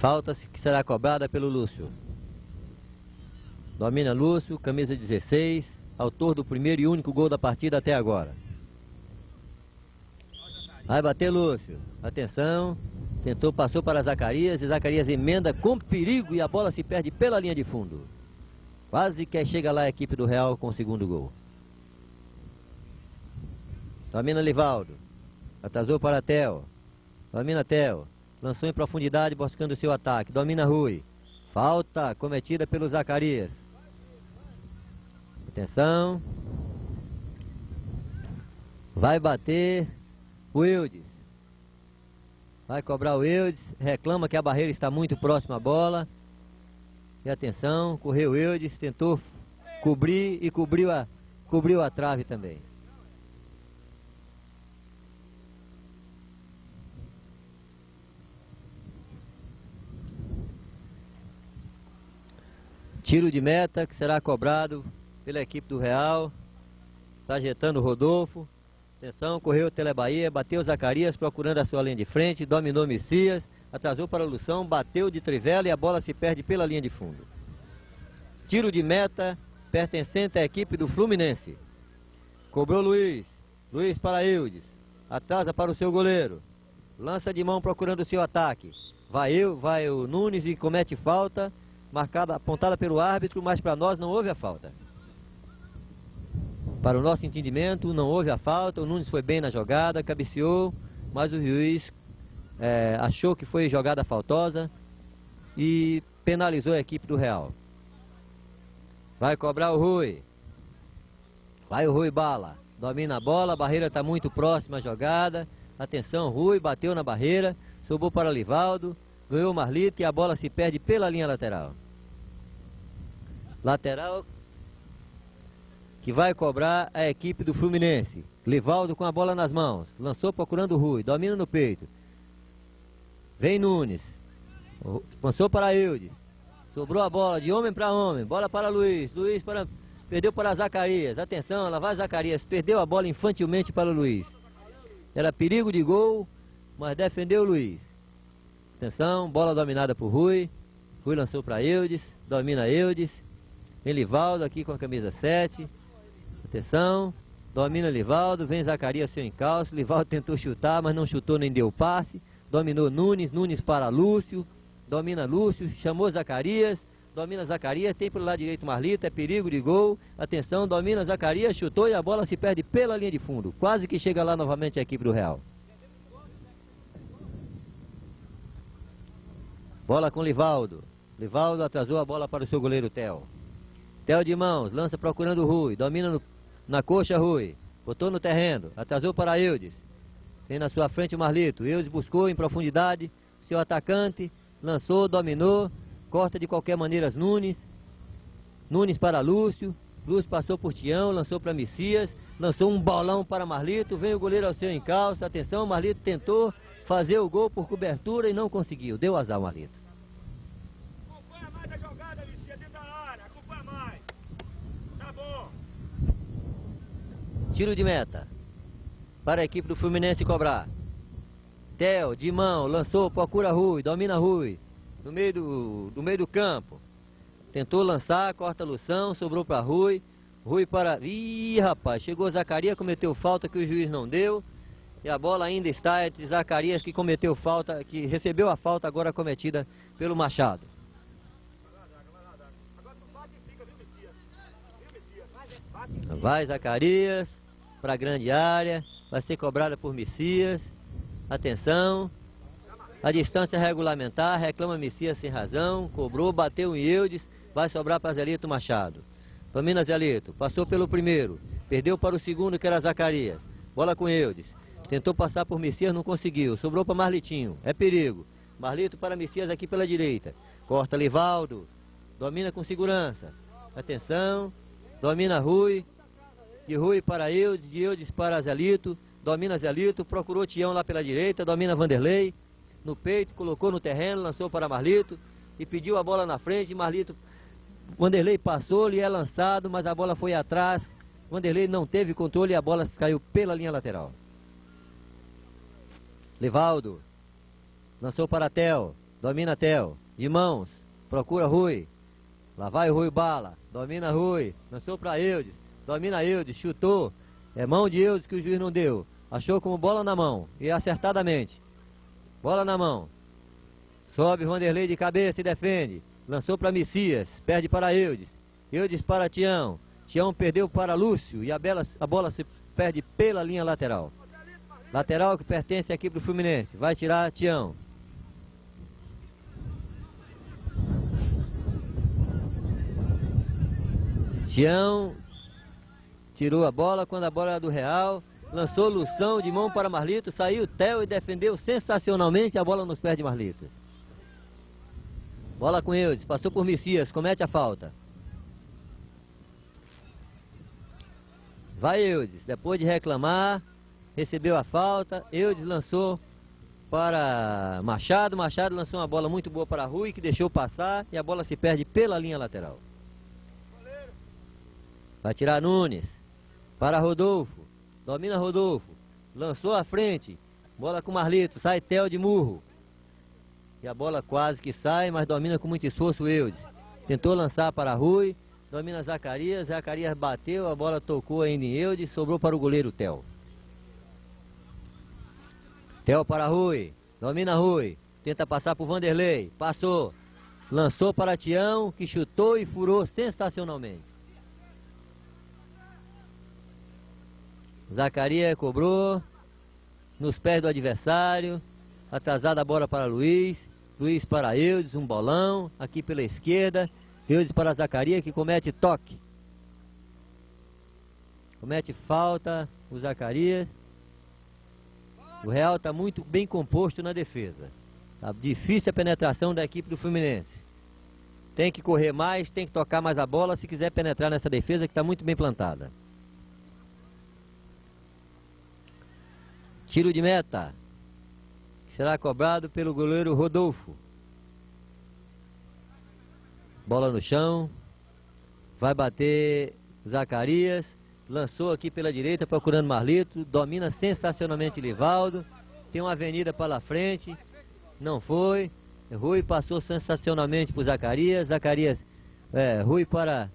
Falta que será cobrada pelo Lúcio. Domina Lúcio, camisa 16, autor do primeiro e único gol da partida até agora. Vai bater Lúcio. Atenção. Tentou, passou para Zacarias e Zacarias emenda com perigo e a bola se perde pela linha de fundo. Quase que chega lá a equipe do Real com o segundo gol. Domina Livaldo. Atrasou para Theo. Domina Theo. Lançou em profundidade buscando o seu ataque. Domina Rui. Falta cometida pelo Zacarias. Atenção. Vai bater o Eudes. Vai cobrar o Eudes. Reclama que a barreira está muito próxima à bola. E atenção, correu o Eudes, tentou cobrir e cobriu a, cobriu a trave também. Tiro de meta que será cobrado pela equipe do Real. Está ajeitando o Rodolfo. Atenção, correu o Telebahia, bateu o Zacarias procurando a sua linha de frente, dominou Messias, atrasou para a Lução, bateu de trivela e a bola se perde pela linha de fundo. Tiro de meta pertencente à equipe do Fluminense. Cobrou Luiz. Luiz para Eudes. Atrasa para o seu goleiro. Lança de mão procurando o seu ataque. Vai eu, vai o Nunes e comete falta. Marcada, apontada pelo árbitro, mas para nós não houve a falta. Para o nosso entendimento, não houve a falta. O Nunes foi bem na jogada, cabeceou, mas o juiz é, achou que foi jogada faltosa e penalizou a equipe do Real. Vai cobrar o Rui. Vai o Rui Bala. Domina a bola, a barreira está muito próxima à jogada. Atenção, Rui bateu na barreira, sobrou para Livaldo, ganhou o Marlito e a bola se perde pela linha lateral. Lateral que vai cobrar a equipe do Fluminense. Livaldo com a bola nas mãos. Lançou procurando o Rui. Domina no peito. Vem Nunes. Lançou para Eudes. Sobrou a bola de homem para homem. Bola para Luiz. Luiz para. Perdeu para Zacarias. Atenção, lá vai Zacarias. Perdeu a bola infantilmente para Luiz. Era perigo de gol, mas defendeu o Luiz. Atenção, bola dominada por Rui. Rui lançou para Eudes. Domina Eudes. Vem Livaldo aqui com a camisa 7. Atenção. Domina Livaldo. Vem Zacarias seu encalço. Livaldo tentou chutar, mas não chutou nem deu passe. Dominou Nunes. Nunes para Lúcio. Domina Lúcio. Chamou Zacarias. Domina Zacarias. Tem pelo lado direito Marlita. É perigo de gol. Atenção. Domina Zacarias. Chutou e a bola se perde pela linha de fundo. Quase que chega lá novamente a equipe do Real. Bola com Livaldo. Livaldo atrasou a bola para o seu goleiro Theo. Theo de mãos, lança procurando o Rui. Domina no na coxa, Rui. Botou no terreno. Atrasou para Eudes. Vem na sua frente o Marlito. Eudes buscou em profundidade. Seu atacante. Lançou, dominou. Corta de qualquer maneira Nunes. Nunes para Lúcio. Lúcio passou por Tião. Lançou para Messias. Lançou um bolão para Marlito. Vem o goleiro ao seu encalço. Atenção, Marlito tentou fazer o gol por cobertura e não conseguiu. Deu azar, Marlito. Tiro de meta. Para a equipe do Fluminense cobrar. Theo, de mão, lançou, procura Rui, domina Rui. No meio do, do meio do campo. Tentou lançar, corta a Lução, sobrou para Rui. Rui para. Ih, rapaz, chegou Zacarias, cometeu falta que o juiz não deu. E a bola ainda está entre Zacarias que cometeu falta, que recebeu a falta agora cometida pelo Machado. Vai Zacarias para a grande área, vai ser cobrada por Messias. Atenção. A distância regulamentar, reclama Messias sem razão, cobrou, bateu em Eudes, vai sobrar para Zelito Machado. Domina Zelito, passou pelo primeiro, perdeu para o segundo que era Zacarias. Bola com Eudes. Tentou passar por Messias, não conseguiu. Sobrou para Marlitinho. É perigo. Marlito para Messias aqui pela direita. Corta Livaldo. Domina com segurança. Atenção. Domina Rui de Rui para Eudes, de Eudes para Zelito, domina Zelito, procurou Tião lá pela direita, domina Vanderlei, no peito, colocou no terreno, lançou para Marlito e pediu a bola na frente, Marlito, Vanderlei passou, lhe é lançado, mas a bola foi atrás, Vanderlei não teve controle e a bola caiu pela linha lateral. Livaldo, lançou para Tel, domina Tel, de mãos, procura Rui, lá vai Rui Bala, domina Rui, lançou para Eudes, Domina Eudes, chutou. É mão de Eudes que o juiz não deu. Achou como bola na mão. E acertadamente. Bola na mão. Sobe Vanderlei de cabeça e defende. Lançou para Messias. Perde para Eudes. Eudes para Tião. Tião perdeu para Lúcio. E a, bela, a bola se perde pela linha lateral. Lateral que pertence aqui para o Fluminense. Vai tirar Tião. Tião tirou a bola quando a bola era do Real, lançou Lução de mão para Marlito, saiu Theo e defendeu sensacionalmente a bola nos pés de Marlito. Bola com Eudes, passou por Messias, comete a falta. Vai Eudes, depois de reclamar, recebeu a falta, Eudes lançou para Machado, Machado lançou uma bola muito boa para Rui, que deixou passar e a bola se perde pela linha lateral. Vai tirar Nunes. Para Rodolfo. Domina Rodolfo. Lançou à frente. Bola com Marlito. Sai Theo de murro. E a bola quase que sai, mas domina com muito esforço Eudes. Tentou lançar para Rui. Domina Zacarias. Zacarias bateu. A bola tocou ainda em Eudes. Sobrou para o goleiro Theo. Theo para Rui. Domina Rui. Tenta passar para o Vanderlei. Passou. Lançou para Tião, que chutou e furou sensacionalmente. Zacarias cobrou. Nos pés do adversário. Atrasada a bola para Luiz. Luiz para Eudes, um bolão. Aqui pela esquerda. Eudes para Zacarias, que comete toque. Comete falta o Zacarias. O Real está muito bem composto na defesa. Tá difícil a penetração da equipe do Fluminense. Tem que correr mais, tem que tocar mais a bola se quiser penetrar nessa defesa que está muito bem plantada. Tiro de meta. Será cobrado pelo goleiro Rodolfo. Bola no chão. Vai bater Zacarias. Lançou aqui pela direita, procurando Marlito. Domina sensacionalmente Livaldo. Tem uma avenida pela frente. Não foi. Rui passou sensacionalmente por Zacarias. Zacarias, é, Rui para,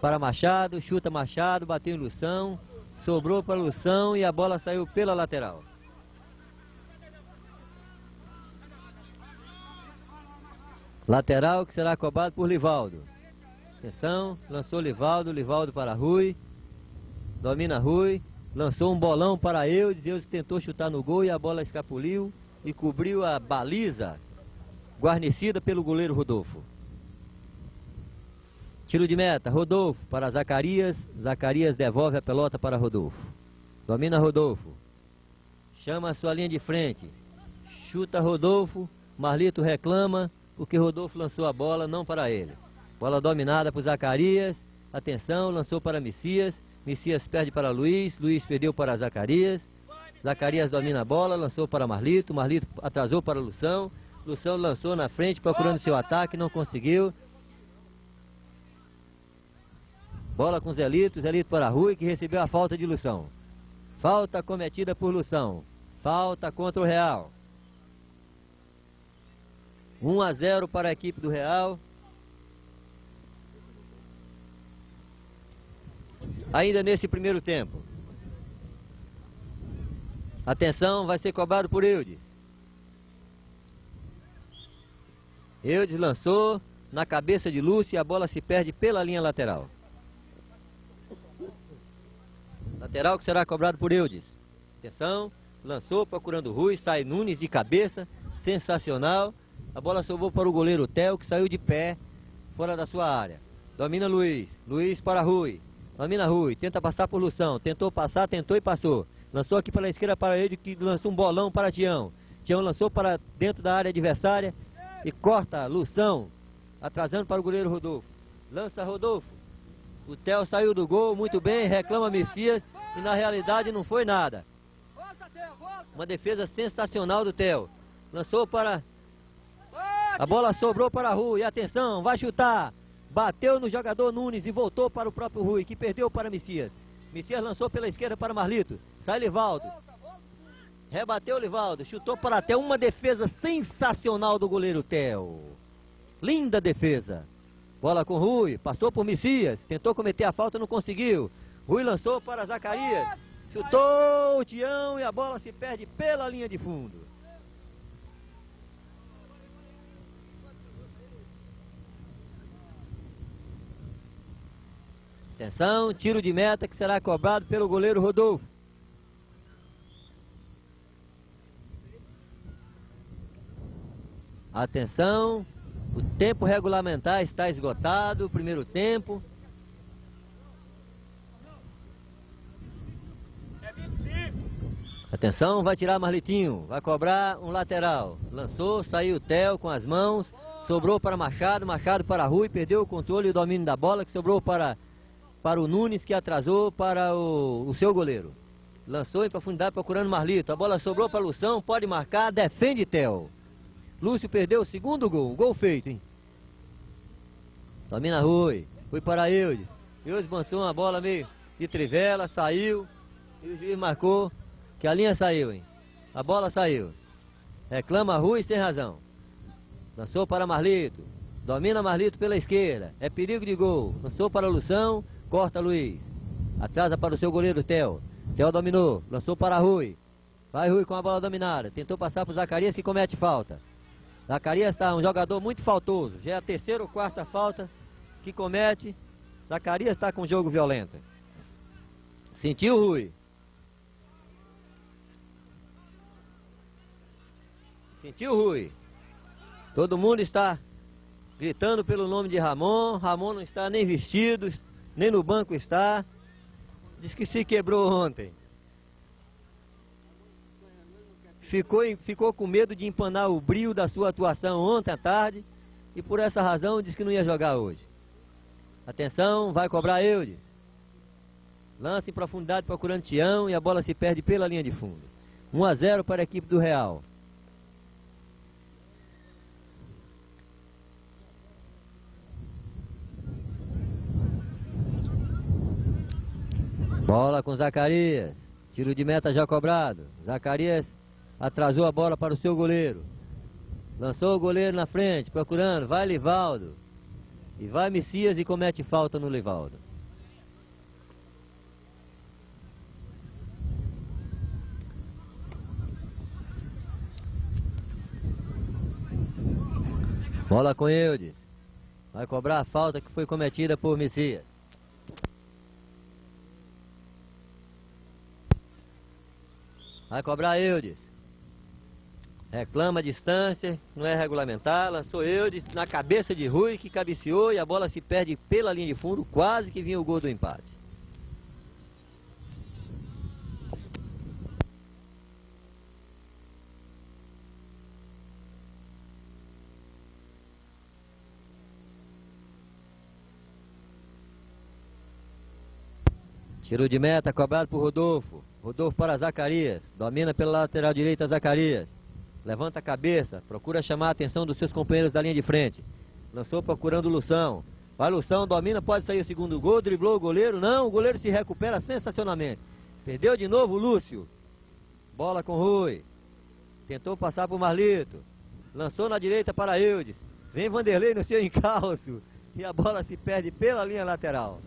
para Machado. Chuta Machado, bateu em Lução. Sobrou para Lução e a bola saiu pela lateral. Lateral que será cobrado por Livaldo. Atenção, lançou Livaldo, Livaldo para Rui. Domina Rui. Lançou um bolão para Eudes. Eudes tentou chutar no gol e a bola escapuliu e cobriu a baliza guarnecida pelo goleiro Rodolfo. Tiro de meta, Rodolfo para Zacarias. Zacarias devolve a pelota para Rodolfo. Domina Rodolfo. Chama a sua linha de frente. Chuta Rodolfo. Marlito reclama porque Rodolfo lançou a bola, não para ele. Bola dominada por Zacarias. Atenção, lançou para Messias. Messias perde para Luiz. Luiz perdeu para Zacarias. Zacarias domina a bola, lançou para Marlito. Marlito atrasou para Lução. Lução lançou na frente, procurando seu ataque, não conseguiu. Bola com Zelito, Zelito para Rui, que recebeu a falta de Lução. Falta cometida por Lução. Falta contra o Real. 1 a 0 para a equipe do Real. Ainda nesse primeiro tempo. Atenção, vai ser cobrado por Eudes. Eudes lançou na cabeça de Lúcio e a bola se perde pela linha lateral. Lateral que será cobrado por Eudes. Atenção, lançou procurando Rui, sai Nunes de cabeça, sensacional. A bola sobrou para o goleiro Theo, que saiu de pé, fora da sua área. Domina Luiz, Luiz para Rui. Domina Rui, tenta passar por Lução, tentou passar, tentou e passou. Lançou aqui pela esquerda para ele, que lançou um bolão para Tião. Tião lançou para dentro da área adversária e corta Lução, atrasando para o goleiro Rodolfo. Lança Rodolfo. O Theo saiu do gol, muito bem, reclama Messias e na realidade não foi nada. Uma defesa sensacional do Theo. Lançou para. A bola sobrou para a Rui. Atenção, vai chutar. Bateu no jogador Nunes e voltou para o próprio Rui, que perdeu para Messias. Messias lançou pela esquerda para Marlito. Sai Livaldo. Rebateu Livaldo. Chutou para até uma defesa sensacional do goleiro Theo. Linda defesa. Bola com Rui. Passou por Messias. Tentou cometer a falta, não conseguiu. Rui lançou para Zacarias. Chutou o Tião e a bola se perde pela linha de fundo. Atenção, tiro de meta que será cobrado pelo goleiro Rodolfo. Atenção, o tempo regulamentar está esgotado, primeiro tempo. Atenção, vai tirar Marlitinho, vai cobrar um lateral. Lançou, saiu o Theo com as mãos, sobrou para Machado, Machado para Rui, perdeu o controle e o domínio da bola, que sobrou para, para o Nunes, que atrasou para o, o seu goleiro. Lançou em profundidade procurando Marlito, a bola sobrou para Lução, pode marcar, defende Theo. Lúcio perdeu o segundo gol, gol feito, hein? Domina Rui, Rui para Eudes. Eudes lançou uma bola meio de trivela, saiu. E o juiz marcou que a linha saiu, hein? A bola saiu. Reclama Rui sem razão. Lançou para Marlito. Domina Marlito pela esquerda. É perigo de gol. Lançou para Lução. Corta Luiz. Atrasa para o seu goleiro Theo. Theo dominou. Lançou para Rui. Vai Rui com a bola dominada. Tentou passar para o Zacarias que comete falta. Zacarias está um jogador muito faltoso. Já é a terceira ou quarta falta que comete. Zacarias está com um jogo violento. Sentiu Rui. Sentiu Rui. Todo mundo está gritando pelo nome de Ramon. Ramon não está nem vestido, nem no banco está. Diz que se quebrou ontem. Ficou, ficou com medo de empanar o brilho da sua atuação ontem à tarde e por essa razão disse que não ia jogar hoje. Atenção, vai cobrar Eudes. Lança em profundidade procurando Tião e a bola se perde pela linha de fundo. 1 a 0 para a equipe do Real. Bola com Zacarias. Tiro de meta já cobrado. Zacarias atrasou a bola para o seu goleiro. Lançou o goleiro na frente, procurando. Vai Livaldo. E vai Messias e comete falta no Livaldo. Bola com Eudes. Vai cobrar a falta que foi cometida por Messias. Vai cobrar Eudes. Reclama a distância, não é regulamentar. Lançou Eudes na cabeça de Rui, que cabeceou e a bola se perde pela linha de fundo. Quase que vinha o gol do empate. Tiro de meta cobrado por Rodolfo. Rodolfo para Zacarias. Domina pela lateral direita Zacarias. Levanta a cabeça. Procura chamar a atenção dos seus companheiros da linha de frente. Lançou procurando Lução. Vai Lução, domina, pode sair o segundo gol. Driblou o goleiro. Não, o goleiro se recupera sensacionalmente. Perdeu de novo o Lúcio. Bola com Rui. Tentou passar por Marlito. Lançou na direita para Eudes. Vem Vanderlei no seu encalço. E a bola se perde pela linha lateral.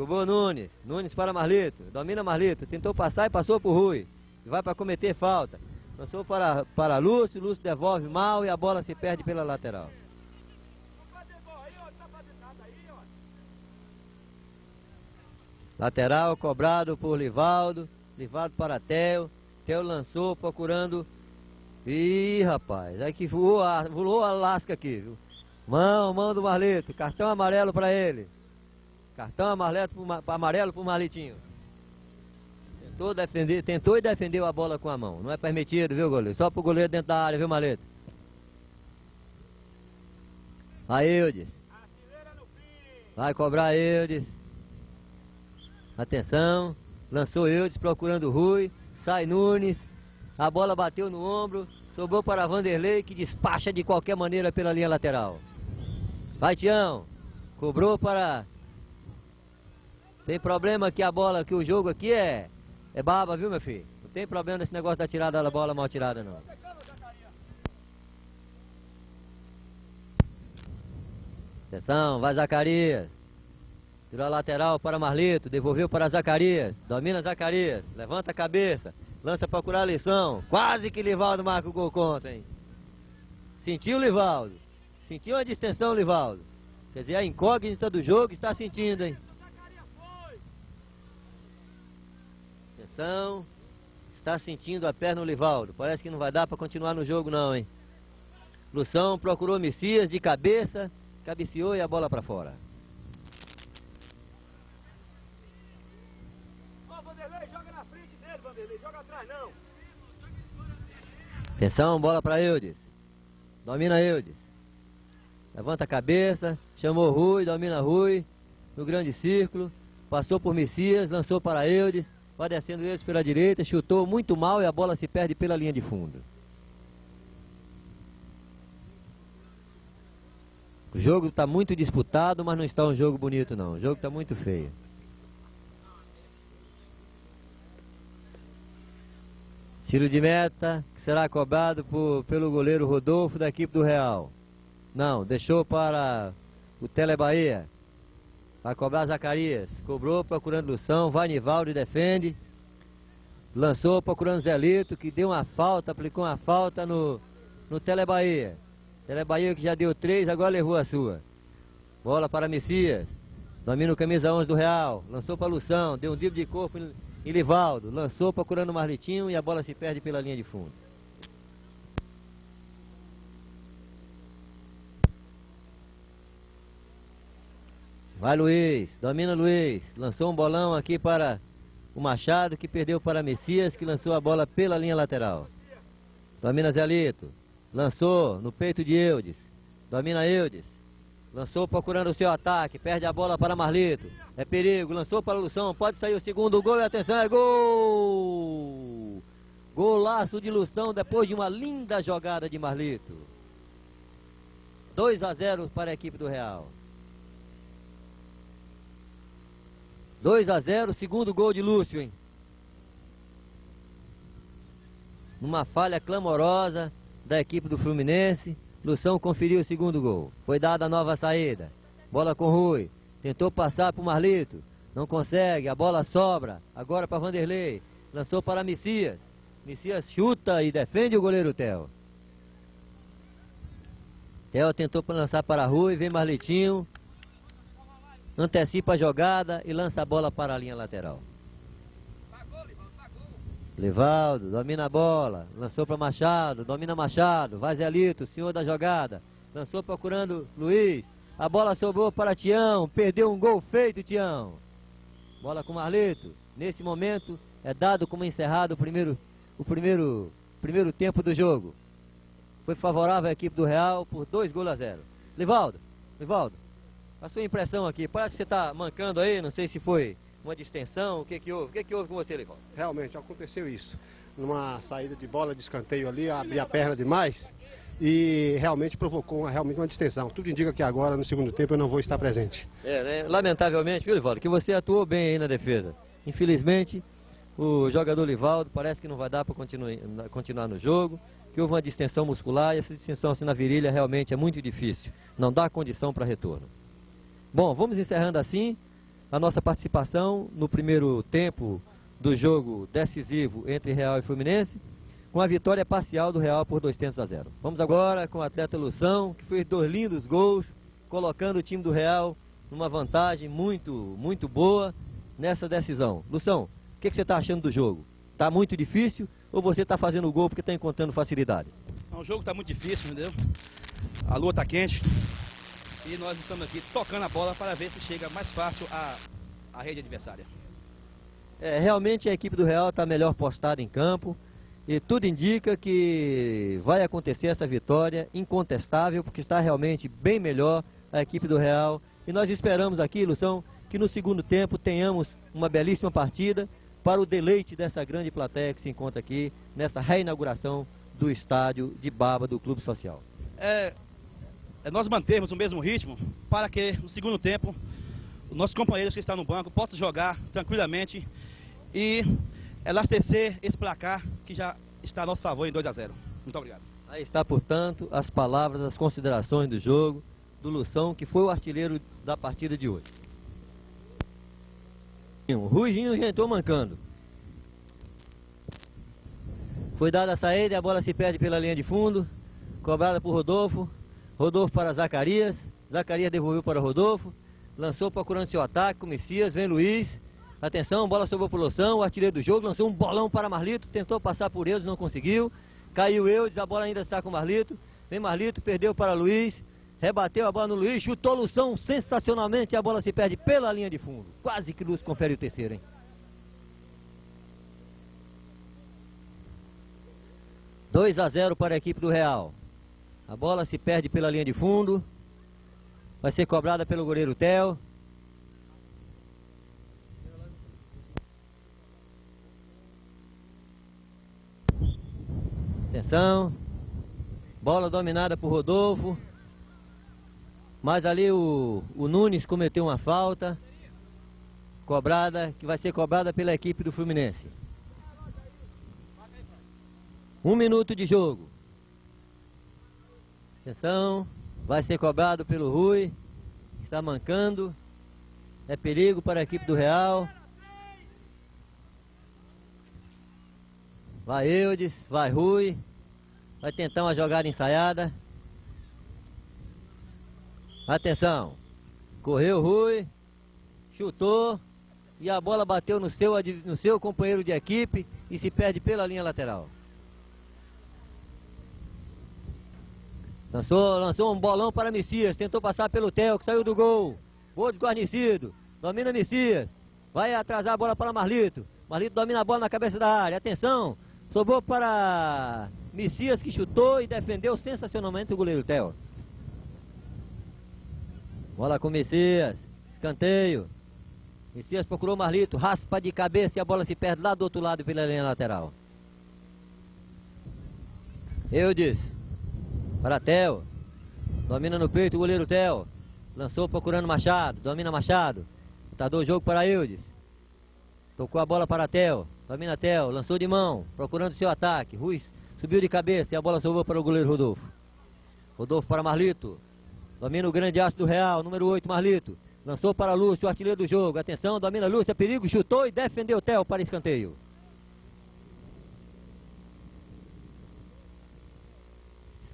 Cobrou Nunes. Nunes para Marlito. Domina Marlito. Tentou passar e passou por Rui. Vai para cometer falta. Lançou para, para Lúcio. Lúcio devolve mal e a bola se perde pela lateral. Lateral cobrado por Livaldo. Livaldo para Theo. Theo lançou procurando. Ih, rapaz. Aí que voou a, voou a lasca aqui, viu? Mão, mão do Marlito. Cartão amarelo para ele. Cartão amarelo amarelo pro Marlitinho. Tentou defender, tentou e defendeu a bola com a mão. Não é permitido, viu, goleiro? Só pro goleiro dentro da área, viu, Marlito? Aí, Eudes. Vai cobrar Eudes. Atenção. Lançou Eudes procurando Rui. Sai Nunes. A bola bateu no ombro. Sobrou para Vanderlei que despacha de qualquer maneira pela linha lateral. Vai, Tião. Cobrou para tem problema que a bola, que o jogo aqui é, é baba, viu, meu filho? Não tem problema nesse negócio da tirada da bola mal tirada, não. Atenção, vai Zacarias. Tirou a lateral para Marlito, devolveu para Zacarias. Domina Zacarias, levanta a cabeça, lança para curar a lição. Quase que Livaldo marca o gol contra, hein? Sentiu Livaldo. Sentiu a distensão, Livaldo. Quer dizer, a incógnita do jogo está sentindo, hein? Atenção. Está sentindo a perna o Livaldo. Parece que não vai dar para continuar no jogo não, hein? Lução procurou Messias de cabeça, cabeceou e a bola para fora. Vanderlei, joga na frente dele, Vanderlei, joga atrás não. Atenção, bola para Eudes. Domina Eudes. Levanta a cabeça, chamou Rui, domina Rui, no grande círculo, passou por Messias, lançou para Eudes, Vai descendo eles pela direita, chutou muito mal e a bola se perde pela linha de fundo. O jogo está muito disputado, mas não está um jogo bonito não. O jogo está muito feio. Tiro de meta que será cobrado por, pelo goleiro Rodolfo da equipe do Real. Não, deixou para o Telebaia. Bahia. Vai cobrar Zacarias. Cobrou procurando Lução. Vai Nivaldo e defende. Lançou procurando Zelito, que deu uma falta, aplicou uma falta no, no Tele Bahia. Que já deu três, agora levou a sua. Bola para Messias. Domina o camisa 11 do Real. Lançou para Lução. Deu um drible de corpo em Livaldo. Lançou procurando o Marlitinho e a bola se perde pela linha de fundo. Vai Luiz, domina Luiz, lançou um bolão aqui para o Machado que perdeu para Messias que lançou a bola pela linha lateral. Domina Zelito, lançou no peito de Eudes, domina Eudes, lançou procurando o seu ataque, perde a bola para Marlito, é perigo, lançou para Lução, pode sair o segundo gol. E atenção, é gol! Golaço de Lução depois de uma linda jogada de Marlito. 2 a 0 para a equipe do Real. 2 a 0, segundo gol de Lúcio, hein? Numa falha clamorosa da equipe do Fluminense, Lução conferiu o segundo gol. Foi dada a nova saída. Bola com Rui. Tentou passar para o Marlito. Não consegue. A bola sobra. Agora para Vanderlei. Lançou para Messias. Messias chuta e defende o goleiro Theo. Theo tentou lançar para Rui. Vem Marlitinho antecipa a jogada e lança a bola para a linha lateral. Levaldo, domina a bola, lançou para Machado, domina Machado, vai Zelito, senhor da jogada, lançou procurando Luiz, a bola sobrou para Tião, perdeu um gol feito Tião. Bola com Marlito, nesse momento é dado como encerrado o primeiro, o primeiro, primeiro tempo do jogo. Foi favorável à equipe do Real por dois gols a zero. Livaldo, Livaldo, a sua impressão aqui, parece que você está mancando aí, não sei se foi uma distensão, o que que houve? O que que houve com você, Leicon? Realmente, aconteceu isso. Numa saída de bola de escanteio ali, abri a perna demais e realmente provocou uma, realmente uma distensão. Tudo indica que agora, no segundo tempo, eu não vou estar presente. É, né? Lamentavelmente, viu, Livaldo, que você atuou bem aí na defesa. Infelizmente, o jogador Livaldo parece que não vai dar para continuar, continuar no jogo, que houve uma distensão muscular e essa distensão assim na virilha realmente é muito difícil. Não dá condição para retorno. Bom, vamos encerrando assim a nossa participação no primeiro tempo do jogo decisivo entre Real e Fluminense, com a vitória parcial do Real por dois tentos a zero. Vamos agora com o atleta Lução, que fez dois lindos gols, colocando o time do Real numa vantagem muito, muito boa nessa decisão. Lução, o que, que, você está achando do jogo? Está muito difícil ou você está fazendo o gol porque está encontrando facilidade? o jogo está muito difícil, entendeu? A lua está quente, e nós estamos aqui tocando a bola para ver se chega mais fácil a, a rede adversária. É, realmente a equipe do Real está melhor postada em campo e tudo indica que vai acontecer essa vitória incontestável, porque está realmente bem melhor a equipe do Real. E nós esperamos aqui, Lução, que no segundo tempo tenhamos uma belíssima partida para o deleite dessa grande plateia que se encontra aqui nessa reinauguração do estádio de Baba do Clube Social. É, é nós mantermos o mesmo ritmo para que no segundo tempo os nossos companheiros que estão no banco possam jogar tranquilamente e elastecer esse placar que já está a nosso favor em 2 a 0. Muito obrigado. Aí está, portanto, as palavras, as considerações do jogo do Lução, que foi o artilheiro da partida de hoje. O Ruizinho já entrou mancando. Foi dada a saída e a bola se perde pela linha de fundo. Cobrada por Rodolfo. Rodolfo para Zacarias. Zacarias devolveu para Rodolfo. Lançou procurando seu ataque com Messias. Vem Luiz. Atenção, bola sobrou para o Loção, o artilheiro do jogo. Lançou um bolão para Marlito. Tentou passar por Eudes, não conseguiu. Caiu Eudes, a bola ainda está com Marlito. Vem Marlito, perdeu para Luiz. Rebateu a bola no Luiz, chutou Lução sensacionalmente e a bola se perde pela linha de fundo. Quase que Luz confere o terceiro, hein? Dois a 0 para a equipe do Real. A bola se perde pela linha de fundo. Vai ser cobrada pelo goleiro Theo. Atenção. Bola dominada por Rodolfo. Mas ali o, o Nunes cometeu uma falta. Cobrada, que vai ser cobrada pela equipe do Fluminense. Um minuto de jogo. Atenção, vai ser cobrado pelo Rui. Está mancando. É perigo para a equipe do Real. Vai Eudes, vai Rui. Vai tentar uma jogada ensaiada. Atenção. Correu Rui. Chutou. E a bola bateu no seu, no seu companheiro de equipe e se perde pela linha lateral. Lançou, lançou um bolão para Messias. Tentou passar pelo Theo, que saiu do gol. Gol desguarnecido. Domina Messias. Vai atrasar a bola para Marlito. Marlito domina a bola na cabeça da área. Atenção. Sobrou para Messias, que chutou e defendeu sensacionalmente o goleiro Theo. Bola com Messias. Escanteio. Messias procurou Marlito. Raspa de cabeça e a bola se perde lá do outro lado pela linha lateral. Eu disse. Para Theo. Domina no peito o goleiro Theo. Lançou procurando Machado. Domina Machado. Botador o jogo para Eudes. Tocou a bola para Theo. Domina Theo. Lançou de mão. Procurando seu ataque. Ruiz subiu de cabeça e a bola sobrou para o goleiro Rodolfo. Rodolfo para Marlito. Domina o grande aço do Real. Número 8, Marlito. Lançou para Lúcio, o artilheiro do jogo. Atenção, domina Lúcio, é perigo, chutou e defendeu Theo para escanteio.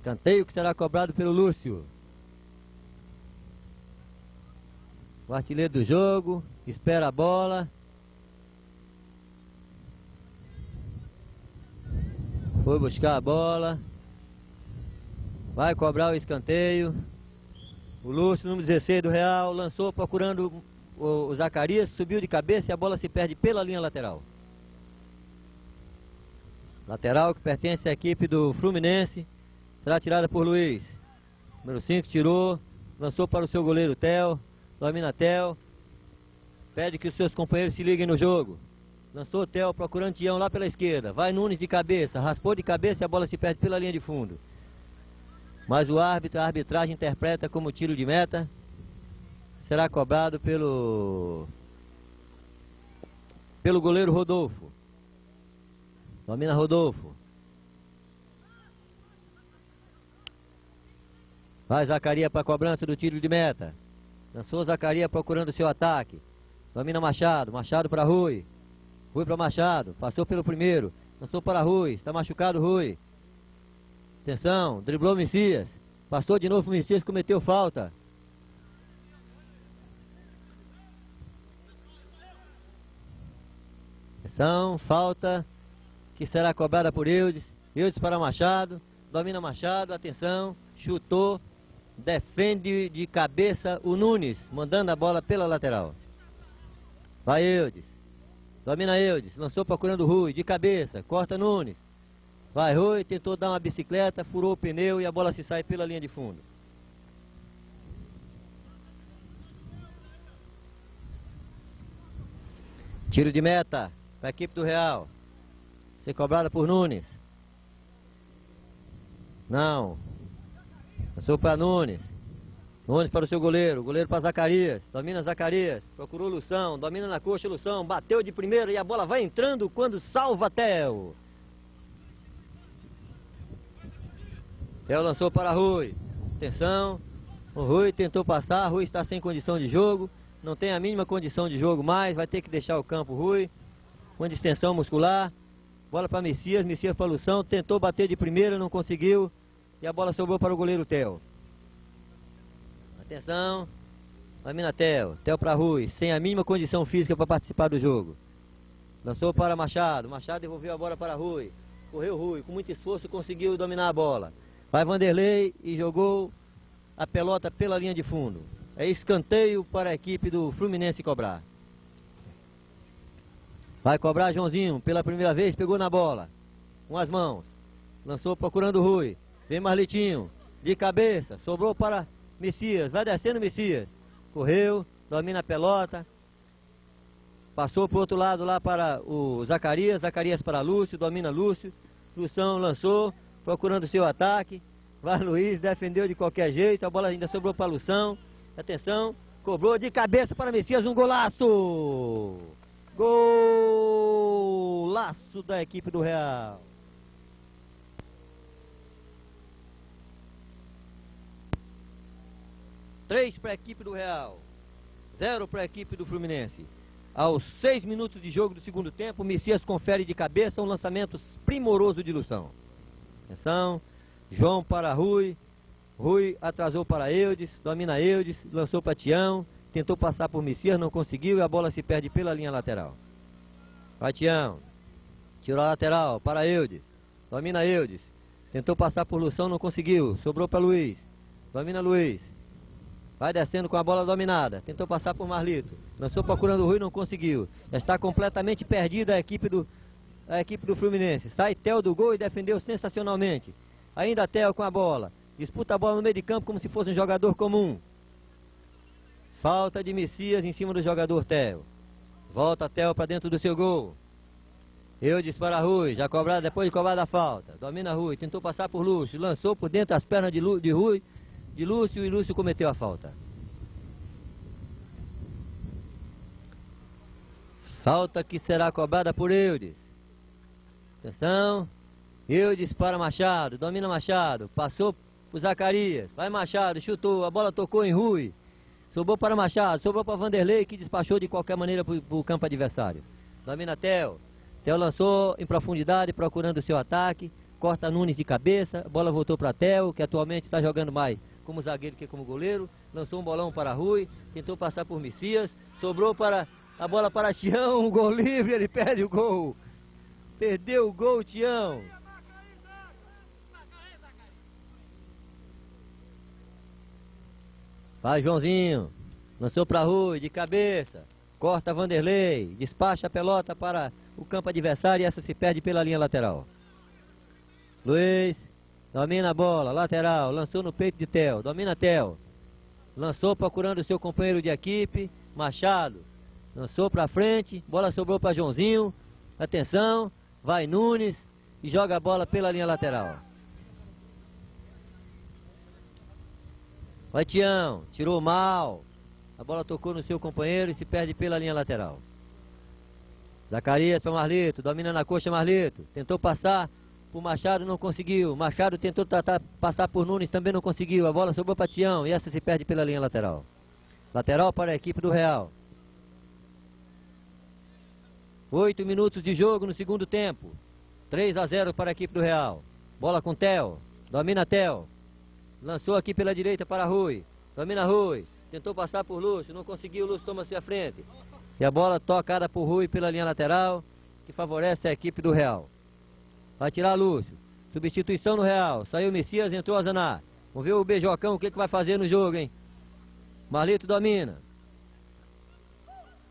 Escanteio que será cobrado pelo Lúcio. O artilheiro do jogo, espera a bola. Foi buscar a bola. Vai cobrar o escanteio. O Lúcio, número 16 do Real, lançou procurando o, Zacarias, subiu de cabeça e a bola se perde pela linha lateral. Lateral que pertence à equipe do Fluminense. Será tirada por Luiz. Número 5 tirou. Lançou para o seu goleiro Theo. Domina Theo. Pede que os seus companheiros se liguem no jogo. Lançou Theo procurando Tião lá pela esquerda. Vai Nunes de cabeça. Raspou de cabeça e a bola se perde pela linha de fundo. Mas o árbitro, a arbitragem interpreta como tiro de meta. Será cobrado pelo pelo goleiro Rodolfo. Domina Rodolfo. Vai Zacaria para a cobrança do tiro de meta. Lançou Zacaria procurando seu ataque. Domina Machado. Machado para Rui. Rui para Machado. Passou pelo primeiro. Lançou para Rui. Está machucado Rui. Atenção. Driblou Messias. Passou de novo o Messias. Cometeu falta. Atenção. Falta. Que será cobrada por Eudes. Eudes para Machado. Domina Machado. Atenção. Chutou defende de cabeça o Nunes, mandando a bola pela lateral. Vai Eudes. Domina Eudes. Lançou procurando Rui. De cabeça. Corta Nunes. Vai Rui. Tentou dar uma bicicleta. Furou o pneu e a bola se sai pela linha de fundo. Tiro de meta para a equipe do Real. Ser cobrada por Nunes. Não. Passou para Nunes. Nunes para o seu goleiro. Goleiro para Zacarias. Domina Zacarias. Procurou Lução. Domina na coxa Lução. Bateu de primeira e a bola vai entrando quando salva Theo. Theo lançou para Rui. Atenção. O Rui tentou passar. Rui está sem condição de jogo. Não tem a mínima condição de jogo mais. Vai ter que deixar o campo Rui. Com distensão muscular. Bola para Messias. Messias para Lução. Tentou bater de primeira, não conseguiu. E a bola sobrou para o goleiro Theo. Atenção. Domina Theo. Theo para Rui. Sem a mínima condição física para participar do jogo. Lançou para Machado. Machado devolveu a bola para Rui. Correu Rui. Com muito esforço conseguiu dominar a bola. Vai Vanderlei e jogou a pelota pela linha de fundo. É escanteio para a equipe do Fluminense cobrar. Vai cobrar Joãozinho. Pela primeira vez pegou na bola. Com as mãos. Lançou procurando Rui. Vem Marlitinho, de cabeça, sobrou para Messias, vai descendo Messias. Correu, domina a pelota. Passou para o outro lado lá para o Zacarias, Zacarias para Lúcio, domina Lúcio. Lução lançou, procurando seu ataque. Vai Luiz, defendeu de qualquer jeito, a bola ainda sobrou para Lução. Atenção, cobrou de cabeça para Messias, um golaço! Golaço da equipe do Real. 3 para a equipe do Real, 0 para a equipe do Fluminense. Aos 6 minutos de jogo do segundo tempo, Messias confere de cabeça um lançamento primoroso de Lução. Atenção, João para Rui, Rui atrasou para Eudes, domina Eudes, lançou para Tião, tentou passar por Messias, não conseguiu e a bola se perde pela linha lateral. Vai Tião, tirou a lateral para Eudes, domina Eudes, tentou passar por Lução, não conseguiu, sobrou para Luiz, domina Luiz, vai descendo com a bola dominada, tentou passar por Marlito, lançou procurando o Rui, não conseguiu, já está completamente perdida a equipe do, a equipe do Fluminense, sai Theo do gol e defendeu sensacionalmente, ainda Theo com a bola, Disputa a bola no meio de campo como se fosse um jogador comum. Falta de Messias em cima do jogador Theo. Volta Theo para dentro do seu gol. Eudes para Rui, já cobrado depois de cobrada a falta. Domina Rui, tentou passar por Lúcio, lançou por dentro as pernas de, Lu, de Rui, de Lúcio e Lúcio cometeu a falta. Falta que será cobrada por Eudes. Atenção. Eudes para Machado, domina Machado, passou o Zacarias. Vai Machado, chutou, a bola tocou em Rui. Sobrou para Machado, sobrou para Vanderlei, que despachou de qualquer maneira para o campo adversário. Domina Theo. Theo lançou em profundidade, procurando o seu ataque. Corta Nunes de cabeça, a bola voltou para Theo, que atualmente está jogando mais como zagueiro que como goleiro. Lançou um bolão para Rui, tentou passar por Messias. Sobrou para a bola para Tião, um gol livre, ele perde o gol. Perdeu o gol, Tião. Vai Joãozinho. Lançou para Rui, de cabeça. Corta Vanderlei. Despacha a pelota para o campo adversário e essa se perde pela linha lateral. Luiz. Domina a bola. Lateral. Lançou no peito de Tel. Domina Tel. Lançou procurando o seu companheiro de equipe. Machado. Lançou para frente. Bola sobrou para Joãozinho. Atenção. Vai Nunes. E joga a bola pela linha lateral. Vai Tião, tirou mal. A bola tocou no seu companheiro e se perde pela linha lateral. Zacarias para Marlito, domina na coxa Marlito. Tentou passar por Machado, não conseguiu. Machado tentou tratar, passar por Nunes, também não conseguiu. A bola sobrou para Tião e essa se perde pela linha lateral. Lateral para a equipe do Real. Oito minutos de jogo no segundo tempo. 3 a 0 para a equipe do Real. Bola com Tel. Domina Tel. Lançou aqui pela direita para Rui. Domina Rui. Tentou passar por Lúcio. Não conseguiu. Lúcio toma-se à frente. E a bola tocada por Rui pela linha lateral. Que favorece a equipe do Real. Vai tirar Lúcio. Substituição no Real. Saiu Messias, entrou Azanar. Vamos ver o Beijocão o que, que vai fazer no jogo, hein? Marlito domina.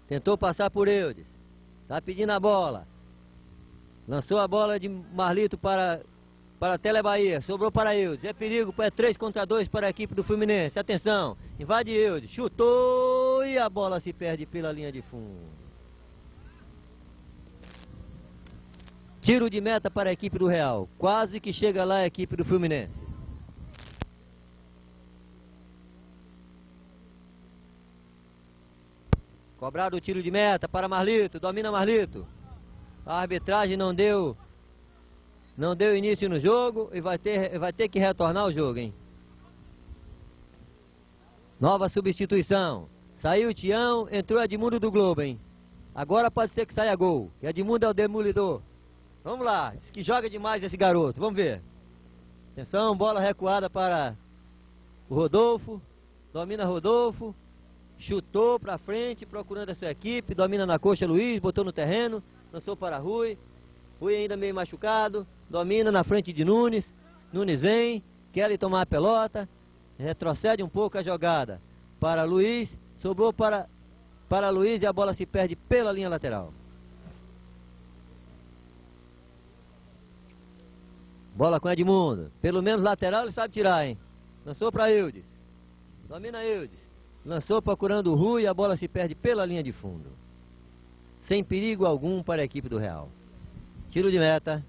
Tentou passar por Eudes. Tá pedindo a bola. Lançou a bola de Marlito para para Tele Bahia, sobrou para Eudes, é perigo, é 3 contra 2 para a equipe do Fluminense, atenção, invade Eudes, chutou e a bola se perde pela linha de fundo. Tiro de meta para a equipe do Real, quase que chega lá a equipe do Fluminense. Cobrado o tiro de meta para Marlito, domina Marlito. A arbitragem não deu não deu início no jogo e vai ter, vai ter que retornar o jogo, hein? Nova substituição. Saiu o Tião, entrou Edmundo do Globo, hein? Agora pode ser que saia gol. Edmundo é o demolidor. Vamos lá. Diz que joga demais esse garoto. Vamos ver. Atenção, bola recuada para o Rodolfo. Domina Rodolfo. Chutou para frente, procurando a sua equipe. Domina na coxa Luiz, botou no terreno. Lançou para Rui. Rui ainda meio machucado. Domina na frente de Nunes. Nunes vem, quer tomar a pelota. Retrocede um pouco a jogada para Luiz. Sobrou para, para Luiz e a bola se perde pela linha lateral. Bola com Edmundo. Pelo menos lateral ele sabe tirar, hein? Lançou para Eudes. Domina Eudes. Lançou procurando o Rui e a bola se perde pela linha de fundo. Sem perigo algum para a equipe do Real. Tiro de meta.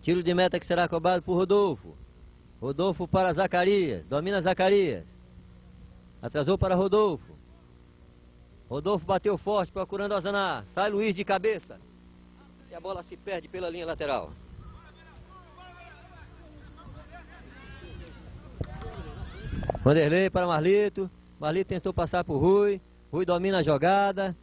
Tiro de meta que será cobrado por Rodolfo. Rodolfo para Zacarias. Domina Zacarias. Atrasou para Rodolfo. Rodolfo bateu forte procurando Azanar. Sai Luiz de cabeça. A bola se perde pela linha lateral. Vanderlei para Marlito. Marlito tentou passar por Rui. Rui domina a jogada.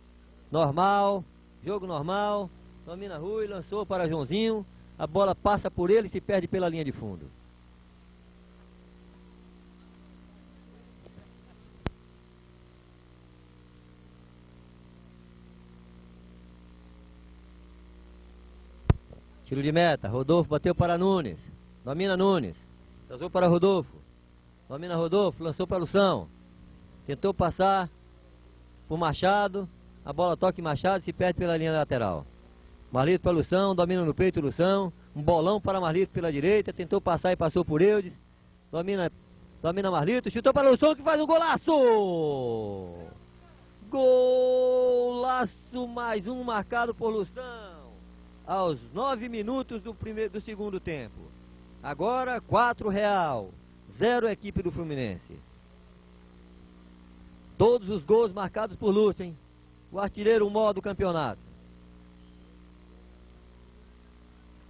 Normal. Jogo normal. Domina Rui. Lançou para Joãozinho. A bola passa por ele e se perde pela linha de fundo. Tiro de meta. Rodolfo bateu para Nunes. Domina Nunes. Lançou para Rodolfo. Domina Rodolfo. Lançou para Lução. Tentou passar por Machado. A bola toca em Machado e se perde pela linha lateral. Marlito para Lução. Domina no peito Lução. Um bolão para Marlito pela direita. Tentou passar e passou por Eudes. Domina, domina Marlito. Chutou para Lução que faz um golaço. Golaço mais um marcado por Lução aos nove minutos do, primeiro, do segundo tempo. Agora, quatro real. Zero equipe do Fluminense. Todos os gols marcados por Lúcio, hein? O artilheiro mó do campeonato.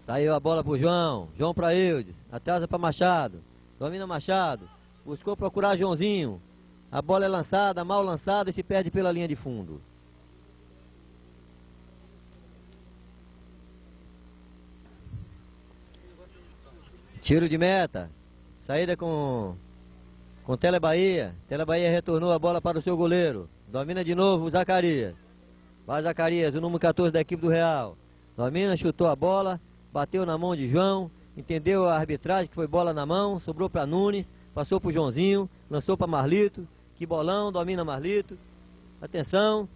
Saiu a bola pro João. João para Eudes. Atrasa para Machado. Domina Machado. Buscou procurar Joãozinho. A bola é lançada, mal lançada e se perde pela linha de fundo. Tiro de meta. Saída com com Tele Bahia. Tele Bahia retornou a bola para o seu goleiro. Domina de novo o Zacarias. Vai Zacarias, o número 14 da equipe do Real. Domina, chutou a bola, bateu na mão de João, entendeu a arbitragem que foi bola na mão, sobrou para Nunes, passou para o Joãozinho, lançou para Marlito. Que bolão, domina Marlito. Atenção,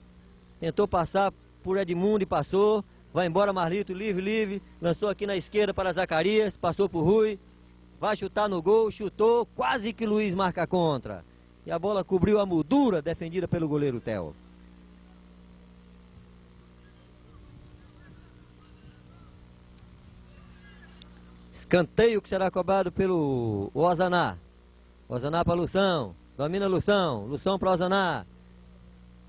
tentou passar por Edmundo e passou. Vai embora Marlito, livre, livre. Lançou aqui na esquerda para Zacarias. Passou por Rui. Vai chutar no gol. Chutou. Quase que Luiz marca contra. E a bola cobriu a moldura defendida pelo goleiro Theo. Escanteio que será cobrado pelo Ozaná. Ozaná para Lução. Domina Lução. Lução para Ozaná.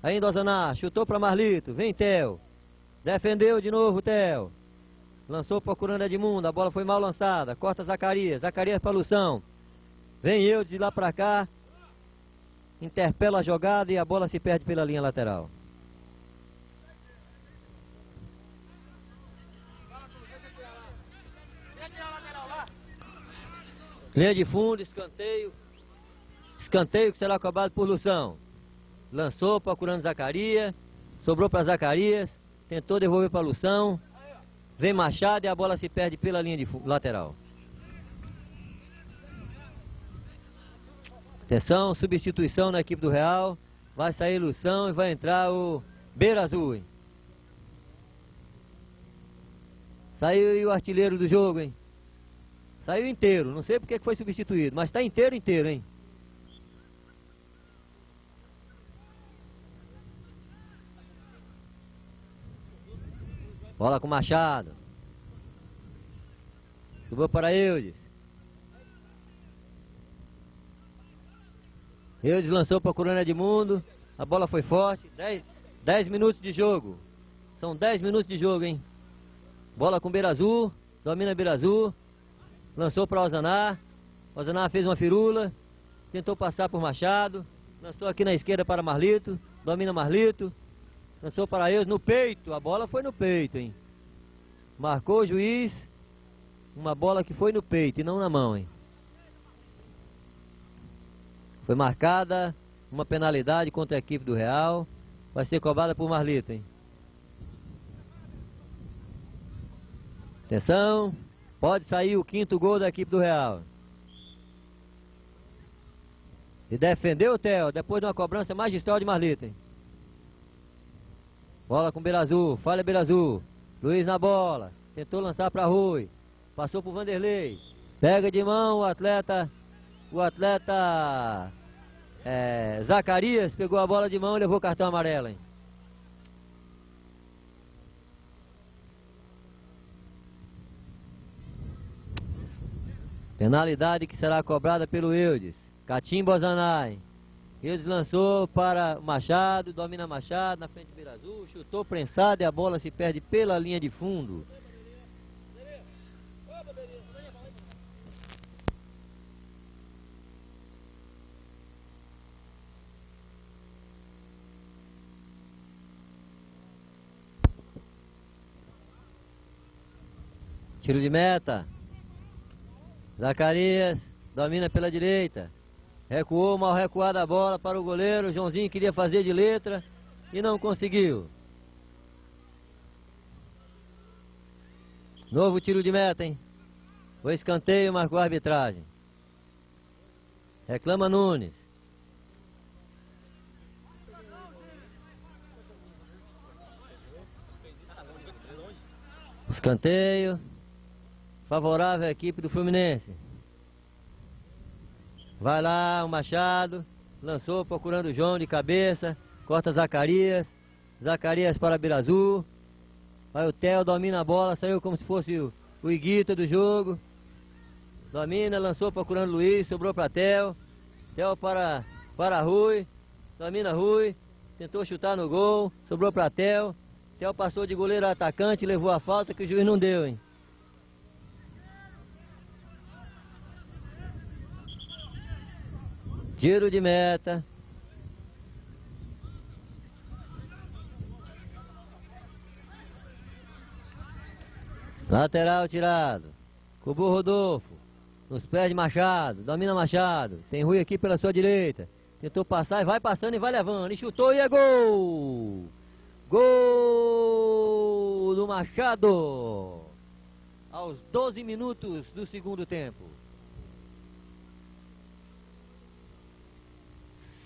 Ainda Ozaná. Chutou para Marlito. Vem Theo. Defendeu de novo o Theo. Lançou procurando Edmundo. A bola foi mal lançada. Corta Zacarias. Zacarias para Lução. Vem eu de lá para cá. Interpela a jogada e a bola se perde pela linha lateral. Linha de fundo, escanteio. Escanteio que será cobrado por Lução. Lançou procurando Zacarias. Sobrou para Zacarias. Tentou devolver para Lução. Vem Machado e a bola se perde pela linha de lateral. Atenção, substituição na equipe do Real. Vai sair Lução e vai entrar o Beira Azul. Hein? Saiu o artilheiro do jogo, hein? Saiu inteiro. Não sei porque foi substituído, mas está inteiro, inteiro, hein? Bola com Machado. Subiu para Eudes. Eudes lançou procurando Edmundo. A bola foi forte. 10 minutos de jogo. São 10 minutos de jogo, hein? Bola com Beira Azul. Domina Beira Azul. Lançou para Ozaná. Ozaná fez uma firula. Tentou passar por Machado. Lançou aqui na esquerda para Marlito. Domina Marlito. Lançou para eles no peito. A bola foi no peito, hein? Marcou o juiz. Uma bola que foi no peito e não na mão, hein? Foi marcada uma penalidade contra a equipe do Real. Vai ser cobrada por Marlito, hein? Atenção. Pode sair o quinto gol da equipe do Real. E defendeu o Theo depois de uma cobrança magistral de Marlito, hein? Bola com Beira Azul, falha Beira Azul. Luiz na bola, tentou lançar para Rui. Passou pro Vanderlei. Pega de mão o atleta, o atleta é, Zacarias pegou a bola de mão e levou cartão amarelo, hein? Penalidade que será cobrada pelo Eudes. Catimbo Zanai. Ele lançou para Machado, domina Machado na frente do Beira Azul, chutou prensado e a bola se perde pela linha de fundo. Tiro de meta. Zacarias domina pela direita. Recuou, mal recuada a bola para o goleiro. Joãozinho queria fazer de letra e não conseguiu. Novo tiro de meta, hein? O escanteio marcou a arbitragem. Reclama Nunes. Escanteio. Favorável à equipe do Fluminense. Vai lá o Machado. Lançou procurando o João de cabeça. Corta Zacarias. Zacarias para Birazul. Vai o Theo, domina a bola. Saiu como se fosse o, o Iguita do jogo. Domina, lançou procurando Luiz. Sobrou para Theo. Theo para, para Rui. Domina Rui. Tentou chutar no gol. Sobrou para Theo. Theo passou de goleiro a atacante. Levou a falta que o juiz não deu, hein? Tiro de meta. Lateral tirado. Cubu Rodolfo. Nos pés de Machado. Domina Machado. Tem Rui aqui pela sua direita. Tentou passar e vai passando e vai levando. E chutou e é gol! Gol do Machado! Aos 12 minutos do segundo tempo.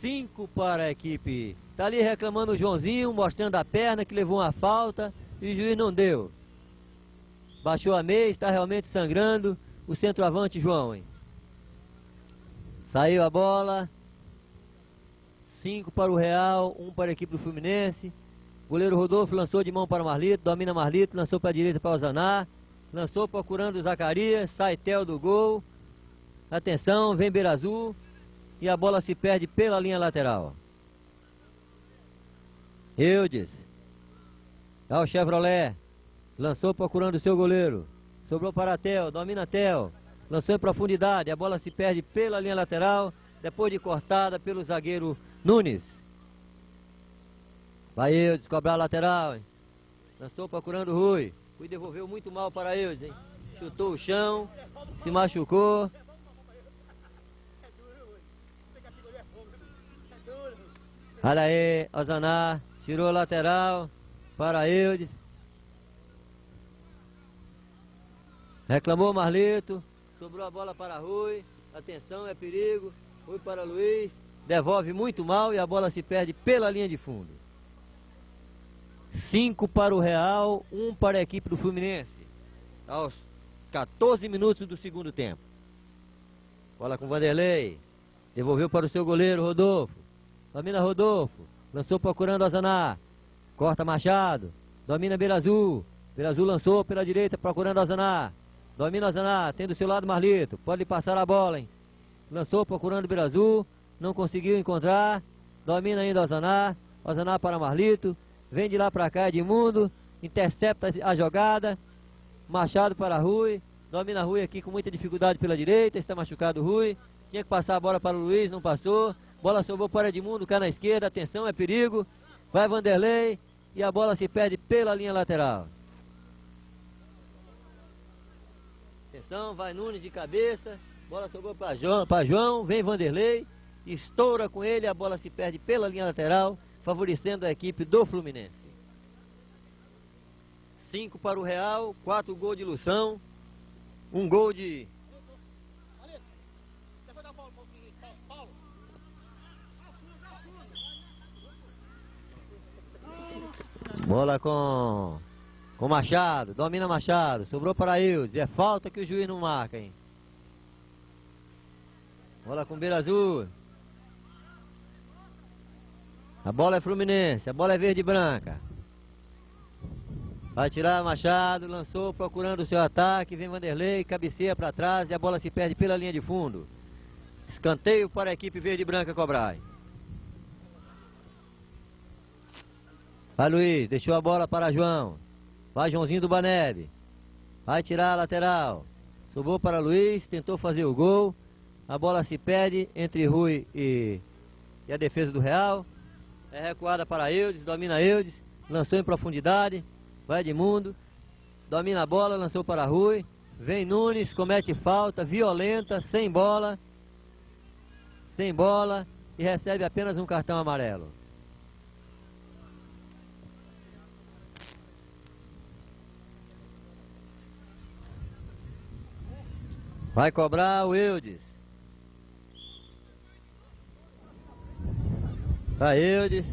5 para a equipe. Tá ali reclamando o Joãozinho, mostrando a perna que levou uma falta e o juiz não deu. Baixou a meia, está realmente sangrando o centroavante João. Hein? Saiu a bola. 5 para o Real, 1 um para a equipe do Fluminense. Goleiro Rodolfo lançou de mão para o Marlito, domina Marlito, lançou para a direita para o Zaná. Lançou procurando o Zacarias, sai Tel do gol. Atenção, vem Beira Azul e a bola se perde pela linha lateral. Eudes. Dá o Chevrolet. Lançou procurando o seu goleiro. Sobrou para Tel, domina Tel. Lançou em profundidade, a bola se perde pela linha lateral, depois de cortada pelo zagueiro Nunes. Vai Eudes, cobrar a lateral. Hein? Lançou procurando o Rui. Rui devolveu muito mal para Eudes, hein? Chutou o chão, se machucou. Olha aí, Ozaná, tirou a lateral para Eudes. Reclamou Marlito, sobrou a bola para Rui. Atenção, é perigo. Rui para Luiz, devolve muito mal e a bola se perde pela linha de fundo. 5 para o Real, 1 um para a equipe do Fluminense. Aos 14 minutos do segundo tempo. Bola com Vanderlei. Devolveu para o seu goleiro, Rodolfo. Domina Rodolfo. Lançou procurando Azaná. Corta Machado. Domina Beira Azul. Beira Azul lançou pela direita procurando Azaná. Domina Azaná. Tem do seu lado Marlito. Pode passar a bola, hein? Lançou procurando Beira Azul. Não conseguiu encontrar. Domina ainda Azaná. Azaná para Marlito. Vem de lá para cá Edmundo. Intercepta a jogada. Machado para Rui. Domina Rui aqui com muita dificuldade pela direita. Está machucado Rui. Tinha que passar a bola para o Luiz, não passou. Bola sobrou para Edmundo, cá na esquerda. Atenção, é perigo. Vai Vanderlei. E a bola se perde pela linha lateral. Atenção, vai Nunes de cabeça. Bola sobrou para João, João. Vem Vanderlei. Estoura com ele. A bola se perde pela linha lateral. Favorecendo a equipe do Fluminense. 5 para o Real. 4 gols de Lução. Um gol de Bola com com Machado, domina Machado, sobrou para Ildes, é falta que o juiz não marca, hein? Bola com Beira Azul. A bola é Fluminense, a bola é verde e branca. Vai tirar Machado, lançou procurando o seu ataque, vem Vanderlei, cabeceia para trás e a bola se perde pela linha de fundo. Escanteio para a equipe verde e branca cobrar. Vai Luiz, deixou a bola para João. Vai Joãozinho do Banebe. Vai tirar a lateral. Sobrou para Luiz, tentou fazer o gol. A bola se perde entre Rui e, e a defesa do Real. É recuada para Eudes, domina Eudes. Lançou em profundidade. Vai Edmundo. Domina a bola, lançou para Rui. Vem Nunes, comete falta violenta, sem bola. Sem bola e recebe apenas um cartão amarelo. Vai cobrar o Eudes. Vai Eudes.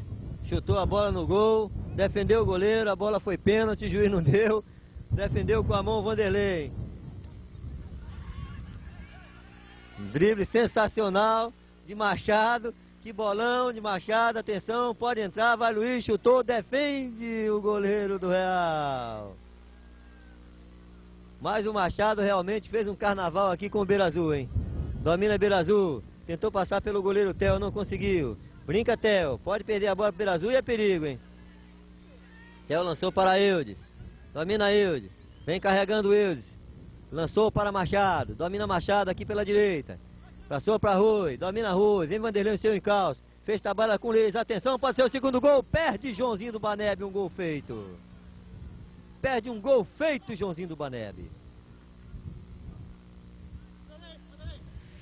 Chutou a bola no gol. Defendeu o goleiro. A bola foi pênalti. O juiz não deu. Defendeu com a mão o Vanderlei. Um drible sensacional de Machado. Que bolão de Machado. Atenção, pode entrar. Vai Luiz. Chutou. Defende o goleiro do Real. Mas o Machado realmente fez um carnaval aqui com o Beira Azul, hein? Domina Beira Azul. Tentou passar pelo goleiro Theo, não conseguiu. Brinca, Theo. Pode perder a bola pro Beira Azul e é perigo, hein? Theo lançou para Eudes. Domina Eudes. Vem carregando Eudes. Lançou para Machado. Domina Machado aqui pela direita. Passou para Rui. Domina Rui. Vem Vanderlei seu encalço. Fez tabela com Leis. Atenção, pode ser o segundo gol. Perde Joãozinho do Baneb. Um gol feito. Perde um gol feito, Joãozinho do Baneb.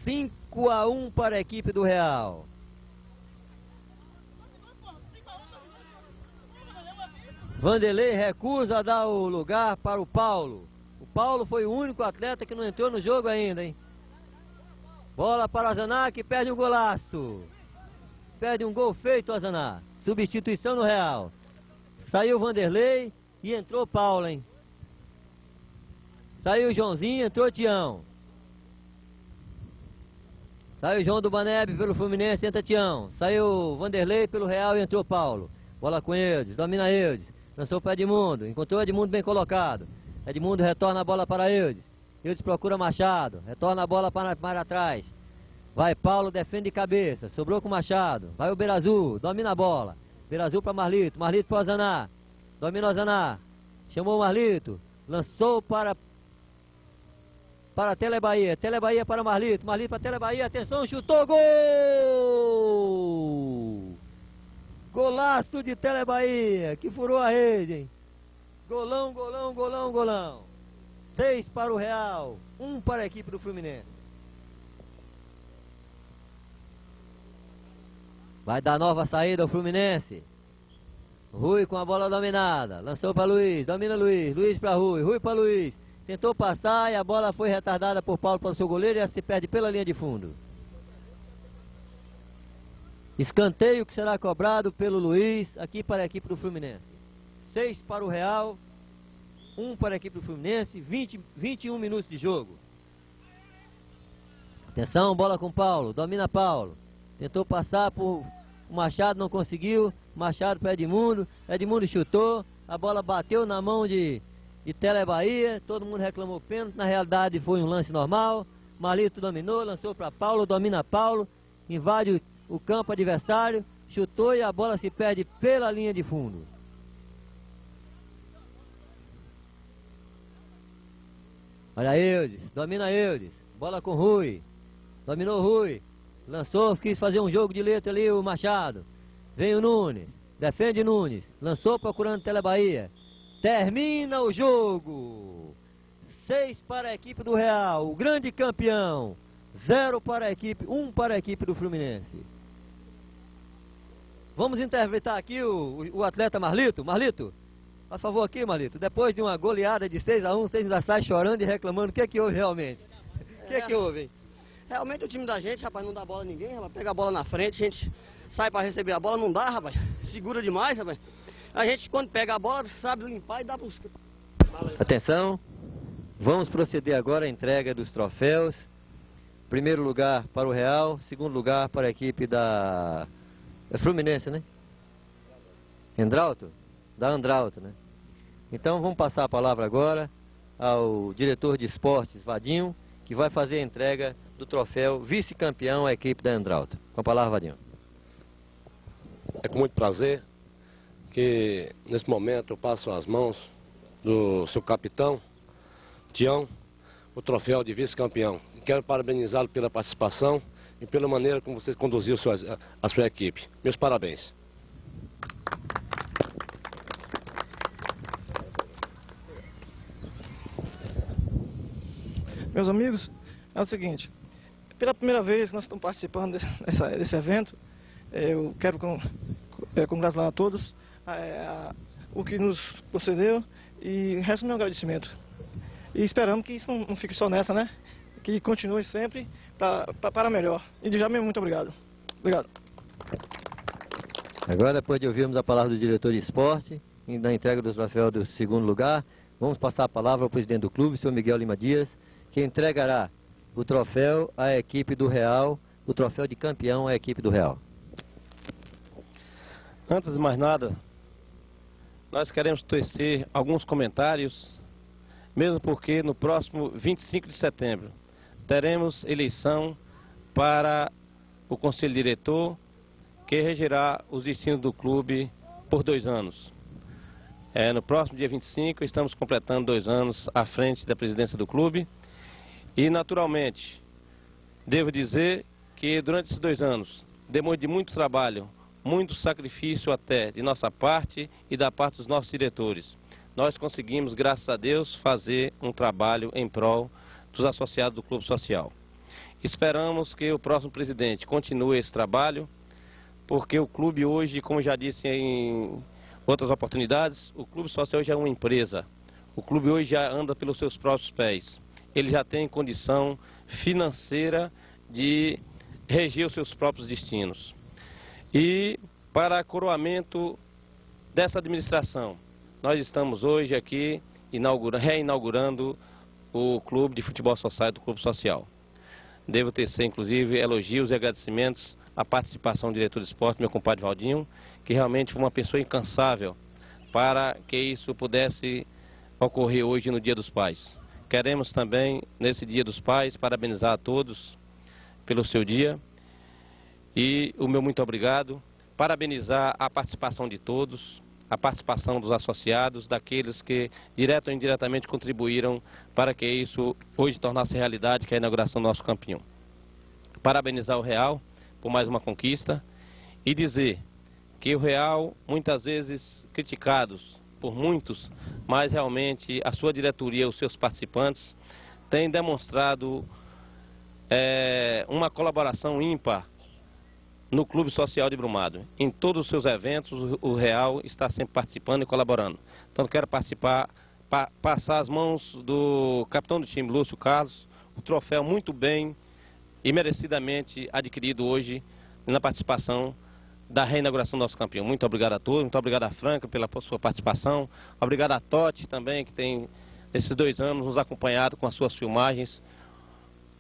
5 a 1 para a equipe do Real. Vanderlei recusa dar o lugar para o Paulo. O Paulo foi o único atleta que não entrou no jogo ainda, hein? Bola para Azaná que perde um golaço. Perde um gol feito, Azaná. Substituição no Real. Saiu Vanderlei e entrou Paulo, hein? Saiu Joãozinho, entrou Tião. Saiu João do Baneb pelo Fluminense, entra Tião. Saiu Vanderlei pelo Real e entrou Paulo. Bola com Eudes, domina Eudes. Lançou para Edmundo, encontrou Edmundo bem colocado. Edmundo retorna a bola para Eudes. Eudes procura Machado, retorna a bola para, para trás. Vai Paulo, defende de cabeça, sobrou com Machado. Vai o Berazul, domina a bola. Berazul para Marlito, Marlito para Zaná. Zaná. Chamou o Marlito, lançou para para Tele Bahia. Tele Bahia para Marlito. Marlito para Tele Bahia. Atenção, chutou gol! Golaço de Tele Bahia, que furou a rede, hein? Golão, golão, golão, golão. Seis para o Real, um para a equipe do Fluminense. Vai dar nova saída o Fluminense. Rui com a bola dominada. Lançou para Luiz. Domina Luiz. Luiz para Rui. Rui para Luiz. Tentou passar e a bola foi retardada por Paulo para o seu goleiro e ela se perde pela linha de fundo. Escanteio que será cobrado pelo Luiz aqui para a equipe do Fluminense. 6 para o Real, 1 um para a equipe do Fluminense, 20, 21 minutos de jogo. Atenção, bola com Paulo, domina Paulo. Tentou passar por Machado, não conseguiu. Machado para Edmundo, Edmundo chutou, a bola bateu na mão de de Tele Bahia, todo mundo reclamou pênalti, na realidade foi um lance normal. Marlito dominou, lançou para Paulo, domina Paulo, invade o, o campo adversário, chutou e a bola se perde pela linha de fundo. Olha Eudes, domina Eudes, bola com Rui, dominou Rui, lançou, quis fazer um jogo de letra ali o Machado. Vem o Nunes, defende Nunes, lançou procurando Tele Bahia, Termina o jogo. 6 para a equipe do Real, o grande campeão. 0 para a equipe, 1 um para a equipe do Fluminense. Vamos interpretar aqui o, o, atleta Marlito. Marlito, por favor aqui, Marlito. Depois de uma goleada de 6 a 1 vocês ainda saem chorando e reclamando. O que é que houve realmente? O que é que houve? Realmente o time da gente, rapaz, não dá bola a ninguém, rapaz. Pega a bola na frente, a gente sai para receber a bola, não dá, rapaz. Segura demais, rapaz. A gente, quando pega a bola, sabe limpar e dá os... Atenção, vamos proceder agora à entrega dos troféus. Primeiro lugar para o Real, segundo lugar para a equipe da... É Fluminense, né? Andrauto? Da Andrauto, né? Então vamos passar a palavra agora ao diretor de esportes, Vadinho, que vai fazer a entrega do troféu vice-campeão à equipe da Andrauto. Com a palavra, Vadinho. É com muito prazer que nesse momento eu passo as mãos do seu capitão, Tião, o troféu de vice-campeão. Quero parabenizá-lo pela participação e pela maneira como você conduziu sua, a sua equipe. Meus parabéns. meus amigos, é o seguinte. Pela primeira vez nós estamos participando dessa, desse evento, eu quero é, congratular a todos é, a, o que nos procedeu e resto meu agradecimento. E esperamos que isso não, não fique só nessa, né? Que continue sempre pra, pra, para melhor. E de já mesmo, muito obrigado. Obrigado. Agora, depois de ouvirmos a palavra do diretor de esporte e da entrega do troféu do segundo lugar, vamos passar a palavra ao presidente do clube, senhor Miguel Lima Dias, que entregará o troféu à equipe do Real, o troféu de campeão à equipe do Real. Antes de mais nada, nós queremos tecer alguns comentários, mesmo porque no próximo 25 de setembro teremos eleição para o Conselho Diretor, que regerá os destinos do clube por dois anos. É, no próximo dia 25, estamos completando dois anos à frente da presidência do clube. E, naturalmente, devo dizer que durante esses dois anos, depois de muito trabalho, muito sacrifício até de nossa parte e da parte dos nossos diretores, nós conseguimos, graças a Deus, fazer um trabalho em prol dos associados do Clube Social. Esperamos que o próximo presidente continue esse trabalho, porque o clube hoje, como já disse em outras oportunidades, o Clube Social hoje é uma empresa. O clube hoje já anda pelos seus próprios pés. Ele já tem condição financeira de reger os seus próprios destinos. E para coroamento dessa administração, nós estamos hoje aqui reinaugurando o Clube de Futebol Social do Clube Social. Devo tecer, inclusive, elogios e agradecimentos à participação do diretor de esporte, meu compadre Valdinho, que realmente foi uma pessoa incansável para que isso pudesse ocorrer hoje no Dia dos Pais. Queremos também, nesse Dia dos Pais, parabenizar a todos pelo seu dia e o meu muito obrigado. Parabenizar a participação de todos, a participação dos associados, daqueles que direto ou indiretamente contribuíram para que isso hoje tornasse realidade, que é a inauguração do nosso campeão. Parabenizar o Real por mais uma conquista e dizer que o Real, muitas vezes criticados por muitos, mas realmente a sua diretoria, os seus participantes, têm demonstrado é, uma colaboração ímpar no Clube Social de Brumado. Em todos os seus eventos, o Real está sempre participando e colaborando. Então, quero participar, pa, passar as mãos do capitão do time, Lúcio Carlos, o troféu muito bem e merecidamente adquirido hoje na participação da reinauguração do nosso campeão. Muito obrigado a todos, muito obrigado a Franca pela sua participação, obrigado a Totti também, que tem esses dois anos nos acompanhado com as suas filmagens,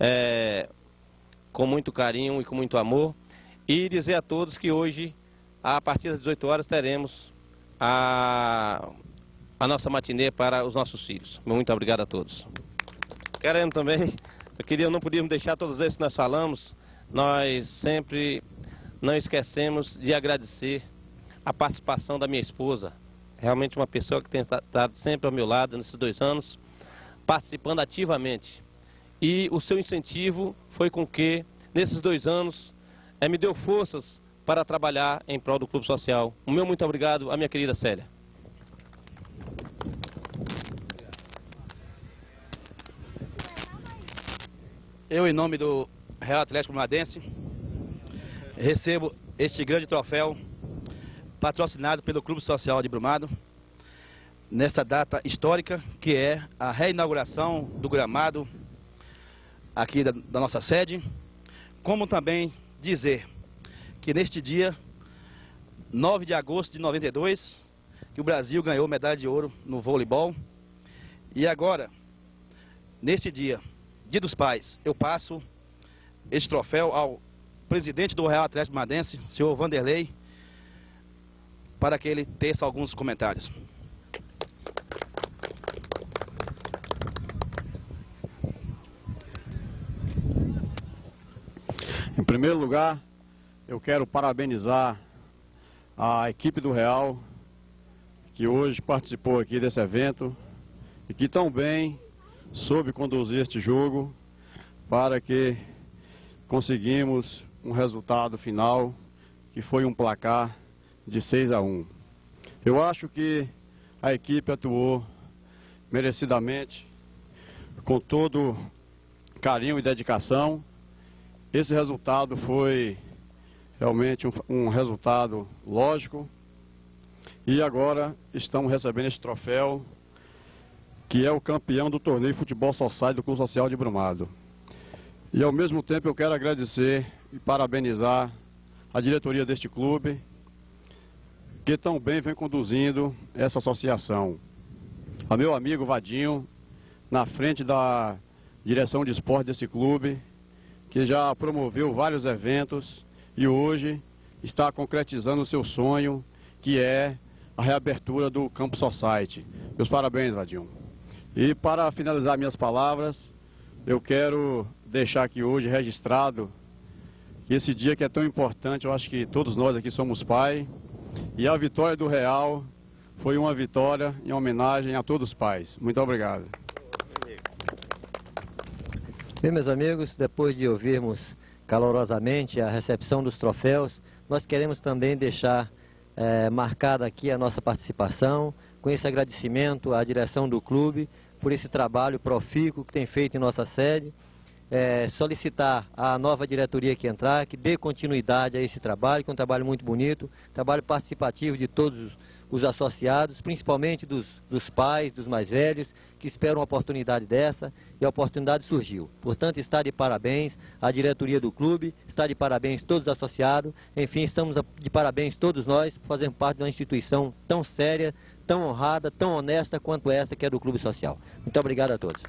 é, com muito carinho e com muito amor. E dizer a todos que hoje, a partir das 18 horas, teremos a, a nossa matinê para os nossos filhos. Muito obrigado a todos. Querendo também, eu queria, não podíamos deixar todos esses que nós falamos, nós sempre não esquecemos de agradecer a participação da minha esposa, realmente uma pessoa que tem estado sempre ao meu lado nesses dois anos, participando ativamente. E o seu incentivo foi com que, nesses dois anos, é, me deu forças para trabalhar em prol do Clube Social. O meu muito obrigado à minha querida Célia. Eu, em nome do Real Atlético Madense, recebo este grande troféu patrocinado pelo Clube Social de Brumado, nesta data histórica que é a reinauguração do gramado aqui da, da nossa sede, como também dizer que neste dia, 9 de agosto de 92, que o Brasil ganhou medalha de ouro no voleibol. E agora, neste dia, Dia dos Pais, eu passo este troféu ao presidente do Real Atlético Madense, senhor Vanderlei, para que ele teça alguns comentários. Em primeiro lugar, eu quero parabenizar a equipe do Real, que hoje participou aqui desse evento e que tão bem soube conduzir este jogo para que conseguimos um resultado final que foi um placar de 6 a 1. Eu acho que a equipe atuou merecidamente, com todo carinho e dedicação. Esse resultado foi realmente um, um resultado lógico. E agora estamos recebendo esse troféu, que é o campeão do torneio Futebol Society do Clube Social de Brumado. E ao mesmo tempo eu quero agradecer e parabenizar a diretoria deste clube, que tão bem vem conduzindo essa associação. A meu amigo Vadinho, na frente da direção de esporte desse clube, que já promoveu vários eventos e hoje está concretizando o seu sonho, que é a reabertura do Campo Society. Meus parabéns, Vadinho. E para finalizar minhas palavras, eu quero deixar aqui hoje registrado que esse dia que é tão importante, eu acho que todos nós aqui somos pai, e a vitória do Real foi uma vitória em homenagem a todos os pais. Muito obrigado. Bem, meus amigos, depois de ouvirmos calorosamente a recepção dos troféus, nós queremos também deixar é, marcada aqui a nossa participação, com esse agradecimento à direção do clube por esse trabalho profícuo que tem feito em nossa sede. É, solicitar à nova diretoria que entrar, que dê continuidade a esse trabalho, que é um trabalho muito bonito, trabalho participativo de todos os os associados, principalmente dos, dos pais, dos mais velhos, que esperam uma oportunidade dessa e a oportunidade surgiu. Portanto, está de parabéns a diretoria do clube, está de parabéns todos os associados, enfim, estamos de parabéns todos nós por fazermos parte de uma instituição tão séria, tão honrada, tão honesta quanto essa que é do Clube Social. Muito obrigado a todos.